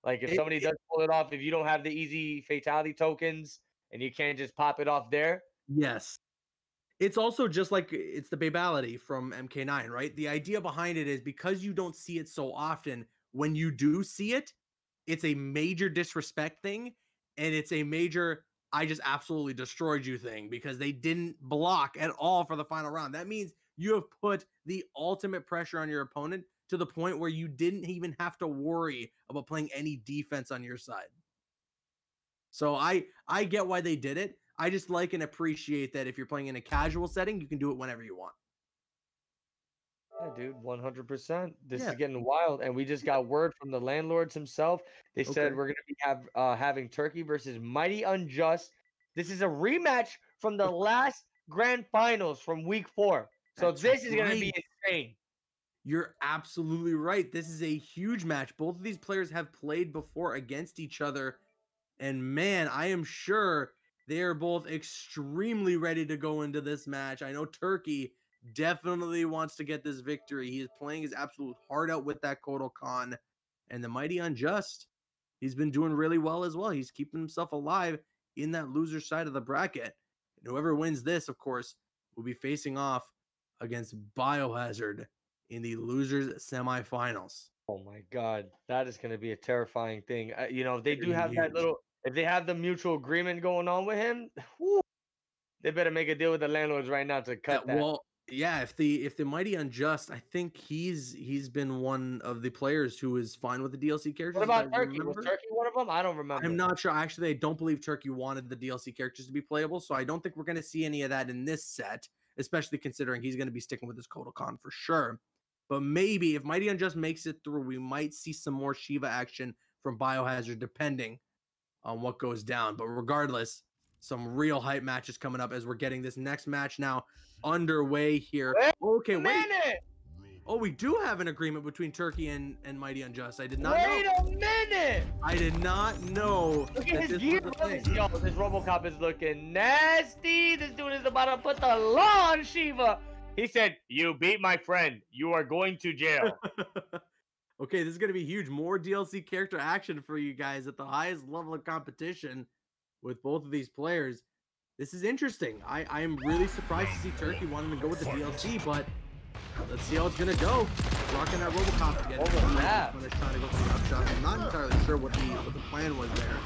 Speaker 2: Like if
Speaker 1: It-
Speaker 2: somebody
Speaker 1: it-
Speaker 2: does pull it off, if you don't have the easy fatality tokens and you can't just pop it off there,
Speaker 1: Yes. It's also just like it's the babality from MK9, right? The idea behind it is because you don't see it so often, when you do see it, it's a major disrespect thing and it's a major I just absolutely destroyed you thing because they didn't block at all for the final round. That means you have put the ultimate pressure on your opponent to the point where you didn't even have to worry about playing any defense on your side. So I I get why they did it. I just like and appreciate that if you're playing in a casual setting, you can do it whenever you want.
Speaker 2: Yeah, dude, one hundred percent. This
Speaker 1: Yeah.
Speaker 2: is getting wild, and we just got word from the LAN Lords himself. They said we're gonna be have uh, having Turkey versus Mighty Unjust. This is a rematch from the last grand finals from week four. So
Speaker 1: That's
Speaker 2: this is gonna be
Speaker 1: right.
Speaker 2: insane.
Speaker 1: You're absolutely right. This is a huge match. Both of these players have played before against each other. And man, I am sure they are both extremely ready to go into this match. I know Turkey definitely wants to get this victory. He is playing his absolute heart out with that Kotal Khan. And the Mighty Unjust, he's been doing really well as well. He's keeping himself alive in that loser side of the bracket. And whoever wins this, of course, will be facing off against Biohazard in the losers semifinals.
Speaker 2: Oh my god, that is gonna be a terrifying thing. Uh, you know, they do have that little. If they have the mutual agreement going on with him, whew, they better make a deal with the LAN Lords right now to
Speaker 1: Yeah,
Speaker 2: cut that.
Speaker 1: well, yeah, if the if the mighty unjust, I think he's he's been one of the players who is fine with the DLC characters.
Speaker 2: what about Turkey? Was. Turkey one of them? I don't remember.
Speaker 1: I'm not sure. Actually, I don't believe Turkey wanted the DLC characters to be playable, so I don't think we're going to see any of that in this set, especially considering he's going to be sticking with his Kotal Khan for sure. But maybe if Mighty Unjust makes it through, we might see some more Shiva action from Biohazard, depending on what goes down. But regardless, some real hype matches coming up as we're getting this next match now underway here.
Speaker 2: Wait
Speaker 1: Okay,
Speaker 2: a
Speaker 1: wait.
Speaker 2: minute!
Speaker 1: Oh, we do have an agreement between Turkey and, and Mighty Unjust. I did not
Speaker 2: Wait
Speaker 1: know.
Speaker 2: a minute!
Speaker 1: I did not know.
Speaker 2: Look
Speaker 1: that
Speaker 2: at his
Speaker 1: this
Speaker 2: gear.
Speaker 1: was a thing.
Speaker 2: Yo, this RoboCop is looking nasty. This dude is about to put the law on Shiva. He said, "You beat my friend. You are going to jail."
Speaker 1: okay, this is going to be huge. More DLC character action for you guys at the highest level of competition with both of these players. This is interesting. I, I am really surprised to see Turkey wanting to go with the DLC, but let's see how it's going to go. Rocking that Robocop again.
Speaker 2: What was that?
Speaker 1: When it's trying to go for the upshot. I'm not entirely sure what the what the plan was there.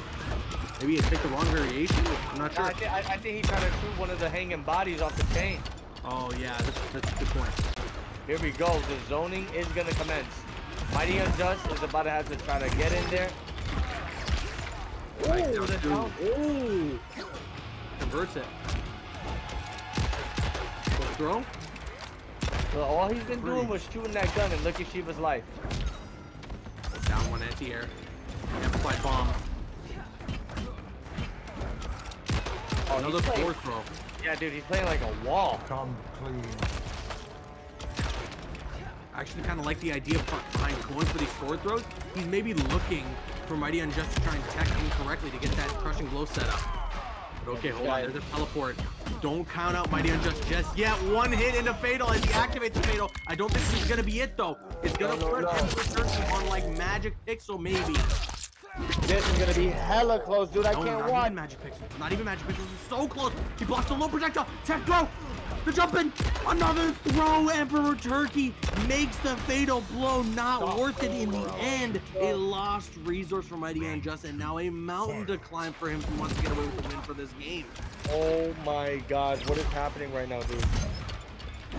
Speaker 1: Maybe he picked the wrong variation. I'm not
Speaker 2: Nah,
Speaker 1: sure.
Speaker 2: I, thi- I, I think he tried to shoot one of the hanging bodies off the chain.
Speaker 1: Oh yeah, that's, that's a good point.
Speaker 2: Here we go. The zoning is gonna commence. Mighty Unjust is about to have to try to get in there.
Speaker 1: Right
Speaker 2: Ooh,
Speaker 1: down
Speaker 2: the
Speaker 1: to-
Speaker 2: down-
Speaker 1: Ooh. Converts it. Quick throw.
Speaker 2: So all he's been doing was shooting that gun and look at Shiva's life.
Speaker 1: Down one anti-air. Amplified bomb.
Speaker 2: Oh,
Speaker 1: Another
Speaker 2: he's
Speaker 1: fourth throw.
Speaker 2: Yeah, dude, he's playing like a wall.
Speaker 7: Come clean.
Speaker 1: I actually kind of like the idea beh- behind going for these forward throws. He's maybe looking for Mighty Unjust to try and tech incorrectly to get that crushing blow set up. But okay, hold on. There's a teleport. Don't count out Mighty Unjust just yet. One hit into Fatal as he activates the Fatal. I don't think this is going to be it, though. It's going to
Speaker 2: No, no,
Speaker 1: put
Speaker 2: no.
Speaker 1: Emperor on, like, Magic Pixel, maybe.
Speaker 2: This is gonna be hella close, dude. I
Speaker 1: No,
Speaker 2: can't
Speaker 1: not even Magic Pixel. Not even Magic Pixel. This is so close. He blocks the low projectile. Tech throw. The jumping. Another throw. Emperor Turkey makes the fatal blow. Not worth it in the end. A lost resource for Mighty and now a mountain to climb for him he wants to get away with the win for this game.
Speaker 2: Oh my god, what is happening right now, dude?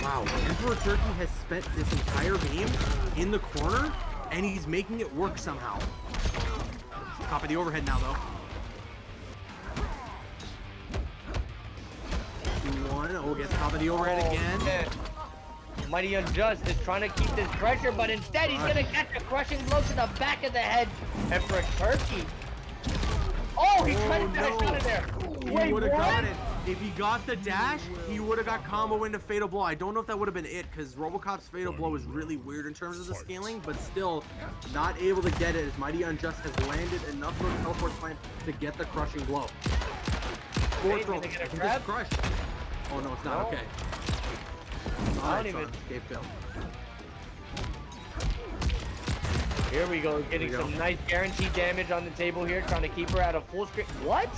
Speaker 1: Wow. Emperor Turkey has spent this entire game in the corner and he's making it work somehow. Top of the overhead now, though. One. Oh, gets top of the overhead oh, again.
Speaker 2: man. Mighty Unjust is trying to keep this pressure, but instead he's gonna catch a crushing blow to the back of the head. And for Turkey. Oh, he tried to
Speaker 1: Oh,
Speaker 2: finish
Speaker 1: no.
Speaker 2: out of there.
Speaker 1: He
Speaker 2: Wait,
Speaker 1: would have
Speaker 2: what?
Speaker 1: got it. If he got the dash, he would have got combo into Fatal Blow. I don't know if that would have been it, because Robocop's Fatal Blow is really weird in terms of the scaling, but still not able to get it as Mighty Unjust has landed enough of those teleport plants to get the crushing blow. Fourth roll.
Speaker 2: they
Speaker 1: I
Speaker 2: get a
Speaker 1: think
Speaker 2: grab?
Speaker 1: it's crushed. Oh no, it's not.
Speaker 2: No.
Speaker 1: Okay.
Speaker 2: I
Speaker 1: Alright,
Speaker 2: don't even-
Speaker 1: son. Escape failed.
Speaker 2: Here we go, getting
Speaker 1: we go.
Speaker 2: some nice guaranteed damage on the table here, trying to keep her at a full screen. What?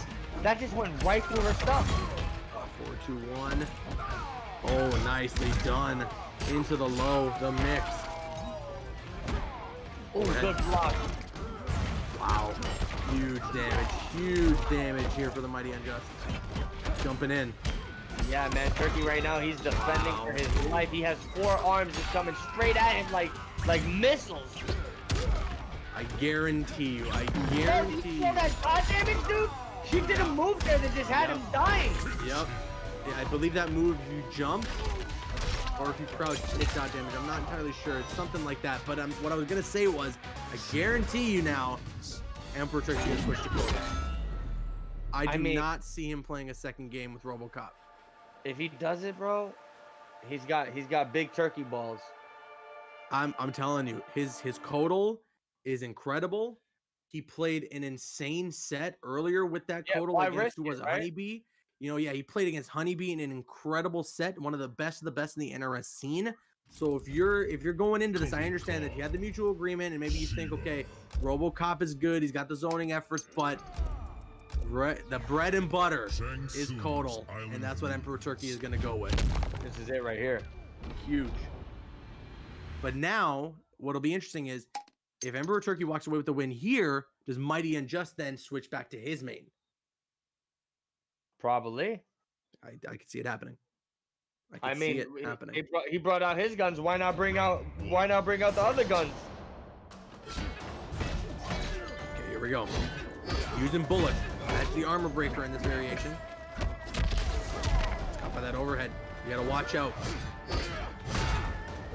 Speaker 2: That just went right through her stuff.
Speaker 1: Uh, four, two, one. Oh, nicely done. Into the low, the mix.
Speaker 2: Oh, good block.
Speaker 1: Wow. Huge damage. Huge damage here for the Mighty Unjust. Jumping in.
Speaker 2: Yeah, man, Turkey right now, he's defending for his life. He has four arms just coming straight at him like like missiles.
Speaker 1: I guarantee you. I
Speaker 2: Oh, you
Speaker 1: guarantee
Speaker 2: saw
Speaker 1: you.
Speaker 2: that shot damage, dude? She did a move there that just had him dying.
Speaker 1: Yep. Yeah, I believe that move you jump or if you crouch takes out damage. I'm not entirely sure. It's something like that. But um, what I was gonna say was, I guarantee you now, Emperor Turkey is switched to Kotal. I
Speaker 2: I
Speaker 1: do
Speaker 2: mean-
Speaker 1: not see him playing a second game with RoboCop.
Speaker 2: If he does it, bro, he's got he's got big turkey balls.
Speaker 1: I'm I'm telling you, his his Kotal is incredible. He played an insane set earlier with that
Speaker 2: Yeah,
Speaker 1: Kotal
Speaker 2: why
Speaker 1: against who was it,
Speaker 2: right?
Speaker 1: Honeybee. You know, yeah, he played against Honeybee in an incredible set, one of the best of the best in the NRS scene. So if you're if you're going into this, I understand that you had the mutual agreement, and maybe you think, okay, RoboCop is good, he's got the zoning efforts, but bre- the bread and butter is Kotal, and that's what Emperor Turkey is going to go with.
Speaker 2: This is it right here.
Speaker 1: Huge. But now, what'll be interesting is if Emperor Turkey walks away with the win here, does Mighty Unjust then switch back to his main?
Speaker 2: Probably.
Speaker 1: I, I could see it happening. I, could
Speaker 2: I mean,
Speaker 1: see it
Speaker 2: he-
Speaker 1: happening.
Speaker 2: He, brought, he brought out his guns. Why not bring out Why not bring out the other guns?
Speaker 1: Okay, here we go. Using bullet. That's the armor breaker in this variation. Caught by that overhead. You gotta watch out.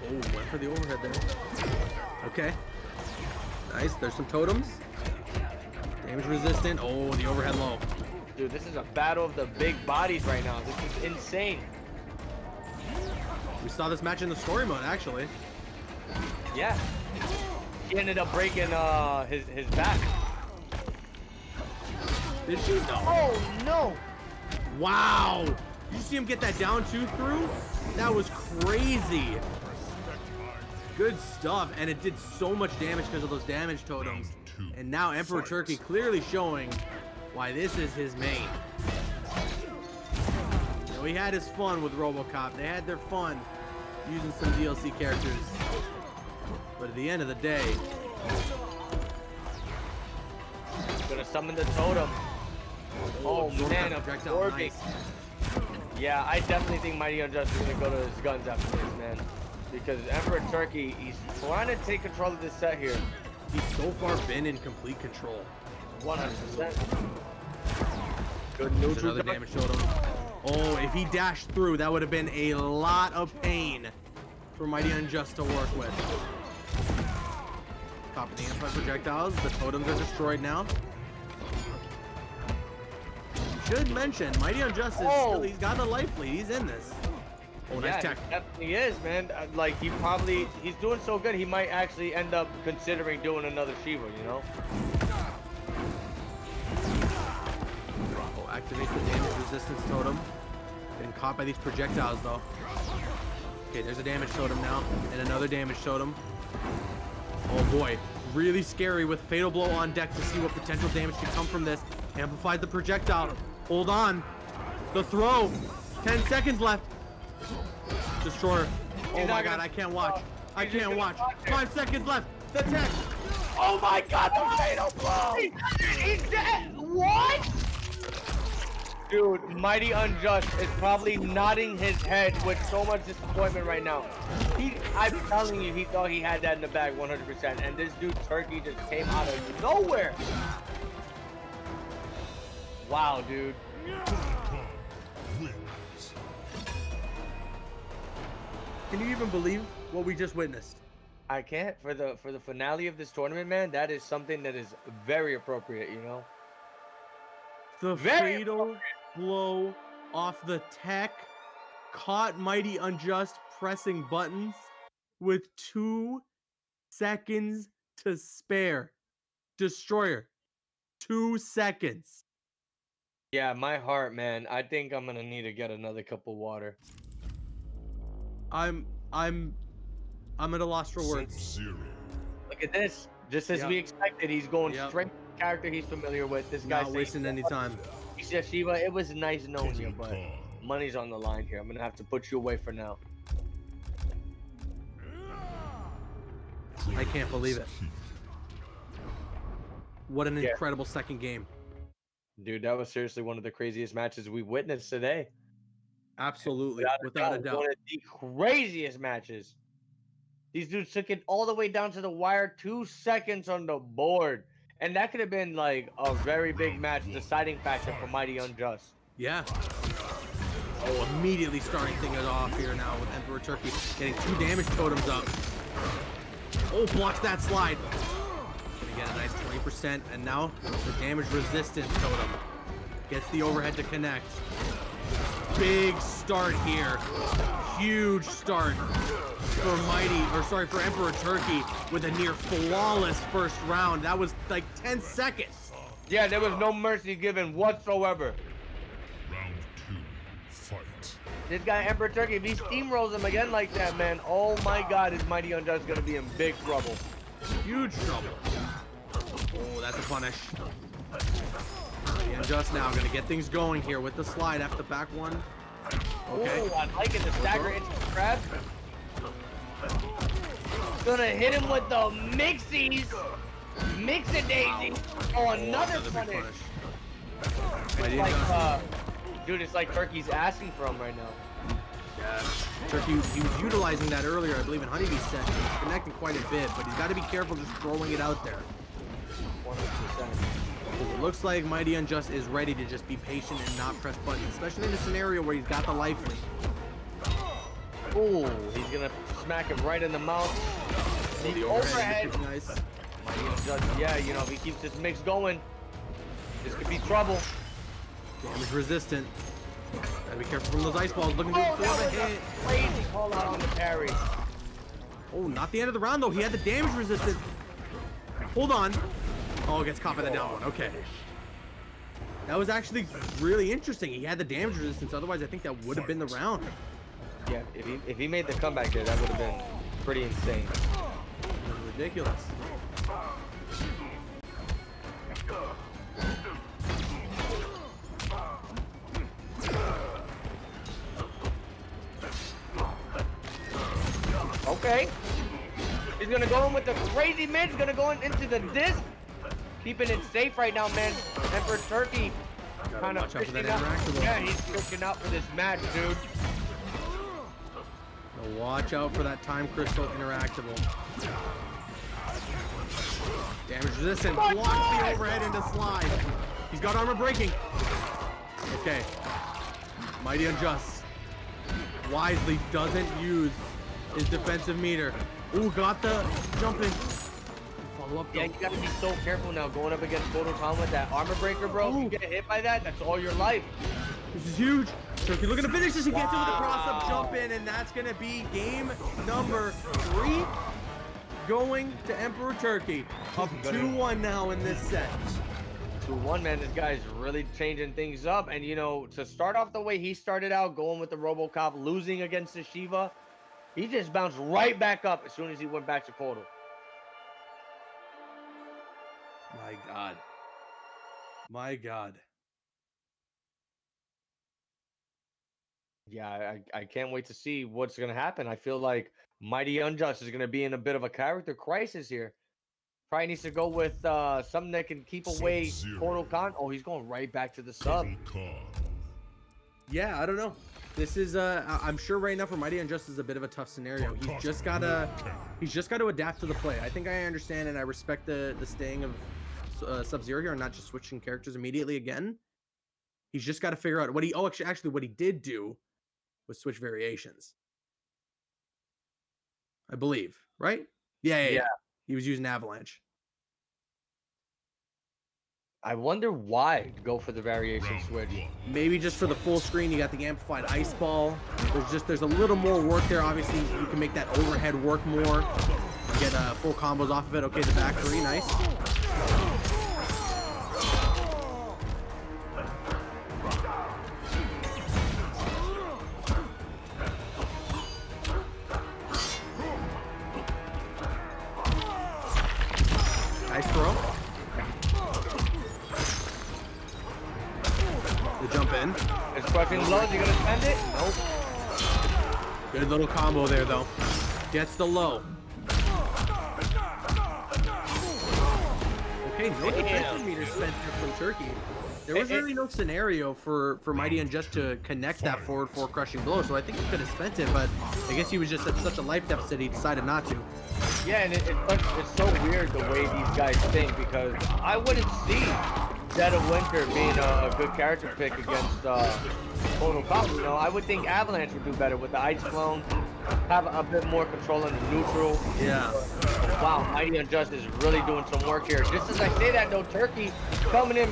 Speaker 1: Oh, went for the overhead there. Okay. Nice. There's some totems. Damage resistant. Oh, the overhead low.
Speaker 2: Dude, this is a battle of the big bodies right now. This is insane.
Speaker 1: We saw this match in the story mode, actually.
Speaker 2: Yeah. He ended up breaking uh his his back.
Speaker 1: Did she? No.
Speaker 2: Oh no!
Speaker 1: Wow. Did you see him get that down two through? That was crazy. Good stuff. And it did so much damage because of those damage totems. And now Emperor Turkey clearly showing why this is his main. You know, he had his fun with RoboCop. They had their fun using some DLC characters. But at the end of the day,
Speaker 2: Gonna summon the totem. Oh, oh
Speaker 1: Jordan
Speaker 2: man,
Speaker 1: projectile,
Speaker 2: absorbing. Yeah, I definitely think Mighty Unjust is gonna go to his guns after this, man. Because Emperor Turkey, he's trying to take control of this set here.
Speaker 1: he's so far been in complete control.
Speaker 2: 100%. Good neutral
Speaker 1: another
Speaker 2: duck.
Speaker 1: damage totem. Oh, if he dashed through, that would have been a lot of pain for Mighty Unjust to work with. Top of the anti projectiles. The totems are destroyed now. Should mention, Mighty Unjust is
Speaker 2: Oh.
Speaker 1: still, he's got a life lead. He's in this. Oh, nice
Speaker 2: yeah,
Speaker 1: tech.
Speaker 2: he definitely is, man. Uh, Like he probably he's doing so good, he might actually end up considering doing another Shiva. You know?
Speaker 1: Oh, activates the damage resistance totem. Getting caught by these projectiles though. Okay, there's a damage totem now, and another damage totem. Oh boy, really scary with Fatal Blow on deck to see what potential damage can come from this. Amplifies the projectile. Hold on. The throw. 10 seconds left. Destroyer. Oh my god, I can't watch.
Speaker 2: Oh. I
Speaker 1: can't watch. Five seconds left. The tech.
Speaker 2: Oh my God! The fatal blow! He's dead. What? Dude, Mighty Unjust is probably nodding his head with so much disappointment right now. He, I'm telling you, he thought he had that in the bag 100%, and this dude Turkey just came out of nowhere. Wow, dude.
Speaker 1: Can you even believe what we just witnessed?
Speaker 2: I can't for the for the finale of this tournament, man. That is something that is very appropriate, you know.
Speaker 1: The
Speaker 2: Very
Speaker 1: fatal blow off the tech caught Mighty Unjust pressing buttons with two seconds to spare. Destroyer, two seconds.
Speaker 2: Yeah, my heart, man. I think I'm gonna need to get another cup of water.
Speaker 1: I'm, I'm, I'm at a loss for words.
Speaker 2: Look at this. Just as
Speaker 1: Yep.
Speaker 2: we expected, he's going
Speaker 1: Yep.
Speaker 2: straight to the character he's familiar with. This guy's
Speaker 1: Not
Speaker 2: guy's
Speaker 1: wasting any time.
Speaker 2: He said, Shiva, it was nice knowing you, but Money's on the line here. I'm gonna have to put you away for now.
Speaker 1: I can't believe it. What an
Speaker 2: Yeah.
Speaker 1: incredible second game.
Speaker 2: Dude, that was seriously one of the craziest matches we witnessed today.
Speaker 1: Absolutely, without a doubt.
Speaker 2: One of the craziest matches. These dudes took it all the way down to the wire, two seconds on the board. And that could have been like a very big match, deciding factor for Mighty Unjust.
Speaker 1: Yeah. Oh, immediately starting things off here now with Emperor Turkey getting two damage totems up. Oh, blocks that slide. Gonna get a nice 20%, and now the damage resistance totem gets the overhead to connect. Big start here. Huge start for Mighty, or sorry, for Emperor Turkey with a near flawless first round. That was like 10 seconds.
Speaker 2: Yeah, there was no mercy given whatsoever.
Speaker 3: Round two. Fight.
Speaker 2: This guy, Emperor Turkey, if he steamrolls him again like that, man, oh my god, is Mighty Unjust gonna be in big trouble.
Speaker 1: Huge trouble. Oh, that's a punish. And just now gonna get things going here with the slide after the back one. Okay.
Speaker 2: Ooh, I like it, the stagger into the grab. Gonna hit him with the mixies. Mix it daisy. Oh, another
Speaker 1: big
Speaker 2: punish. It's like, uh, dude, it's like Turkey's asking for him right now.
Speaker 1: Turkey, he was utilizing that earlier, I believe, in Honeybee's set. He was connecting quite a bit, but he's got to be careful just throwing it out there.
Speaker 2: 100%.
Speaker 1: 'Cause It looks like Mighty Unjust is ready to just be patient and not press buttons, especially in a scenario where he's got the life lead.
Speaker 2: Ooh, he's gonna smack him right in the mouth. The,
Speaker 1: The
Speaker 2: overhead.
Speaker 1: is nice.
Speaker 2: Mighty Unjust, yeah, you know, if he keeps this mix going, this could be trouble.
Speaker 1: Damage resistant. Gotta be careful from those ice balls. Looking to
Speaker 2: Oh,
Speaker 1: for the hit.
Speaker 2: crazy call out on the parry.
Speaker 1: Oh, not the end of the round though. He had the damage resistance. Hold on. Oh, gets caught by the down one. Okay. That was actually really interesting. He had the damage resistance. Otherwise, I think that would have been the round.
Speaker 2: Yeah, if he if he made the comeback there, that would have been pretty insane.
Speaker 1: Ridiculous.
Speaker 2: Okay. He's gonna go in with the crazy mids, gonna go in into the disc. Keeping it safe right now, man. Emperor Turkey kind of
Speaker 1: watch out for that
Speaker 2: fishing out. Yeah, he's fishing out for this match, dude.
Speaker 1: Watch out for that time crystal interactable. Damage resistant. Blocks the overhead into slide. He's got armor breaking. Okay. Mighty Unjust. Wisely doesn't use his defensive meter. Ooh, got the jumping. Follow up though.
Speaker 2: Yeah, you gotta be so careful now going up against Kotal Khan with that armor breaker, bro. If you get hit by that, that's all your life.
Speaker 1: This is huge. Turkey looking to finish this. He gets it with a cross up jump in, and that's going to be game number three. Going to Emperor Turkey. Up 2 1 now in this set.
Speaker 2: To one man, this guy's really changing things up. And you know, to start off the way he started out, going with the RoboCop, losing against the Shiva, he just bounced right back up as soon as he went back to Kotal.
Speaker 1: My God. My God.
Speaker 2: Yeah, I, I can't wait to see what's gonna happen. I feel like Mighty Unjust is gonna be in a bit of a character crisis here. Probably needs to go with uh something that can keep away
Speaker 3: Sub-Zero.
Speaker 2: Kotal Khan. Oh, he's going right back to the sub.
Speaker 1: Yeah, I don't know. This is uh I- I'm sure right now for Mighty Unjust is a bit of a tough scenario. He's just gotta he's just got to adapt to the play. I think I understand and I respect the the staying of uh, Sub Zero here and not just switching characters immediately again. He's just got to figure out what he oh actually actually what he did do was switch variations. I believe, right? Yeah, yeah, yeah.
Speaker 2: Yeah.
Speaker 1: He was using Avalanche.
Speaker 2: I wonder why go for the variation switch.
Speaker 1: Maybe just for the full screen, you got the amplified ice ball. There's just there's a little more work there. Obviously, you can make that overhead work more. Get uh, full combos off of it. Okay, the back three, nice.
Speaker 2: It's crushing. You gonna spend it? Nope.
Speaker 1: Good little combo there, though. Gets the low. Okay, no defensive meter spent from Turkey. There was really no scenario for, for Mighty Unjust to connect that forward four crushing blow, so I think he could have spent it, but I guess he was just at such a life deficit he decided not to.
Speaker 2: Yeah, and it, it's it's so weird the way these guys think because I wouldn't see Dead of Winter being a, a good character pick against uh, Total Cop. You know, I would think Avalanche would do better with the Ice Clone, have a bit more control in the neutral.
Speaker 1: Yeah.
Speaker 2: Wow, Mighty Unjust is really doing some work here. Just as I say that, though, Turkey coming in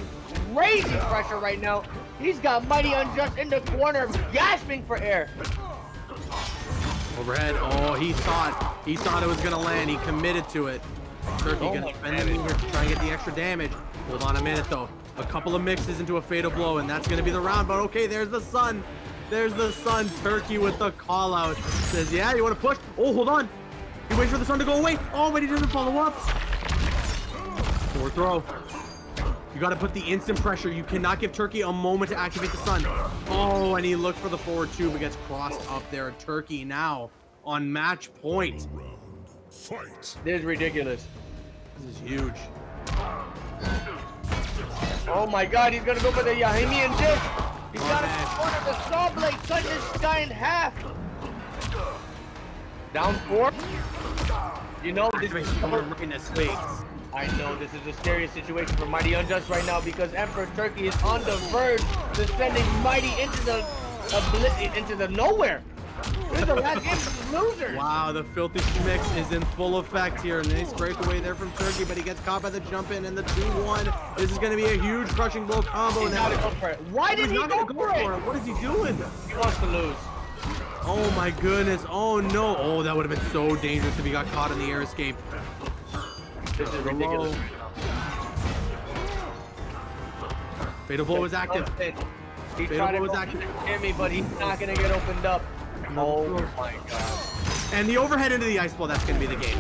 Speaker 2: crazy pressure right now. He's got Mighty Unjust in the corner, gasping for air.
Speaker 1: Overhead. Oh, he thought he thought it was gonna land. He committed to it. Turkey
Speaker 2: Oh
Speaker 1: gonna spend the meter to try and get the extra damage. Hold on a minute though. A couple of mixes into a fatal blow, and that's gonna be the round. But okay, there's the sun. There's the sun. Turkey with the call out. Says, yeah, you wanna push? Oh, hold on. He waits for the sun to go away. Oh, but he doesn't follow up. Forward throw. You gotta put the instant pressure. You cannot give Turkey a moment to activate the sun. Oh, and he looked for the forward two, but gets crossed up there. Turkey now on match point.
Speaker 3: Round. Fight.
Speaker 2: This is ridiculous.
Speaker 1: This is huge.
Speaker 2: Oh my god, he's gonna go for the Yahimian disc. He's oh, got it in
Speaker 1: man.
Speaker 2: the corner. The saw blade cut this guy in half. Down four. You know this is
Speaker 1: Someone right in his face.
Speaker 2: I know this is a scary situation for Mighty Unjust right now because Emperor Turkey is on the verge of sending Mighty into the obli- into the nowhere. This is the last game for the losers.
Speaker 1: Wow, the filthy mix is in full effect here. Nice breakaway there from Turkey, but he gets caught by the jump in and the 2-1. This is going to be a huge crushing blow combo
Speaker 2: He's
Speaker 1: now.
Speaker 2: gotta go for it. Why did
Speaker 1: He's
Speaker 2: he
Speaker 1: not
Speaker 2: go
Speaker 1: gonna
Speaker 2: for it?
Speaker 1: What is he doing?
Speaker 2: He wants to lose.
Speaker 1: Oh my goodness. Oh no. Oh, that would have been so dangerous if he got caught in the air escape.
Speaker 2: This is ridiculous.
Speaker 1: Fatal blow is active.
Speaker 2: He
Speaker 1: Fatal
Speaker 2: tried to
Speaker 1: blow is
Speaker 2: go
Speaker 1: active.
Speaker 2: hit me, but he's not gonna get opened up. Oh my god.
Speaker 1: And the overhead into the ice ball, that's going to be the game.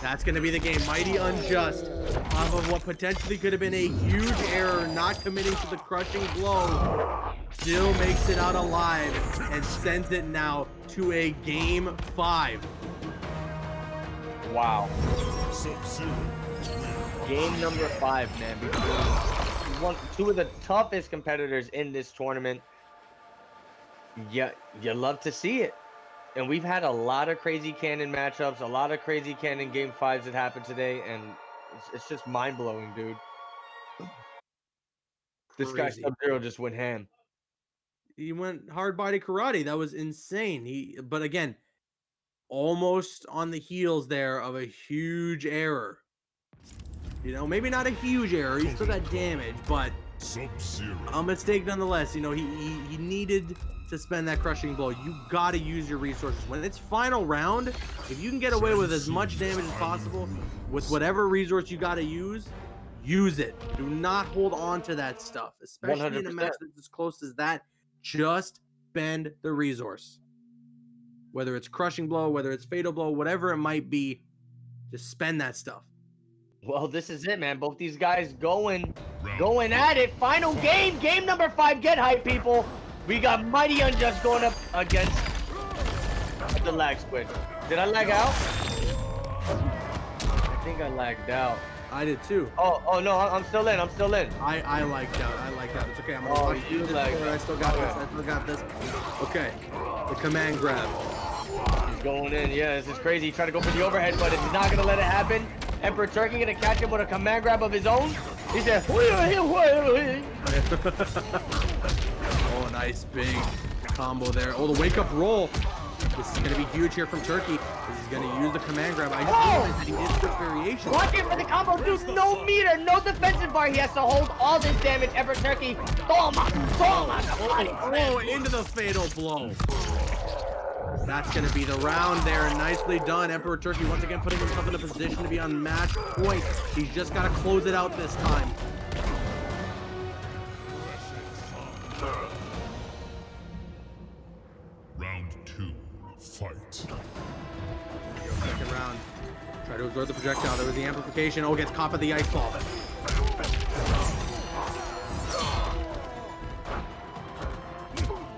Speaker 1: That's going to be the game. Mighty Unjust, off of what potentially could have been a huge error, not committing to the crushing blow, still makes it out alive and sends it now to a game five.
Speaker 2: Wow. Game number five, man. One, two of the toughest competitors in this tournament. Yeah, you love to see it. And we've had a lot of crazy cannon matchups, a lot of crazy cannon game fives that happened today, and it's, it's just mind blowing, dude. This guy
Speaker 1: Crazy.
Speaker 2: Sub Zero just went ham.
Speaker 1: He went hard body karate. That was insane. He, but again, almost on the heels there of a huge error. You know, maybe not a huge error. He still got damage, but
Speaker 3: Sub-Zero.
Speaker 1: a mistake nonetheless. You know, he, he he needed to spend that crushing blow. You got to use your resources when it's final round. If you can get away with as much damage as possible with whatever resource you got to use, use it. Do not hold on to that stuff, especially in a match that's as close as that. Just spend the resource. Whether it's crushing blow, whether it's fatal blow, whatever it might be, just spend that stuff.
Speaker 2: Well, this is it, man. Both these guys going, going at it. Final game, game number five. Get hype, people. We got Mighty Unjust going up against the lag squid. Did I lag out? I think I lagged out.
Speaker 1: I did too.
Speaker 2: Oh, oh no, I'm still in. I'm still in.
Speaker 1: I I like that. I like that. It's okay. I'm gonna
Speaker 2: Oh,
Speaker 1: watch
Speaker 2: you like.
Speaker 1: I still got this. I still got this. Okay. The command grab.
Speaker 2: He's going in. Yeah, this is crazy. He tried to go for the overhead, but he's not gonna let it happen. Emperor Turkey gonna catch him with a command grab of his own. He said,
Speaker 1: nice big combo there. Oh, the wake up roll. This is gonna be huge here from Turkey. This is gonna use the command grab. I just
Speaker 2: Oh!
Speaker 1: he did switch variations.
Speaker 2: Watch it for the combo, dude. No meter, no defensive bar. He has to hold all this damage. Emperor Turkey. Toma, toma.
Speaker 1: Oh, oh into the fatal blow. That's gonna be the round there. Nicely done. Emperor Turkey once again putting himself in a position to be on match point. He's just gotta close it out this time. To absorb the projectile. There was the amplification. Oh, gets caught by the ice ball.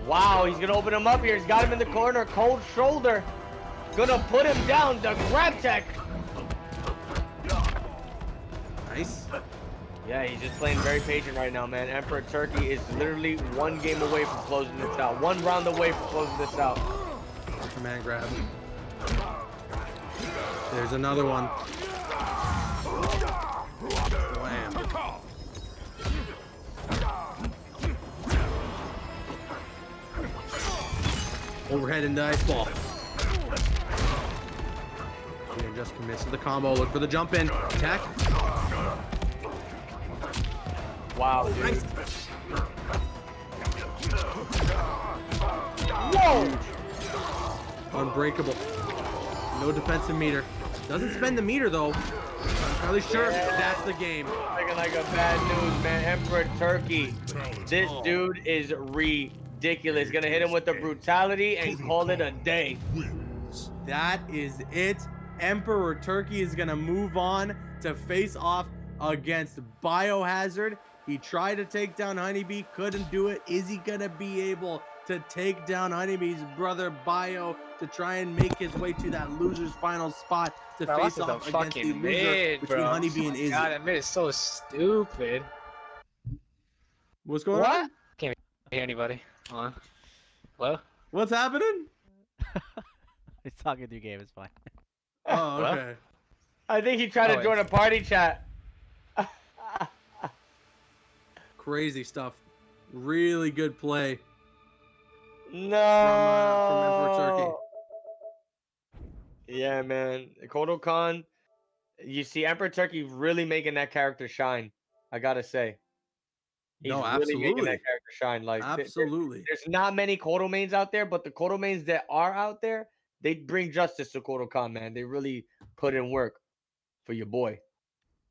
Speaker 2: Wow, he's gonna open him up here. He's got him in the corner. Cold shoulder. Gonna put him down. The grab tech.
Speaker 1: Nice.
Speaker 2: Yeah, he's just playing very patient right now, man. Emperor Turkey is literally one game away from closing this out. One round away from closing this out.
Speaker 1: Command grab. There's another one. Wham. Overhead into ice ball. And just commits to the combo. Look for the jump in. Attack.
Speaker 2: Wow, dude.
Speaker 1: Nice.
Speaker 2: Whoa!
Speaker 1: Unbreakable. No defensive meter. Doesn't spend the meter though. I'm fairly sure
Speaker 2: Yeah.
Speaker 1: that's the game.
Speaker 2: Looking like a bad news, man. Emperor Turkey. This dude is ridiculous. Gonna hit him with the brutality and call it a day.
Speaker 1: That is it. Emperor Turkey is gonna move on to face off against Biohazard. He tried to take down Honeybee, couldn't do it. Is he gonna be able to take down Honeybee's brother Bio to try and make his way to that loser's final spot to
Speaker 8: Bro,
Speaker 1: face
Speaker 8: what's the
Speaker 1: off against the loser
Speaker 8: mid,
Speaker 1: between
Speaker 8: bro?
Speaker 1: Honeybee and
Speaker 8: Oh my
Speaker 1: Izzy?
Speaker 8: God, that mid is so stupid.
Speaker 1: What's going
Speaker 8: What?
Speaker 1: on?
Speaker 8: Can't hear anybody. Hold on. Hello?
Speaker 1: What's happening?
Speaker 6: He's talking through game. It's fine.
Speaker 1: Oh,
Speaker 8: What?
Speaker 1: okay.
Speaker 2: I think he tried
Speaker 8: Oh,
Speaker 2: to join a party chat.
Speaker 1: Crazy stuff. Really good play.
Speaker 2: No.
Speaker 1: uh, from Emperor Turkey.
Speaker 2: Yeah, man. Kotal Khan, you see Emperor Turkey really making that character shine. I gotta say. He's
Speaker 1: No,
Speaker 2: really making
Speaker 1: absolutely.
Speaker 2: that character shine. Like th- there-
Speaker 1: Absolutely.
Speaker 2: there's not many Kotal mains out there, but the Kotal mains that are out there, they bring justice to Kotal Khan, man. They really put in work for your boy.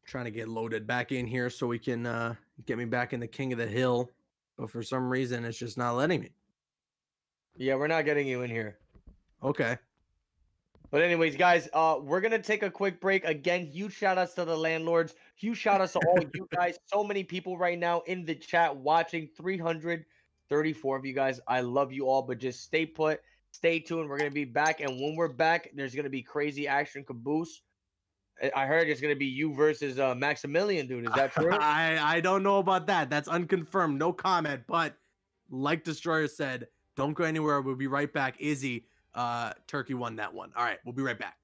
Speaker 1: trying to get loaded back in here so we can uh, get me back in the king of the hill. But for some reason, it's just not letting me.
Speaker 2: Yeah, we're not getting you in here.
Speaker 1: Okay.
Speaker 2: But anyways, guys, uh, we're gonna take a quick break. Again, huge shout outs to the LAN Lords. Huge shout outs to all you guys. So many people right now in the chat watching. 334 of you guys. I love you all, but just stay put, stay tuned. We're gonna be back, and when we're back, there's gonna be crazy action caboose. I- I heard it's gonna be you versus uh, Maximilian, dude. Is that true?
Speaker 1: I, I don't know about that. That's unconfirmed. No comment. But like Destroyer said, don't go anywhere. We'll be right back. Izzy, uh, Turkey won that one. All right. We'll be right back.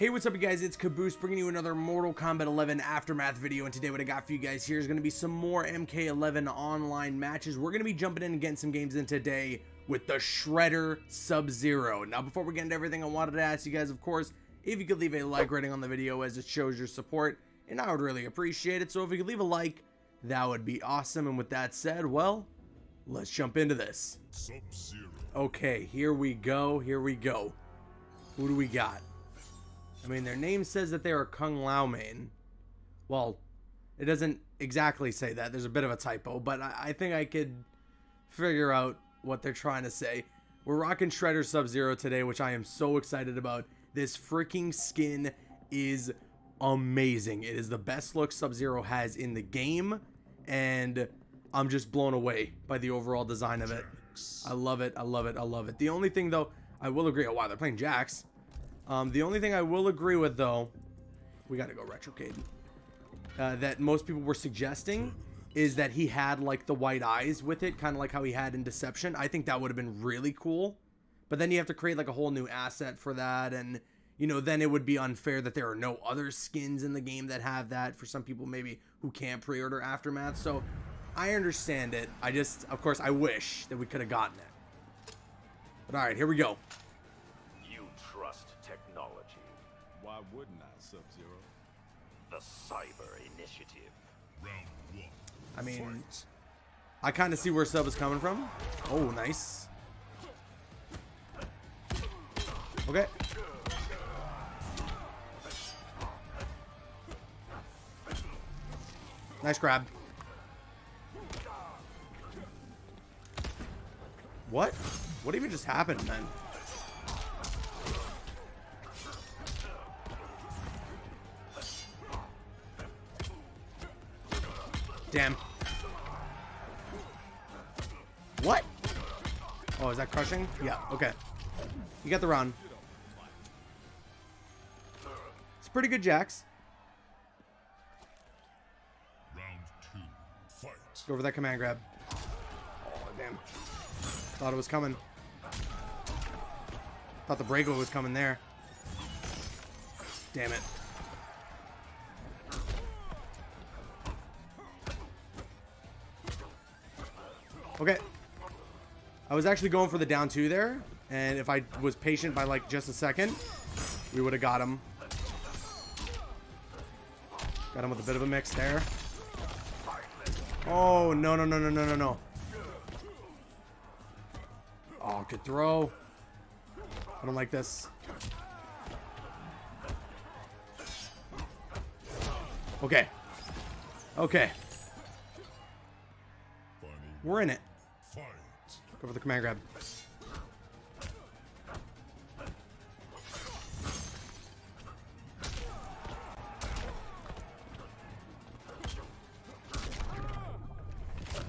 Speaker 1: Hey, what's up, you guys? It's Caboose bringing you another Mortal Kombat 11 Aftermath video. And today, what I got for you guys here is going to be some more MK11 online matches. We're going to be jumping in and getting some games in today with the Shredder Sub Zero. Now, before we get into everything, I wanted to ask you guys, of course, if you could leave a like rating on the video as it shows your support, and I would really appreciate it. So, if you could leave a like, that would be awesome. And with that said, well, let's jump into this. Okay, here we go. Here we go. Who do we got? I mean, their name says that they are Kung Lao main. Well, it doesn't exactly say that. There's a bit of a typo, but I, I think I could figure out what they're trying to say. We're rocking Shredder Sub Zero today, which I am so excited about. This freaking skin is amazing. It is the best look Sub Zero has in the game, and I'm just blown away by the overall design of it. I love it. I love it. I love it. The only thing, though, I will agree. Oh, wow, they're playing Jax. Um, the only thing I will agree with, though, we got to go retrocade. Uh, that most people were suggesting is that he had like the white eyes with it, kind of like how he had in Deception. I think that would have been really cool. But then you have to create like a whole new asset for that, and you know, then it would be unfair that there are no other skins in the game that have that for some people maybe who can't pre-order Aftermath. So I understand it. I just, of course, I wish that we could have gotten it. But all right, here we go.
Speaker 9: You trust technology.
Speaker 3: Why wouldn't I, Sub-Zero?
Speaker 9: The Cyber Initiative.
Speaker 3: Round one.
Speaker 1: I mean,
Speaker 3: Fight.
Speaker 1: I kind of see where Sub is coming from. Oh, nice. Okay. Nice grab. What? What even just happened, man? Damn. What? Oh, is that crushing? Yeah, okay. You got the run. It's pretty good,
Speaker 3: Jax.
Speaker 1: Go over that command grab. Oh, damn. Thought it was coming. Thought the breakaway was coming there. Damn it. Okay. I was actually going for the down two there, and if I was patient by like just a second, we would have got him. Got him with a bit of a mix there. Oh, no, no, no, no, no, no, no. Oh, good throw. I don't like this. Okay. Okay. We're in it. Go for the command grab.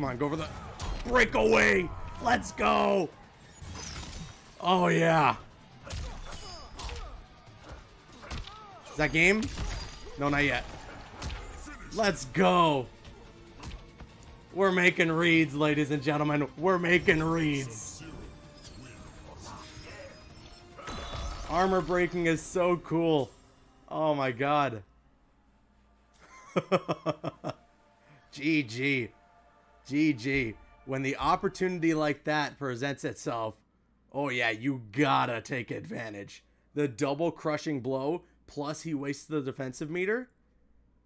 Speaker 1: Come on, go for the breakaway. Let's go. Oh, yeah. Is that game? No, not yet. Let's go. We're making reads, ladies and gentlemen. We're making reads. Armor breaking is so cool. Oh my god. GG. GG. When the opportunity like that presents itself, oh yeah, you gotta take advantage. The double crushing blow, plus he wastes the defensive meter.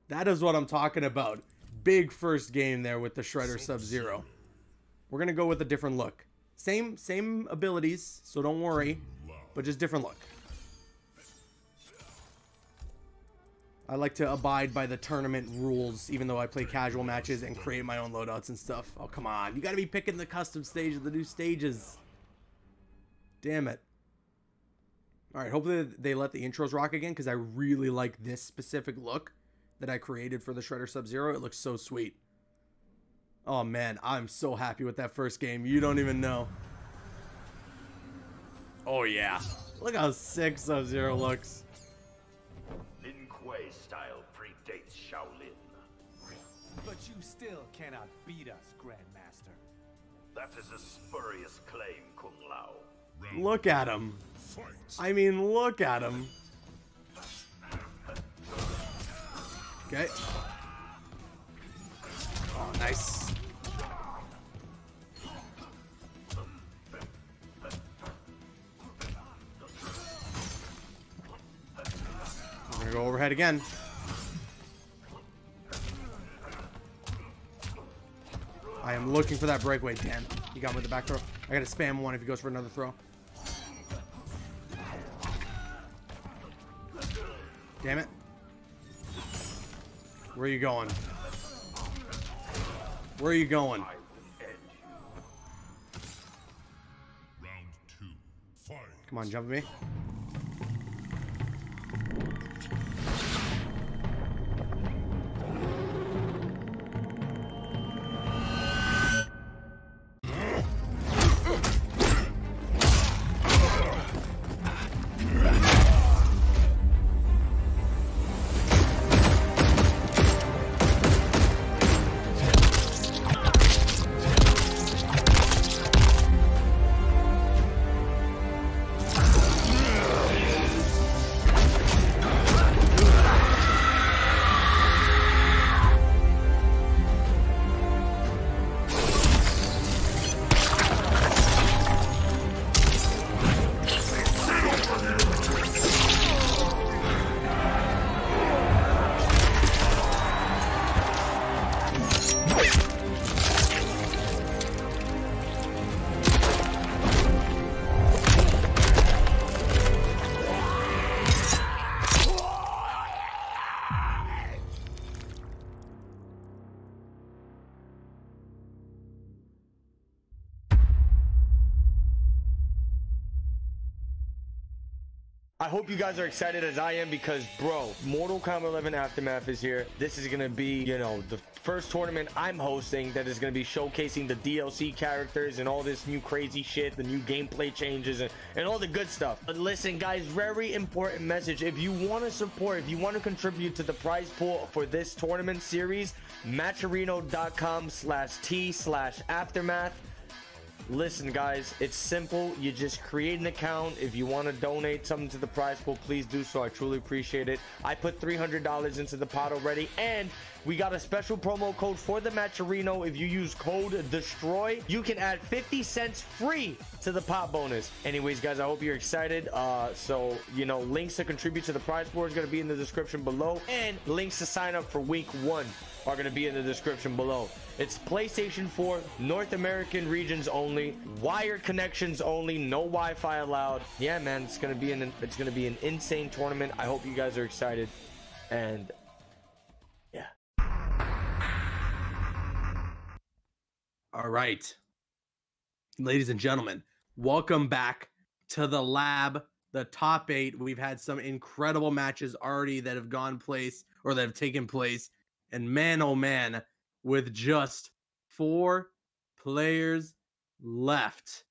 Speaker 1: That is what I'm talking about. Big first game there with the Shredder Sub-Zero. We're gonna go with a different look. Same same abilities, so don't worry, but just different look. I like to abide by the tournament rules, even though I play casual matches and create my own loadouts and stuff. Oh, come on. You gotta be picking the custom stage of the new stages. Damn it. Alright, hopefully they let the intros rock again, because I really like this specific look that I created for the Shredder Sub-Zero. It looks so sweet. Oh, man. I'm so happy with that first game. You don't even know. Oh, yeah. Look how sick Sub-Zero looks.
Speaker 9: Lin style predates Shaolin.
Speaker 5: But you still cannot beat us, Grandmaster.
Speaker 9: That is a spurious claim, Kung Lao.
Speaker 1: Look at him. I mean, look at him. Okay. Oh, nice. Go overhead again. I am looking for that breakaway. Damn, he got me with the back throw. I gotta spam one if he goes for another throw. Damn it. Where are you going? Where are you going? Come on, jump me.
Speaker 2: I hope you guys are excited as I am because, bro, Mortal Kombat 11 Aftermath is here. This is gonna be, you know, the first tournament I'm hosting that is gonna be showcasing the DLC characters and all this new crazy shit, the new gameplay changes and, and all the good stuff. But listen, guys, very important message. If you want to support, if you want to contribute to the prize pool for this tournament series, matcherino.com slash t slash aftermath. Listen, guys, it's simple. You just create an account. If you want to donate something to the prize pool, please do so. I truly appreciate it. I put $300 into the pot already, and we got a special promo code for the Matcherino. If you use code DESTROY, you can add 50 cents free to the pop bonus. Anyways, guys, I hope you're excited. Uh, so, you know, links to contribute to the prize pool is going to be in the description below, and links to sign up for week one are going to be in the description below. It's PlayStation 4, North American regions only, wired connections only, no Wi-Fi allowed. Yeah, man, it's going to be an it's going to be an insane tournament. I hope you guys are excited and
Speaker 1: All right. Ladies and gentlemen, welcome back to the lab, the top 8. We've had some incredible matches already that have gone place or that have taken place. And man oh man, with just four players left.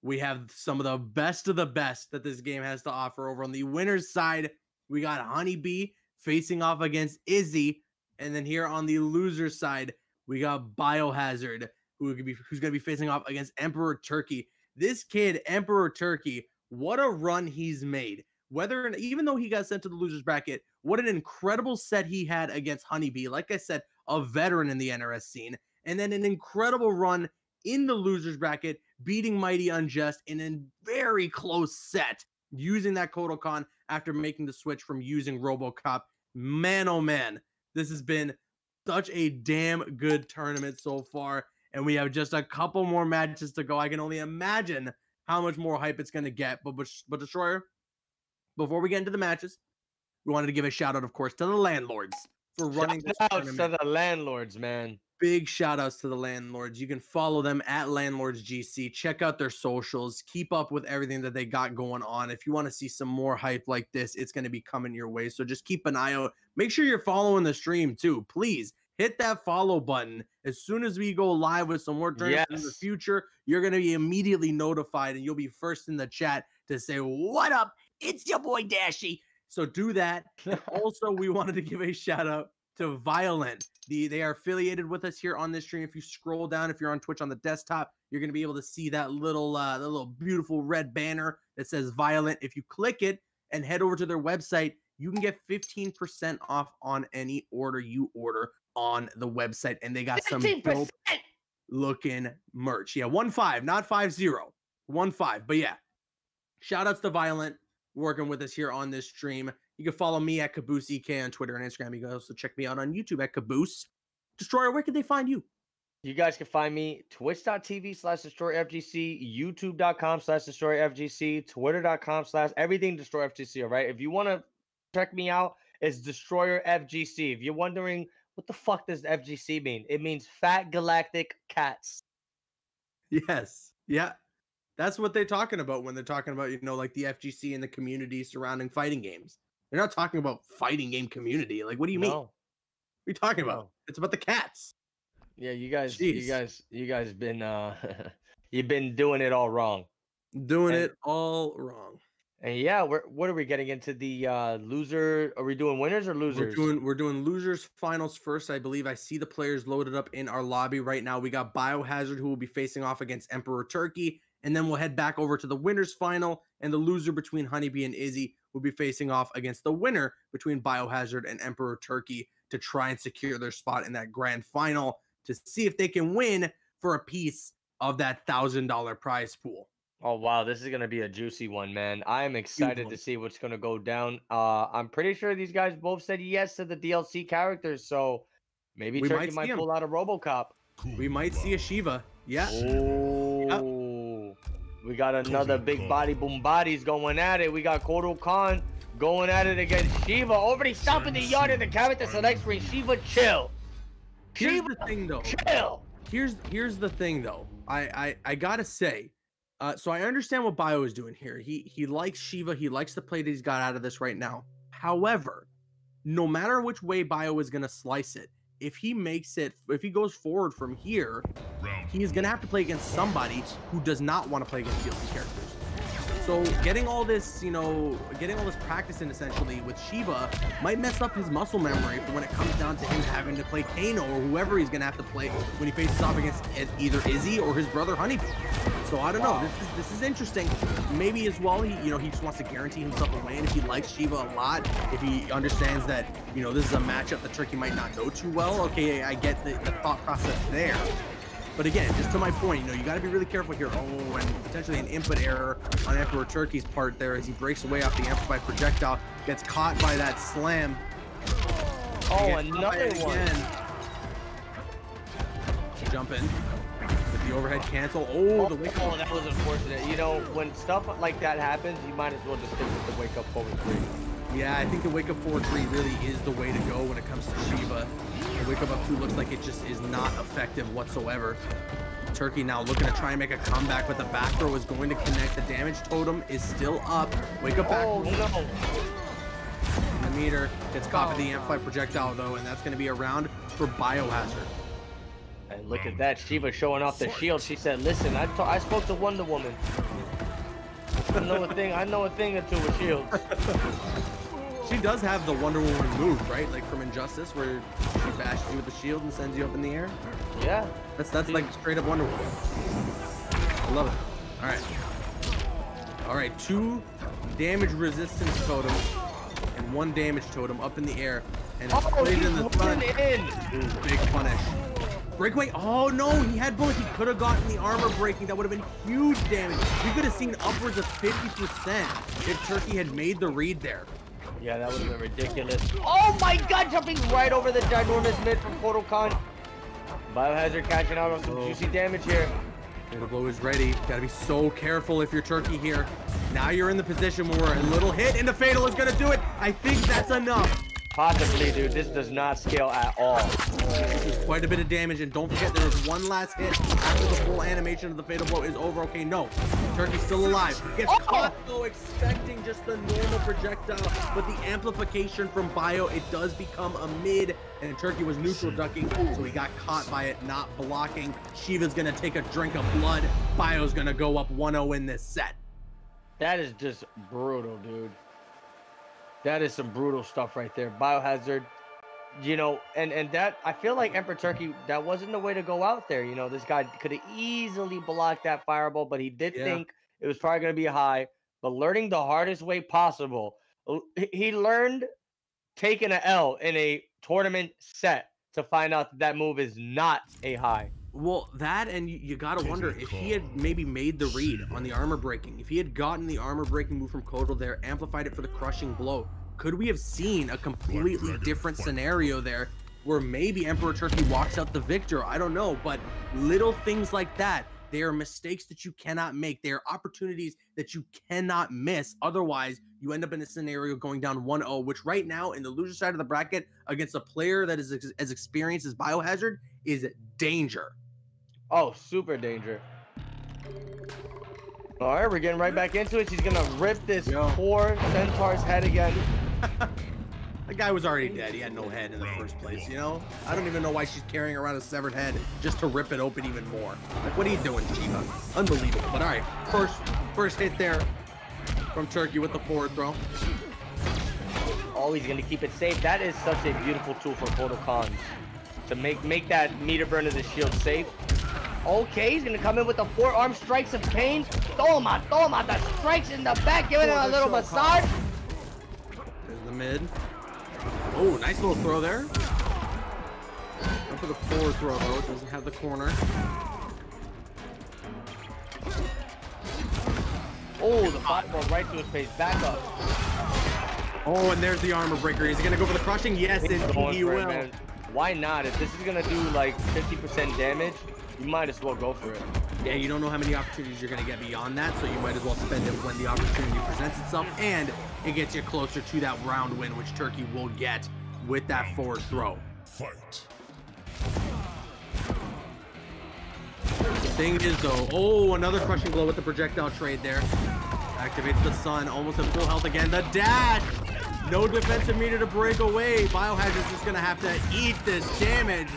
Speaker 1: We have some of the best of the best that this game has to offer. Over on the winner's side, we got Honeybee facing off against Izzy. And then here on the loser's side, we got Biohazard, who could be who's gonna be facing off against Emperor Turkey. This kid, Emperor Turkey, what a run he's made. Whether even though he got sent to the losers bracket, what an incredible set he had against Honeybee. Like I said, a veteran in the NRS scene, and then an incredible run in the losers bracket, beating Mighty Unjust in a very close set, using that Kotal Khan after making the switch from using Robocop. Man, oh man, this has been such a damn good tournament so far, and we have just a couple more matches to go. I can only imagine how much more hype it's going to get. But, but but Destroyer, before we get into the matches, we wanted to give a shout out, of course, to the LAN Lords for running this
Speaker 2: Shout outs to the LAN Lords, man.
Speaker 1: Big shout outs to the LAN Lords. You can follow them at LAN Lords GC. Check out their socials. Keep up with everything that they got going on. If you want to see some more hype like this, it's going to be coming your way. So just keep an eye out. Make sure you're following the stream too. Please hit that follow button. As soon as we go live with some more tournaments in the future, you're going to be immediately notified and you'll be first in the chat to say, What up? It's your boy Dashy. So do that. Also, we wanted to give a shout out to Violent. The they are affiliated with us here on this stream. If you scroll down, if you're on Twitch on the desktop, you're gonna be able to see that little uh the little beautiful red banner that says Violent. If you click it and head over to their website, you can get 15% off on any order you order on the website. And they got some
Speaker 2: 15%.
Speaker 1: dope looking merch. Yeah, one five, not five zero. One five. But yeah. Shout outs to Violent working with us here on this stream. You can follow me at Caboose EK on Twitter and Instagram. You can also check me out on YouTube at Caboose. Destroyer, where can they find you?
Speaker 2: You guys can find me twitch.tv slash destroy FGC, youtube.com slash destroy FGC, twitter.com slash everything destroy FGC. All right. If you want to check me out, it's destroyer FGC. If you're wondering what the fuck does FGC mean, it means fat galactic cats.
Speaker 1: Yes. Yeah. That's what they're talking about when they're talking about, you know, like the FGC and the community surrounding fighting games. They're not talking about fighting game community. Like, what do you mean? What are you talking about?
Speaker 2: No.
Speaker 1: It's about the cats.
Speaker 2: Yeah, you guys, you guys, you guys been uh you've been doing it all wrong.
Speaker 1: Doing
Speaker 2: And-
Speaker 1: it all wrong.
Speaker 2: And yeah, we're what are we getting into the uh loser? Are we doing winners or
Speaker 1: We're
Speaker 2: losers?
Speaker 1: doing we're doing losers finals first. I believe I see the players loaded up in our lobby right now. We got Biohazard who will be facing off against Emperor Turkey, and then we'll head back over to the winners final, and the loser between Honeybee and Izzy will be facing off against the winner between Biohazard and Emperor Turkey to try and secure their spot in that grand final to see if they can win for a piece of that thousand dollar prize pool.
Speaker 2: Oh wow, this is gonna be a juicy one, man. I am excited to see what's gonna go down. Uh I'm pretty sure these guys both said yes to the DLC characters, so maybe
Speaker 1: We
Speaker 2: Turkey
Speaker 1: might
Speaker 2: might,
Speaker 1: see 'em.
Speaker 2: pull out a RoboCop.
Speaker 1: We might see a Shiva. Yeah.
Speaker 2: Oh, we got another big body boom bodies going at it. We got Kotal Khan going at it against Shiva. Already stopping the yard in the character select screen. Shiva, chill.
Speaker 1: Here's
Speaker 2: Shiva,
Speaker 1: the thing though.
Speaker 2: chill.
Speaker 1: here's here's the thing though. I I I gotta say, Uh, so I understand what Bio is doing here. He he likes Shiva. He likes the play that he's got out of this right now. However, no matter which way Bio is going to slice it, if he makes it, if he goes forward from here, he is going to have to play against somebody who does not want to play against DLC characters. So getting all this, you know, getting all this practice in essentially with Shiva might mess up his muscle memory for when it comes down to him having to play Kano or whoever he's gonna have to play when he faces off against either Izzy or his brother Honeybee. So I don't know. This is this is interesting. Maybe as well, he you know he just wants to guarantee himself a win. If he likes Shiva a lot, if he understands that you know this is a matchup that Turkey might not go too well. Okay, I get the, the thought process there. But again, just to my point, you know, you got to be really careful here. Oh, and potentially an input error on Emperor Turkey's part there as he breaks away off the amplified projectile, gets caught by that slam.
Speaker 2: Oh,
Speaker 1: Gets caught by it
Speaker 2: another one.
Speaker 1: again. Jump in the overhead cancel. Oh, the wake up.
Speaker 2: Oh, that was unfortunate. You know, when stuff like that happens, you might as well just stick with the wake up forward three.
Speaker 1: Yeah, I think the wake up forward three really is the way to go when it comes to Shiva. The wake up up two looks like it just is not effective whatsoever. Turkey now looking to try and make a comeback, but the back throw is going to connect. The damage totem is still up. Wake up back.
Speaker 2: Oh no!
Speaker 1: The meter gets caught by the oh, amplified projectile though, and that's going to be a round for Biohazard.
Speaker 2: And look at that, Shiva showing off the shield. She said, "Listen, I I spoke to Wonder Woman. I know a thing. I know a thing or two with shields."
Speaker 1: She does have the Wonder Woman move, right? Like from Injustice, where she bashes you with the shield and sends you up in the air.
Speaker 2: Yeah.
Speaker 1: That's that's like straight up Wonder Woman. I love it. All right. All right, two damage resistance totems and one damage totem up in the air, and it's
Speaker 2: Oh,
Speaker 1: played in the front.
Speaker 2: in.
Speaker 1: Ooh, big punish. Breakaway. Oh no, he had both. He could have gotten the armor breaking. That would have been huge damage. We could have seen upwards of 50% if Turkey had made the read there.
Speaker 2: Yeah, that would have been ridiculous. Oh my God, jumping right over the ginormous mid from Kotal Khan. Biohazard catching out on some
Speaker 1: Oh.
Speaker 2: juicy damage here.
Speaker 1: Fatal blow is ready. Gotta be so careful if you're Turkey here. Now you're in the position where a little hit and the fatal is gonna do it. I think that's enough.
Speaker 2: Possibly, dude. This does not scale at all.
Speaker 1: This is quite a bit of damage, and don't forget there is one last hit after the full animation of the fatal blow is over. Okay, no, Turkey's still alive. Gets
Speaker 2: Oh!
Speaker 1: caught though, expecting just the normal projectile, but the amplification from Bio it does become a mid, and Turkey was neutral hmm. ducking, so he got caught by it not blocking. Shiva's gonna take a drink of blood. Bio's gonna go up 1-0 in this set.
Speaker 2: That is just brutal, dude. That is some brutal stuff right there. Biohazard, you know, and and that I feel like Emperor Turkey that wasn't the way to go out there. You know, this guy could have easily blocked that fireball, but he did
Speaker 1: Yeah.
Speaker 2: think it was probably going to be a high. But learning the hardest way possible, he- he learned taking an L in a tournament set to find out that that move is not a high.
Speaker 1: Well, that and you, you gotta wonder if he had maybe made the read on the armor breaking. If he had gotten the armor breaking move from Kotal there, amplified it for the crushing blow, could we have seen a completely different scenario there, where maybe Emperor Turkey walks out the victor? I don't know, but little things like that. They are mistakes that you cannot make. They are opportunities that you cannot miss. Otherwise, you end up in a scenario going down 1-0, which right now in the loser side of the bracket against a player that is ex- as experienced as Biohazard is danger.
Speaker 2: Oh, super danger. All right, we're getting right back into it. She's gonna rip this
Speaker 1: Yo.
Speaker 2: poor centaur's head again.
Speaker 1: The guy was already dead. He had no head in the first place, you know? I don't even know why she's carrying around a severed head just to rip it open even more. Like, what are you doing, Shiva? Unbelievable. But all right, first first hit there from Turkey with the forward throw.
Speaker 2: Always gonna keep it safe. That is such a beautiful tool for Kotal Khans to make make that meter burn of the shield safe. Okay, he's gonna come in with the forearm strikes of pain. Toma, toma, the strikes in the back, giving him a little massage.
Speaker 1: There's the mid. Oh, nice little throw there. Up for the forward throw, though. It doesn't have the corner.
Speaker 2: Oh, the fireball right to his face. Back up.
Speaker 1: Oh, and there's the armor breaker. Is he going to go for the crushing? Yes,
Speaker 2: He's
Speaker 1: he
Speaker 2: for it,
Speaker 1: will.
Speaker 2: Man. Why not? If this is gonna do like 50% damage, you might as well go for it.
Speaker 1: Yeah, you don't know how many opportunities you're going to get beyond that, so you might as well spend it when the opportunity presents itself, and it gets you closer to that round win, which Turkey will get with that forward throw.
Speaker 3: Fight.
Speaker 1: Thing is though, oh, another crushing blow with the projectile trade there. Activates the sun, almost at full health again. The dash! No defensive meter to break away. Biohazard's just gonna have to eat this damage.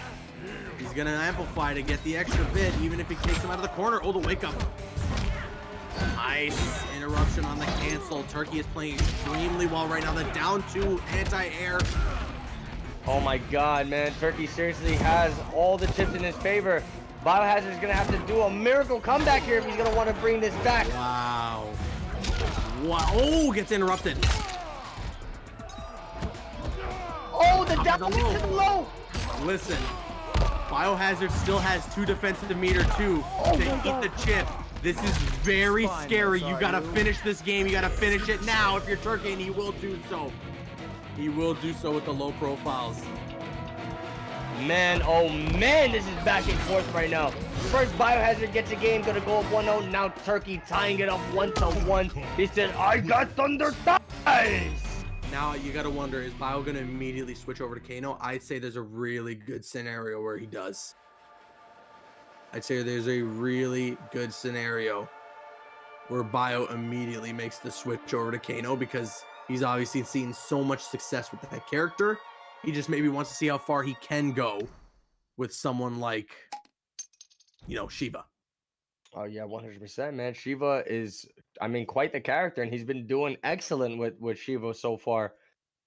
Speaker 1: He's gonna amplify to get the extra bit, even if he takes him out of the corner. Oh, the wake up. Nice interruption on the cancel. Turkey is playing extremely well right now. The down two anti-air.
Speaker 2: Oh my god, man. Turkey seriously has all the chips in his favor. Biohazard is going to have to do a miracle comeback here if he's going to want to bring this back.
Speaker 1: Wow. Wow. Oh, gets interrupted.
Speaker 2: Oh, the down to the low.
Speaker 1: Listen, Biohazard still has two defensive meter too
Speaker 2: Oh
Speaker 1: to
Speaker 2: my
Speaker 1: eat
Speaker 2: God.
Speaker 1: the chip. This is very
Speaker 4: Fine,
Speaker 1: scary. You gotta finish this game. You gotta finish it now if you're Turkey, and he will do so. He will do so with the low profiles.
Speaker 2: Man, oh man, this is back and forth right now. First, Biohazard gets a game, gonna go up 1-0. Now Turkey tying it up 1 to 1. He said, I got thunder thighs.
Speaker 1: Now you gotta wonder, is Bio gonna immediately switch over to Kano? I'd say there's a really good scenario where he does. I'd say there's a really good scenario where Bio immediately makes the switch over to Kano because he's obviously seen so much success with that character. He just maybe wants to see how far he can go with someone like, you know, Shiva.
Speaker 2: Oh yeah, 100%, man. Shiva is, I mean, quite the character, and he's been doing excellent with with Shiva so far.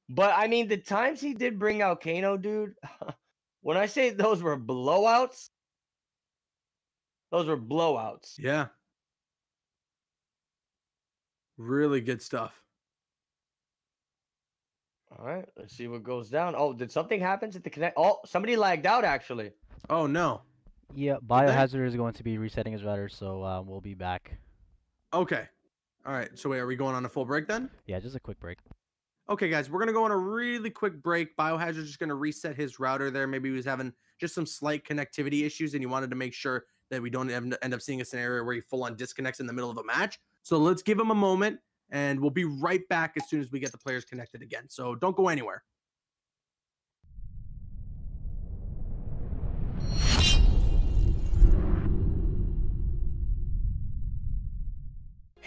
Speaker 2: But I mean, the times he did bring out Kano, dude, when I say those were blowouts, those were blowouts.
Speaker 1: Yeah. Really good stuff.
Speaker 2: All right, let's see what goes down. Oh, did something happen to the connect? Oh, somebody lagged out actually.
Speaker 1: Oh no.
Speaker 6: Yeah, Biohazard is going to be resetting his router, so uh, we'll be back.
Speaker 1: Okay. All right. So wait, are we going on a full break then?
Speaker 6: Yeah, just a quick break.
Speaker 1: Okay, guys, we're gonna go on a really quick break. Biohazard's just gonna reset his router there. Maybe he was having just some slight connectivity issues, and he wanted to make sure that we don't end end up seeing a scenario where he full on disconnects in the middle of a match. So let's give him a moment, and we'll be right back as soon as we get the players connected again. So don't go anywhere.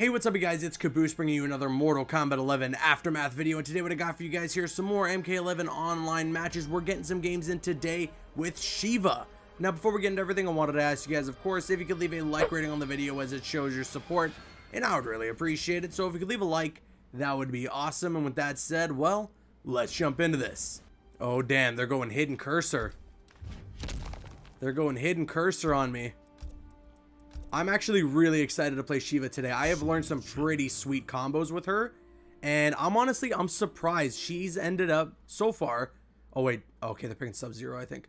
Speaker 1: Hey, what's up, you guys? It's Caboose bringing you another Mortal Kombat 11 Aftermath video. And today, what I got for you guys here is some more MK11 online matches. We're getting some games in today with Shiva. Now, before we get into everything, I wanted to ask you guys, of course, if you could leave a like rating on the video as it shows your support, and I would really appreciate it. So, if you could leave a like, that would be awesome. And with that said, well, let's jump into this. Oh, damn, they're going hidden cursor. They're going hidden cursor on me. I'm actually really excited to play Shiva today. I have learned some pretty sweet combos with her. And I'm honestly, I'm surprised. She's ended up so far. Oh, wait. Okay, they're picking Sub-Zero, I think.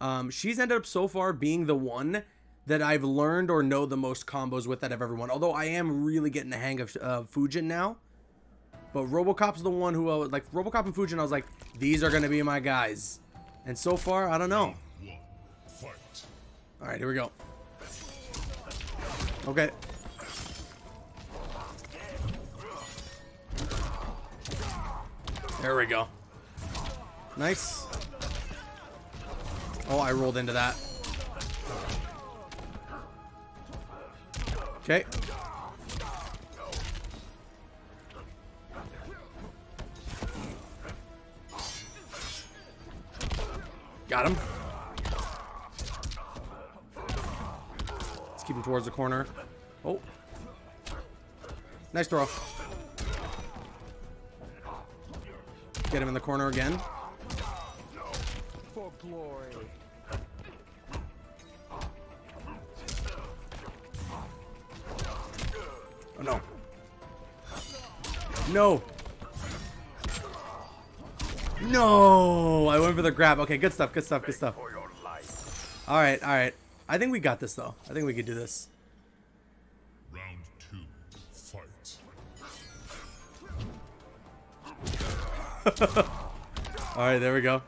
Speaker 1: Um, she's ended up so far being the one that I've learned or know the most combos with that I've ever won. Although I am really getting the hang of uh, Fujin now. But Robocop's the one who, was, like, Robocop and Fujin, I was like, these are going to be my guys. And so far, I don't know. All right, here we go. Okay. There we go. Nice. Oh, I rolled into that. Okay. Got him. Let's keep him towards the corner. Oh. Nice throw. Get him in the corner again.
Speaker 4: For glory.
Speaker 1: Oh no. No. No. I went for the grab. Okay, good stuff. Good stuff. Good stuff.
Speaker 9: For your life.
Speaker 1: All right. All right. I think we got this though. I think we could do this.
Speaker 3: Round two. Fight.
Speaker 1: All right, there we go.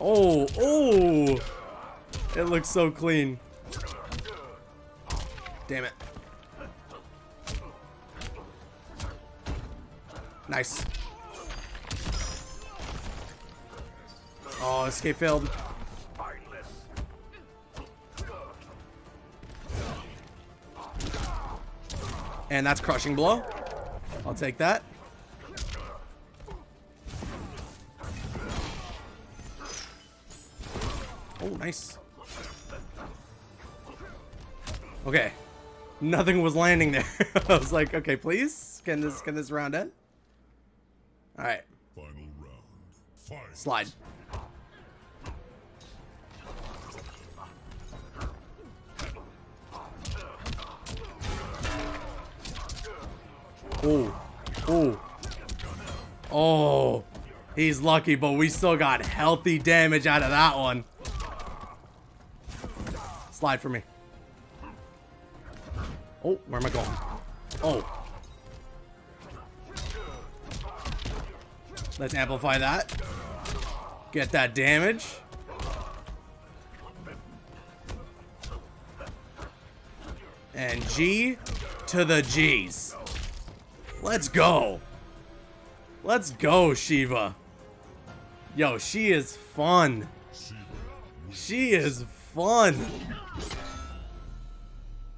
Speaker 1: Oh, oh! It looks so clean. Damn it. Nice. Oh, escape failed. And that's crushing blow. I'll take that. Oh, nice. Okay. Nothing was landing there. I was like, okay, please. Can this can this round end? Alright.
Speaker 3: Final round. Fight.
Speaker 1: Slide. Oh. Oh. Oh. He's lucky, but we still got healthy damage out of that one. Slide for me. Oh, where am I going? Oh. Let's amplify that. Get that damage. And G to the G's. Let's go. Let's go, Shiva. Yo, she is fun. She is fun.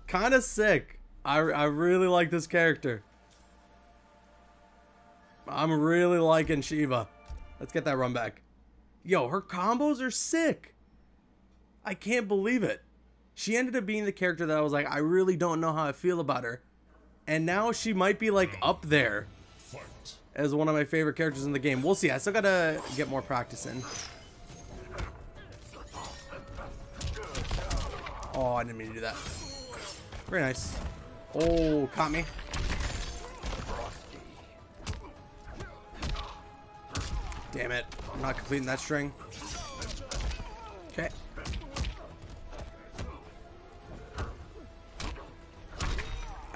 Speaker 1: Kind of sick. I, I really like this character. I'm really liking Shiva. Let's get that run back. Yo, her combos are sick. I can't believe it. She ended up being the character that I was like, I really don't know how I feel about her. And now she might be like up there as one of my favorite characters in the game. We'll see. I still gotta get more practice in. Oh, I didn't mean to do that. Very nice. Oh, caught me. Damn it. I'm not completing that string. Okay.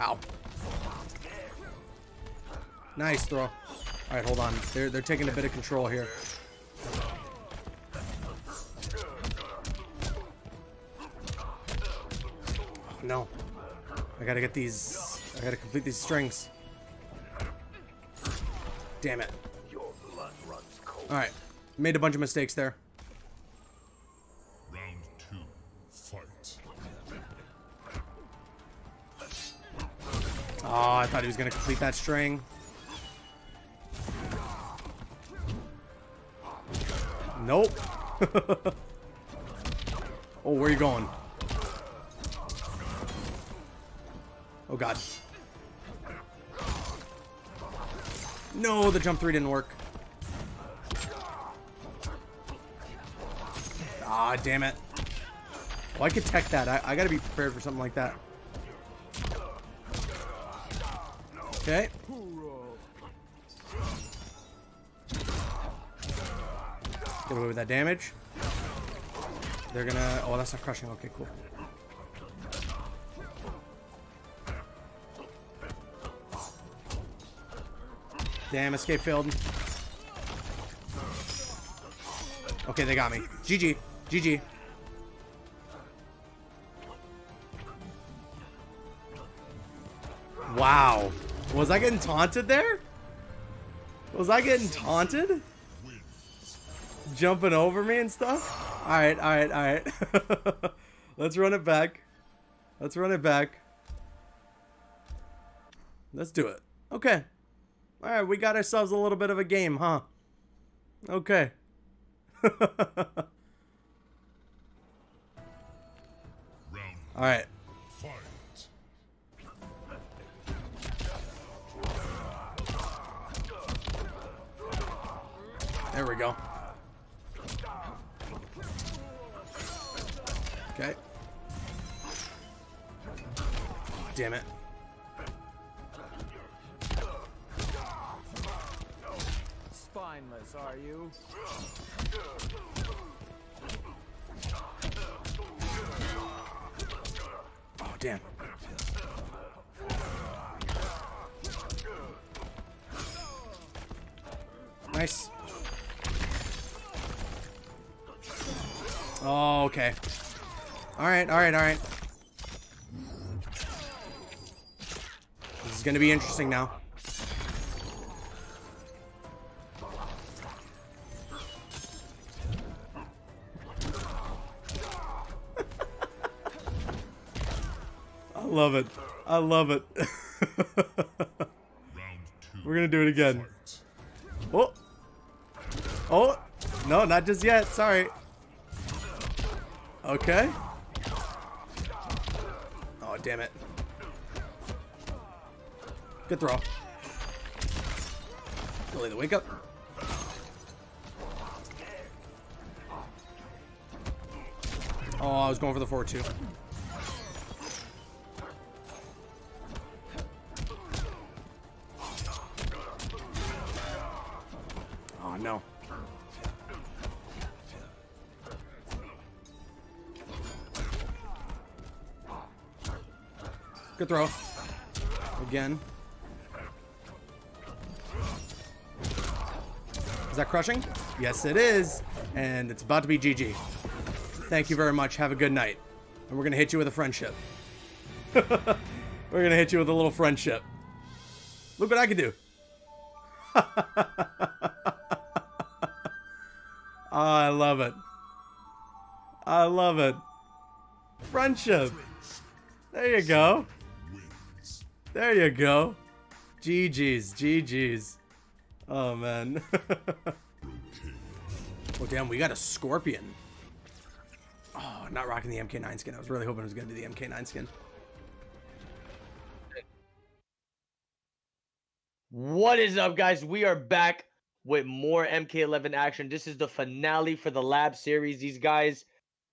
Speaker 1: Ow. Nice throw. All right, hold on. They're they're taking a bit of control here. No. I gotta get these. I gotta complete these strings. Damn it.
Speaker 9: Your blood runs cold.
Speaker 1: All right. Made a bunch of mistakes there.
Speaker 3: Round two. Fight.
Speaker 1: Oh, I thought he was gonna complete that string. Nope. oh, where you going? Oh god. No, the jump three didn't work. Ah, damn it. Well, I could tech that. I, I gotta be prepared for something like that. Okay. Away with that damage. They're gonna... Oh, that's not crushing. Okay, cool. Damn, escape failed. Okay, they got me. GG. GG. Wow. Was I getting taunted there? Was I getting taunted? Jumping over me and stuff? Alright, alright, alright. Let's run it back. Let's run it back. Let's do it. Okay. Alright, we got ourselves a little bit of a game, huh? Okay. Alright. There we go. Damn it.
Speaker 4: Spineless, are you?
Speaker 1: Oh, damn. Nice. Oh, okay. Alright, alright, alright. Gonna be interesting now. I love it. I love it. We're gonna do it again. Oh. Oh. No, not just yet. Sorry. Okay. Oh, damn it. Good throw. Delay the wake up. Oh, I was going for the 4-2. Oh, no. Good throw. Again. Is that crushing? Yes, it is. And it's about to be GG. Thank you very much. Have a good night. And we're going to hit you with a friendship. we're going to hit you with a little friendship. Look what I can do. Oh, I love it. I love it. Friendship. There you go. There you go. GG's. GG's. Oh, man. well, damn, we got a scorpion. Oh, not rocking the MK9 skin. I was really hoping it was going to be the MK9 skin.
Speaker 2: What is up, guys? We are back with more MK11 action. This is the finale for the lab series. These guys,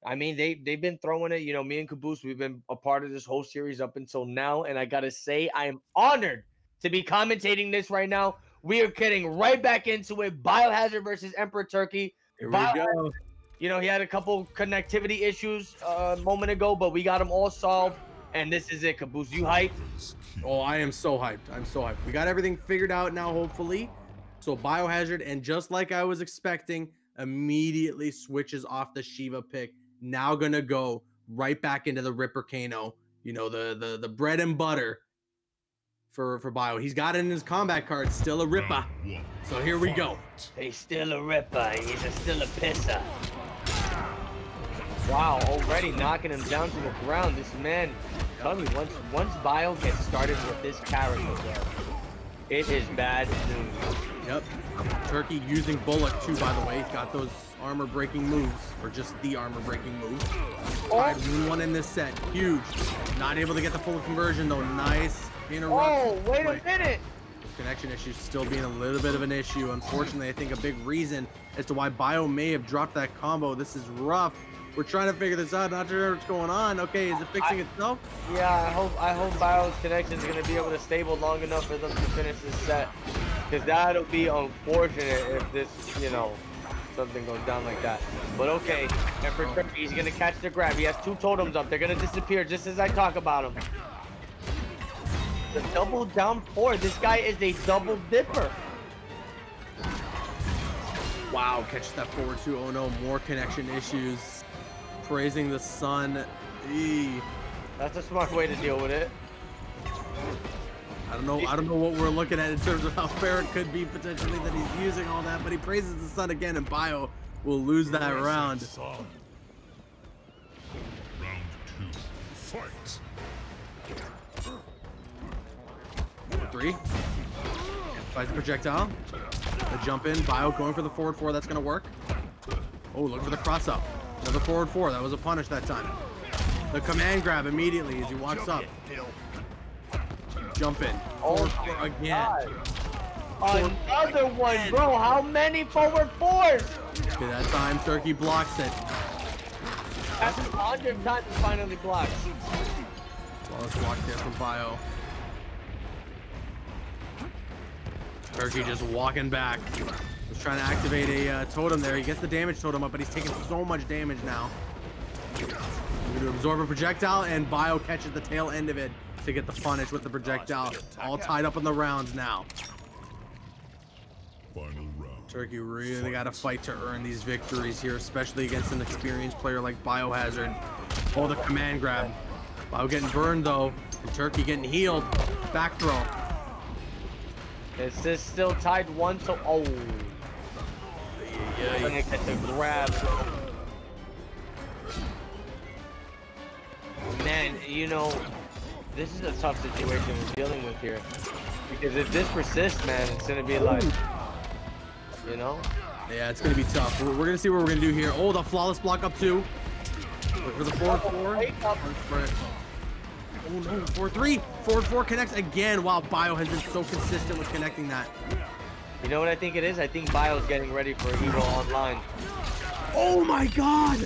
Speaker 2: I mean, they they've been throwing it. You know, me and Caboose, we've been a part of this whole series up until now, and I gotta say, I am honored to be commentating this right now. We are getting right back into it. Biohazard versus Emperor Turkey.
Speaker 1: Here we go.
Speaker 2: You know, he had a couple connectivity issues uh, a moment ago, but we got them all solved. And this is it, Caboose. You hype?
Speaker 1: Oh, I am so hyped. I'm so hyped. We got everything figured out now, hopefully. So Biohazard, and just like I was expecting, immediately switches off the Shiva pick. Now gonna go right back into the Ripper Kano. You know, the the the bread and butter for for Bio. He's got it in his Kombat card, still a Ripper. So here we go.
Speaker 2: He's still a ripper. He's a still a pisser. Wow, already knocking him down to the ground. This man, tell me, once once Bio gets started with this character, bro, it is bad news.
Speaker 1: Yep. Turkey using Bullock too, by the way. He's got those armor breaking moves, or just the armor breaking moves. Oh. Tried one in this set. Huge. Not able to get the full conversion though. Nice interrupt.
Speaker 2: Oh, wait a minute.
Speaker 1: Connection issues still being a little bit of an issue. Unfortunately, I think a big reason as to why Bio may have dropped that combo. This is rough. We're trying to figure this out. Not sure what's going on. Okay, is it fixing itself?
Speaker 2: Yeah, I hope I hope Bio's connection is gonna be able to stable long enough for them to finish this set, because that'll be unfortunate if this, you know, something goes down like that. But okay, and for Turkey, he's gonna catch the grab. He has two totems up. They're gonna disappear just as I talk about him. The double down four. This guy is a double dipper.
Speaker 1: Wow, catches that forward two. Oh no, more connection issues. Praising the sun. Eee.
Speaker 2: That's a smart way to deal with it.
Speaker 1: I don't know. I don't know what we're looking at in terms of how fair it could be potentially that he's using all that, but he praises the sun again, and Bio will lose that round.
Speaker 3: Round two. Fight.
Speaker 1: Three. Fights the projectile. The jump in. Bio going for the forward four. That's gonna work. Oh, look for the cross up. Another forward four. That was a punish that time. The command grab immediately as he walks up. Jump in. Forward oh four again.
Speaker 2: Another one, bro. How many forward fours?
Speaker 1: Okay, that time Turkey blocks it.
Speaker 2: That's a hundred times and finally blocked.
Speaker 1: Well, let's block there from Bio. Turkey just walking back. He's trying to activate a uh, totem there. He gets the damage totem up, but he's taking so much damage now. We're going to absorb a projectile, and Bio catches the tail end of it to get the punish with the projectile. All tied up in the rounds now.
Speaker 3: Final round.
Speaker 1: Turkey really got to fight to earn these victories here, especially against an experienced player like Biohazard. Oh, the command grab. Bio getting burned though. And Turkey getting healed. Back throw.
Speaker 2: Is this still tied one to oh?
Speaker 1: Yeah,
Speaker 2: Gonna the grab. Man, you know, this is a tough situation we're dealing with here. Because if this persists, man, it's gonna be like, you know.
Speaker 1: Yeah, it's gonna be tough. We're, we're gonna see what we're gonna do here. Oh, the flawless block up two. For the forward four. Oh no, forward three. Forward four connects again. Wow, Bio has been so consistent with connecting that.
Speaker 2: You know what I think it is? I think Bio's getting ready for Evo Online.
Speaker 1: Oh my god!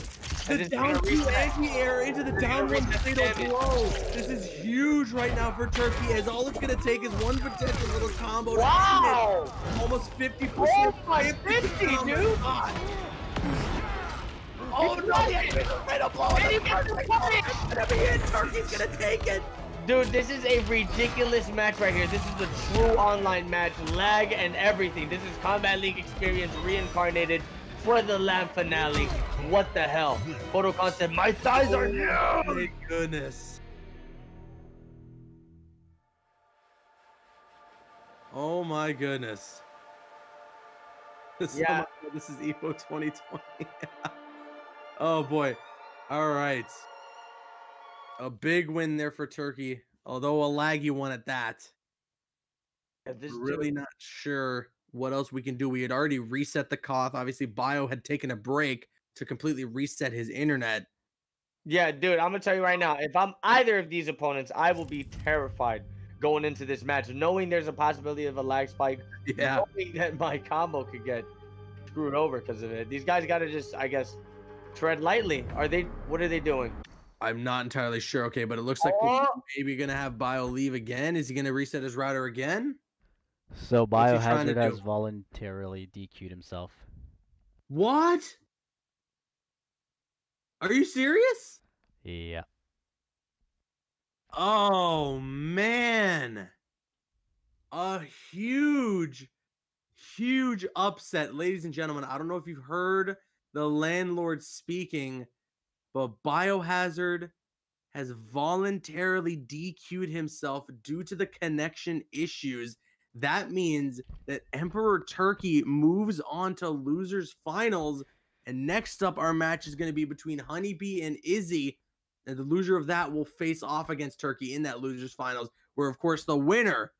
Speaker 1: The down two anti-air into the down one fatal blow. This is huge right now for Turkey as all it's gonna take is one potential little combo
Speaker 2: Wow!
Speaker 1: it. Almost 50%.
Speaker 2: Oh my
Speaker 1: 50,
Speaker 2: 50, dude.
Speaker 1: Oh no, yeah, he's gonna blow it. He's gonna be it. Turkey's gonna take it.
Speaker 2: Dude, this is a ridiculous match right here. This is a true online match. Lag and everything. This is Kombat League experience reincarnated for the lab finale. What the hell? Kotal Khan said, my thighs are
Speaker 1: Oh my goodness. Oh my goodness. This is,
Speaker 2: Yeah.
Speaker 1: this is Evo 2020. Oh boy. All right. A big win there for Turkey, although a laggy one at that. We're really not sure what else we can do. We had already reset the cough. Obviously, Bio had taken a break to completely reset his internet.
Speaker 2: Yeah, dude, I'm gonna tell you right now. If I'm either of these opponents, I will be terrified going into this match, knowing there's a possibility of a lag spike,
Speaker 1: Yeah.
Speaker 2: knowing that my combo could get screwed over because of it. These guys gotta just, I guess, tread lightly. Are they? What are they doing?
Speaker 1: I'm not entirely sure. Okay, but it looks like we're
Speaker 2: Oh.
Speaker 1: maybe gonna have Bio leave again. Is he gonna reset his router again?
Speaker 6: So
Speaker 1: What's he
Speaker 6: Biohazard has
Speaker 1: do?
Speaker 6: voluntarily DQ'd himself.
Speaker 1: What? Are you serious?
Speaker 6: Yeah.
Speaker 1: Oh man. A huge, huge upset. Ladies and gentlemen, I don't know if you've heard the landlord speaking, but Biohazard has voluntarily DQ'd himself due to the connection issues. That means that Emperor Turkey moves on to losers finals. And next up, our match is going to be between Honeybee and Izzy. And the loser of that will face off against Turkey in that losers finals, where of course the winner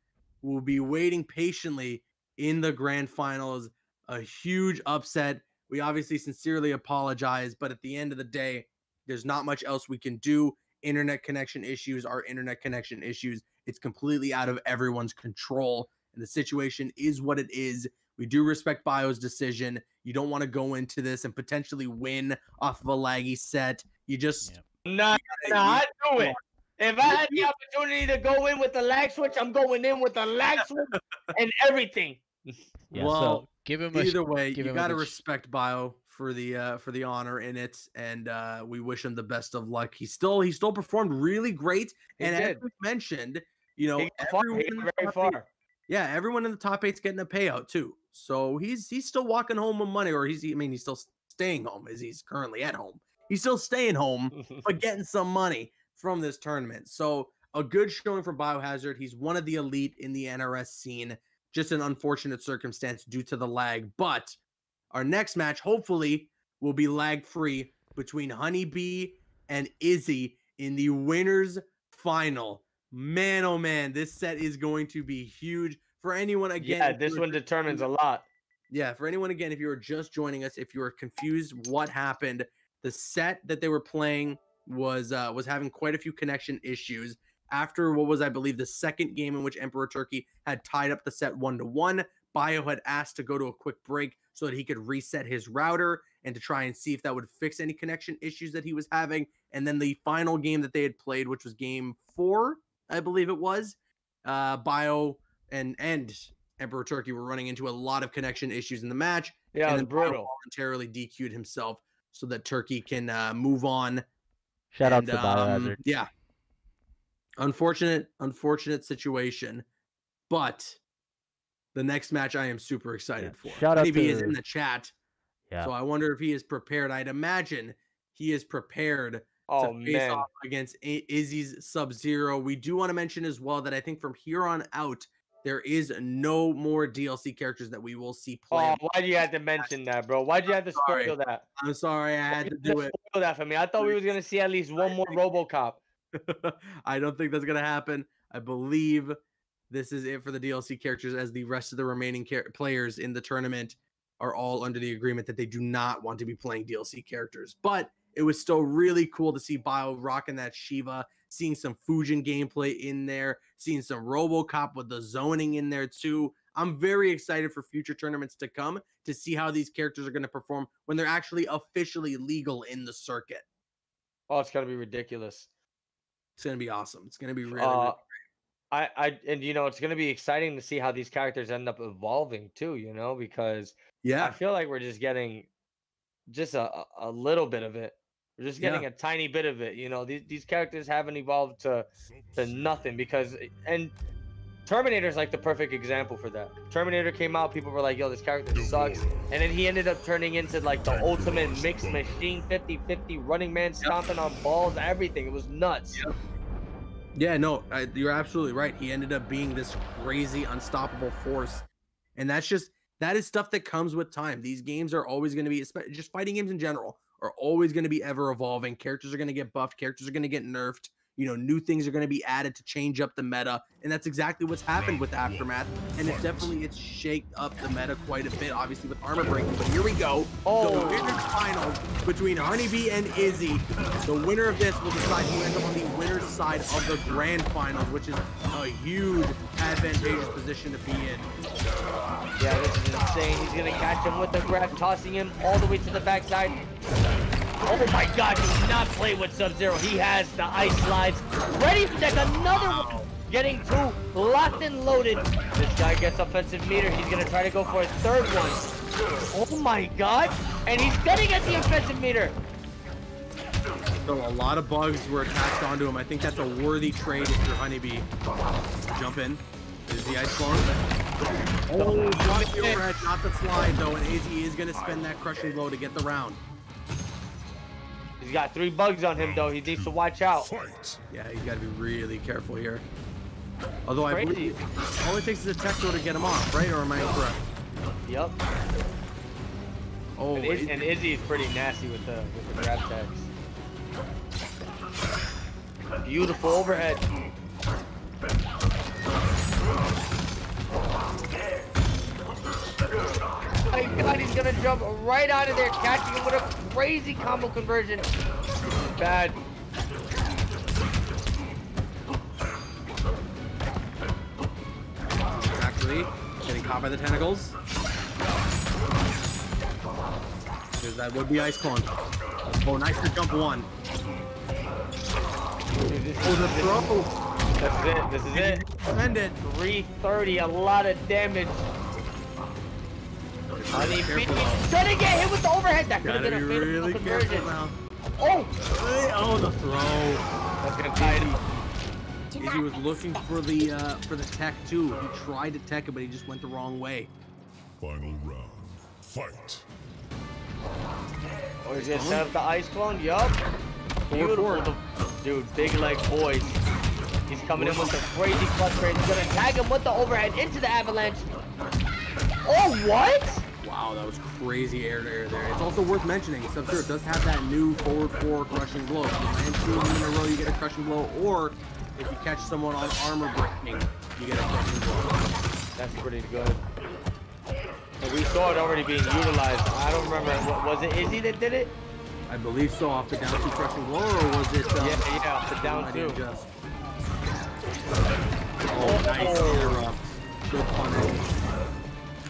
Speaker 1: will be waiting patiently in the grand finals. A huge upset. We obviously sincerely apologize, but at the end of the day, there's not much else we can do. Internet connection issues are internet connection issues. It's completely out of everyone's control. And the situation is what it is. We do respect Bio's decision. You don't want to go into this and potentially win off of a laggy set. You just
Speaker 6: Yep.
Speaker 2: Nah, nah, I do it. If I had the opportunity to go in with the lag switch, I'm going in with the lag switch and everything.
Speaker 6: Yeah.
Speaker 1: Well,
Speaker 6: so give him a
Speaker 1: either way,
Speaker 6: give
Speaker 1: you
Speaker 6: him
Speaker 1: got to
Speaker 6: good sh-
Speaker 1: respect Bio for the uh for the honor in it, and uh we wish him the best of luck. He still he still performed really great,
Speaker 2: He
Speaker 1: and as we mentioned, you know,
Speaker 2: He far,
Speaker 1: everyone
Speaker 2: he
Speaker 1: in
Speaker 2: got
Speaker 1: the
Speaker 2: very
Speaker 1: top eight- yeah, everyone in the top eight's getting a payout too. So he's he's still walking home with money, or he's I mean he's still staying home as he's currently at home. He's still staying home, but getting some money from this tournament. So a good showing for Biohazard. He's one of the elite in the NRS scene. Just an unfortunate circumstance due to the lag. But our next match, hopefully, will be lag free between Honeybee and Izzy in the winners final. Man, oh man, this set is going to be huge for anyone again.
Speaker 2: yeah, this one determines a lot.
Speaker 1: yeah, for anyone again, if you were just joining us, if you were confused what happened, the set that they were playing was uh was having quite a few connection issues. After what was I believe the second game in which Emperor Turkey had tied up the set one to one, Bio had asked to go to a quick break so that he could reset his router and to try and see if that would fix any connection issues that he was having. And then the final game that they had played, which was game four, I believe it was, uh, Bio and and Emperor Turkey were running into a lot of connection issues in the match.
Speaker 2: Yeah,
Speaker 1: and
Speaker 2: was
Speaker 1: then Bio
Speaker 2: brutal.
Speaker 1: voluntarily DQ'd himself so that Turkey can uh, move on.
Speaker 6: Shout out
Speaker 1: And,
Speaker 6: to
Speaker 1: um,
Speaker 6: Biohazard.
Speaker 1: Yeah. Unfortunate, unfortunate situation, but the next match I am super excited for.
Speaker 6: Shout out
Speaker 1: Maybe is
Speaker 6: to-
Speaker 1: in the chat,
Speaker 6: Yeah.
Speaker 1: so I wonder if he is prepared. I'd imagine he is prepared
Speaker 2: Oh
Speaker 1: to face
Speaker 2: man,
Speaker 1: off against I- Izzy's Sub Zero. We do want to mention as well that I think from here on out there is no more DLC characters that we will see play.
Speaker 2: oh, why do you have to mention that, bro? Why'd you have to
Speaker 1: sorry.
Speaker 2: spoil that?
Speaker 1: I'm sorry, I had to do it.
Speaker 2: Spoil that for me. I thought we was gonna see at least one more RoboCop.
Speaker 1: I don't think that's gonna happen. I believe this is it for the DLC characters, as the rest of the remaining char- players in the tournament are all under the agreement that they do not want to be playing DLC characters. But it was still really cool to see Bio rocking that Shiva, seeing some Fujin gameplay in there, seeing some RoboCop with the zoning in there too. I'm very excited for future tournaments to come to see how these characters are going to perform when they're actually officially legal in the circuit.
Speaker 2: Oh, it's gonna be ridiculous.
Speaker 1: It's going to be awesome. It's going to be really,
Speaker 2: Uh,
Speaker 1: really
Speaker 2: I, I, and you know, it's gonna be exciting to see how these characters end up evolving too. You know, because
Speaker 1: yeah, I
Speaker 2: feel like we're just getting just a, a- little bit of it. We're just
Speaker 1: Yeah.
Speaker 2: getting a tiny bit of it. You know, these these characters haven't evolved to to nothing because and Terminator's like the perfect example for that. Terminator came out, people were like, yo, this character sucks. And then he ended up turning into like the ultimate mixed machine 50-50 running man stomping on balls, everything. It was nuts.
Speaker 1: Yeah, no, I, you're absolutely right. He ended up being this crazy, unstoppable force, and that's just that is stuff that comes with time. These games are always going to be, just fighting games in general, are always going to be ever evolving. Characters are going to get buffed. Characters are going to get nerfed. You know, new things are going to be added to change up the meta, and that's exactly what's happened with Aftermath. And it's definitely it's shaked up the meta quite a bit, obviously with armor breaking. But here we go,
Speaker 2: Oh.
Speaker 1: the winner's final between Honeybee and Izzy. The winner of this will decide who ends up on the winner's side of the grand finals, which is a huge advantageous position to be in.
Speaker 2: Yeah, this is insane. He's gonna catch him with the grab, tossing him all the way to the backside. Oh my god, do not play with Sub-Zero. He has the ice slides. Ready to take another one. Getting two, locked and loaded. This guy gets offensive meter. He's gonna try to go for a third one. Oh my god. And he's gonna get the offensive meter.
Speaker 1: So a lot of bugs were attached onto him. I think that's a worthy trade if you're Honeybee. Jump in. Is the ice clone? Oh, overhead, not the slide though, and Izzy is gonna spend that crushing blow to get the round.
Speaker 2: He's got three bugs on him though. He needs to watch out.
Speaker 1: Yeah, he's gotta be really careful here. Although I
Speaker 2: Crazy.
Speaker 1: believe all it takes is a tech throw to get him off, right? Or am I incorrect?
Speaker 2: Yep.
Speaker 1: Oh,
Speaker 2: And, Iz-
Speaker 1: Iz-
Speaker 2: and Izzy is pretty nasty with the with the grab tags. Beautiful overhead. My God, he's gonna jump right out of there, catching him with a crazy combo conversion. Bad.
Speaker 1: actually getting caught by the tentacles. Because that would be ice clone. Oh, nice to jump one.
Speaker 2: Dude, this
Speaker 1: Oh,
Speaker 2: is,
Speaker 1: the
Speaker 2: this,
Speaker 1: throw.
Speaker 2: that's it. This is it.
Speaker 1: Send it.
Speaker 2: 330, a lot of damage. Honey
Speaker 1: Careful,
Speaker 2: Bee
Speaker 1: though.
Speaker 2: gonna get hit with the overhead. That could have
Speaker 1: Gotta
Speaker 2: been
Speaker 1: be
Speaker 2: a fatal
Speaker 1: really
Speaker 2: conversion.
Speaker 1: careful.
Speaker 2: Oh,
Speaker 1: Oh, the throw.
Speaker 2: that's gonna tie it up.
Speaker 1: Izzy was looking for the uh, for the tech too. He tried to tech it, but he just went the wrong way.
Speaker 3: Final round. Fight!
Speaker 2: Oh, he's gonna set up the ice clone. Yup. Beautiful. The- Dude, big leg boys. He's coming in with the crazy clutch trade. He's gonna tag him with the overhead into the avalanche. Oh, what?
Speaker 1: Wow, that was crazy air to air there. It's also worth mentioning, Sub-Zero does have that new forward four crushing blow. If you land two of them in a row, you get a crushing blow, or if you catch someone on armor breaking, you get a crushing blow.
Speaker 2: That's pretty good. And we saw it already being utilized. I don't remember. What, was it Izzy that did it?
Speaker 1: I believe so off the down two crushing blow, or was it? Uh,
Speaker 2: Yeah, yeah, off the down
Speaker 1: I
Speaker 2: two.
Speaker 1: didn't just. Oh, nice interrupt. Good punish.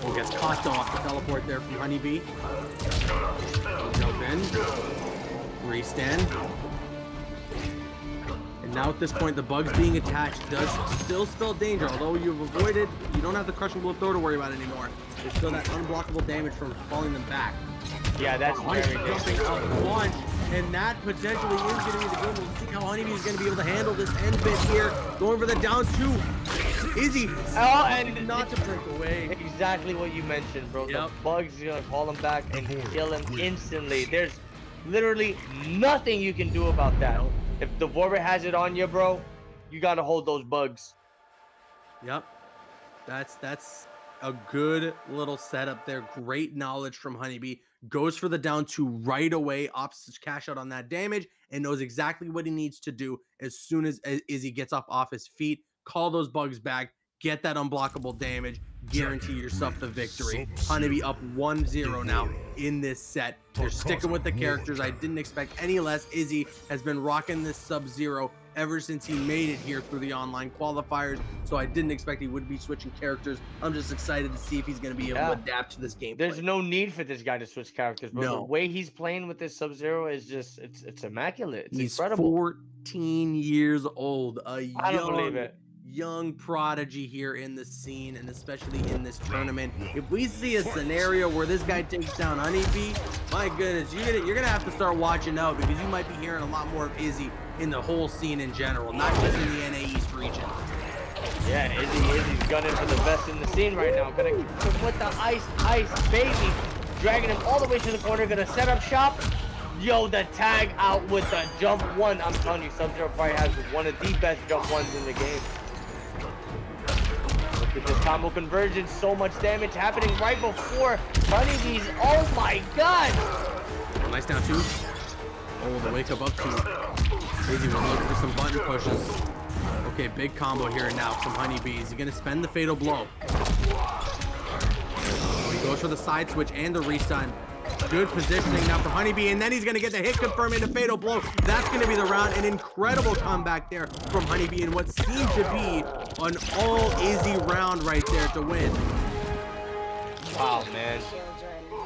Speaker 1: Oh, gets caught off the teleport there from Honeybee. Jump in. Restand. And now at this point, the bugs being attached does still spell danger. Although you've avoided, you don't have the crushing blow throw to worry about anymore. There's still that unblockable damage from falling them back.
Speaker 2: Yeah, that's very
Speaker 1: jumping
Speaker 2: dangerous.
Speaker 1: up bunch, and that potentially is going to be the game. We'll see how Honeybee is going to be able to handle this end bit here. Going for the down two. Izzy,
Speaker 2: Oh, and
Speaker 1: not to break away.
Speaker 2: Exactly what you mentioned, bro.
Speaker 1: Yep.
Speaker 2: The bugs are gonna call him back and kill him instantly. There's literally nothing you can do about that. If the Warbit has it on you, bro, you gotta hold those bugs.
Speaker 1: Yep, that's that's a good little setup there. Great knowledge from Honeybee. Goes for the down two right away, opts to cash out on that damage, and knows exactly what he needs to do as soon as as Izzy gets up off his feet. Call those bugs back, get that unblockable damage, guarantee yourself the victory. Honeybee up 1-0 now in this set. They're sticking with the characters. I didn't expect any less. Izzy has been rocking this Sub-Zero ever since he made it here through the online qualifiers. So I didn't expect he would be switching characters. I'm just excited to see if he's going to be able
Speaker 2: Yeah.
Speaker 1: to adapt to this game.
Speaker 2: There's no need for this guy to switch characters. The
Speaker 1: No.
Speaker 2: way he's playing with this Sub Zero is just it's it's immaculate. It's
Speaker 1: He's
Speaker 2: incredible.
Speaker 1: 14 years old. A
Speaker 2: I don't believe it.
Speaker 1: Young prodigy here in the scene, and especially in this tournament. If we see a scenario where this guy takes down Honeybee, my goodness, you're gonna you're gonna have to start watching out because you might be hearing a lot more of Izzy in the whole scene in general, not just in the NA East region.
Speaker 2: Yeah, Izzy Izzy's gunning for the best in the scene right now. Gonna put the ice ice baby, dragging him all the way to the corner. Gonna set up shop. Yo, the tag out with the jump one. I'm telling you, Sub Zero probably has one of the best jump ones in the game. At this combo convergence. So much damage happening right before Honeybees. Oh my god!
Speaker 1: Nice down two. Oh, the wake up up two. Izzy was looking for some button pushes. Okay, big combo here now from Honeybees. He's gonna spend the fatal blow. Oh, he goes for the side switch and the restand. Good positioning now for Honeybee, and then he's gonna get the hit confirm and the fatal blow. That's gonna be the round. An incredible comeback there from Honeybee in what seemed to be an all Izzy round right there to win.
Speaker 2: Wow, man.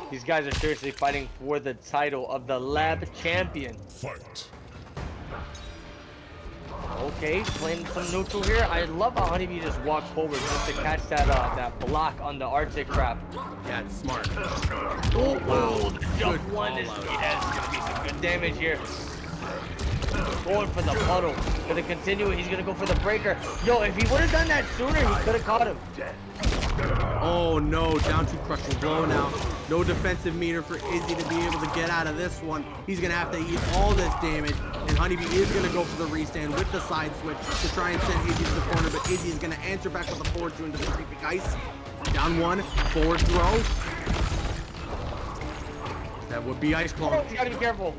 Speaker 2: These guys are seriously fighting for the title of the lab champion.
Speaker 3: Fight.
Speaker 2: Okay, playing some neutral here. I love how Honeybee just walks forward just to catch that uh, that block on the Arctic trap.
Speaker 1: Yeah, it's smart.
Speaker 2: Oh, wow.
Speaker 1: Good
Speaker 2: one is
Speaker 1: out.
Speaker 2: yes, gonna be some good damage here. Going for the puddle. Gonna continue it. He's gonna go for the breaker. Yo, if he would have done that sooner, he could have caught him.
Speaker 1: Oh no, down to crushing blow now. No defensive meter for Izzy to be able to get out of this one. He's gonna have to eat all this damage, and Honeybee is gonna go for the restand with the side switch to try and send Izzy to the corner, but Izzy is gonna answer back with a forward two into the creepy ice. Down one, forward throw. That would be ice
Speaker 2: Oh, you gotta be careful.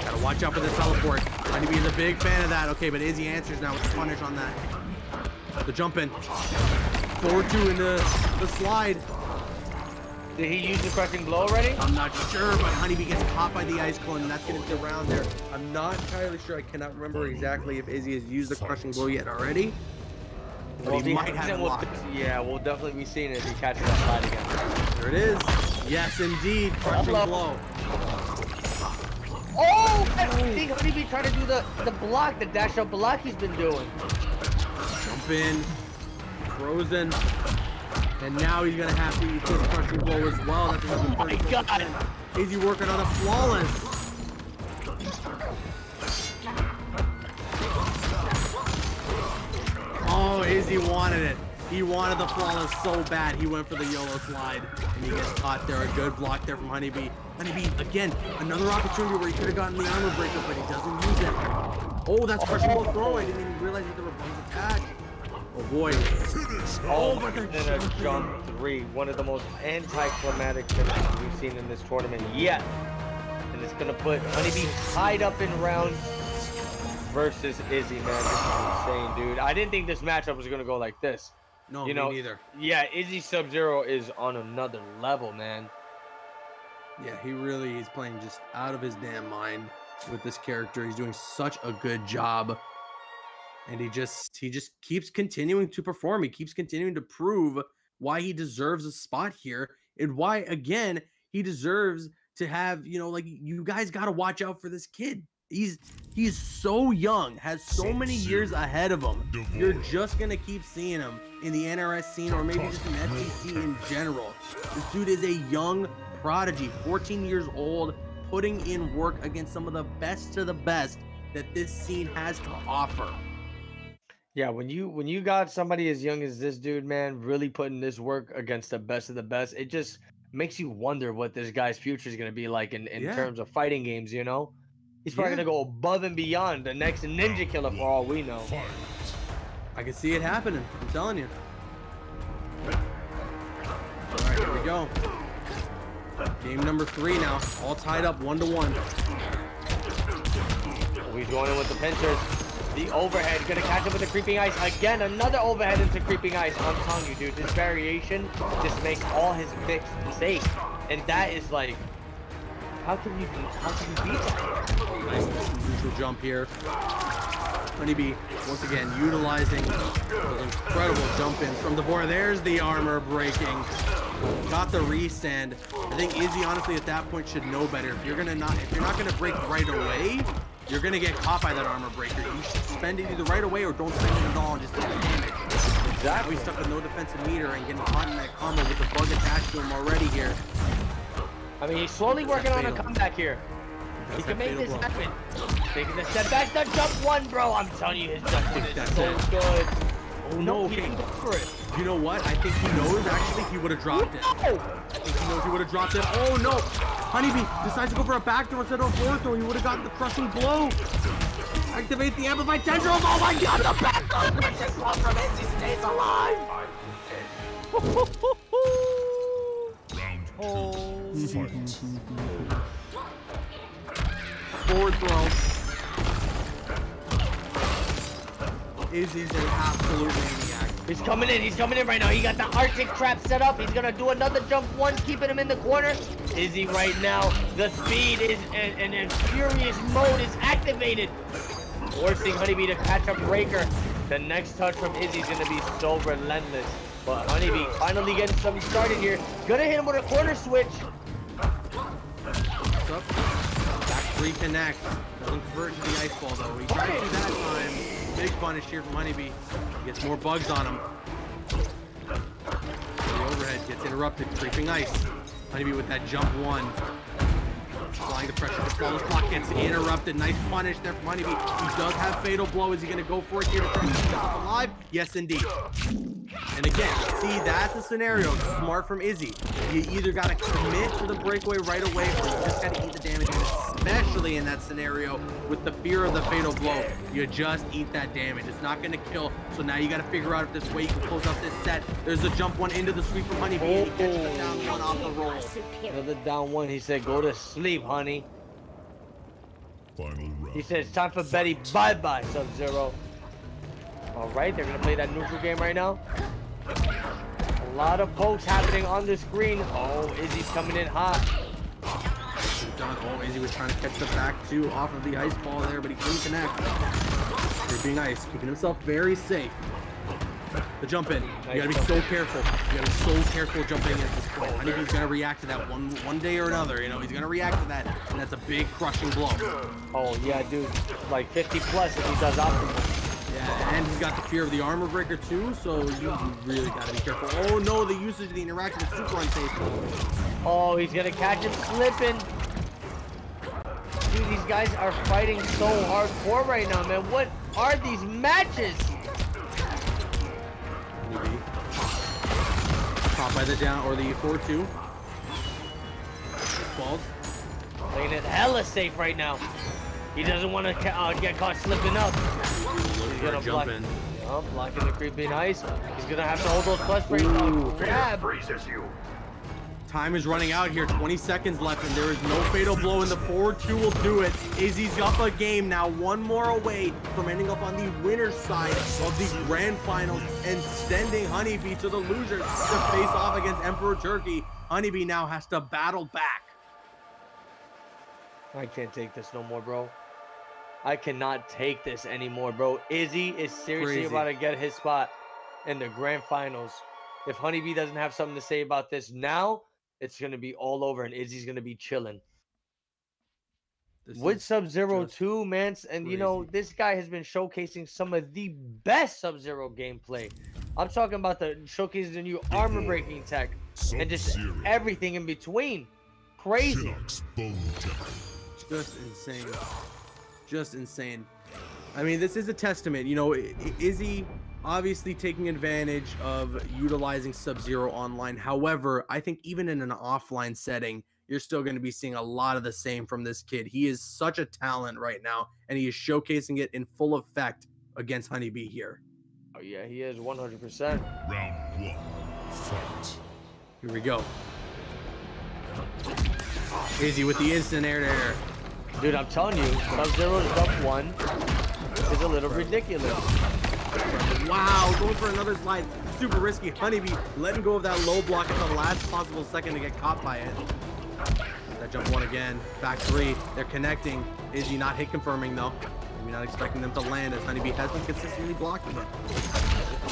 Speaker 1: Gotta watch out for the teleport. Honeybee is a big fan of that. Okay, but Izzy answers now with the punish on that. The jump in. Forward two in the the slide.
Speaker 2: Did he use the crushing blow already?
Speaker 1: I'm not sure, but Honeybee gets caught by the ice clone, and that's gonna be around there. I'm not entirely sure. I cannot remember exactly if Izzy has used the crushing blow yet already. But
Speaker 2: Well,
Speaker 1: he
Speaker 2: he
Speaker 1: might have
Speaker 2: it
Speaker 1: it
Speaker 2: with
Speaker 1: locked.
Speaker 2: the- yeah, we'll definitely be seeing it if he catches that slide again.
Speaker 1: There it is. Yes, indeed. Crushing blow.
Speaker 2: Oh, I think Honeybee trying to do the, the block, the dash up block he's been doing.
Speaker 1: Jump in. Frozen. And now he's gonna have to use his crushing blow as well. That's another
Speaker 2: Oh my
Speaker 1: 34%.
Speaker 2: God.
Speaker 1: Izzy working on a flawless. Oh, Izzy wanted it. He wanted the flawless so bad. He went for the YOLO slide, and he gets caught there. A good block there from Honeybee. Honeybee, again, another opportunity where he could have gotten the armor breaker, but he doesn't use it. Oh, that's crushing blow throw. I didn't even realize that there were bugs attached. Oh boy.
Speaker 2: Oh,
Speaker 1: but
Speaker 2: and
Speaker 1: the
Speaker 2: a jump three. One of the most anticlimactic finishes we've seen in this tournament yet. And it's gonna put Honeybee tied up in round versus Izzy, man. This is insane, dude. I didn't think this matchup was gonna go like this.
Speaker 1: No,
Speaker 2: you
Speaker 1: me
Speaker 2: know,
Speaker 1: neither.
Speaker 2: Yeah, Izzy Sub Zero is on another level, man.
Speaker 1: Yeah, he really is playing just out of his damn mind with this character. He's doing such a good job. And he just he just keeps continuing to perform. He keeps continuing to prove why he deserves a spot here and why again he deserves to have, you know, like you guys got to watch out for this kid. He's he's so young, has so many years ahead of him. You're just gonna keep seeing him in the NRS scene or maybe just in FGC in general. This dude is a young prodigy, 14 years old, putting in work against some of the best to the best that this scene has to offer.
Speaker 2: Yeah, when you when you got somebody as young as this dude, man, really putting this work against the best of the best, it just makes you wonder what this guy's future is gonna be like in, in
Speaker 1: Yeah.
Speaker 2: terms of fighting games, you know? He's probably
Speaker 1: Yeah.
Speaker 2: gonna go above and beyond the next ninja killer for all we know.
Speaker 1: I can see it happening. I'm telling you. All right, here we go. Game number three now, all tied up one to one.
Speaker 2: He's going in with the pincers. The overhead, gonna catch up with the creeping ice. Again, another overhead into creeping ice. I'm telling you, dude, this variation just makes all his picks safe. And that is like, how can you, beat? how can you beat that?
Speaker 1: Nice neutral jump here. Honeybee, once again, utilizing those incredible jump ins from the board. There's the armor breaking. Got the restand. I think Izzy, honestly, at that point should know better. If you're gonna not, if you're not gonna break right away, you're gonna get caught by that armor breaker. You should spend it either right away or don't spend it at all and just take the damage. Exactly. Now he's stuck with no defensive meter and getting caught in that combo with the bug attached to him already here.
Speaker 2: I mean, he's slowly working on a comeback here.
Speaker 1: Does
Speaker 2: He can make this
Speaker 1: blow.
Speaker 2: happen. Taking the step back, the jump one, bro. I'm telling you, his jump one is
Speaker 1: That's
Speaker 2: so
Speaker 1: it.
Speaker 2: good.
Speaker 1: Oh no,
Speaker 2: he didn't go for it.
Speaker 1: You know what? I think he knows actually he would have dropped it.
Speaker 2: Oh!
Speaker 1: I think he knows he would have dropped it. Oh no! Honeybee decides to go for a back throw instead of a forward throw. He would have gotten the crushing blow. Activate the amplified tendrils. Oh my god, the back backdoor crushing blow from Izzy stays alive.
Speaker 3: Round two. Fight.
Speaker 1: Forward throw. Izzy's an absolute maniac.
Speaker 2: He's coming in. He's coming in right now. He got the Arctic trap set up. He's gonna do another jump one, keeping him in the corner. Izzy right now. The speed is and, and, furious mode is activated, forcing Honeybee to catch a breaker. The next touch from Izzy's gonna be so relentless. But Honeybee finally getting something started here. Gonna hit him with a corner switch.
Speaker 1: Back reconnect. Doesn't convert to the ice ball though. He tried to that time. Big punish here from Honeybee. Gets more bugs on him. The overhead gets interrupted. Creeping ice. Honeybee with that jump one. Applying the pressure. The flawless block gets interrupted. Nice punish there from Honeybee. He does have fatal blow. Is he going to go for it here to try to keep alive? Yes, indeed. And again, see, that's a scenario smart from Izzy. You either got to commit to the breakaway right away or you just got to eat the damage. Especially in that scenario with the fear of the fatal blow, you just eat that damage. It's not going to kill. So now you got to figure out if this way you can close out this set. There's a jump one into the sweep from Honeybee. and he catches the down one off the roll.
Speaker 2: Another down one. He said, "Go to sleep, honey."
Speaker 3: Final round.
Speaker 2: He said, "It's time for Betty. Bye bye, Sub-Zero. All right, they're gonna play that neutral game right now. A lot of pokes happening on the screen. Oh, Izzy's coming in hot.
Speaker 1: Oh, Izzy was trying to catch the back two off of the ice ball there, but he couldn't connect. They're being nice, keeping himself very safe. The jump in. You gotta be so careful. You gotta be so careful jumping in at this point. Honeybee's gonna react to that one one day or another. You know, he's gonna react to that, and that's a big crushing blow.
Speaker 2: Oh yeah, dude, like 50 plus if he does optimal.
Speaker 1: Yeah, and he's got the fear of the armor breaker too, so you really gotta be careful. Oh no, the usage of the interaction is super unsafe.
Speaker 2: Oh, he's gonna catch him slipping. Dude, these guys are fighting so hardcore right now, man. What are these matches?
Speaker 1: Caught by the down or the 4-2. Balls.
Speaker 2: Playing it hella safe right now. He doesn't want to uh, get caught slipping up. He's gonna
Speaker 1: Jump
Speaker 2: block.
Speaker 1: in.
Speaker 2: Oh, blocking the creeping ice. He's gonna have to hold those plus breaks on grab.
Speaker 9: Freezes you.
Speaker 1: Time is running out here. 20 seconds left, and there is no fatal blow, and the 4-2 will do it. Izzy's up a game now, one more away from ending up on the winner's side of the grand finals and sending Honeybee to the losers to face off against Emperor Turkey. Honeybee now has to battle back.
Speaker 2: I can't take this no more, bro. I cannot take this anymore, bro. Izzy is seriously
Speaker 1: Crazy.
Speaker 2: about to get his spot in the grand finals. If Honeybee doesn't have something to say about this now, it's gonna be all over, and Izzy's gonna be chilling.
Speaker 1: This
Speaker 2: with Sub Zero
Speaker 1: just
Speaker 2: 2, man. s- And you know, this guy has been showcasing some of the best Sub Zero gameplay. I'm talking about the showcasing the new armor breaking tech and just everything in between. Crazy.
Speaker 3: Shinnok's bone tech.
Speaker 1: just insane. Just insane. I mean, this is a testament. You know, I- I- Izzy obviously taking advantage of utilizing Sub Zero online. However, I think even in an offline setting, you're still going to be seeing a lot of the same from this kid. He is such a talent right now, and he is showcasing it in full effect against Honeybee here.
Speaker 2: Oh yeah, he is 100%.
Speaker 3: Round one. Fight.
Speaker 1: Here we go. Izzy with the instant air to air.
Speaker 2: Dude, I'm telling you, Sub-Zero's up one is a little ridiculous.
Speaker 1: Wow, going for another slide. Super risky. Honeybee letting go of that low block at the last possible second to get caught by it. That jump one again. Back three. They're connecting. Izzy not hit confirming though. Maybe not expecting them to land as Honeybee has been consistently blocking it.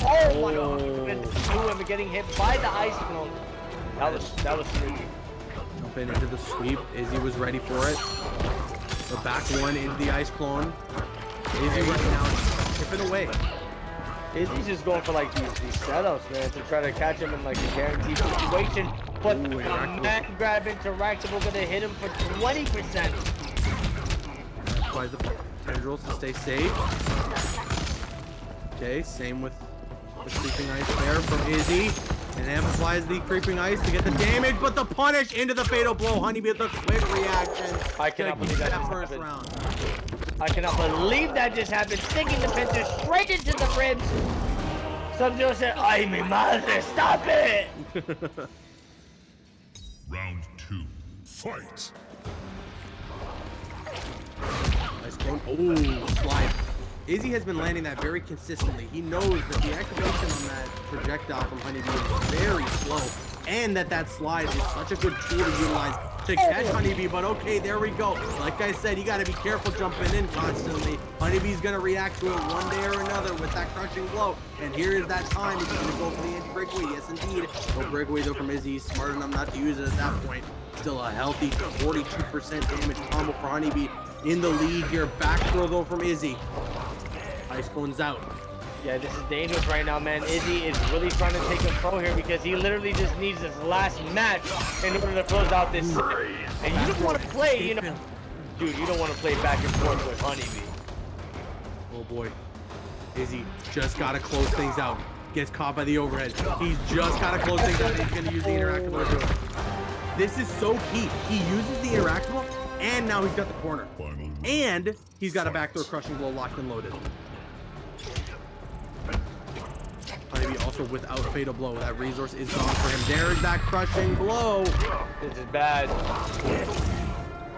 Speaker 2: Oh my god. And two them getting hit by the ice clone. That was that was freaky.
Speaker 1: Jumping into the sweep. Izzy was ready for it. The back one into the ice clone. Izzy right now chipping away.
Speaker 2: Izzy's just going for like these, these setups, man, to try to catch him in like a guaranteed situation. But
Speaker 1: Ooh,
Speaker 2: the man grab interactable gonna hit him for 20%.
Speaker 1: Applies the tendrils to stay safe. Okay, same with the creeping ice there from Izzy. And amplifies the creeping ice to get the damage, but the punish into the fatal blow. Honeybee with the quick reaction.
Speaker 2: I cannot believe that
Speaker 1: that first
Speaker 2: happened.
Speaker 1: round.
Speaker 2: I cannot believe that just happened. Sticking the pincer straight into the ribs. Sub-Zero said, Ay, mi madre, stop it!
Speaker 3: Round two. Fight.
Speaker 1: Nice clone. Oh, slide. Izzy has been landing that very consistently. He knows that the activation on that projectile from Honeybee is very slow, and that that slide is such a good tool to utilize to catch Honeybee. But okay, there we go. Like I said, you got to be careful jumping in constantly. Honeybee's gonna react to it one day or another with that crushing blow. And here is that time. He's gonna go for the anti-breakaway. Yes, indeed. No breakaway though from Izzy. Smart enough not to use it at that point. Still a healthy 42% damage combo for Honeybee in the lead here. Back throw though from Izzy. Ice cone's out.
Speaker 2: Yeah, this is dangerous right now, man. Izzy is really trying to take control here because he literally just needs this last match in order to close out this set. And you don't want to play, you know, dude, you don't want to play back and forth with Honeybee.
Speaker 1: Oh boy. Izzy just gotta close things out. Gets caught by the overhead. He's just gotta close things out. He's gonna use the interactable to do it. This is so key. He uses the interactable, and now he's got the corner. And he's got a backdoor crushing blow locked and loaded. Honeybee also without fatal blow. That resource is gone for him. There's that crushing blow.
Speaker 2: This is bad.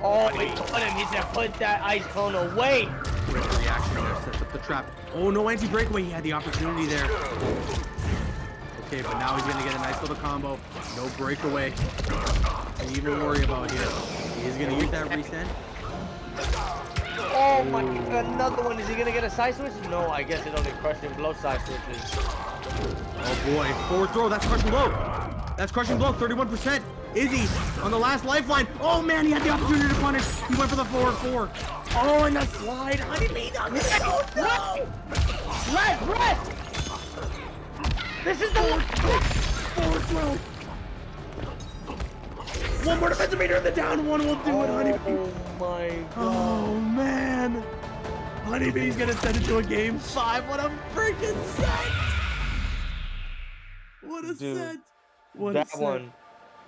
Speaker 2: Oh, he caught him. He said, put that ice cone away.
Speaker 1: Great reaction there. Sets up the trap. Oh, no anti-breakaway. He had the opportunity there. Okay, but now he's gonna get a nice little combo. No breakaway. To even worry about here. He's gonna use that reset.
Speaker 2: Oh my another one. Is he gonna get a side switch? No, I guess it only crushed him blow side switches.
Speaker 1: Oh boy, forward throw. That's crushing blow. That's crushing blow. 31%. Izzy on the last lifeline. Oh man, he had the opportunity to punish. He went for the forward four. Oh, and the slide. Honeybee done it. Oh no!
Speaker 2: Rest, rest! This is the
Speaker 1: Forward throw. One more defensive meter and the down one will do it, Honeybee.
Speaker 2: Oh my oh, god.
Speaker 1: Oh man! Honeybee's gonna send it to a game five. What a freaking set! What a
Speaker 2: Dude,
Speaker 1: set! What
Speaker 2: that
Speaker 1: a set.
Speaker 2: one,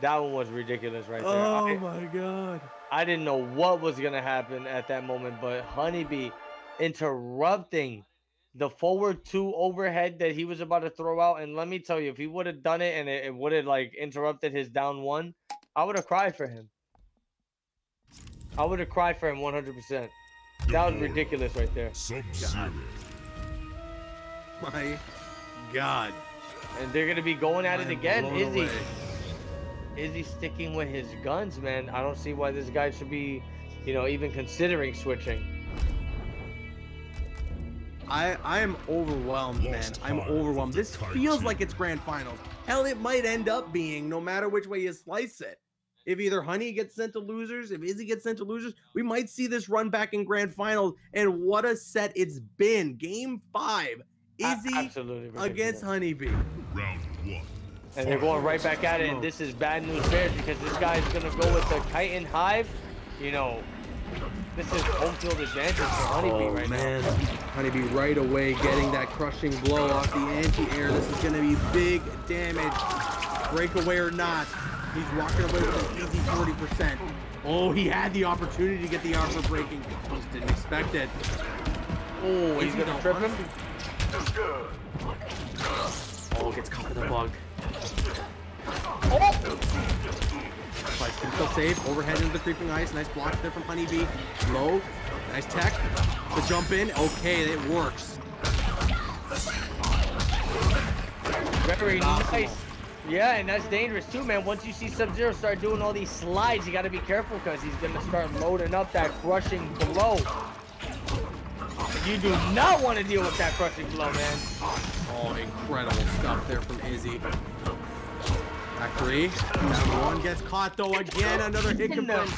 Speaker 2: that one was ridiculous right there.
Speaker 1: Oh
Speaker 2: I,
Speaker 1: my god!
Speaker 2: I didn't know what was gonna happen at that moment, but Honeybee interrupting the forward two overhead that he was about to throw out. And let me tell you, if he would have done it and it, it would have like interrupted his down one, I would have cried for him. I would have cried for him 100%. That was ridiculous right there.
Speaker 3: Sub-Zero.
Speaker 1: My god!
Speaker 2: And they're gonna be going at
Speaker 1: I
Speaker 2: it again.
Speaker 1: blown
Speaker 2: Is he? Is he sticking with his guns, man? I don't see why this guy should be, you know, even considering switching.
Speaker 1: I I am overwhelmed, man. I'm overwhelmed. This feels like it's grand finals. Hell, it might end up being no matter which way you slice it. If either Honey gets sent to losers, if Izzy gets sent to losers, we might see this run back in grand finals. And what a set it's been. Game five,
Speaker 2: A-
Speaker 1: Izzy
Speaker 2: absolutely
Speaker 1: against Honeybee.
Speaker 3: Round one.
Speaker 2: And they're going right back at it. And this is bad news bears because this guy's gonna go with the Titan Hive. You know, this is home field advantage for Honeybee oh, right
Speaker 1: man.
Speaker 2: now.
Speaker 1: Honeybee right away getting that crushing blow off the anti-air. This is gonna be big damage. Breakaway or not, he's walking away with an easy 40%. Oh, he had the opportunity to get the armor breaking. Just didn't expect it.
Speaker 2: Oh, he's
Speaker 1: Izzy,
Speaker 2: gonna trip him.
Speaker 1: Oh, gets caught in the bug.
Speaker 2: Oh!
Speaker 1: Tries to still safe. Overhead into the creeping ice. Nice block there from Honeybee. Low. Nice tech. The jump in. Okay, it works.
Speaker 2: Very nice. Yeah, and that's dangerous too, man. Once you see Sub-Zero start doing all these slides, you gotta be careful because he's gonna start loading up that crushing blow. You do not want to deal with that crushing blow, man.
Speaker 1: Oh, incredible stuff there from Izzy. Back three. Down one gets caught though again. Another hit confirm.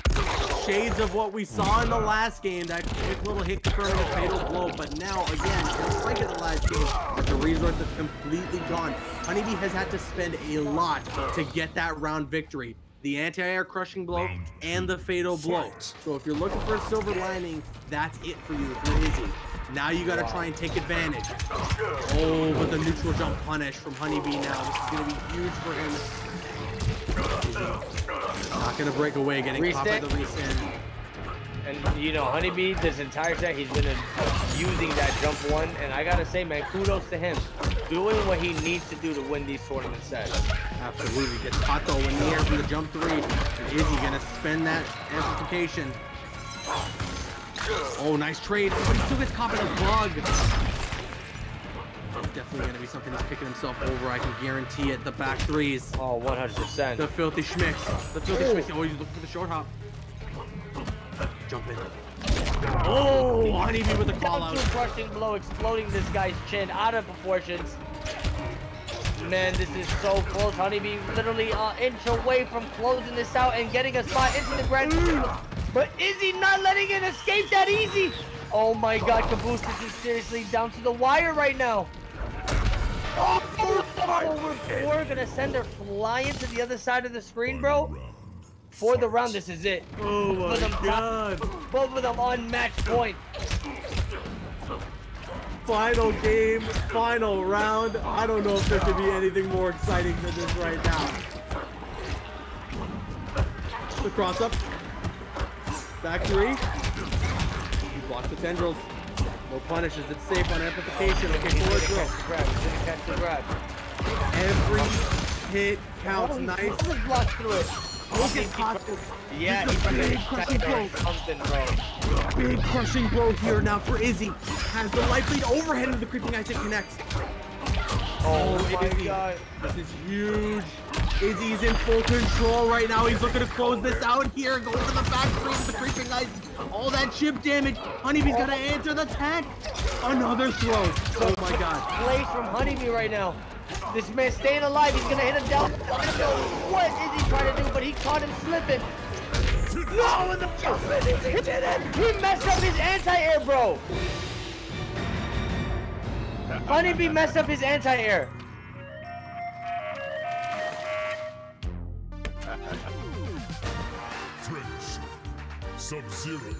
Speaker 1: Shades of what we saw in the last game. That quick little hit confirming a fatal blow. But now again, just like in the last game, the resource is completely gone. Honeybee has had to spend a lot to get that round victory. The anti-air crushing blow and the fatal blow. So if you're looking for a silver lining, that's it for you if you're Izzy. Now you gotta try and take advantage. Oh, but the neutral jump punish from Honeybee now. This is gonna be huge for him. Not gonna break away, getting caught by the restand.
Speaker 2: And you know, Honeybee, this entire set, he's been using that jump one, and I gotta say, man, kudos to him, doing what he needs to do to win these tournament sets.
Speaker 1: Absolutely. Gets caught though in the air from the jump three. And Izzy gonna spend that amplification. Oh, nice trade. But he still gets caught by the bug. Definitely gonna be something he's picking himself over. I can guarantee it. The back threes.
Speaker 2: Oh, 100%.
Speaker 1: The filthy schmicks. The filthy
Speaker 2: Oh.
Speaker 1: schmicks. Oh, he's looking for the short hop. Jump in. Oh, oh Honeybee with the call out.
Speaker 2: crushing blow, exploding this guy's chin out of proportions. Man, this is so close. Honeybee literally an inch away from closing this out and getting a spot into the grand. But is he not letting it escape that easy? Oh my god, Caboose, this is seriously down to the wire right now. Oh, four, gonna send her flying to the other side of the screen, bro. For the round, this is it.
Speaker 1: Oh
Speaker 2: Both them
Speaker 1: God.
Speaker 2: Both of them on match point.
Speaker 1: Final game, final round. I don't know if there could be anything more exciting than this right now. The cross up. Back three. He blocks the tendrils. No punishes. It's safe on amplification. Okay, forward
Speaker 2: gonna
Speaker 1: throw.
Speaker 2: catch the grab. He's gonna catch the grab.
Speaker 1: Every hit counts.
Speaker 2: Oh, he
Speaker 1: Nice.
Speaker 2: almost blocked through it.
Speaker 1: Look at Costco.
Speaker 2: Yeah,
Speaker 1: He's
Speaker 2: he's
Speaker 1: a big
Speaker 2: big
Speaker 1: crushing blow.
Speaker 2: something, bro.
Speaker 1: Big crushing blow here now for Izzy. Has the life lead overhead into the creeping ice and connects.
Speaker 2: Oh my
Speaker 1: Izzy.
Speaker 2: god.
Speaker 1: This is huge. Izzy's in full control right now. He's looking to close this out here. Go for the back three with the creeping ice. All that chip damage. Honeybee's got to answer the tech. Another throw. Oh my god.
Speaker 2: Plays from Honeybee right now. This man staying alive. He's gonna hit him down. I don't know what is he trying to do, but he caught him slipping. No, in the he did it. He messed up his anti-air, bro. Honeybee messed up his anti-air.
Speaker 3: Finish. Sub-Zero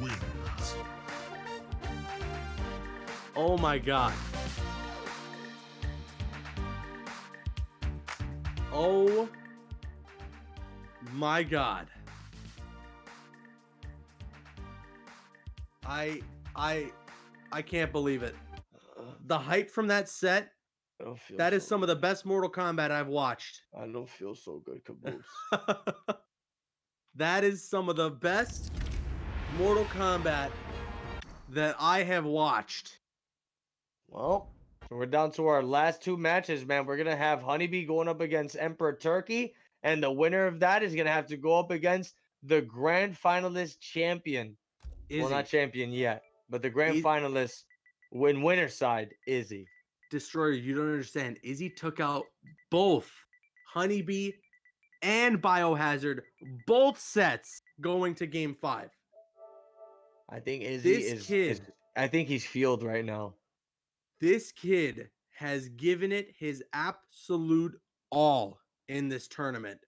Speaker 3: wins.
Speaker 1: Oh my god. Oh my god. I I I can't believe it. The hype from that set,
Speaker 2: I don't feel
Speaker 1: that is
Speaker 2: so-
Speaker 1: some of the best Mortal Kombat I've watched.
Speaker 2: I don't feel so good, Caboose.
Speaker 1: that is some of the best Mortal Kombat that I have watched.
Speaker 2: Well, we're down to our last two matches, man. We're gonna have Honeybee going up against Emperor Turkey, and the winner of that is gonna have to go up against the grand finalist champion. well, not champion yet, but the grand
Speaker 1: Iz-
Speaker 2: finalist win winner side, Izzy.
Speaker 1: Destroyer, you don't understand. Izzy took out both Honeybee and Biohazard, both sets going to game five.
Speaker 2: I think Izzy
Speaker 1: This
Speaker 2: is,
Speaker 1: kid-
Speaker 2: is. I think he's fueled right now.
Speaker 1: This kid has given it his absolute all in this tournament.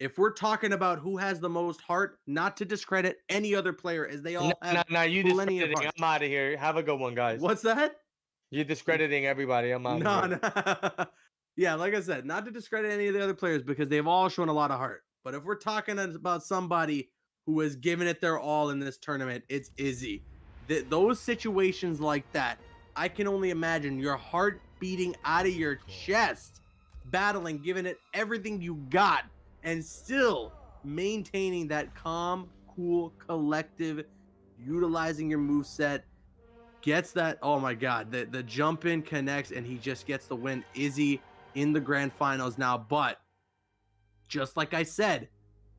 Speaker 1: If we're talking about who has the most heart, not to discredit any other player, as they all
Speaker 2: No,
Speaker 1: have.
Speaker 2: no, no, you
Speaker 1: plenty of heart.
Speaker 2: I'm out of here. Have a good one, guys.
Speaker 1: What's that?
Speaker 2: You're discrediting everybody. I'm out.
Speaker 1: No, no. yeah, like I said, not to discredit any of the other players because they've all shown a lot of heart. But if we're talking about somebody who has given it their all in this tournament, it's Izzy. Th- those situations like that, I can only imagine your heart beating out of your chest, battling, giving it everything you got, and still maintaining that calm, cool, collective, utilizing your move set. Gets that. Oh my God. The, the jump in connects and he just gets the win. Izzy in the grand finals now. But just like I said,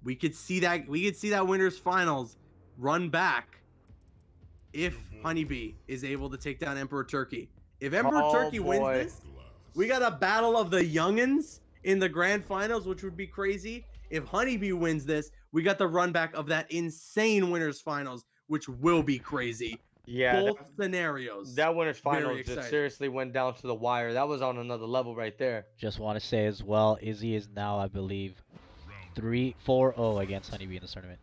Speaker 1: we could see that we could see that winners finals run back if mm-hmm. Honeybee is able to take down Emperor Turkey. If oh, Emperor
Speaker 2: Oh,
Speaker 1: Turkey
Speaker 2: boy.
Speaker 1: wins this, we got a battle of the youngins in the grand finals, which would be crazy. If Honeybee wins this, we got the run back of that insane winners finals, which will be crazy.
Speaker 2: Yeah,
Speaker 1: Both
Speaker 2: that,
Speaker 1: scenarios.
Speaker 2: that winner's
Speaker 1: Very
Speaker 2: finals just
Speaker 1: exciting.
Speaker 2: seriously went down to the wire. That was on another level right there.
Speaker 6: Just want to say as well, Izzy is now, I believe, 3 4 0 against Honeybee in this tournament.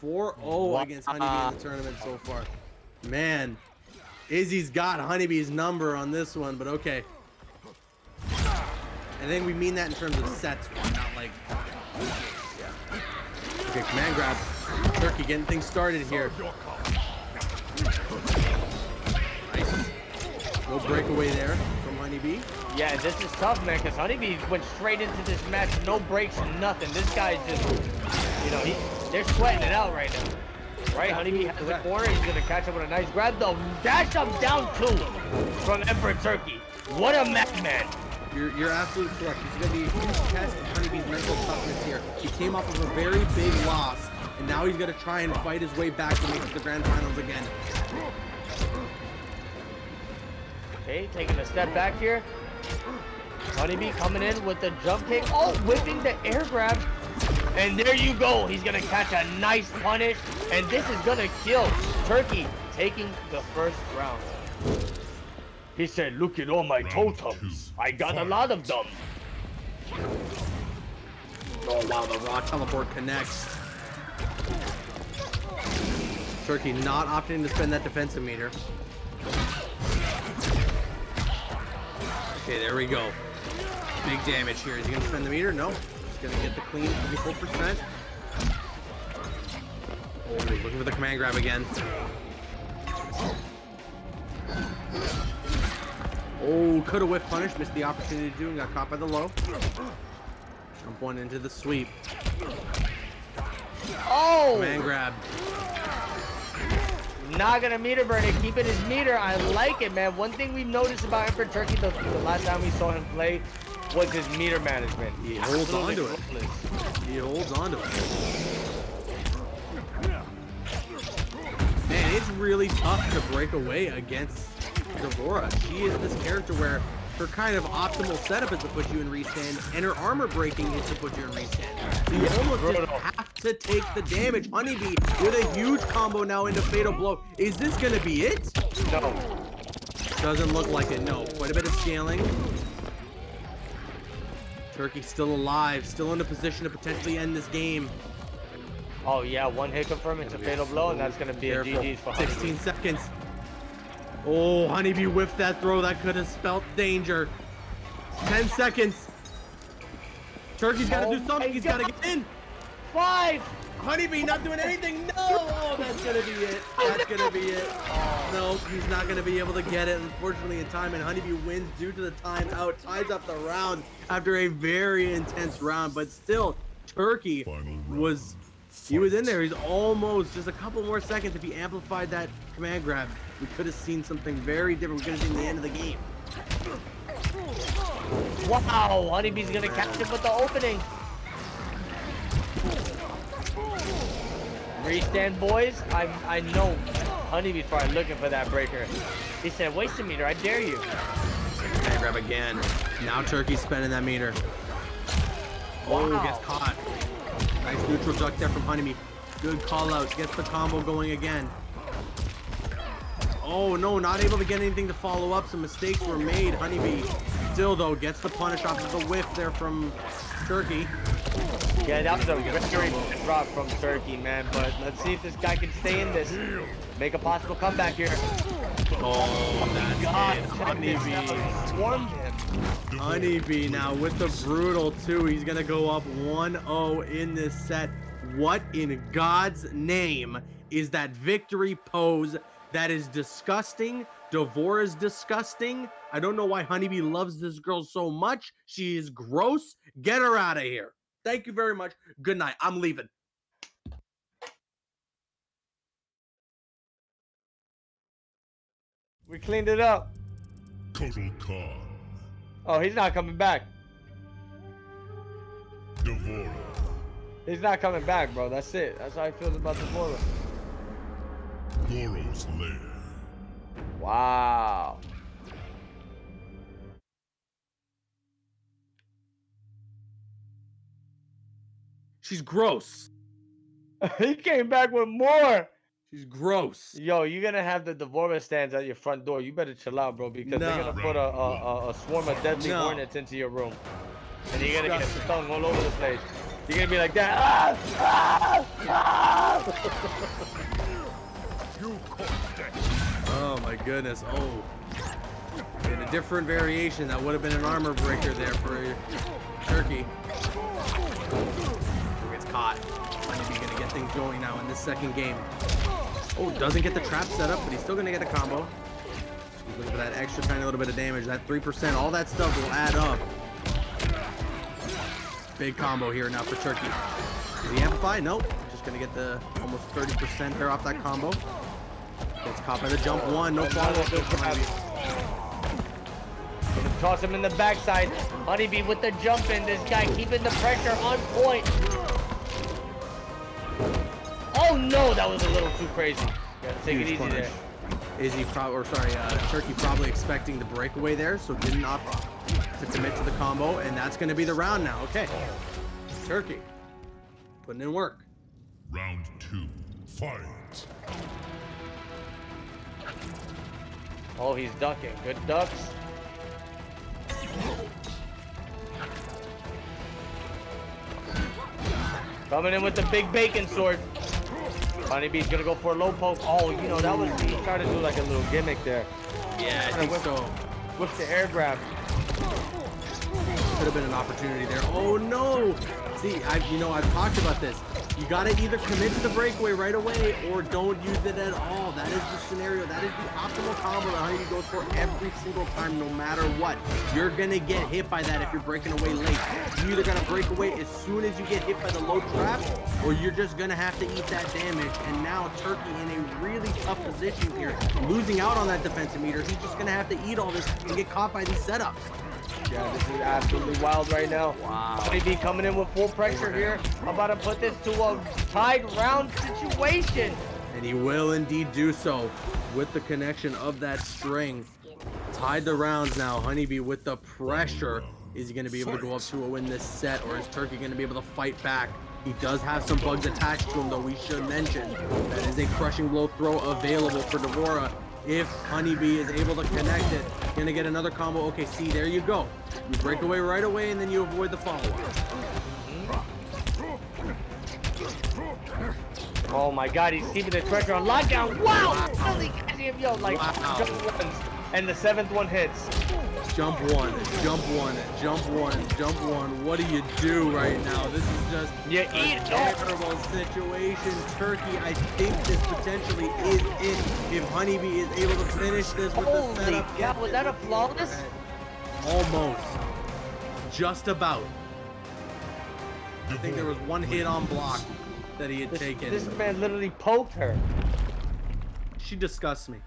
Speaker 1: 4 0 against Honeybee in the tournament so far. Man, Izzy's got Honeybee's number on this one, but okay. I think we mean that in terms of sets, not like. Yeah. Okay, command grab. Turkey getting things started here. Nice. No breakaway there from Honeybee.
Speaker 2: Yeah, this is tough, man, because Honeybee went straight into this match, no breaks, nothing. This guy's just, you know, he, they're sweating it out right now. Right, Honeybee has the corner, he's gonna catch up with a nice grab, though. Dash up down two from Emperor Turkey. What a madman.
Speaker 1: You're, you're absolutely correct. Is going to be a huge test of Honeybee's mental toughness here. He came off of a very big loss, and now he's going to try and fight his way back to make it to the grand finals again.
Speaker 2: Okay, taking a step back here. Honeybee coming in with the jump kick. Oh, whipping the air grab. And there you go. He's going to catch a nice punish. And this is going to kill Turkey taking the first round. He said, look at all my totems. I got a lot of them.
Speaker 1: Oh, wow, the raw teleport connects. Turkey not opting to spend that defensive meter. Okay, there we go. Big damage here. Is he going to spend the meter? No. He's going to get the clean 24%. Oh, looking for the command grab again. Oh, could have whiff punish, missed the opportunity to do and got caught by the low. Jump one into the sweep.
Speaker 2: Oh!
Speaker 1: Command grab.
Speaker 2: Not gonna meter burn it, keeping his meter. I like it, man. One thing we've noticed about Emperor Turkey the, the last time we saw him play was his meter management.
Speaker 1: He holds on to it. He holds on to it. Man, it's really tough to break away against D'Vorah. She is this character where her kind of optimal setup is to put you in restand, and her armor breaking is to put you in restand. So you almost just have to take the damage. Honeybee with a huge combo now into Fatal Blow. Is this gonna be it?
Speaker 2: No.
Speaker 1: Doesn't look like it, no. Quite a bit of scaling. Turkey still alive, still in a position to potentially end this game.
Speaker 2: Oh yeah, one hit confirm into fatal blow, and that's gonna be
Speaker 1: Careful.
Speaker 2: a GG's for
Speaker 1: 16 seconds. Oh, Honeybee whiffed that throw. That could have spelt danger. 10 seconds. Turkey's got to
Speaker 2: Oh
Speaker 1: do something. He's got to get in.
Speaker 2: Five.
Speaker 1: Honeybee not doing anything. No. Oh, that's going to be it. That's going to be it. No, he's not going to be able to get it, unfortunately, in time. And Honeybee wins due to the timeout. Ties up the round after a very intense round. But still, Turkey was he was in there. He's almost just a couple more seconds. If he amplified that command grab, we could have seen something very different. We could have seen the end of the game.
Speaker 2: Wow, Honeybee's gonna catch him with the opening. Restand boys, I I know Honeybee's probably looking for that breaker. He said, waste a meter, I dare you.
Speaker 1: Grab again. Now Turkey's spending that meter. Oh,
Speaker 2: Wow.
Speaker 1: gets caught. Nice neutral duck there from Honeybee. Good call out. Gets the combo going again. Oh no, not able to get anything to follow up. Some mistakes were made. Honeybee still though gets the punish off of the whiff there from Turkey.
Speaker 2: Yeah, that was a very bad drop from Turkey, man. But let's see if this guy can stay in this. Make a possible comeback here.
Speaker 1: Oh, that's
Speaker 2: God,
Speaker 1: it. Honeybee.
Speaker 2: Swarmed him.
Speaker 1: Honeybee now with the brutal two. He's gonna go up 1-0 in this set. What in God's name is that victory pose? That is disgusting. D'Vorah is disgusting. I don't know why Honeybee loves this girl so much. She is gross. Get her out of here. Thank you very much. Good night. I'm leaving.
Speaker 2: We cleaned it up.
Speaker 3: Kotal Khan.
Speaker 2: Oh, he's not coming back.
Speaker 3: D'Vorah.
Speaker 2: He's not coming back, bro. That's it. That's how I feel about the D'Vorah.
Speaker 3: Goro's Lair.
Speaker 2: Wow.
Speaker 1: She's gross.
Speaker 2: he came back with more.
Speaker 1: She's gross.
Speaker 2: Yo, you're gonna have the D'Vorah stands at your front door. You better chill out, bro, because they're gonna put a, a, a, a swarm of deadly
Speaker 1: No.
Speaker 2: hornets into your room, and you're gonna get stung all over the place. You're gonna be like that. Ah! Ah! Ah!
Speaker 1: my goodness. Oh. In a different variation, that would have been an armor breaker there for Turkey. Gets caught. Gonna get things going now in this second game. Oh, doesn't get the trap set up, but he's still gonna get a combo. He's looking for that extra tiny little bit of damage. That 3%, all that stuff will add up. Big combo here now for Turkey. Does he amplify? Nope. Just gonna get the almost 30% there off that combo. Gets caught by the jump one. No follow up.
Speaker 2: Toss him in the backside. Honeybee with the jump in. This guy keeping the pressure on point. Oh no, that was a little too crazy. Gotta take it easy
Speaker 1: punish.
Speaker 2: there.
Speaker 1: Is he probably, or sorry, uh, Turkey probably expecting the breakaway there, so didn't opt to commit to the combo, and that's going to be the round now. Okay. Turkey putting in work.
Speaker 3: Round two. Fight.
Speaker 2: Oh, he's ducking. Good ducks. Coming in with the big bacon sword. Honeybee's gonna go for a low poke. Oh, you know, that was, he tried to do like a little gimmick there.
Speaker 1: Yeah, I think so.
Speaker 2: With the air grab.
Speaker 1: Could have been an opportunity there. Oh no! See, I, you know, I've talked about this. You gotta either commit to the breakaway right away or don't use it at all. That is the scenario. That is the optimal combo that Honeybee goes for every single time, no matter what. You're gonna get hit by that if you're breaking away late. You either gotta break away as soon as you get hit by the low trap, or you're just gonna have to eat that damage. And now Turkey in a really tough position here, losing out on that defensive meter. He's just gonna have to eat all this and get caught by these setups.
Speaker 2: Yeah, this is absolutely wild right now.
Speaker 1: Wow.
Speaker 2: Honeybee coming in with full pressure here. About to put this to a tied round situation.
Speaker 1: And he will indeed do so with the connection of that string. Tied the rounds now. Honeybee with the pressure. Is he going to be able to go up 2-0 in this set, or is Turkey going to be able to fight back? He does have some bugs attached to him, though we should mention. That is a crushing blow throw available for D'Vorah. If Honeybee is able to connect it, gonna get another combo. Okay, see, there you go. You break away right away, and then you avoid the follow-up.
Speaker 2: Oh my god, he's keeping the pressure on lockdown. Wow! Really goddamn yo, like
Speaker 1: Wow.
Speaker 2: And the seventh one hits.
Speaker 1: Jump one, jump one, jump one, jump one. What do you do right now? This is just
Speaker 2: You
Speaker 1: a terrible situation. Turkey, I think this potentially is it. If Honeybee is able to finish this with the
Speaker 2: Holy
Speaker 1: setup.
Speaker 2: cow,
Speaker 1: get
Speaker 2: was that a flawless?
Speaker 1: Almost. Just about. I think there was one hit on block that he had
Speaker 2: This,
Speaker 1: taken.
Speaker 2: this man literally poked her.
Speaker 1: She disgusts me.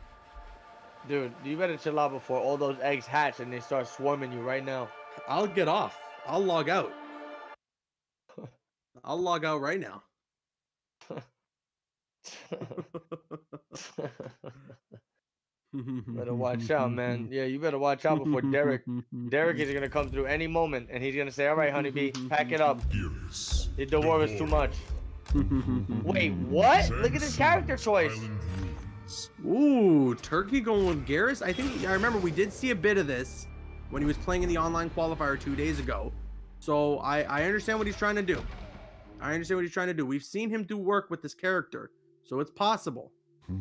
Speaker 2: Dude, you better chill out before all those eggs hatch and they start swarming you right now.
Speaker 1: I'll get off. I'll log out. I'll log out right now.
Speaker 2: better watch out, man. Yeah, you better watch out before Derek. Derek is gonna come through any moment and he's gonna say, Alright, honeybee, pack it up. The door is too much. Wait, what? Look at this character choice.
Speaker 3: Ruins.
Speaker 1: Ooh, Turkey going with Geras. I think I remember we did see a bit of this when he was playing in the online qualifier two days ago. So I, I understand what he's trying to do. I understand what he's trying to do. We've seen him do work with this character, so it's possible.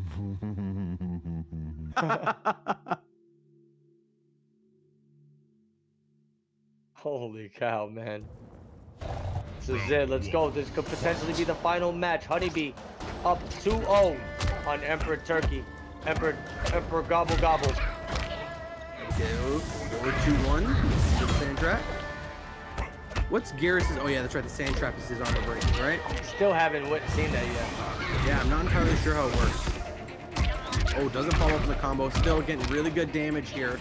Speaker 2: Holy cow, man. This is it. Let's go. This could potentially be the final match. Honeybee up 2-0 on Emperor Turkey. Emperor Emperor Gobble Gobble.
Speaker 1: Go, go oh, oh, two one. Good Sandra. What's Geras's? Oh yeah, that's right. The sand trap is his armor breaking, right?
Speaker 2: Still haven't seen that yet.
Speaker 1: Yeah, I'm not entirely sure how it works. Oh, doesn't follow up in the combo. Still getting really good damage here.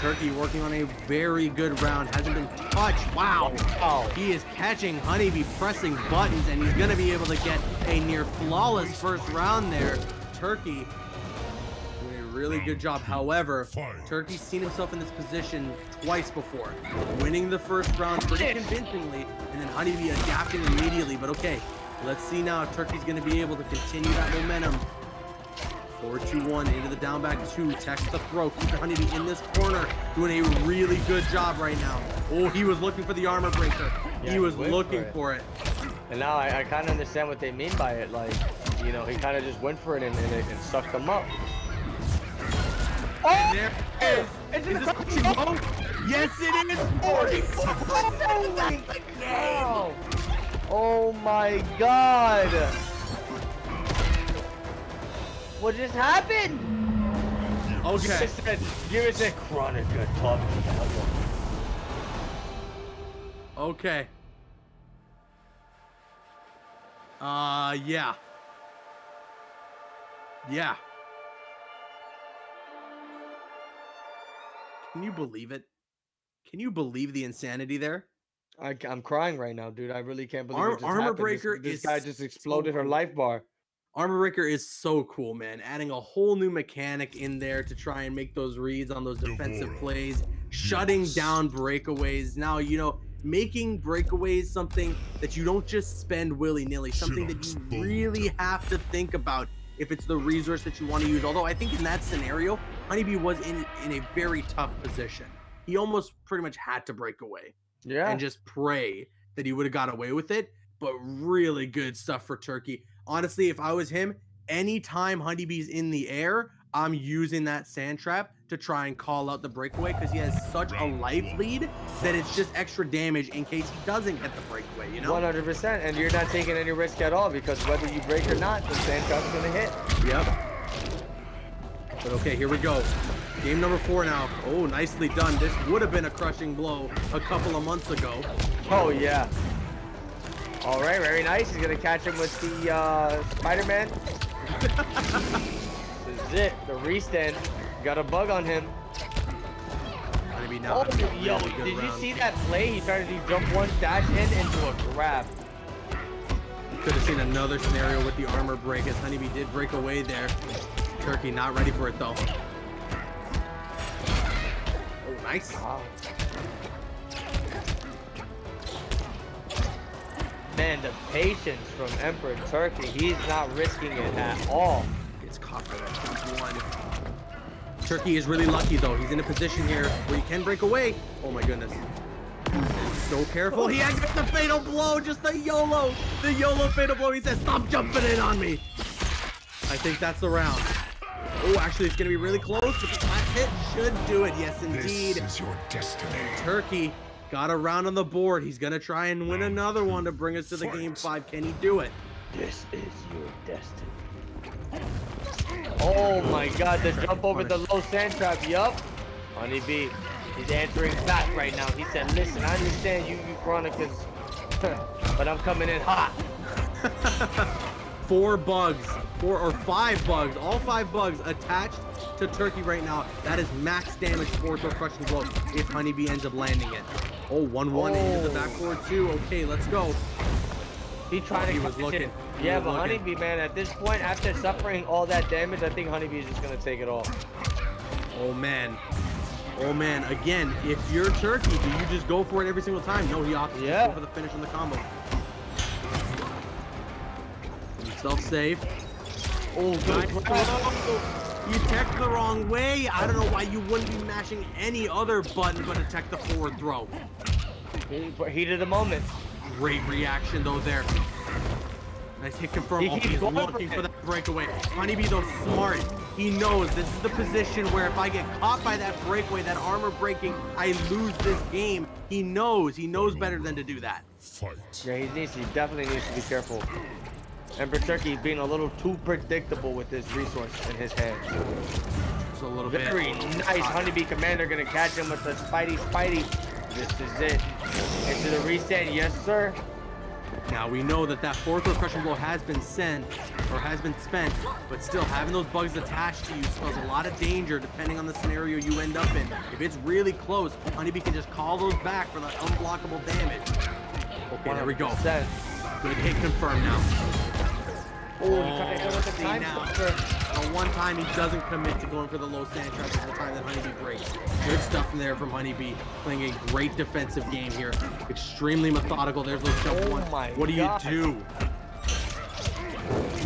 Speaker 1: Turkey working on a very good round. Hasn't been touched. Wow.
Speaker 2: Oh,
Speaker 1: He is catching Honeybee pressing buttons, and he's gonna be able to get a near flawless first round there. Turkey doing a really good job. However, Turkey's seen himself in this position twice before, winning the first round pretty convincingly, and then Honeybee adapting immediately. But okay, let's see now if Turkey's gonna be able to continue that momentum. 4-2-1 into the down back two. Text the throw. Keep the Honeybee in this corner. Doing a really good job right now. Oh, he was looking for the armor breaker.
Speaker 2: Yeah,
Speaker 1: he was
Speaker 2: he went for
Speaker 1: looking
Speaker 2: it.
Speaker 1: for it.
Speaker 2: and now I, I kind of understand what they mean by it. Like, you know, he kind of just went for it and, and, it- and sucked them up.
Speaker 1: And there it is.
Speaker 2: It's
Speaker 1: Is this
Speaker 2: the
Speaker 1: crushing blow? Yes, it is.
Speaker 2: Holy cow! Oh my god! What just happened?
Speaker 1: Okay.
Speaker 2: Give us a, give us a Chronica top.
Speaker 1: Okay. Uh, yeah. Yeah. Can you believe it? Can you believe the insanity there?
Speaker 2: I, am crying right now, dude. I really can't believe
Speaker 1: Ar-
Speaker 2: it just
Speaker 1: Armor
Speaker 2: happened. This-
Speaker 1: Breaker
Speaker 2: This,
Speaker 1: is
Speaker 2: guy just exploded her life bar.
Speaker 1: Armor Breaker is so cool, man. Adding a whole new mechanic in there to try and make those reads on those defensive
Speaker 3: D'Vorah.
Speaker 1: plays, shutting
Speaker 3: Yes.
Speaker 1: down breakaways. Now, you know, making breakaways something that you don't just spend willy nilly, something that you really have to think about if it's the resource that you want to use. Although I think in that scenario, Honeybee was in in a very tough position. He almost pretty much had to break away
Speaker 2: Yeah.
Speaker 1: and just pray that he would have got away with it. But really good stuff for Turkey. Honestly, if I was him, anytime Honeybee's in the air, I'm using that sand trap to try and call out the breakaway because he has such a life lead that it's just extra damage in case he doesn't get the breakaway, you know?
Speaker 2: 100%, and you're not taking any risk at all because whether you break or not, the sand trap's gonna hit.
Speaker 1: Yep. But okay, here we go. Game number four now. Oh, nicely done. This would have been a crushing blow a couple of months ago.
Speaker 2: Oh yeah. All right, very nice. He's gonna catch him with the uh, Spider-Man. this is it. The restand. Got a bug on him.
Speaker 1: Honeybee now
Speaker 2: Oh,
Speaker 1: having a
Speaker 2: yo,
Speaker 1: really good
Speaker 2: did you see that play? He started to jump one dash in into a grab.
Speaker 1: Could have seen another scenario with the armor break as Honeybee did break away there. Turkey not ready for it though. Oh, nice.
Speaker 2: Wow. Man, the patience from Emperor Turkey. He's not risking it at all.
Speaker 1: Gets caught by that one. Turkey is really lucky though. He's in a position here where he can break away. Oh my goodness. So careful. Oh, he activates the fatal blow. Just the YOLO. The YOLO fatal blow. He says, stop jumping in on me. I think that's the round. Oh, actually, it's going to be really close, but this last hit should do it. Yes, indeed.
Speaker 3: This is your destiny.
Speaker 1: Turkey got a round on the board. He's gonna try and win another one to bring us to the game five. Can he do it?
Speaker 2: This is your destiny. Oh my god, the jump over the low sand trap, yup. Honeybee, he's answering back right now. He said, listen, I understand you, you Chronicas, but I'm coming in hot.
Speaker 1: Four bugs, four or five bugs, all five bugs attached to Turkey right now. That is max damage for the crushing blow if Honeybee ends up landing it. Oh, 1-1 into the
Speaker 2: Oh.
Speaker 1: backboard too. Okay, let's go.
Speaker 2: He trying
Speaker 1: He
Speaker 2: to
Speaker 1: was looking.
Speaker 2: it.
Speaker 1: He
Speaker 2: Yeah,
Speaker 1: was
Speaker 2: but
Speaker 1: looking.
Speaker 2: Honeybee, man, at this point, after suffering all that damage, I think Honeybee is just gonna take it all.
Speaker 1: Oh man. Oh man, again, if you're Turkey, do you just go for it every single time? No, he opts to
Speaker 2: Yeah.
Speaker 1: for the finish on the combo. Himself safe. Oh, nice. Oh, you teched the wrong way. I don't know why you wouldn't be mashing any other button but attack the forward throw.
Speaker 2: Heat of the moment.
Speaker 1: Great reaction though there. Nice hit confirm.
Speaker 2: He
Speaker 1: Oh, he's
Speaker 2: going for
Speaker 1: looking for
Speaker 2: it.
Speaker 1: that breakaway. Honeybee though smart. He knows this is the position where if I get caught by that breakaway, that armor breaking, I lose this game. He knows. He knows better than to do that.
Speaker 3: Fight.
Speaker 2: Yeah, he needs. He definitely needs to be careful. Emperor Turkey being a little too predictable with this resource in his hand.
Speaker 1: Just a little bit.
Speaker 2: Very nice. Ah. Honeybee Commander gonna catch him with the Spidey Spidey. This is it. Into the reset, yes, sir.
Speaker 1: Now we know that that fourth or crushing blow has been sent or has been spent, but still having those bugs attached to you spells a lot of danger depending on the scenario you end up in. If it's really close, Honeybee can just call those back for that unblockable damage. Okay, there we go.
Speaker 2: 100%.
Speaker 1: Good hit confirmed now.
Speaker 2: Oh, he tried to hit with the time
Speaker 1: now. one time he doesn't commit to going for the low sand trap the time that Honeybee breaks. Good stuff in there from Honeybee, playing a great defensive game here. Extremely methodical. There's those jump
Speaker 2: Oh
Speaker 1: one. What do you do?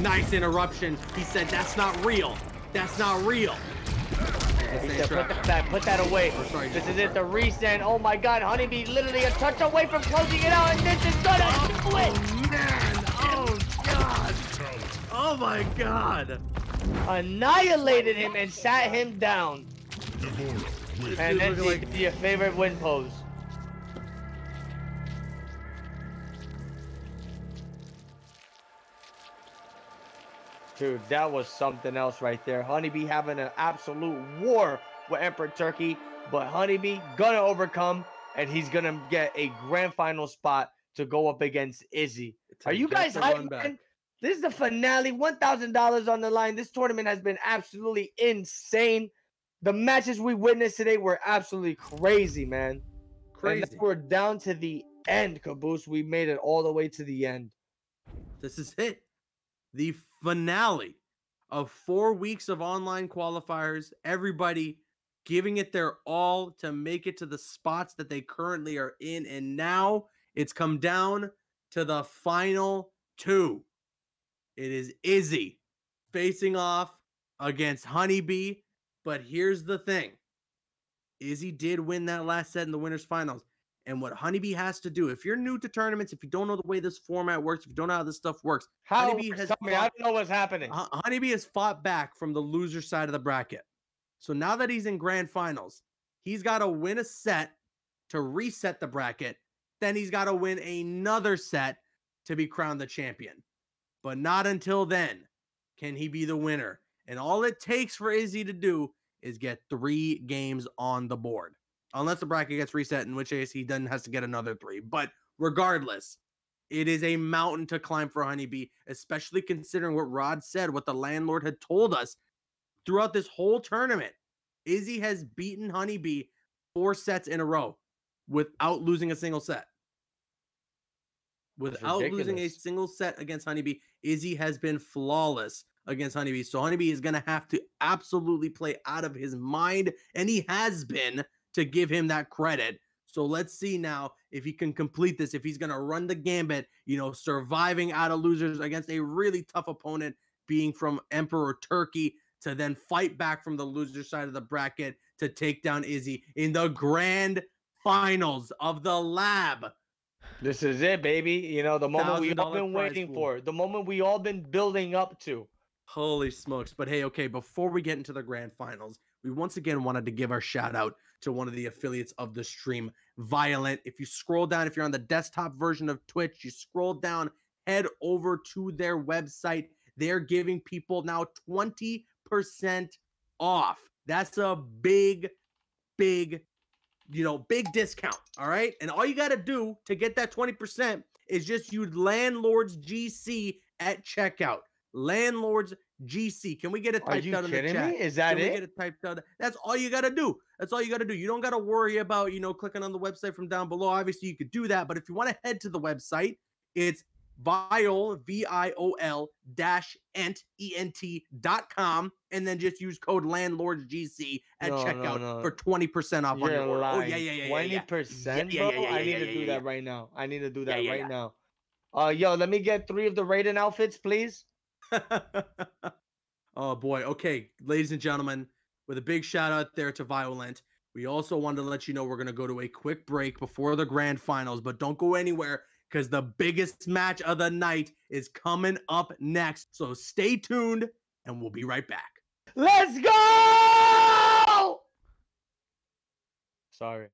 Speaker 1: Nice interruption. He said, that's not real. That's not real. Low
Speaker 2: He
Speaker 1: stand
Speaker 2: said, put that, put that away.
Speaker 1: Oh, sorry,
Speaker 2: this is it, the reset. Oh my god, Honeybee literally a touch away from closing it out, and this is gonna do it!
Speaker 1: Oh, man. Oh, my God.
Speaker 2: Annihilated him and sat him down. And then
Speaker 1: looking like-
Speaker 2: your favorite win pose. Dude, that was something else right there. Honeybee having an absolute war with Emperor Turkey, but Honeybee gonna overcome, and he's gonna get a grand final spot to go up against Izzy. Are you
Speaker 1: Get
Speaker 2: guys
Speaker 1: the
Speaker 2: hyped?
Speaker 1: Run back.
Speaker 2: man? This is the finale. One thousand dollars on the line. This tournament has been absolutely insane. The matches we witnessed today were absolutely crazy, man.
Speaker 1: Crazy.
Speaker 2: we're down to the end, Caboose. We made it all the way to the end.
Speaker 1: This is it. The finale of four weeks of online qualifiers. Everybody giving it their all to make it to the spots that they currently are in. And now it's come down to the final two. It is Izzy facing off against Honeybee. But here's the thing Izzy did win that last set in the winners finals. And what Honeybee has to do, if you're new to tournaments, if you don't know the way this format works, if you don't know how this stuff works,
Speaker 2: How?
Speaker 1: Honeybee has
Speaker 2: Tell me, I don't know what's happening.
Speaker 1: Honeybee has fought back from the loser side of the bracket. So now that he's in grand finals, he's got to win a set to reset the bracket. Then he's got to win another set to be crowned the champion. But not until then can he be the winner. And all it takes for Izzy to do is get three games on the board. Unless the bracket gets reset, in which case he then has to get another three. But regardless, it is a mountain to climb for Honeybee, especially considering what Rod said, what the landlord had told us throughout this whole tournament. Izzy has beaten Honeybee four sets in a row without losing a single set. Without losing a single set against Honeybee, Izzy has been flawless against Honeybee. So Honeybee is going to have to absolutely play out of his mind, and he has been to give him that credit. So let's see now if he can complete this, if he's going to run the gambit, you know, surviving out of losers against a really tough opponent, being from Emperor Turkey, to then fight back from the loser side of the bracket to take down Izzy in the grand finals of the lab.
Speaker 2: This is it, baby. You know, the moment we've all been waiting
Speaker 1: pool.
Speaker 2: for, the moment we all been building up to.
Speaker 1: Holy smokes. But hey, okay, before we get into the grand finals, we once again wanted to give our shout out to one of the affiliates of the stream, Violent. If you scroll down, if you're on the desktop version of Twitch, you scroll down, head over to their website. They're giving people now 20% off. That's a big, big, you know, big discount. All right. And all you got to do to get that 20% is just use LAN Lords GC at checkout. LAN Lords GC. Can we get it typed out in the
Speaker 2: kidding
Speaker 1: chat?
Speaker 2: me? Is that
Speaker 1: Can we
Speaker 2: it?
Speaker 1: get it typed out? That's all you got to do. That's all you got to do. You don't got to worry about, you know, clicking on the website from down below. Obviously, you could do that. But if you want to head to the website, it's viol, V I O L dash ent, E N T dot com. And then just use code LAN Lords GC at
Speaker 2: No, no,
Speaker 1: checkout
Speaker 2: no.
Speaker 1: for 20% off
Speaker 2: You're
Speaker 1: your order.
Speaker 2: lying.
Speaker 1: Oh, yeah, yeah, yeah. yeah,
Speaker 2: Twenty
Speaker 1: yeah.
Speaker 2: percent,
Speaker 1: Yeah, yeah, yeah,
Speaker 2: I need to do that right now. I need to do that right now. Uh, yo, let me get three of the Raiden outfits, please.
Speaker 1: oh boy. Okay, ladies and gentlemen, with a big shout out there to Violent. We also wanted to let you know we're going to go to a quick break before the grand finals, but don't go anywhere because the biggest match of the night is coming up next. So stay tuned and we'll be right back.
Speaker 2: Let's go! Sorry.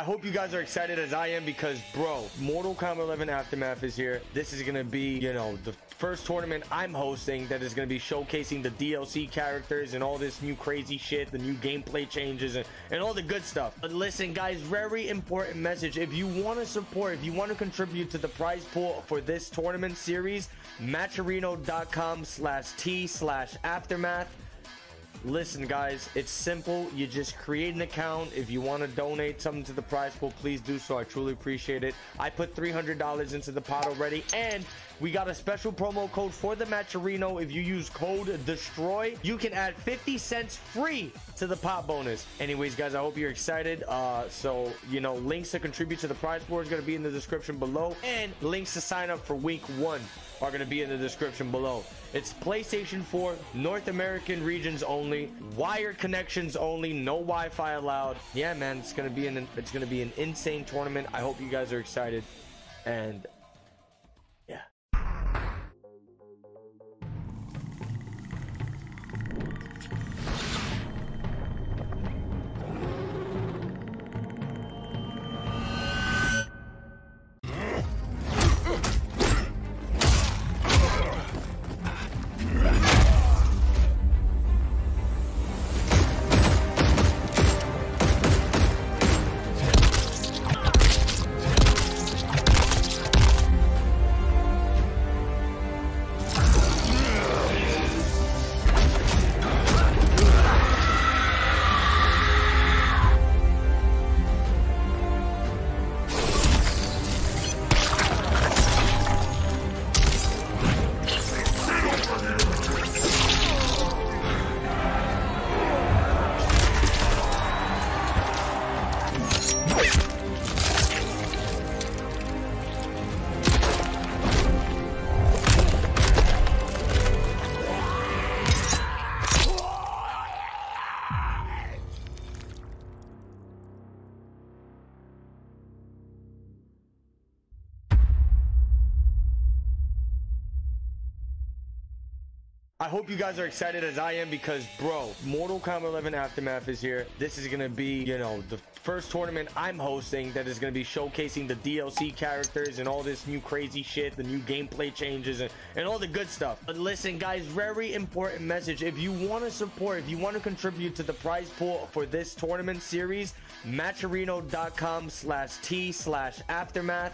Speaker 2: I hope you guys are excited as I am because, bro, Mortal Kombat 11 Aftermath is here. This is going to be, you know, the first tournament I'm hosting that is going to be showcasing the DLC characters and all this new crazy shit, the new gameplay changes, and, and all the good stuff. But listen, guys, very important message. If you want to support, if you want to contribute to the prize pool for this tournament series, matcherino.com slash T slash Aftermath. Listen, guys, it's simple. You just create an account. If you want to donate something to the prize pool, please do so. I truly appreciate it. I put $300 into the pot already, and we got a special promo code for the Matcherino. If you use code DESTROY, you can add 50 cents free to the pot bonus. Anyways, guys, I hope you're excited. Uh, so, you know, links to contribute to the prize pool is going to be in the description below, and links to sign up for week one are going to be in the description below. It's PlayStation 4, North American regions only, wired connections only, no Wi-Fi allowed. Yeah, man, it's going to be an it's going to be an insane tournament. I hope you guys are excited and I hope you guys are excited as I am because, bro, Mortal Kombat 11 Aftermath is here. This is going to be, you know, the first tournament I'm hosting that is going to be showcasing the DLC characters and all this new crazy shit, the new gameplay changes, and, and all the good stuff. But listen, guys, very important message. If you want to support, if you want to contribute to the prize pool for this tournament series, matcherino.com slash T slash Aftermath.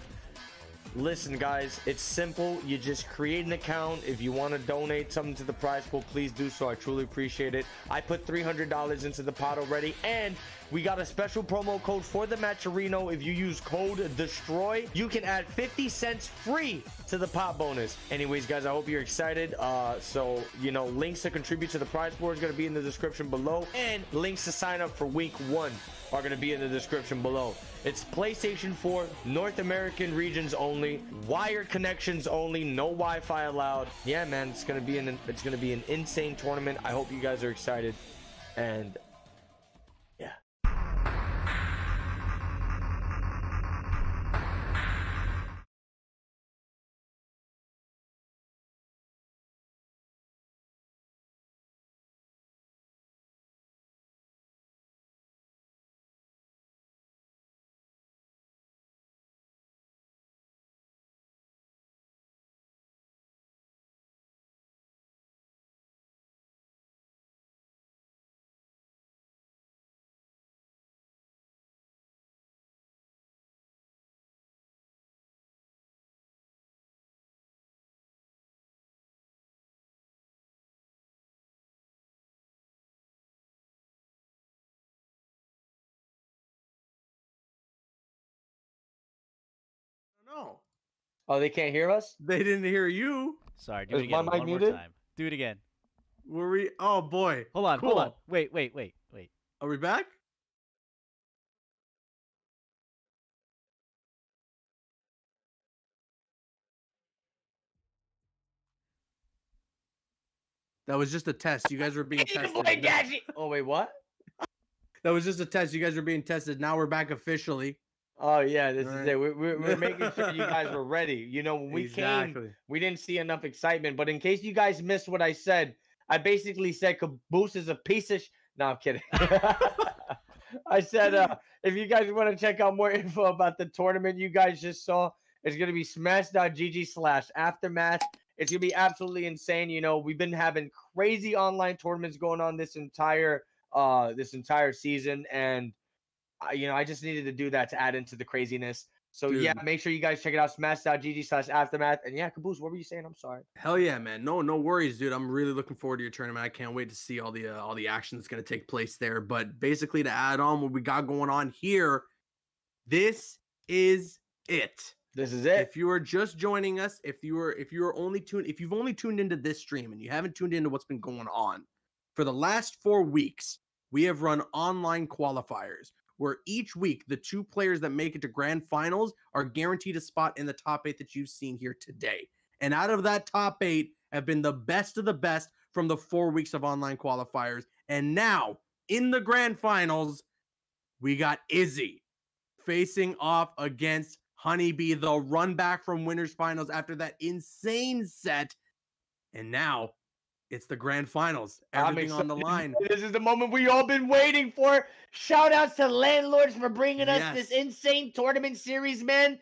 Speaker 2: Listen, guys, it's simple. You just create an account. If you want to donate something to the prize pool, please do so. I truly appreciate it. I put $300 into the pot already, and we got a special promo code for the Matcherino. If you use code DESTROY, you can add 50 cents free to the pot bonus. Anyways, guys, I hope you're excited. Uh, so, you know, links to contribute to the prize pool is going to be in the description below, and links to sign up for week one are going to be in the description below. It's PlayStation 4, North American regions only, wired connections only, no Wi-Fi allowed. Yeah, man, it's gonna be an it's gonna be an insane tournament. I hope you guys are excited, and
Speaker 1: No,
Speaker 2: Oh, they can't hear us?
Speaker 1: they didn't hear you.
Speaker 6: Sorry, do
Speaker 2: Is
Speaker 6: it again
Speaker 2: my mic
Speaker 6: one more time. Do it again.
Speaker 1: Were we? Oh boy.
Speaker 6: Hold on, hold on. Wait, wait, wait, wait.
Speaker 1: Are we back? That was just a test. You guys were being tested.
Speaker 2: Oh wait, what?
Speaker 1: That was just a test. You guys were being tested. Now we're back officially.
Speaker 2: Oh yeah, this is it. We're, we're, we're making sure you guys were ready. You know, when we came,
Speaker 1: exactly.
Speaker 2: we didn't see enough excitement. But in case you guys missed what I said, I basically said Caboose is a piece of. Sh- no, I'm kidding. I said, uh, if you guys want to check out more info about the tournament you guys just saw, it's gonna be smash.gg slash aftermath. It's gonna be absolutely insane. You know, we've been having crazy online tournaments going on this entire uh this entire season, and I, you know, I just needed to do that to add into the craziness. So yeah, make sure you guys check it out, smash.gg slash aftermath. And yeah, Caboose, what were you saying? I'm sorry.
Speaker 1: Hell yeah, man. No, no worries, dude. I'm really looking forward to your tournament. I can't wait to see all the uh, all the action that's going to take place there. But basically, to add on what we got going on here, this is it.
Speaker 2: This is it.
Speaker 1: If you are just joining us, if you are if you are only tuned, if you've only tuned into this stream and you haven't tuned into what's been going on for the last four weeks, we have run online qualifiers where each week the two players that make it to grand finals are guaranteed a spot in the top eight that you've seen here today. And out of that top eight have been the best of the best from the four weeks of online qualifiers. And now in the grand finals, we got Izzy facing off against Honeybee, the run back from winners finals after that insane set. And now it's the grand finals. Everything on the line.
Speaker 2: This is the moment we all been waiting for. Shout outs to LAN Lords for bringing us this insane tournament series, man.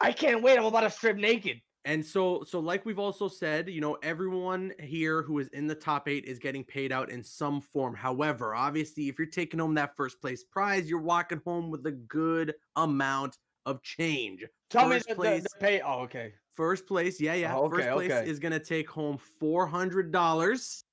Speaker 2: I can't wait. I'm about to strip naked.
Speaker 1: And so, so like we've also said, you know, everyone here who is in the top eight is getting paid out in some form. However, obviously, if you're taking home that first place prize, you're walking home with a good amount of change.
Speaker 2: Tell me
Speaker 1: First
Speaker 2: the, the,
Speaker 1: place-
Speaker 2: the pay. Oh, okay.
Speaker 1: First place, yeah, yeah.
Speaker 2: Oh,
Speaker 1: First place
Speaker 2: okay.
Speaker 1: is gonna take home four hundred dollars.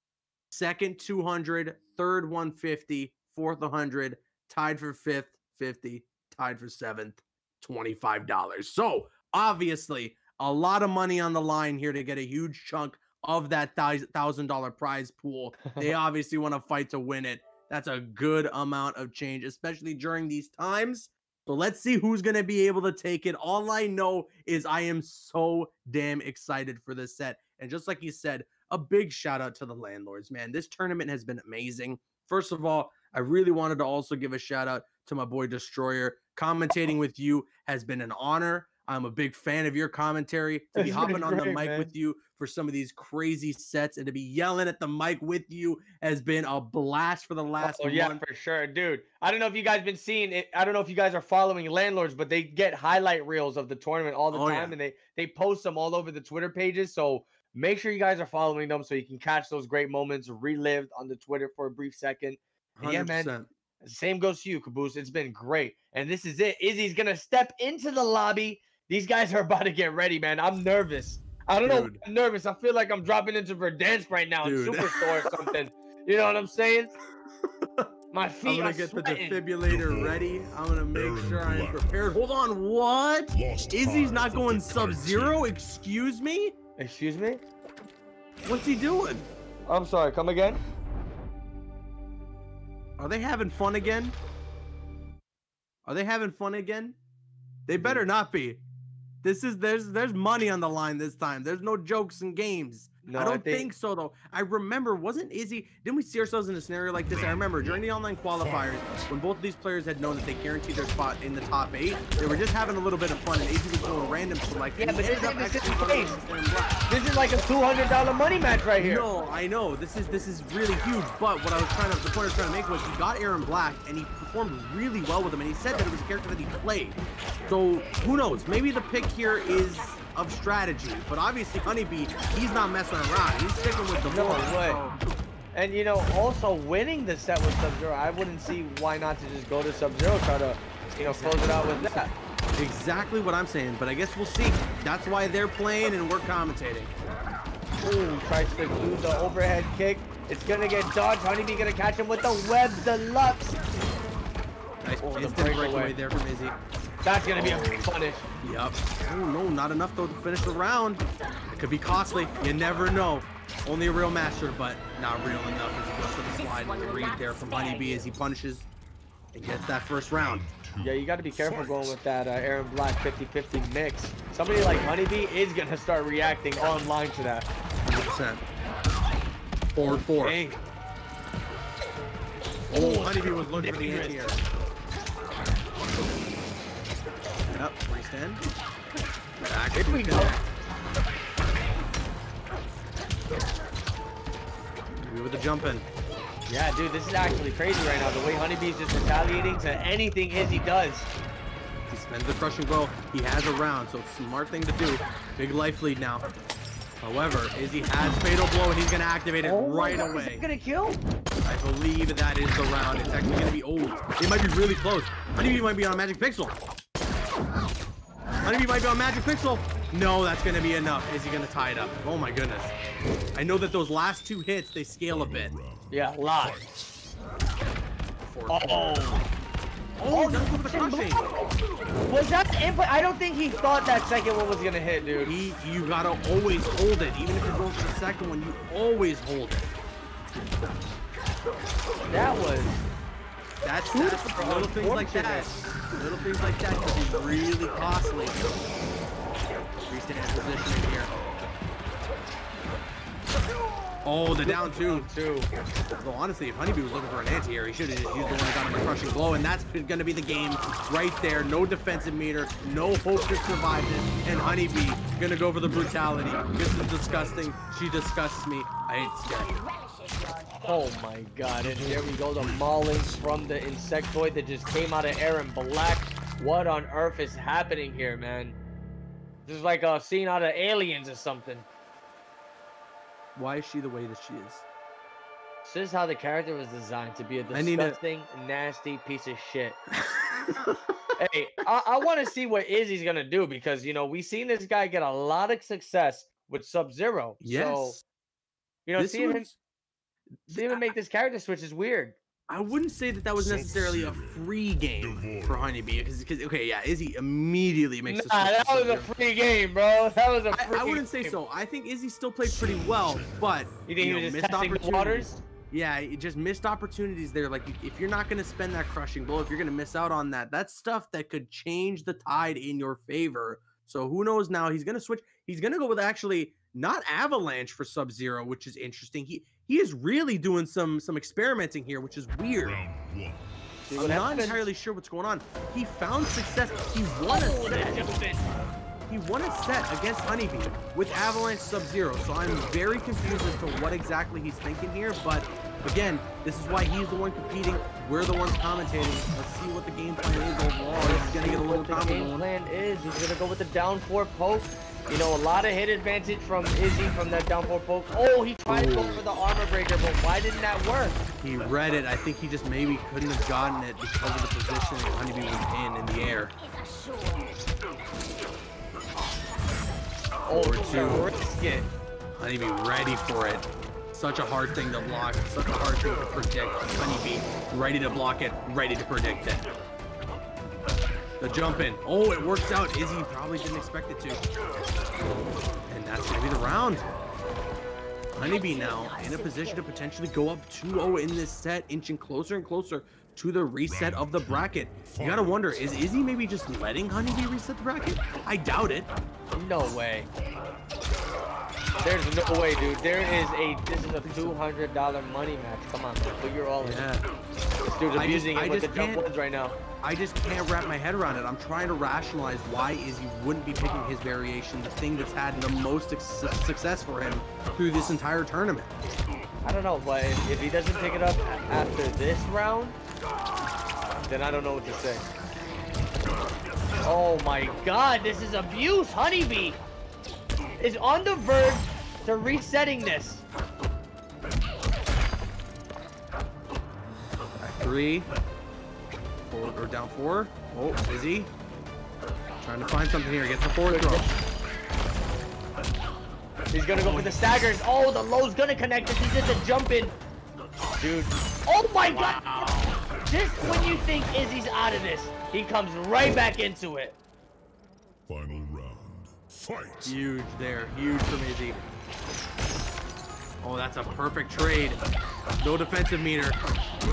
Speaker 1: Second, two hundred. Third, one fifty. Fourth, a hundred. Tied for fifth, fifty. Tied for seventh, twenty-five dollars. So obviously, a lot of money on the line here to get a huge chunk of that thousand dollar prize pool. They obviously want to fight to win it. That's a good amount of change, especially during these times. So let's see who's going to be able to take it. All I know is I am so damn excited for this set. And just like you said, a big shout out to the LAN Lords, man. This tournament has been amazing. First of all, I really wanted to also give a shout out to my boy Destroyer. Commentating with you has been an honor. I'm a big fan of your commentary. To be
Speaker 2: It's
Speaker 1: hopping on the mic
Speaker 2: man.
Speaker 1: with you for some of these crazy sets and to be yelling at the mic with you has been a blast for the last
Speaker 2: Oh yeah,
Speaker 1: month.
Speaker 2: for sure, dude. I don't know if you guys have been seeing it. I don't know if you guys are following LAN Lords, but they get highlight reels of the tournament all the
Speaker 1: Oh,
Speaker 2: time,
Speaker 1: yeah.
Speaker 2: and they they post them all over the Twitter pages. So make sure you guys are following them so you can catch those great moments relived on the Twitter for a brief second. Yeah, man. Same goes to you, Caboose. It's been great, and this is it. Izzy's gonna step into the lobby. These guys are about to get ready, man. I'm nervous. I don't know. I'm nervous. I feel like I'm dropping into Verdansk right now
Speaker 1: Dude.
Speaker 2: in Superstore or something. You know what I'm saying? My feet.
Speaker 1: I'm gonna
Speaker 2: are
Speaker 1: get
Speaker 2: sweating.
Speaker 1: the defibrillator ready. I'm gonna make
Speaker 3: Erron
Speaker 1: sure I'm
Speaker 3: Black.
Speaker 1: prepared. Hold on, what?
Speaker 3: Lost
Speaker 1: Izzy's not going Sub-Zero.
Speaker 3: series.
Speaker 1: Excuse me?
Speaker 2: Excuse me?
Speaker 1: What's he doing?
Speaker 2: I'm sorry. Come again?
Speaker 1: Are they having fun again? Are they having fun again? They better mm. not be. This is there's there's money on the line this time. There's no jokes and games.
Speaker 2: No,
Speaker 1: I don't think... so though. I remember, wasn't Izzy? Didn't we see ourselves in a scenario like this? I remember during the online qualifiers when both of these players had known that they guaranteed their spot in the top eight. They were just having a little bit of fun, and Izzy was going random select.
Speaker 2: Yeah,
Speaker 1: and he
Speaker 2: but
Speaker 1: ended
Speaker 2: this-
Speaker 1: up
Speaker 2: this is
Speaker 1: actually
Speaker 2: case.
Speaker 1: against Erron Black.
Speaker 2: This is like a $200 money match right here.
Speaker 1: No, I know this is this is really huge. But what I was trying to the point I was trying to make was he got Erron Black and he performed really well with him, and he said that it was a character that he played. So who knows? Maybe the pick here is of strategy, but obviously Honeybee, he's not messing around. He's sticking with the
Speaker 2: No way.
Speaker 1: so-
Speaker 2: And you know, also winning the set with Sub Zero, I wouldn't see why not to just go to Sub Zero, try to, you know, close it out with that.
Speaker 1: Exactly what I'm saying, but I guess we'll see. That's why they're playing and we're commentating.
Speaker 2: Ooh, tries to do the overhead kick. It's gonna get dodged. Honeybee gonna catch him with the web deluxe.
Speaker 1: Nice
Speaker 2: Oh, the
Speaker 1: instant
Speaker 2: breakaway.
Speaker 1: breakaway there from Izzy.
Speaker 2: That's gonna be a punish.
Speaker 1: Yep. Oh no, not enough though to finish the round. It could be costly. You never know. Only a real master, but not real enough as he goes for the slide and the read there from Honeybee as he punishes and gets that first round.
Speaker 2: Yeah, you got to be careful going with that uh, Erron Black 50-50 mix. Somebody like Honeybee is gonna start reacting online to that.
Speaker 1: 100%. Forward four.
Speaker 2: Dang.
Speaker 1: Oh, Honeybee was looking for the anti-air. Yep, freestand. Back
Speaker 2: Here we go.
Speaker 1: We with the jump in.
Speaker 2: Yeah, dude, this is actually crazy right now. The way Honeybee's just retaliating to anything Izzy does.
Speaker 1: He spends the crushing blow. He has a round, so it's a smart thing to do. Big life lead now. However, Izzy has fatal blow, and he's gonna activate it
Speaker 2: Oh
Speaker 1: right
Speaker 2: God, Is
Speaker 1: away.
Speaker 2: that gonna kill?
Speaker 1: I believe that is the round. It's actually gonna be old. It might be really close. Honeybee might be on a Magic Pixel. Honeybee might be on Magic Pixel. No, that's gonna be enough. Is he gonna tie it up? Oh my goodness. I know that those last two hits they scale a bit.
Speaker 2: Yeah, a lot.
Speaker 1: For-
Speaker 2: Oh.
Speaker 1: oh, doesn't go for the.
Speaker 2: Was that the input? I don't think he thought that second one was gonna hit, dude.
Speaker 1: He, you gotta always hold it. Even if it goes to the second one, you always hold it.
Speaker 2: That was.
Speaker 1: That's, that's little things like that. Little things like that can be really costly. Restand positioning here. Oh, the down two.
Speaker 2: Two.
Speaker 1: Well, honestly, if Honeybee was looking for an anti-air, he should have just used the one that got him a crushing blow, and that's going to be the game right there. No defensive meter, no hope to survive this, and Honeybee going to go for the brutality. This is disgusting. She disgusts me. I hate Sky.
Speaker 2: Oh my god, and here we go, the mauling from the insectoid that just came out of Erron Black. What on earth is happening here, man? This is like a scene out of Aliens or something.
Speaker 1: Why is she the way that she is?
Speaker 2: This is how the character was designed to be a
Speaker 1: need a-
Speaker 2: disgusting, nasty piece of shit. hey, I, I want to see what Izzy's gonna do because you know we seen this guy get a lot of success with Sub Zero.
Speaker 1: Yes.
Speaker 2: So, you know,
Speaker 1: This
Speaker 2: seeing him,
Speaker 1: was-
Speaker 2: seeing him make this character switch is weird.
Speaker 1: I wouldn't say that that was necessarily a free game for Honeybee because, because okay, yeah, Izzy immediately makes the
Speaker 2: Nah,
Speaker 1: switch
Speaker 2: that was a free game, bro. That was a
Speaker 1: I,
Speaker 2: free
Speaker 1: I wouldn't say
Speaker 2: game.
Speaker 1: so. I think Izzy still played pretty well, but
Speaker 2: You think he
Speaker 1: know,
Speaker 2: was just
Speaker 1: missed
Speaker 2: testing the
Speaker 1: opportunities.
Speaker 2: waters?
Speaker 1: Yeah, it just missed opportunities there. Like, if you're not going to spend that crushing blow, if you're going to miss out on that, that's stuff that could change the tide in your favor. So who knows now? He's going to switch. He's going to go with actually not Avalanche for Sub Zero, which is interesting. He he is really doing some some experimenting here, which is weird.
Speaker 2: See
Speaker 1: I'm
Speaker 2: what
Speaker 1: not entirely sure what's going on. He found success. He won a set. He won a set against Honeybee with Avalanche Sub-Zero, so I'm very confused as to what exactly he's thinking here, but again, this is why he's the one competing, we're the ones commentating. Let's see what the game plan is overall. He's gonna get a little
Speaker 2: What the
Speaker 1: combo
Speaker 2: game plan is he's gonna go with the down four poke. You know, a lot of hit advantage from Izzy from that down four poke. Oh, he tried to go for the armor breaker, but why didn't that work?
Speaker 1: He read it. I think he just maybe couldn't have gotten it because of the position that Honeybee was in in the air.
Speaker 2: Oh,
Speaker 1: Or two.
Speaker 2: risk it.
Speaker 1: Honeybee ready for it. Such a hard thing to block, such a hard thing to predict. Honeybee ready to block it, ready to predict it. The jump in. Oh, it works out. Izzy probably didn't expect it to. And that's going to be the round. Honeybee now in a position to potentially go up 2-0 in this set, inching closer and closer to the reset of the bracket. You gotta wonder, is Izzy maybe just letting Honeybee reset the bracket? I doubt it.
Speaker 2: No way. There's no way, dude. There is a this is a two hundred dollar money match. Come on, man. Put your all in.
Speaker 1: Yeah.
Speaker 2: This dude's
Speaker 1: I just-
Speaker 2: abusing
Speaker 1: I
Speaker 2: it with the jump ones right now.
Speaker 1: I just can't wrap my head around it. I'm trying to rationalize why Izzy wouldn't be picking his variation, the thing that's had the most success for him through this entire tournament.
Speaker 2: I don't know, but if, if he doesn't pick it up after this round, then I don't know what to say. Oh my god, this is abuse! Honeybee is on the verge to resetting this.
Speaker 1: Three, four, or down four. Oh, Izzy trying to find something here. Gets the forward throw.
Speaker 2: He's gonna go for the staggers. Oh, the low's gonna connect if He's just the jump in. Dude. Oh my god! Just when you think Izzy's out of this, he comes right back into it.
Speaker 3: Final round. Fight.
Speaker 1: Huge there. Huge from Izzy. Oh, that's a perfect trade. No defensive meter.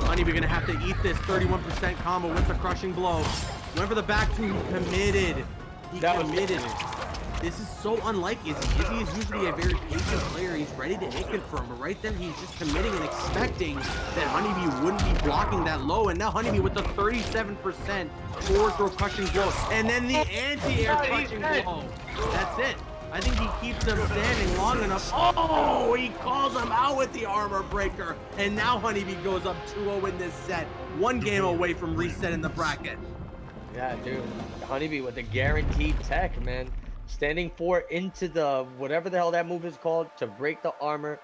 Speaker 1: Honeybee gonna have to eat this 31% combo with the crushing blow. Went for the back two. He committed. He
Speaker 2: That was-
Speaker 1: committed. This is so unlike Izzy. Izzy is usually a very patient player. He's ready to hit confirm, but right then he's just committing and expecting that Honeybee wouldn't be blocking that low. And now Honeybee with the 37% forward throw crushing blow. And then the anti-air
Speaker 2: God, he's
Speaker 1: crushing blow. That's it. I think he keeps him standing long enough. Oh, he calls him out with the armor breaker. And now Honeybee goes up 2-0 in this set. One game away from resetting the bracket.
Speaker 2: Yeah, dude. Honeybee with the guaranteed tech, man. Standing four into the whatever the hell that move is called to break the armor.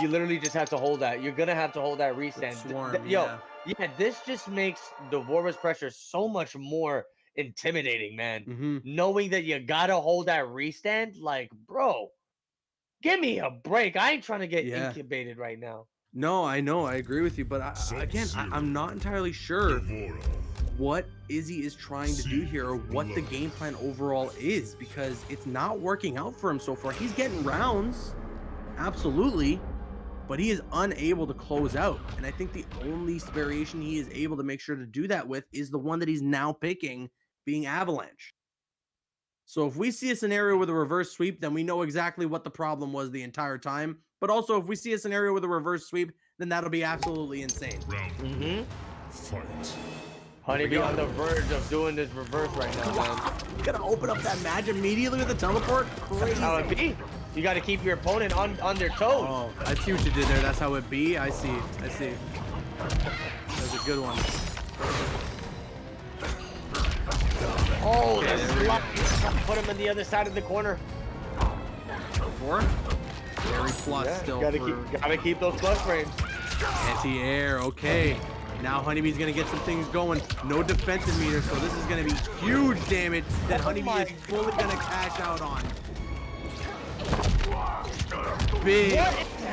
Speaker 2: You literally just have to hold that. You're gonna have to hold that restand. Th-
Speaker 1: Swarm,
Speaker 2: th- Yo,
Speaker 1: yeah.
Speaker 2: yeah, this just makes the D'Vorah's pressure so much more intimidating, man.
Speaker 1: hmm
Speaker 2: Knowing that you gotta hold that restand, like, bro, give me a break. I ain't trying to get
Speaker 1: Yeah.
Speaker 2: incubated right now.
Speaker 1: No, I know. I agree with you. But I, again, I, I'm not entirely sure
Speaker 3: D'Vorah.
Speaker 1: What Izzy is trying to do here or what the game plan overall is because it's not working out for him so far. He's getting rounds, absolutely, but he is unable to close out. And I think the only variation he is able to make sure to do that with is the one that he's now picking, being Avalanche. So if we see a scenario with a reverse sweep, then we know exactly what the problem was the entire time. But also, if we see a scenario with a reverse sweep, then that'll be absolutely insane.
Speaker 3: Round
Speaker 2: Mm-hmm.
Speaker 3: fight.
Speaker 2: Honeybee on the verge of doing this reverse right now, man.
Speaker 1: Gonna open up that match immediately with a teleport? Crazy.
Speaker 2: How it be? You got to keep your opponent on on their toes.
Speaker 1: Oh, I see what you did there. That's how it be. I see. I see. That's a good one.
Speaker 2: Oh,
Speaker 1: Okay,
Speaker 2: the
Speaker 1: there we
Speaker 2: slap. Put him in the other side of the corner.
Speaker 1: Four. Very plus
Speaker 2: Yeah,
Speaker 1: still
Speaker 2: gotta
Speaker 1: for
Speaker 2: keep gotta keep those plus frames.
Speaker 1: anti-air. Okay. Now Honeybee's gonna get some things going. No defensive meter, so this is gonna be huge damage that
Speaker 2: Oh
Speaker 1: Honeybee is fully gonna cash out on. Big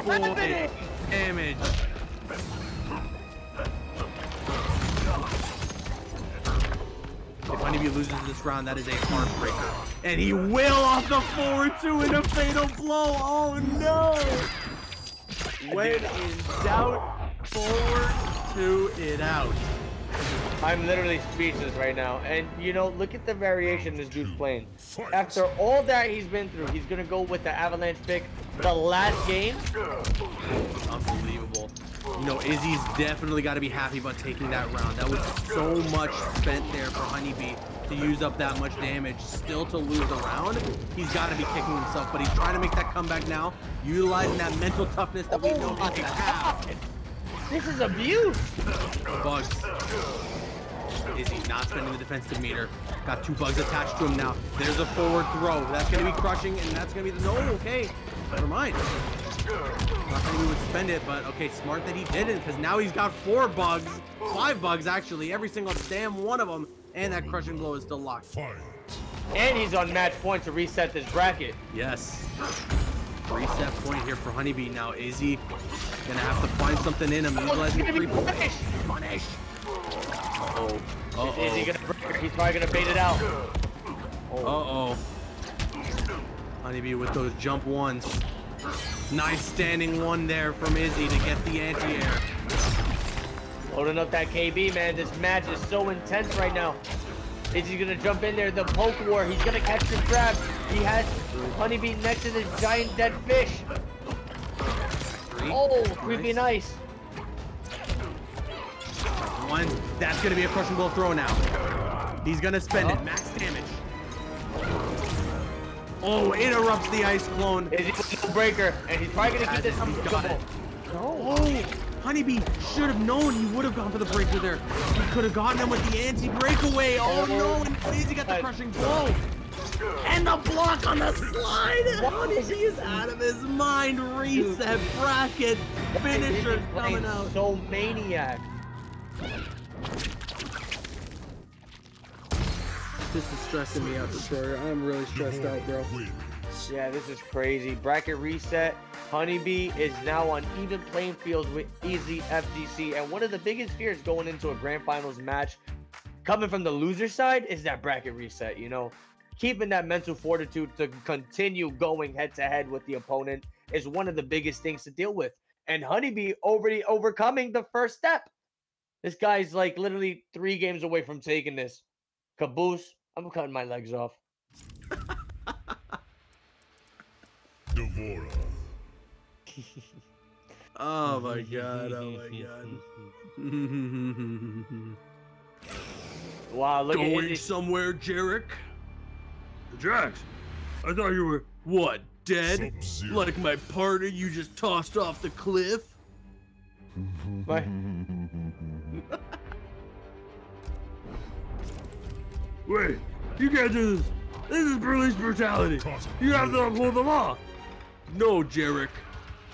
Speaker 2: What is
Speaker 1: boy
Speaker 2: happening?
Speaker 1: damage. If Honeybee loses this round, that is a heartbreaker. And he will off the forward two in a fatal blow. Oh no! When in doubt, forward two it out.
Speaker 2: I'm literally speechless right now. And you know, look at the variation this dude's playing. After all that he's been through, he's gonna go with the Avalanche pick. The last game,
Speaker 1: Unbelievable. You know, Izzy's definitely got to be happy about taking that round. That was so much spent there for Honeybee to use up that much damage. Still to lose a round, he's got to be kicking himself, but he's trying to make that comeback now, utilizing that mental toughness that we oh know
Speaker 2: Oh my
Speaker 1: he can have.
Speaker 2: God. this is abuse.
Speaker 1: Bugs. Izzy not spending the defensive meter. Got two bugs attached to him now. There's a forward throw. That's going to be crushing, and that's going to be the... No, okay. Never mind. Not that he would spend it, but okay, smart that he didn't, because now he's got four bugs. Five bugs, actually. Every single damn one of them. And that crushing blow is still locked.
Speaker 3: Fight.
Speaker 2: And he's on match point to reset this bracket.
Speaker 1: Yes. Reset point here for Honeybee now. Izzy gonna have to find something in him.
Speaker 2: Oh, he's
Speaker 1: Utilizing
Speaker 2: gonna be
Speaker 1: three
Speaker 2: punished.
Speaker 1: Punish. Uh-oh.
Speaker 2: Is he gonna break her? He's probably gonna bait it out.
Speaker 1: Uh-oh. Honeybee with those jump ones. Nice standing one there from Izzy to get the anti-air.
Speaker 2: Loading up that KB, man. This match is so intense right now. Is he gonna jump in there? The poke war. He's gonna catch the crab. He has Honeybee next to this giant dead fish. Oh, creepy nice.
Speaker 1: One. That's gonna be a crushing blow throw now. He's gonna spend it. Max damage. Oh, interrupts the ice clone.
Speaker 2: Is he a breaker? And he's probably gonna keep this
Speaker 1: He's got it. Oh, Honeybee should have known he would have gone for the breaker there. He could have gotten him with the anti-breakaway. Oh no, and Izzy got the crushing blow. And the block on the slide. Honeybee is out of his mind. Reset bracket. Finisher coming out.
Speaker 2: So maniac.
Speaker 1: This is stressing me out, Destroyer. I'm really stressed out, bro.
Speaker 2: Yeah, this is crazy. Bracket reset. Honeybee is now on even playing fields with Easy FGC. And one of the biggest fears going into a grand finals match, coming from the loser side, is that bracket reset. You know, keeping that mental fortitude to continue going head to head with the opponent is one of the biggest things to deal with. And Honeybee already overcoming the first step. This guy's like literally three games away from taking this. Caboose, I'm cutting my legs off.
Speaker 3: D'Vorah.
Speaker 1: Oh my god, oh my god.
Speaker 2: Wow, look at
Speaker 1: Going
Speaker 2: Izzy.
Speaker 1: somewhere, Jarek? Jax. I thought you were what dead? Like my partner you just tossed off the cliff?
Speaker 2: My-
Speaker 1: Wait, you can't do this. This is police brutality. You have to uphold the law. No, Jarek.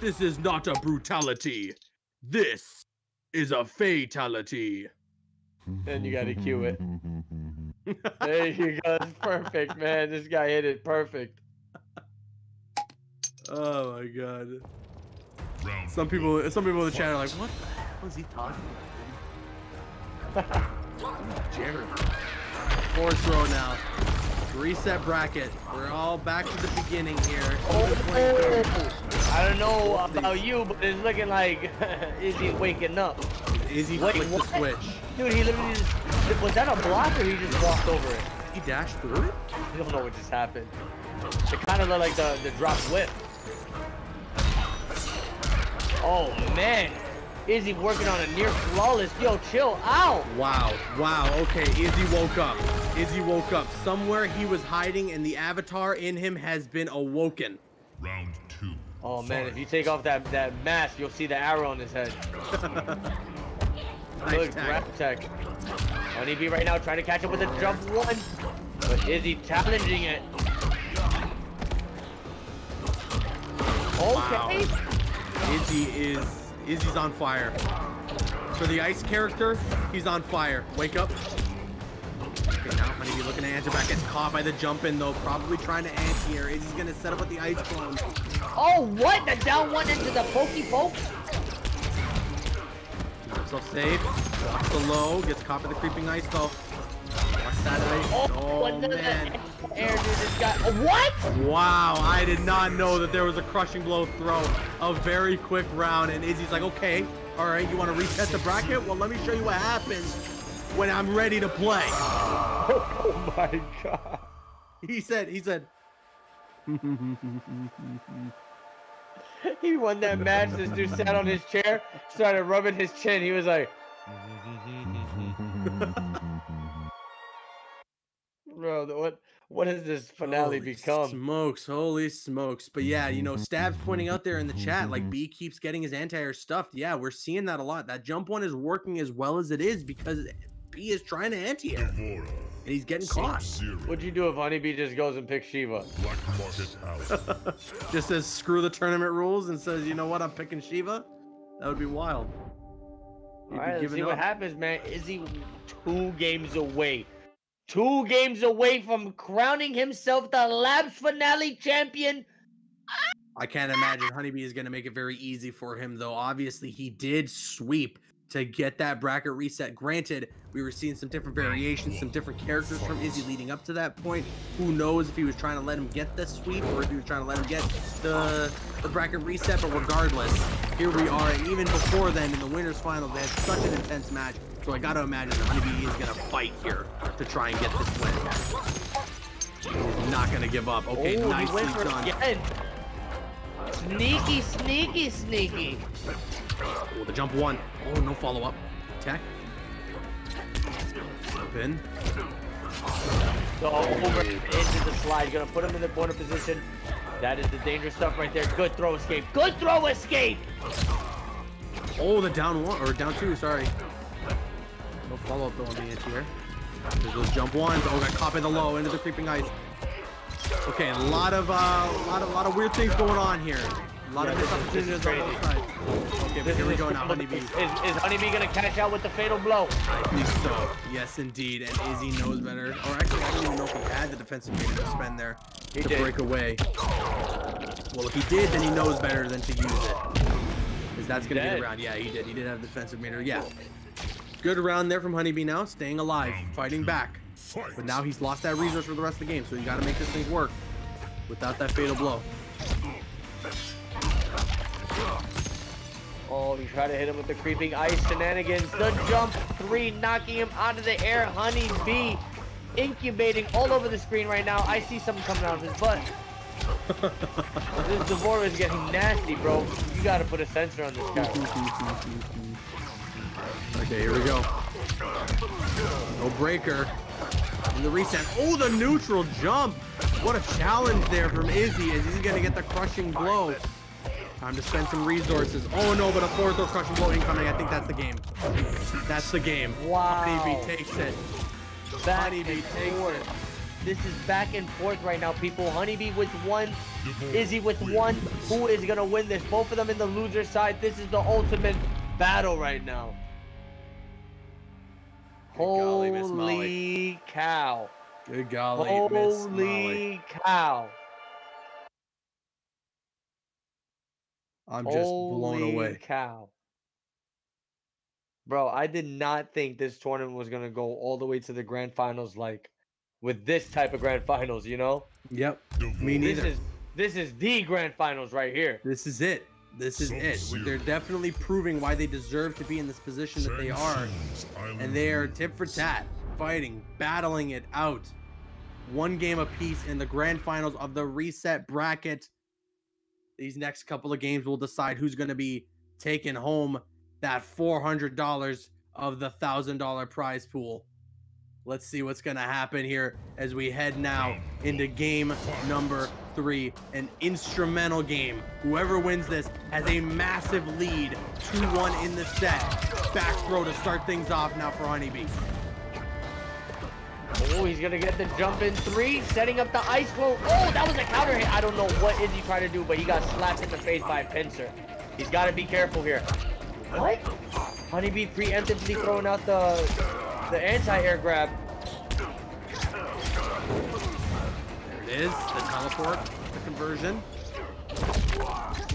Speaker 1: This is not a brutality. This is a fatality.
Speaker 2: Then you gotta cue it. There you go. It's perfect, man. This guy hit it perfect.
Speaker 1: Oh my god.
Speaker 3: Round
Speaker 1: Some people some people in the chat are like, what the hell is he talking about? Jarek. Fourth throw now. Reset bracket. We're all back to the beginning here. Even playing third.
Speaker 2: Oh, I don't know about you, but it's looking like he waking up?
Speaker 1: Izzy
Speaker 2: Wait,
Speaker 1: flicked
Speaker 2: what?
Speaker 1: the switch.
Speaker 2: Dude, he literally just was that a block or he just walked over it?
Speaker 1: He dashed through it?
Speaker 2: I don't know what just happened. It kind of looked like the the drop whip. Oh man, Izzy working on a near flawless. Yo, chill out.
Speaker 1: Wow, wow, okay, Izzy woke up. Izzy woke up. Somewhere he was hiding and the avatar in him has been awoken.
Speaker 3: Round two.
Speaker 2: Oh man, if you take off that that mask, you'll see the arrow on his head.
Speaker 1: Nice
Speaker 2: Good
Speaker 1: tag.
Speaker 2: grab tech. Honeybee right now trying to catch up with a jump one, but Izzy challenging it. Okay.
Speaker 1: Izzy is Izzy's on fire. For the ice character, he's on fire. Wake up. Okay, now Honeybee looking to answer back. Gets caught by the jump in though. Probably trying to anti here. Izzy's gonna set up with the ice clone.
Speaker 2: Oh, what? The down one into the pokey poke?
Speaker 1: Keeps himself safe. Walks the low. Gets caught by the creeping ice though. Watch that ice.
Speaker 2: Oh,
Speaker 1: Oh,
Speaker 2: another
Speaker 1: man.
Speaker 2: air dude this guy. Oh, what?
Speaker 1: Wow, I did not know that there was a crushing blow throw. A very quick round, and Izzy's like, okay, all right, you want to reset the bracket? Well, let me show you what happens when I'm ready to play.
Speaker 2: Oh my god.
Speaker 1: He said, he said,
Speaker 2: He won that match. This dude sat on his chair, started rubbing his chin. He was like, bro, the- what what has this oh, finale
Speaker 1: Holy
Speaker 2: become?
Speaker 1: Smokes, holy smokes. But yeah, you know, Stab's pointing out there in the chat, like B keeps getting his anti-air stuffed. Yeah, we're seeing that a lot. That jump one is working as well as it is because B is trying to anti-air. And he's getting caught.
Speaker 2: What'd you do if Honeybee just goes and picks Shiva?
Speaker 3: Black Market Alley.
Speaker 1: Just says screw the tournament rules and says, you know what, I'm picking Shiva? That would be wild.
Speaker 2: All right, let's
Speaker 1: giving
Speaker 2: see what happens, man. Is he two games away? Two games away from crowning himself the Labs finale champion.
Speaker 1: I can't imagine Honeybee is going to make it very easy for him, though. Obviously, he did sweep to get that bracket reset. Granted, we were seeing some different variations, some different characters from Izzy leading up to that point. Who knows if he was trying to let him get the sweep or if he was trying to let him get the, the bracket reset. But regardless, here we are. And even before then, in the winners final, they had such an intense match. So I got to imagine that Honeybee is going to fight here to try and get this win. He's not going to give up. Okay,
Speaker 2: oh,
Speaker 1: nicely
Speaker 2: went for it
Speaker 1: done.
Speaker 2: again. Sneaky, sneaky, sneaky.
Speaker 1: Oh, the jump one. Oh, no follow up. Tech. Pin.
Speaker 2: So over into the slide. Gonna put him in the corner position. That is the dangerous stuff right there. Good throw escape. Good throw escape.
Speaker 1: Oh, the down one or down two. Sorry. No follow up though on the anti here. There's those jump ones. Oh, got caught by the low into the creeping ice. Okay, a lot of uh, a lot of lot of weird things going on here. A lot
Speaker 2: Yeah,
Speaker 1: of missed
Speaker 2: this is-
Speaker 1: opportunities on both sides. Okay, but here we go now, Honeybee.
Speaker 2: Is, is Honeybee gonna cash out with the fatal blow?
Speaker 1: I think so. Yes, indeed. And Izzy knows better. Or actually, I don't even know if he had the defensive meter to spend there
Speaker 2: He
Speaker 1: to
Speaker 2: did.
Speaker 1: break away. Well, if he did, then he knows better than to use it. Because that's going to be the round. Yeah, he did. He did have the defensive meter. Yeah. Good round there from Honeybee now. Staying alive. Fighting back. But now he's lost that resource for the rest of the game. So you got to make this thing work without that fatal blow.
Speaker 2: Oh, he tried to hit him with the creeping ice shenanigans. The jump three, knocking him out of the air. Honey bee incubating all over the screen right now. I see something coming out of his butt. this D'Vorah is getting nasty, bro. You gotta put a sensor on this guy.
Speaker 1: Okay, here we go. No breaker. In the reset. Oh, the neutral jump. What a challenge there from Izzy as he's gonna get the crushing blow. Time to spend some resources. Oh no, but a fourth or crushing blow incoming. I think that's the game. That's the game.
Speaker 2: Wow.
Speaker 1: Honeybee takes it.
Speaker 2: Back
Speaker 1: Honeybee takes
Speaker 2: forth.
Speaker 1: it.
Speaker 2: This is back and forth right now, people. Honeybee with one, Izzy with one. Who is gonna win this? Both of them in the loser side. This is the ultimate battle right now.
Speaker 1: golly,
Speaker 2: Holy
Speaker 1: Molly.
Speaker 2: cow!
Speaker 1: Good golly, Miss Molly.
Speaker 2: Holy cow!
Speaker 1: I'm just blown away.
Speaker 2: cow! Bro, I did not think this tournament was gonna go all the way to the grand finals, like with this type of grand finals. You know,
Speaker 1: Yep. Me neither.
Speaker 2: this is this is the grand finals right here.
Speaker 1: This is it. This is it. They're definitely proving why they deserve to be in this position that they are. And they are tip for tat, fighting, battling it out. One game apiece in the grand finals of the reset bracket. These next couple of games will decide who's going to be taking home that $400 of the $1,000 prize pool. Let's see what's going to happen here as we head now into game number three, an instrumental game. Whoever wins this has a massive lead, 2-1 in the set. Back throw to start things off now for Honeybee.
Speaker 2: Oh, he's gonna get the jump in three, setting up the ice flow. Oh, that was a counter hit. I don't know what is he trying to do, but he got slapped in the face by a pincer. He's got to be careful here. What? Honeybee preemptively throwing out the the anti-air grab.
Speaker 1: There it is, the teleport, the conversion.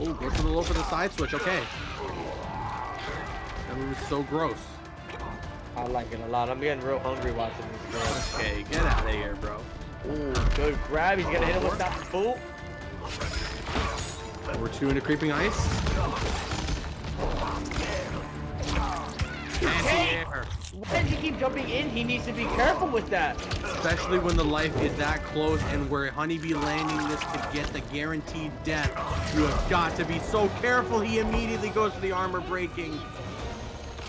Speaker 1: Oh, goes for the low for the side switch, okay. That move is so gross.
Speaker 2: I like it a lot. I'm getting real hungry watching this. Girl.
Speaker 1: Okay, get out of here, bro.
Speaker 2: Ooh, good grab. He's gonna hit him with that boot.
Speaker 1: We're two into creeping ice. Anti-air.
Speaker 2: Why does he keep jumping in? He needs to be careful with that.
Speaker 1: Especially when the life is that close and where Honeybee landing this to get the guaranteed death. You have got to be so careful. He immediately goes for the armor breaking.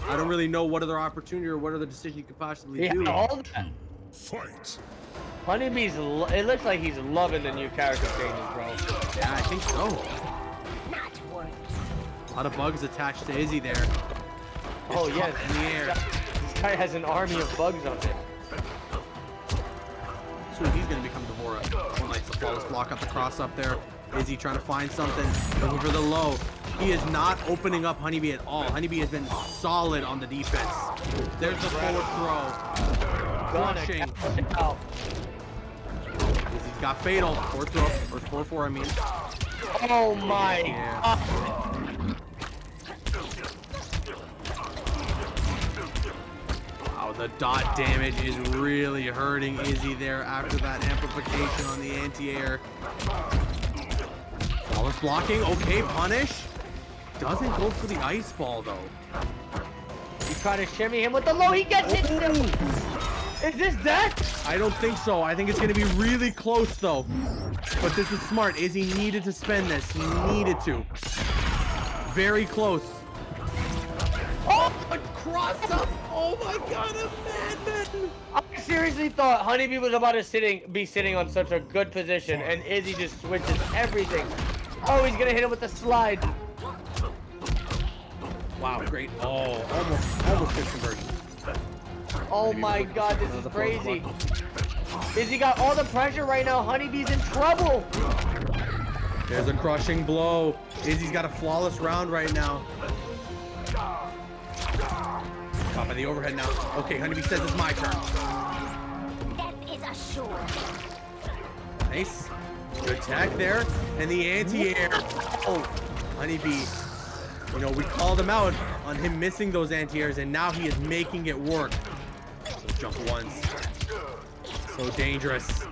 Speaker 1: I don't really know what other opportunity or what other decision you could possibly
Speaker 2: He
Speaker 1: do.
Speaker 2: had all that.
Speaker 3: Fight.
Speaker 2: Honeybee's. Lo- it looks like he's loving the new character changes, bro.
Speaker 1: Yeah, I think so. Not A lot of bugs attached to Izzy there.
Speaker 2: Oh
Speaker 1: It's
Speaker 2: yes,
Speaker 1: in the air.
Speaker 2: This guy has an army of bugs on him.
Speaker 1: Soon he's gonna become D'Vorah. One lights the flawless block up the cross up there. Izzy trying to find something. Looking for the low. He is not opening up Honeybee at all. Honeybee has been solid on the defense. There's the forward throw.
Speaker 2: Gonna
Speaker 1: Crushing.
Speaker 2: cash it out.
Speaker 1: Izzy's got fatal. Forward throw. Or 4-4, I mean.
Speaker 2: Oh my
Speaker 1: Yeah.
Speaker 2: god.
Speaker 1: Wow, the dot damage is really hurting Izzy there after that amplification on the anti-air. Flawless blocking. Okay, punish. Doesn't go for the ice ball, though.
Speaker 2: He's trying to shimmy him with the low. He gets it. Is this death?
Speaker 1: I don't think so. I think it's going to be really close, though. But this is smart. Izzy needed to spend this. He needed to. Very close. Oh, a cross up. Oh my god, a madman.
Speaker 2: I seriously thought Honeybee was about to sitting be sitting on such a good position, and Izzy just switches everything. Oh, he's gonna hit him with the slide.
Speaker 1: Wow, great. Oh, almost, almost good conversion.
Speaker 2: Oh my god, this is crazy. Izzy got all the pressure right now. Honeybee's in trouble.
Speaker 1: There's a crushing blow. Izzy's got a flawless round right now. Top of the overhead now. Okay, Honeybee says it's my turn.
Speaker 10: Death is assured.
Speaker 1: Nice. Good tag there. And the anti-air. Oh, Honeybee. You know, we called him out on him missing those anti-airs, and now he is making it work. Those jump ones. So dangerous.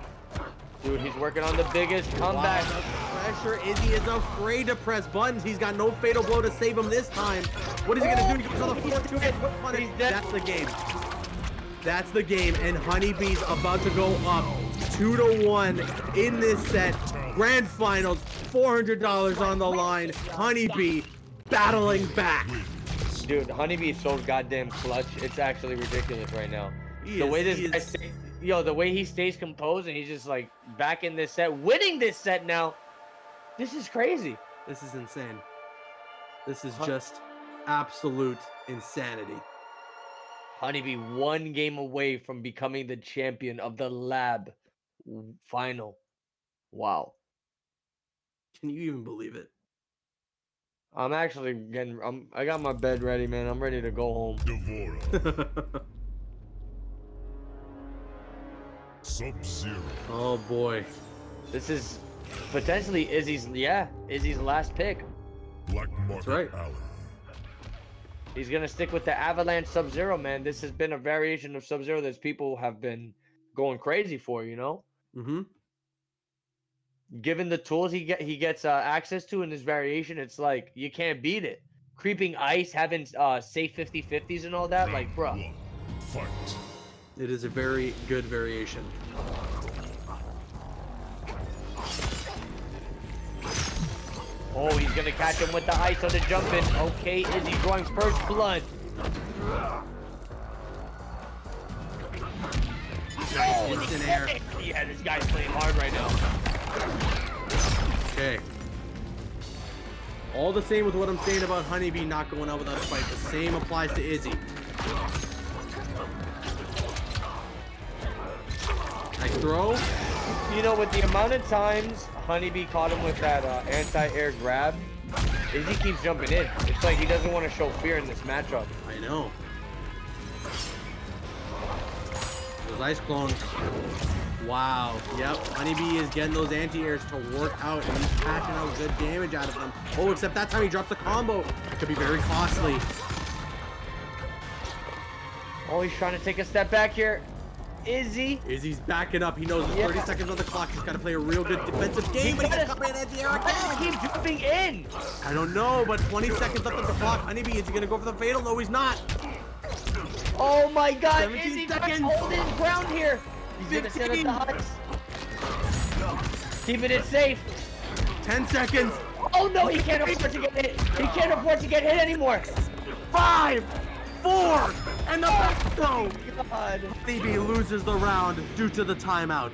Speaker 2: Dude, he's working on the biggest comeback.
Speaker 1: Wow, pressure. Izzy is afraid to press buttons. He's got no fatal blow to save him this time. What is he gonna do? He goes on the floor to punish?
Speaker 2: He's dead.
Speaker 1: That's the game. That's the game. And Honeybee's about to go up two to one in this set. Grand finals, $400 on the line. Honeybee battling back.
Speaker 2: Dude, Honeybee is so goddamn clutch. It's actually ridiculous right now.
Speaker 1: He
Speaker 2: the
Speaker 1: is-
Speaker 2: way this guy
Speaker 1: is-
Speaker 2: sta- yo, the way he stays composed and he's just like back in this set, winning this set now. This is crazy.
Speaker 1: This is insane. This is just absolute insanity.
Speaker 2: Honeybee one game away from becoming the champion of the lab final. Wow.
Speaker 1: Can you even believe it?
Speaker 2: I'm actually getting I'm I got my bed ready, man. I'm ready to go home.
Speaker 3: D'Vorah. Sub-Zero.
Speaker 1: oh boy.
Speaker 2: This is potentially Izzy's yeah, Izzy's last pick.
Speaker 3: Black Market
Speaker 1: right.
Speaker 3: Alley.
Speaker 2: He's gonna stick with the Avalanche Sub Zero, man. This has been a variation of Sub Zero that people have been going crazy for, you know.
Speaker 1: Mm-hmm.
Speaker 2: Given the tools he get, he gets uh, access to in this variation, it's like you can't beat it. Creeping ice, having uh, safe 50-50s and all that, like, bro.
Speaker 3: Fight.
Speaker 1: It is a very good variation.
Speaker 2: Oh, he's gonna catch him with the ice on the jump in. Okay, is he drawing first blood.
Speaker 1: Nice instant air.
Speaker 2: Yeah, this guy's playing hard right now.
Speaker 1: Okay. All the same with what I'm saying about Honeybee not going out without a fight. The same applies to Izzy. Nice throw.
Speaker 2: You know, with the amount of times Honeybee caught him with that uh, anti-air grab, Izzy keeps jumping in. It's like he doesn't want to show fear in this matchup.
Speaker 1: I know. Those ice clones. Wow. Yep. Honeybee is getting those anti-airs to work out and he's catching out good damage out of them. Oh, except that time he drops the combo. That could be very costly.
Speaker 2: Oh, he's trying to take a step back here. Izzy.
Speaker 1: Izzy's backing up. He knows
Speaker 2: Yeah.
Speaker 1: 30 seconds on the clock. He's got to play a real good defensive game. But he's
Speaker 2: gotta-
Speaker 1: coming in anti-air again.
Speaker 2: he keep jumping in?
Speaker 1: I don't know, but 20 seconds left on the clock. Honeybee, is he gonna go for the fatal? No, he's not.
Speaker 2: Oh my god,
Speaker 1: 17
Speaker 2: Izzy
Speaker 1: seconds.
Speaker 2: holding his ground here. He's gonna set up
Speaker 1: 15.
Speaker 2: the heist. Keeping it safe.
Speaker 1: 10 seconds.
Speaker 2: Oh no, he can't afford to get hit. He can't afford to get hit anymore.
Speaker 1: Five, four, and the back throw.
Speaker 2: God.
Speaker 1: Phoebe loses the round due to the timeout.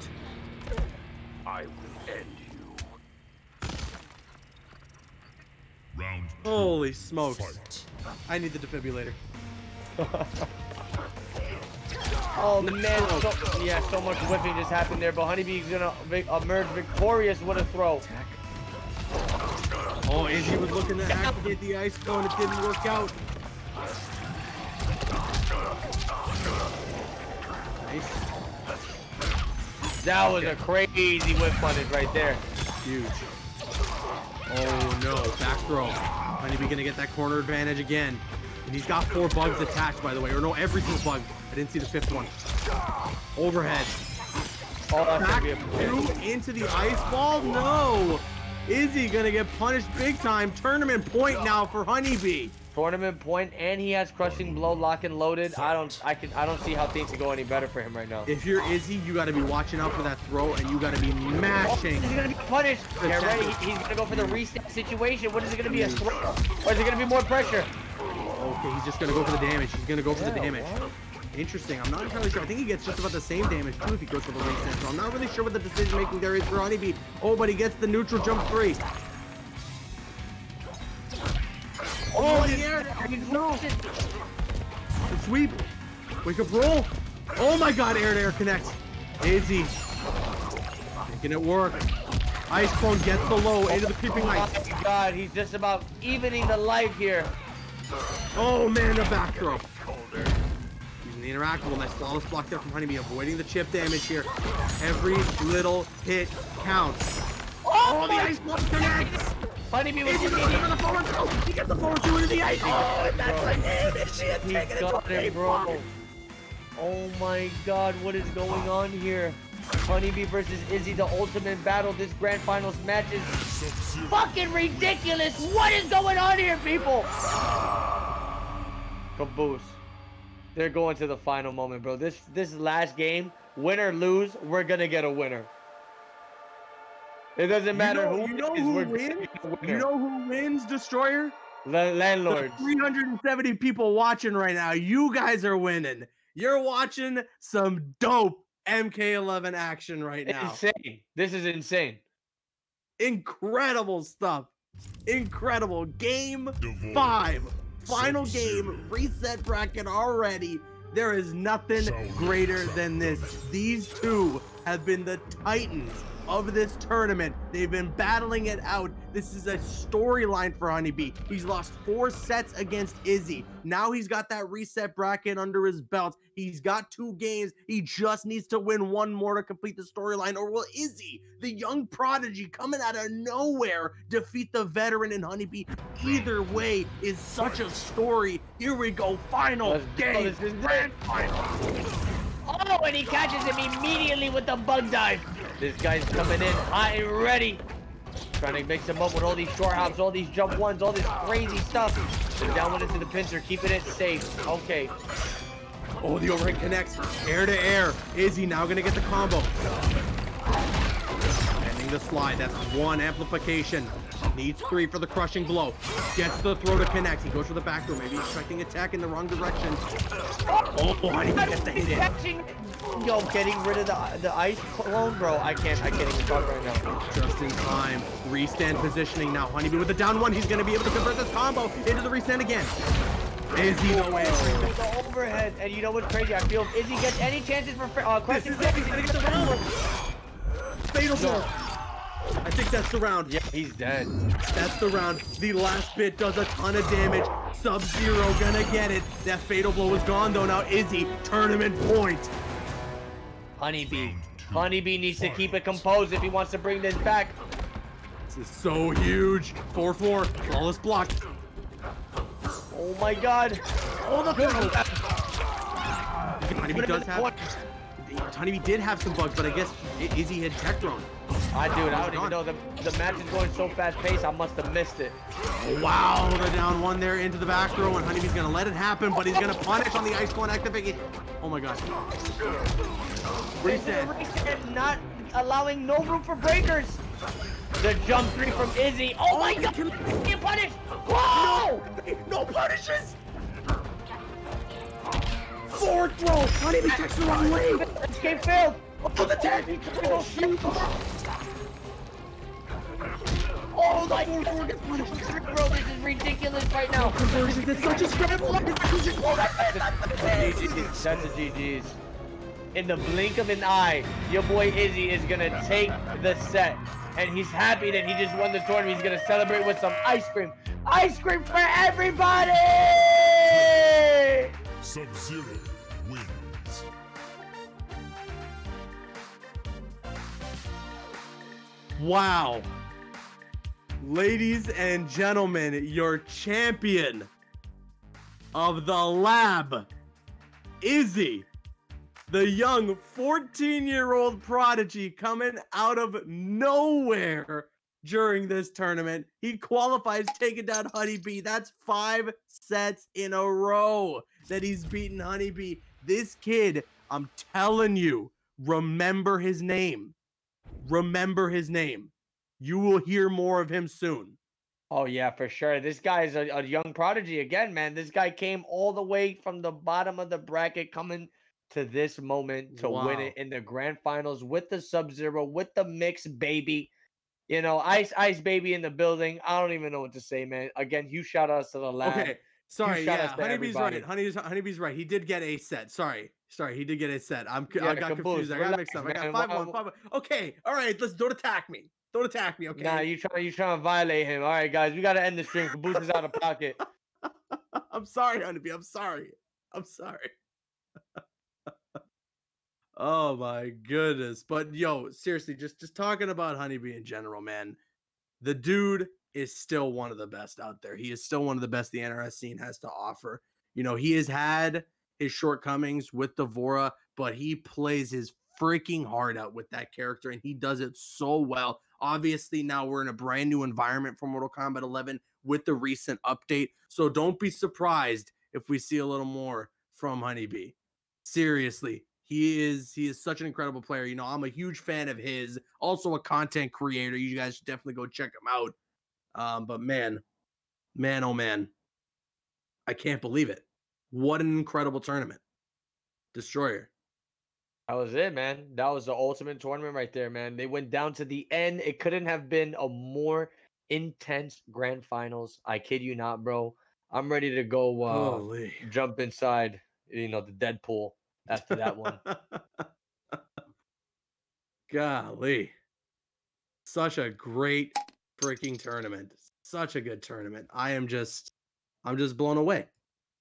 Speaker 9: I will end you.
Speaker 3: Round two.
Speaker 1: Holy smokes.
Speaker 3: Fight.
Speaker 1: I need the defibrillator.
Speaker 2: Oh man, so, yeah, so much whipping just happened there, but Honeybee's gonna emerge victorious with a throw.
Speaker 1: Oh, Izzy was looking to activate the ice clone. It didn't work out. Nice.
Speaker 2: That was a crazy whip punish right there.
Speaker 1: Huge. Oh no, back throw. Honeybee gonna get that corner advantage again. And he's got four bugs attached, by the way. Or no, everything's bugged. I didn't see the fifth one. Overhead.
Speaker 2: Oh,
Speaker 1: Back
Speaker 2: gonna be a
Speaker 1: two into the ice ball? No! Izzy gonna get punished big time. Tournament point now for Honeybee.
Speaker 2: tournament point, and he has crushing blow, lock and loaded. I don't, I can, I don't see how things can go any better for him right now.
Speaker 1: If you're Izzy, you gotta be watching out for that throw and you gotta be mashing.
Speaker 2: Oh, he's gonna be punished. Get ready. He- He's gonna go for the reset situation. What is it gonna be? A throw? Or is it gonna be more pressure?
Speaker 1: Okay, he's just gonna go for the damage. He's gonna go for the damage. Interesting. I'm not entirely sure. I think he gets just about the same damage too if he goes for the reset. So I'm not really sure what the decision making there is for Honeybee. Oh, but he gets the neutral jump three. Oh, oh the air. The sweep. Wake up roll. Oh my god, air to air connects. Izzy. Making it work. Ice Clone gets the low into the creeping
Speaker 2: Oh
Speaker 1: ice.
Speaker 2: my god, he's just about evening the life here.
Speaker 1: Oh man, the back throw. Using the interactable, nice flawless block there from Honeybee, avoiding the chip damage here. Every little hit counts. Oh, the ice block connects!
Speaker 2: Honeybee was
Speaker 1: Izzy goes
Speaker 2: looking.
Speaker 1: for the forward throw! He gets the forward two into the ice! Oh, and that's the damage! She has
Speaker 2: He
Speaker 1: taken it
Speaker 2: got
Speaker 1: to
Speaker 2: it, bro.
Speaker 1: block.
Speaker 2: Oh my god, what is going on here? Honeybee versus Izzy, the ultimate battle. This grand finals match is fucking ridiculous. What is going on here, people? Caboose. They're going to the final moment, bro. This this last game, win or lose, we're gonna get a winner. It doesn't matter
Speaker 1: know-
Speaker 2: who
Speaker 1: you know who wins?
Speaker 2: get a winner.
Speaker 1: You know who wins, Destroyer? The
Speaker 2: LAN Lords.
Speaker 1: 370 people watching right now. You guys are winning. You're watching some dope MK11 action right now.
Speaker 2: Insane. This is insane.
Speaker 1: Incredible stuff. Incredible. Game five. Final game. Reset bracket already. There is nothing greater than this. These two have been the titans of this tournament. They've been battling it out. This is a storyline for Honeybee. He's lost four sets against Izzy. Now he's got that reset bracket under his belt. He's got two games. He just needs to win one more to complete the storyline. Or will Izzy, the young prodigy coming out of nowhere, defeat the veteran in Honeybee? Either way is such a story. Here we go. Final
Speaker 2: Let's go.
Speaker 1: game.
Speaker 2: This is
Speaker 1: Grand final.
Speaker 2: Oh, and he catches him immediately with the bug dive. This guy's coming in hot and ready. Trying to mix him up with all these short hops, all these jump ones, all this crazy stuff. And down one into the pincer, keeping it safe. Okay.
Speaker 1: Oh, the overhead connects. Air to air. Izzy now gonna get the combo. Ending the slide. That's one amplification. Needs three for the crushing blow. Gets the throw to connect. He goes for the back door. Maybe expecting attack in the wrong direction. Oh, he gets the hit in.
Speaker 2: Yo, getting rid of the the ice clone, bro. I can't. I can't even talk right now.
Speaker 1: Just in time. Restand positioning now. Honeybee with the down one. He's gonna be able to convert this combo into the restand again. Izzy no answer.
Speaker 2: The overhead, and you know what's crazy? I feel if Izzy gets any chances for uh,
Speaker 1: This is it. He's gonna get the round. Fatal blow. I think that's the round.
Speaker 2: Yeah, he's dead.
Speaker 1: That's the round. The last bit does a ton of damage. Sub-Zero gonna get it. That fatal blow is gone though. Now Izzy, tournament point.
Speaker 2: Honeybee. Honeybee needs to keep it composed if he wants to bring this back.
Speaker 1: This is so huge. 4-4. Flawless block.
Speaker 2: Oh my god.
Speaker 1: Oh, the
Speaker 2: Good.
Speaker 1: throw. Honeybee does have... Honeybee did have some bugs, but I guess I- Izzy had tech thrown.
Speaker 2: I dude, I don't even know. The, the match is going so fast paced, I must have missed it.
Speaker 1: Wow, the down one there into the back throw, and Honeybee's gonna let it happen, but he's gonna punish on the ice one activate. Oh my god.
Speaker 2: This is a
Speaker 1: Reset.
Speaker 2: reset, not allowing no room for breakers. The jump three from Izzy. Oh, oh my god, get punished. Whoa!
Speaker 1: No punishes! Fourth throw! Honeybee takes the wrong way!
Speaker 2: Escape failed.
Speaker 1: Oh, the tag!
Speaker 2: Oh, shoot. Oh my
Speaker 1: Fourth throw
Speaker 2: god.
Speaker 1: gets punished.
Speaker 2: Bro, this is ridiculous right now.
Speaker 1: Conversions, it's such a scramble!
Speaker 2: That's a GG's. In the blink of an eye, your boy Izzy is gonna take the set. And he's happy that he just won the tournament. He's gonna celebrate with some ice cream. Ice cream for everybody!
Speaker 3: Sub-Zero
Speaker 1: Wow. Ladies and gentlemen, your champion of the lab, Izzy, the young 14 year old prodigy coming out of nowhere during this tournament. He qualifies taking down Honeybee. That's five sets in a row that he's beaten Honeybee. This kid, I'm telling you, remember his name. Remember his name. You will hear more of him soon.
Speaker 2: Oh yeah, for sure. This guy is a, a young prodigy again, man. This guy came all the way from the bottom of the bracket, coming to this moment to win it in the grand finals with the Sub Zero, with the mix, baby. You know, Ice Ice Baby in the building. I don't even know what to say, man. Again, huge shout outs to the lab.
Speaker 1: Okay. Sorry, yeah, Honeybee's right. Honeybee's, Honeybee's right. He did get a set. Sorry, sorry, he did get a set. I'm,
Speaker 2: Yeah,
Speaker 1: I got confused. I got mixed up. I got five one, five one. Okay, all right. Let's don't attack me. Don't attack me. Okay.
Speaker 2: Nah, you trying you trying to violate him. All right, guys, we gotta end the stream. Caboose is out of pocket.
Speaker 1: I'm sorry, Honeybee. I'm sorry. I'm sorry. oh my goodness. But yo, seriously, just just talking about Honeybee in general, man. The dude is still one of the best out there. He is still one of the best the NRS scene has to offer. You know, he has had his shortcomings with D'Vorah, but he plays his freaking heart out with that character and he does it so well. Obviously, now we're in a brand new environment for Mortal Kombat 11 with the recent update. So don't be surprised if we see a little more from Honeybee. Seriously, he is he is such an incredible player. You know, I'm a huge fan of his. Also a content creator. You guys should definitely go check him out. Um, but man, man, oh man, I can't believe it. What an incredible tournament, Destroyer.
Speaker 2: That was it, man. That was the ultimate tournament right there, man. They went down to the end. It couldn't have been a more intense grand finals. I kid you not, bro. I'm ready to go uh,
Speaker 1: Holy.
Speaker 2: jump inside, you know, the Deadpool after that one.
Speaker 1: Golly. Such a great freaking tournament. Such a good tournament. I am just I'm just blown away.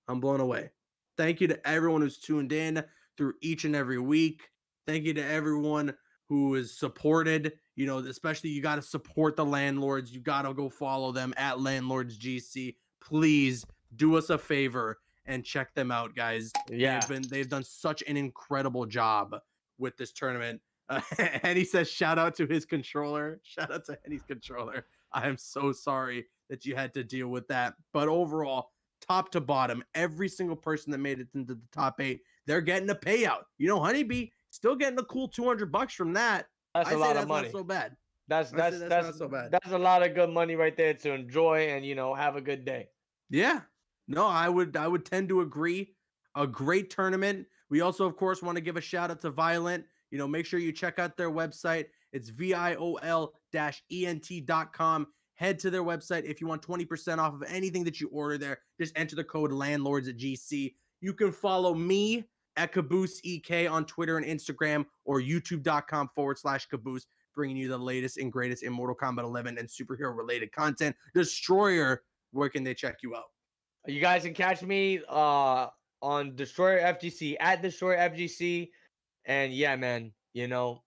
Speaker 1: I'm blown away. Thank you to everyone who's tuned in through each and every week. Thank you to everyone who is supported. You know, especially you got to support the LAN Lords. You got to go follow them at LAN Lords GC. Please do us a favor and check them out, guys.
Speaker 2: Yeah.
Speaker 1: They've been they've done such an incredible job with this tournament. Uh, and he says, shout out to his controller. Shout out to Henny's controller. I am so sorry that you had to deal with that. But overall, top to bottom, every single person that made it into the top eight, they're getting a payout. You know, Honeybee still getting a cool 200 bucks from that.
Speaker 2: That's
Speaker 1: I
Speaker 2: a lot
Speaker 1: that's
Speaker 2: of money.
Speaker 1: not so bad.
Speaker 2: That's that's
Speaker 1: that's
Speaker 2: that's
Speaker 1: not so bad.
Speaker 2: that's a lot of good money right there to enjoy and you know have a good day.
Speaker 1: Yeah. No, I would I would tend to agree. A great tournament. We also, of course, want to give a shout out to Violent. You know, make sure you check out their website. It's viol-ent.com. Head to their website if you want 20% off of anything that you order there. Just enter the code landlords at GC. You can follow me at Caboose EK on Twitter and Instagram or youtube.com forward slash Caboose, bringing you the latest and greatest in Mortal Kombat 11 and superhero related content. Destroyer, where can they check you out?
Speaker 2: You guys can catch me uh on Destroyer FGC at Destroyer FGC. And yeah, man, you know,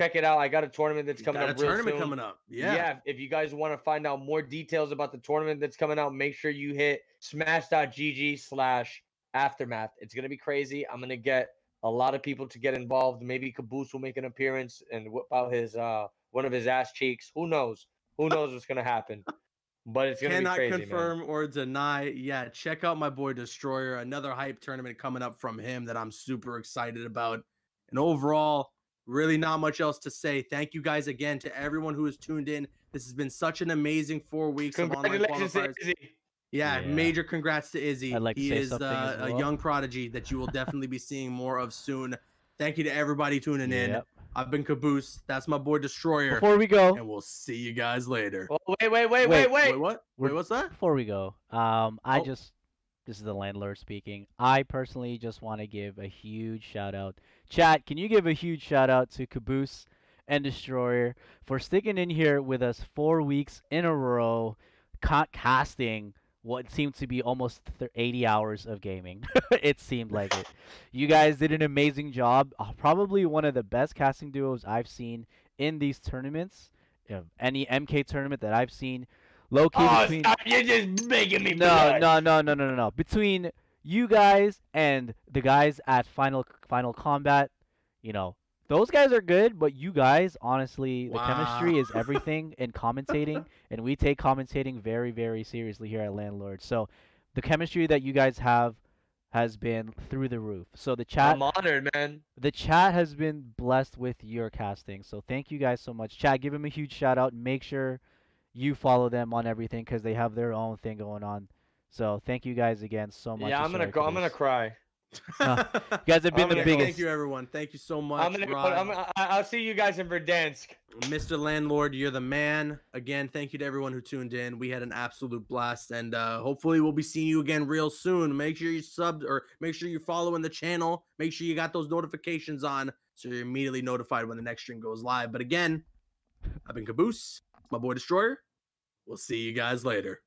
Speaker 2: check it out. I got a tournament that's coming up
Speaker 1: a tournament
Speaker 2: soon.
Speaker 1: coming up. Yeah. Yeah.
Speaker 2: If you guys want to find out more details about the tournament that's coming out, make sure you hit smash.gg slash aftermath. It's gonna be crazy. I'm gonna get a lot of people to get involved. Maybe Caboose will make an appearance and whip out his uh one of his ass cheeks. Who knows? Who knows what's gonna happen? But it's gonna
Speaker 1: Cannot
Speaker 2: be crazy, man.
Speaker 1: confirm or deny. Yeah, check out my boy Destroyer. Another hype tournament coming up from him that I'm super excited about. And overall, really not much else to say. Thank you guys again to everyone who has tuned in. This has been such an amazing four weeks of online
Speaker 2: Congratulations to
Speaker 1: qualifiers.
Speaker 2: Izzy.
Speaker 1: Yeah,
Speaker 6: Yeah.
Speaker 1: major congrats to Izzy.
Speaker 6: Like
Speaker 1: he
Speaker 6: say
Speaker 1: is uh,
Speaker 6: as
Speaker 1: a young prodigy that you will definitely be seeing more of soon. Thank you to everybody tuning in.
Speaker 6: Yep.
Speaker 1: I've been Caboose. That's my boy Destroyer.
Speaker 6: Before we go,
Speaker 1: and we'll see you guys later.
Speaker 2: Oh, wait, wait, wait, wait,
Speaker 6: Wait,
Speaker 2: wait.
Speaker 1: Wait, what? Wait, what's that?
Speaker 6: before we go, um, I
Speaker 1: Oh.
Speaker 6: just this is the landlord speaking. I personally just want to give a huge shout out. Chat, can you give a huge shout out to Caboose and Destroyer for sticking in here with us four weeks in a row, ca- casting what seemed to be almost th- 80 hours of gaming. it seemed like it. You guys did an amazing job. Uh, probably one of the best casting duos I've seen in these tournaments. Any MK tournament that I've seen. Low key
Speaker 2: Oh,
Speaker 6: between
Speaker 2: stop. You're just making me
Speaker 6: no, no, no, no, no, no, no. Between you guys and the guys at Final Final Combat, you know, those guys are good, but you guys, honestly, the chemistry is everything in commentating, and we take commentating very, very seriously here at Landlord. So, the chemistry that you guys have has been through the roof. So the chat,
Speaker 2: I'm honored, man.
Speaker 6: the chat has been blessed with your casting. So thank you guys so much. Chat, give them a huge shout out. Make sure you follow them on everything because they have their own thing going on. So thank you guys again so much.
Speaker 2: Yeah, I'm gonna go. I'm gonna cry.
Speaker 6: Uh, You guys have been
Speaker 2: I'm
Speaker 6: the
Speaker 2: gonna go.
Speaker 6: biggest.
Speaker 1: Thank you, everyone. Thank you so much,
Speaker 2: I'm gonna go.
Speaker 1: Rod.
Speaker 2: I'm, I, I'll see you guys in Verdansk.
Speaker 1: Mr. Landlord, you're the man. Again, thank you to everyone who tuned in. We had an absolute blast, and uh, hopefully, we'll be seeing you again real soon. Make sure you subbed or make sure you're following the channel. Make sure you got those notifications on so you're immediately notified when the next stream goes live. But again, I've been Caboose, my boy Destroyer. We'll see you guys later.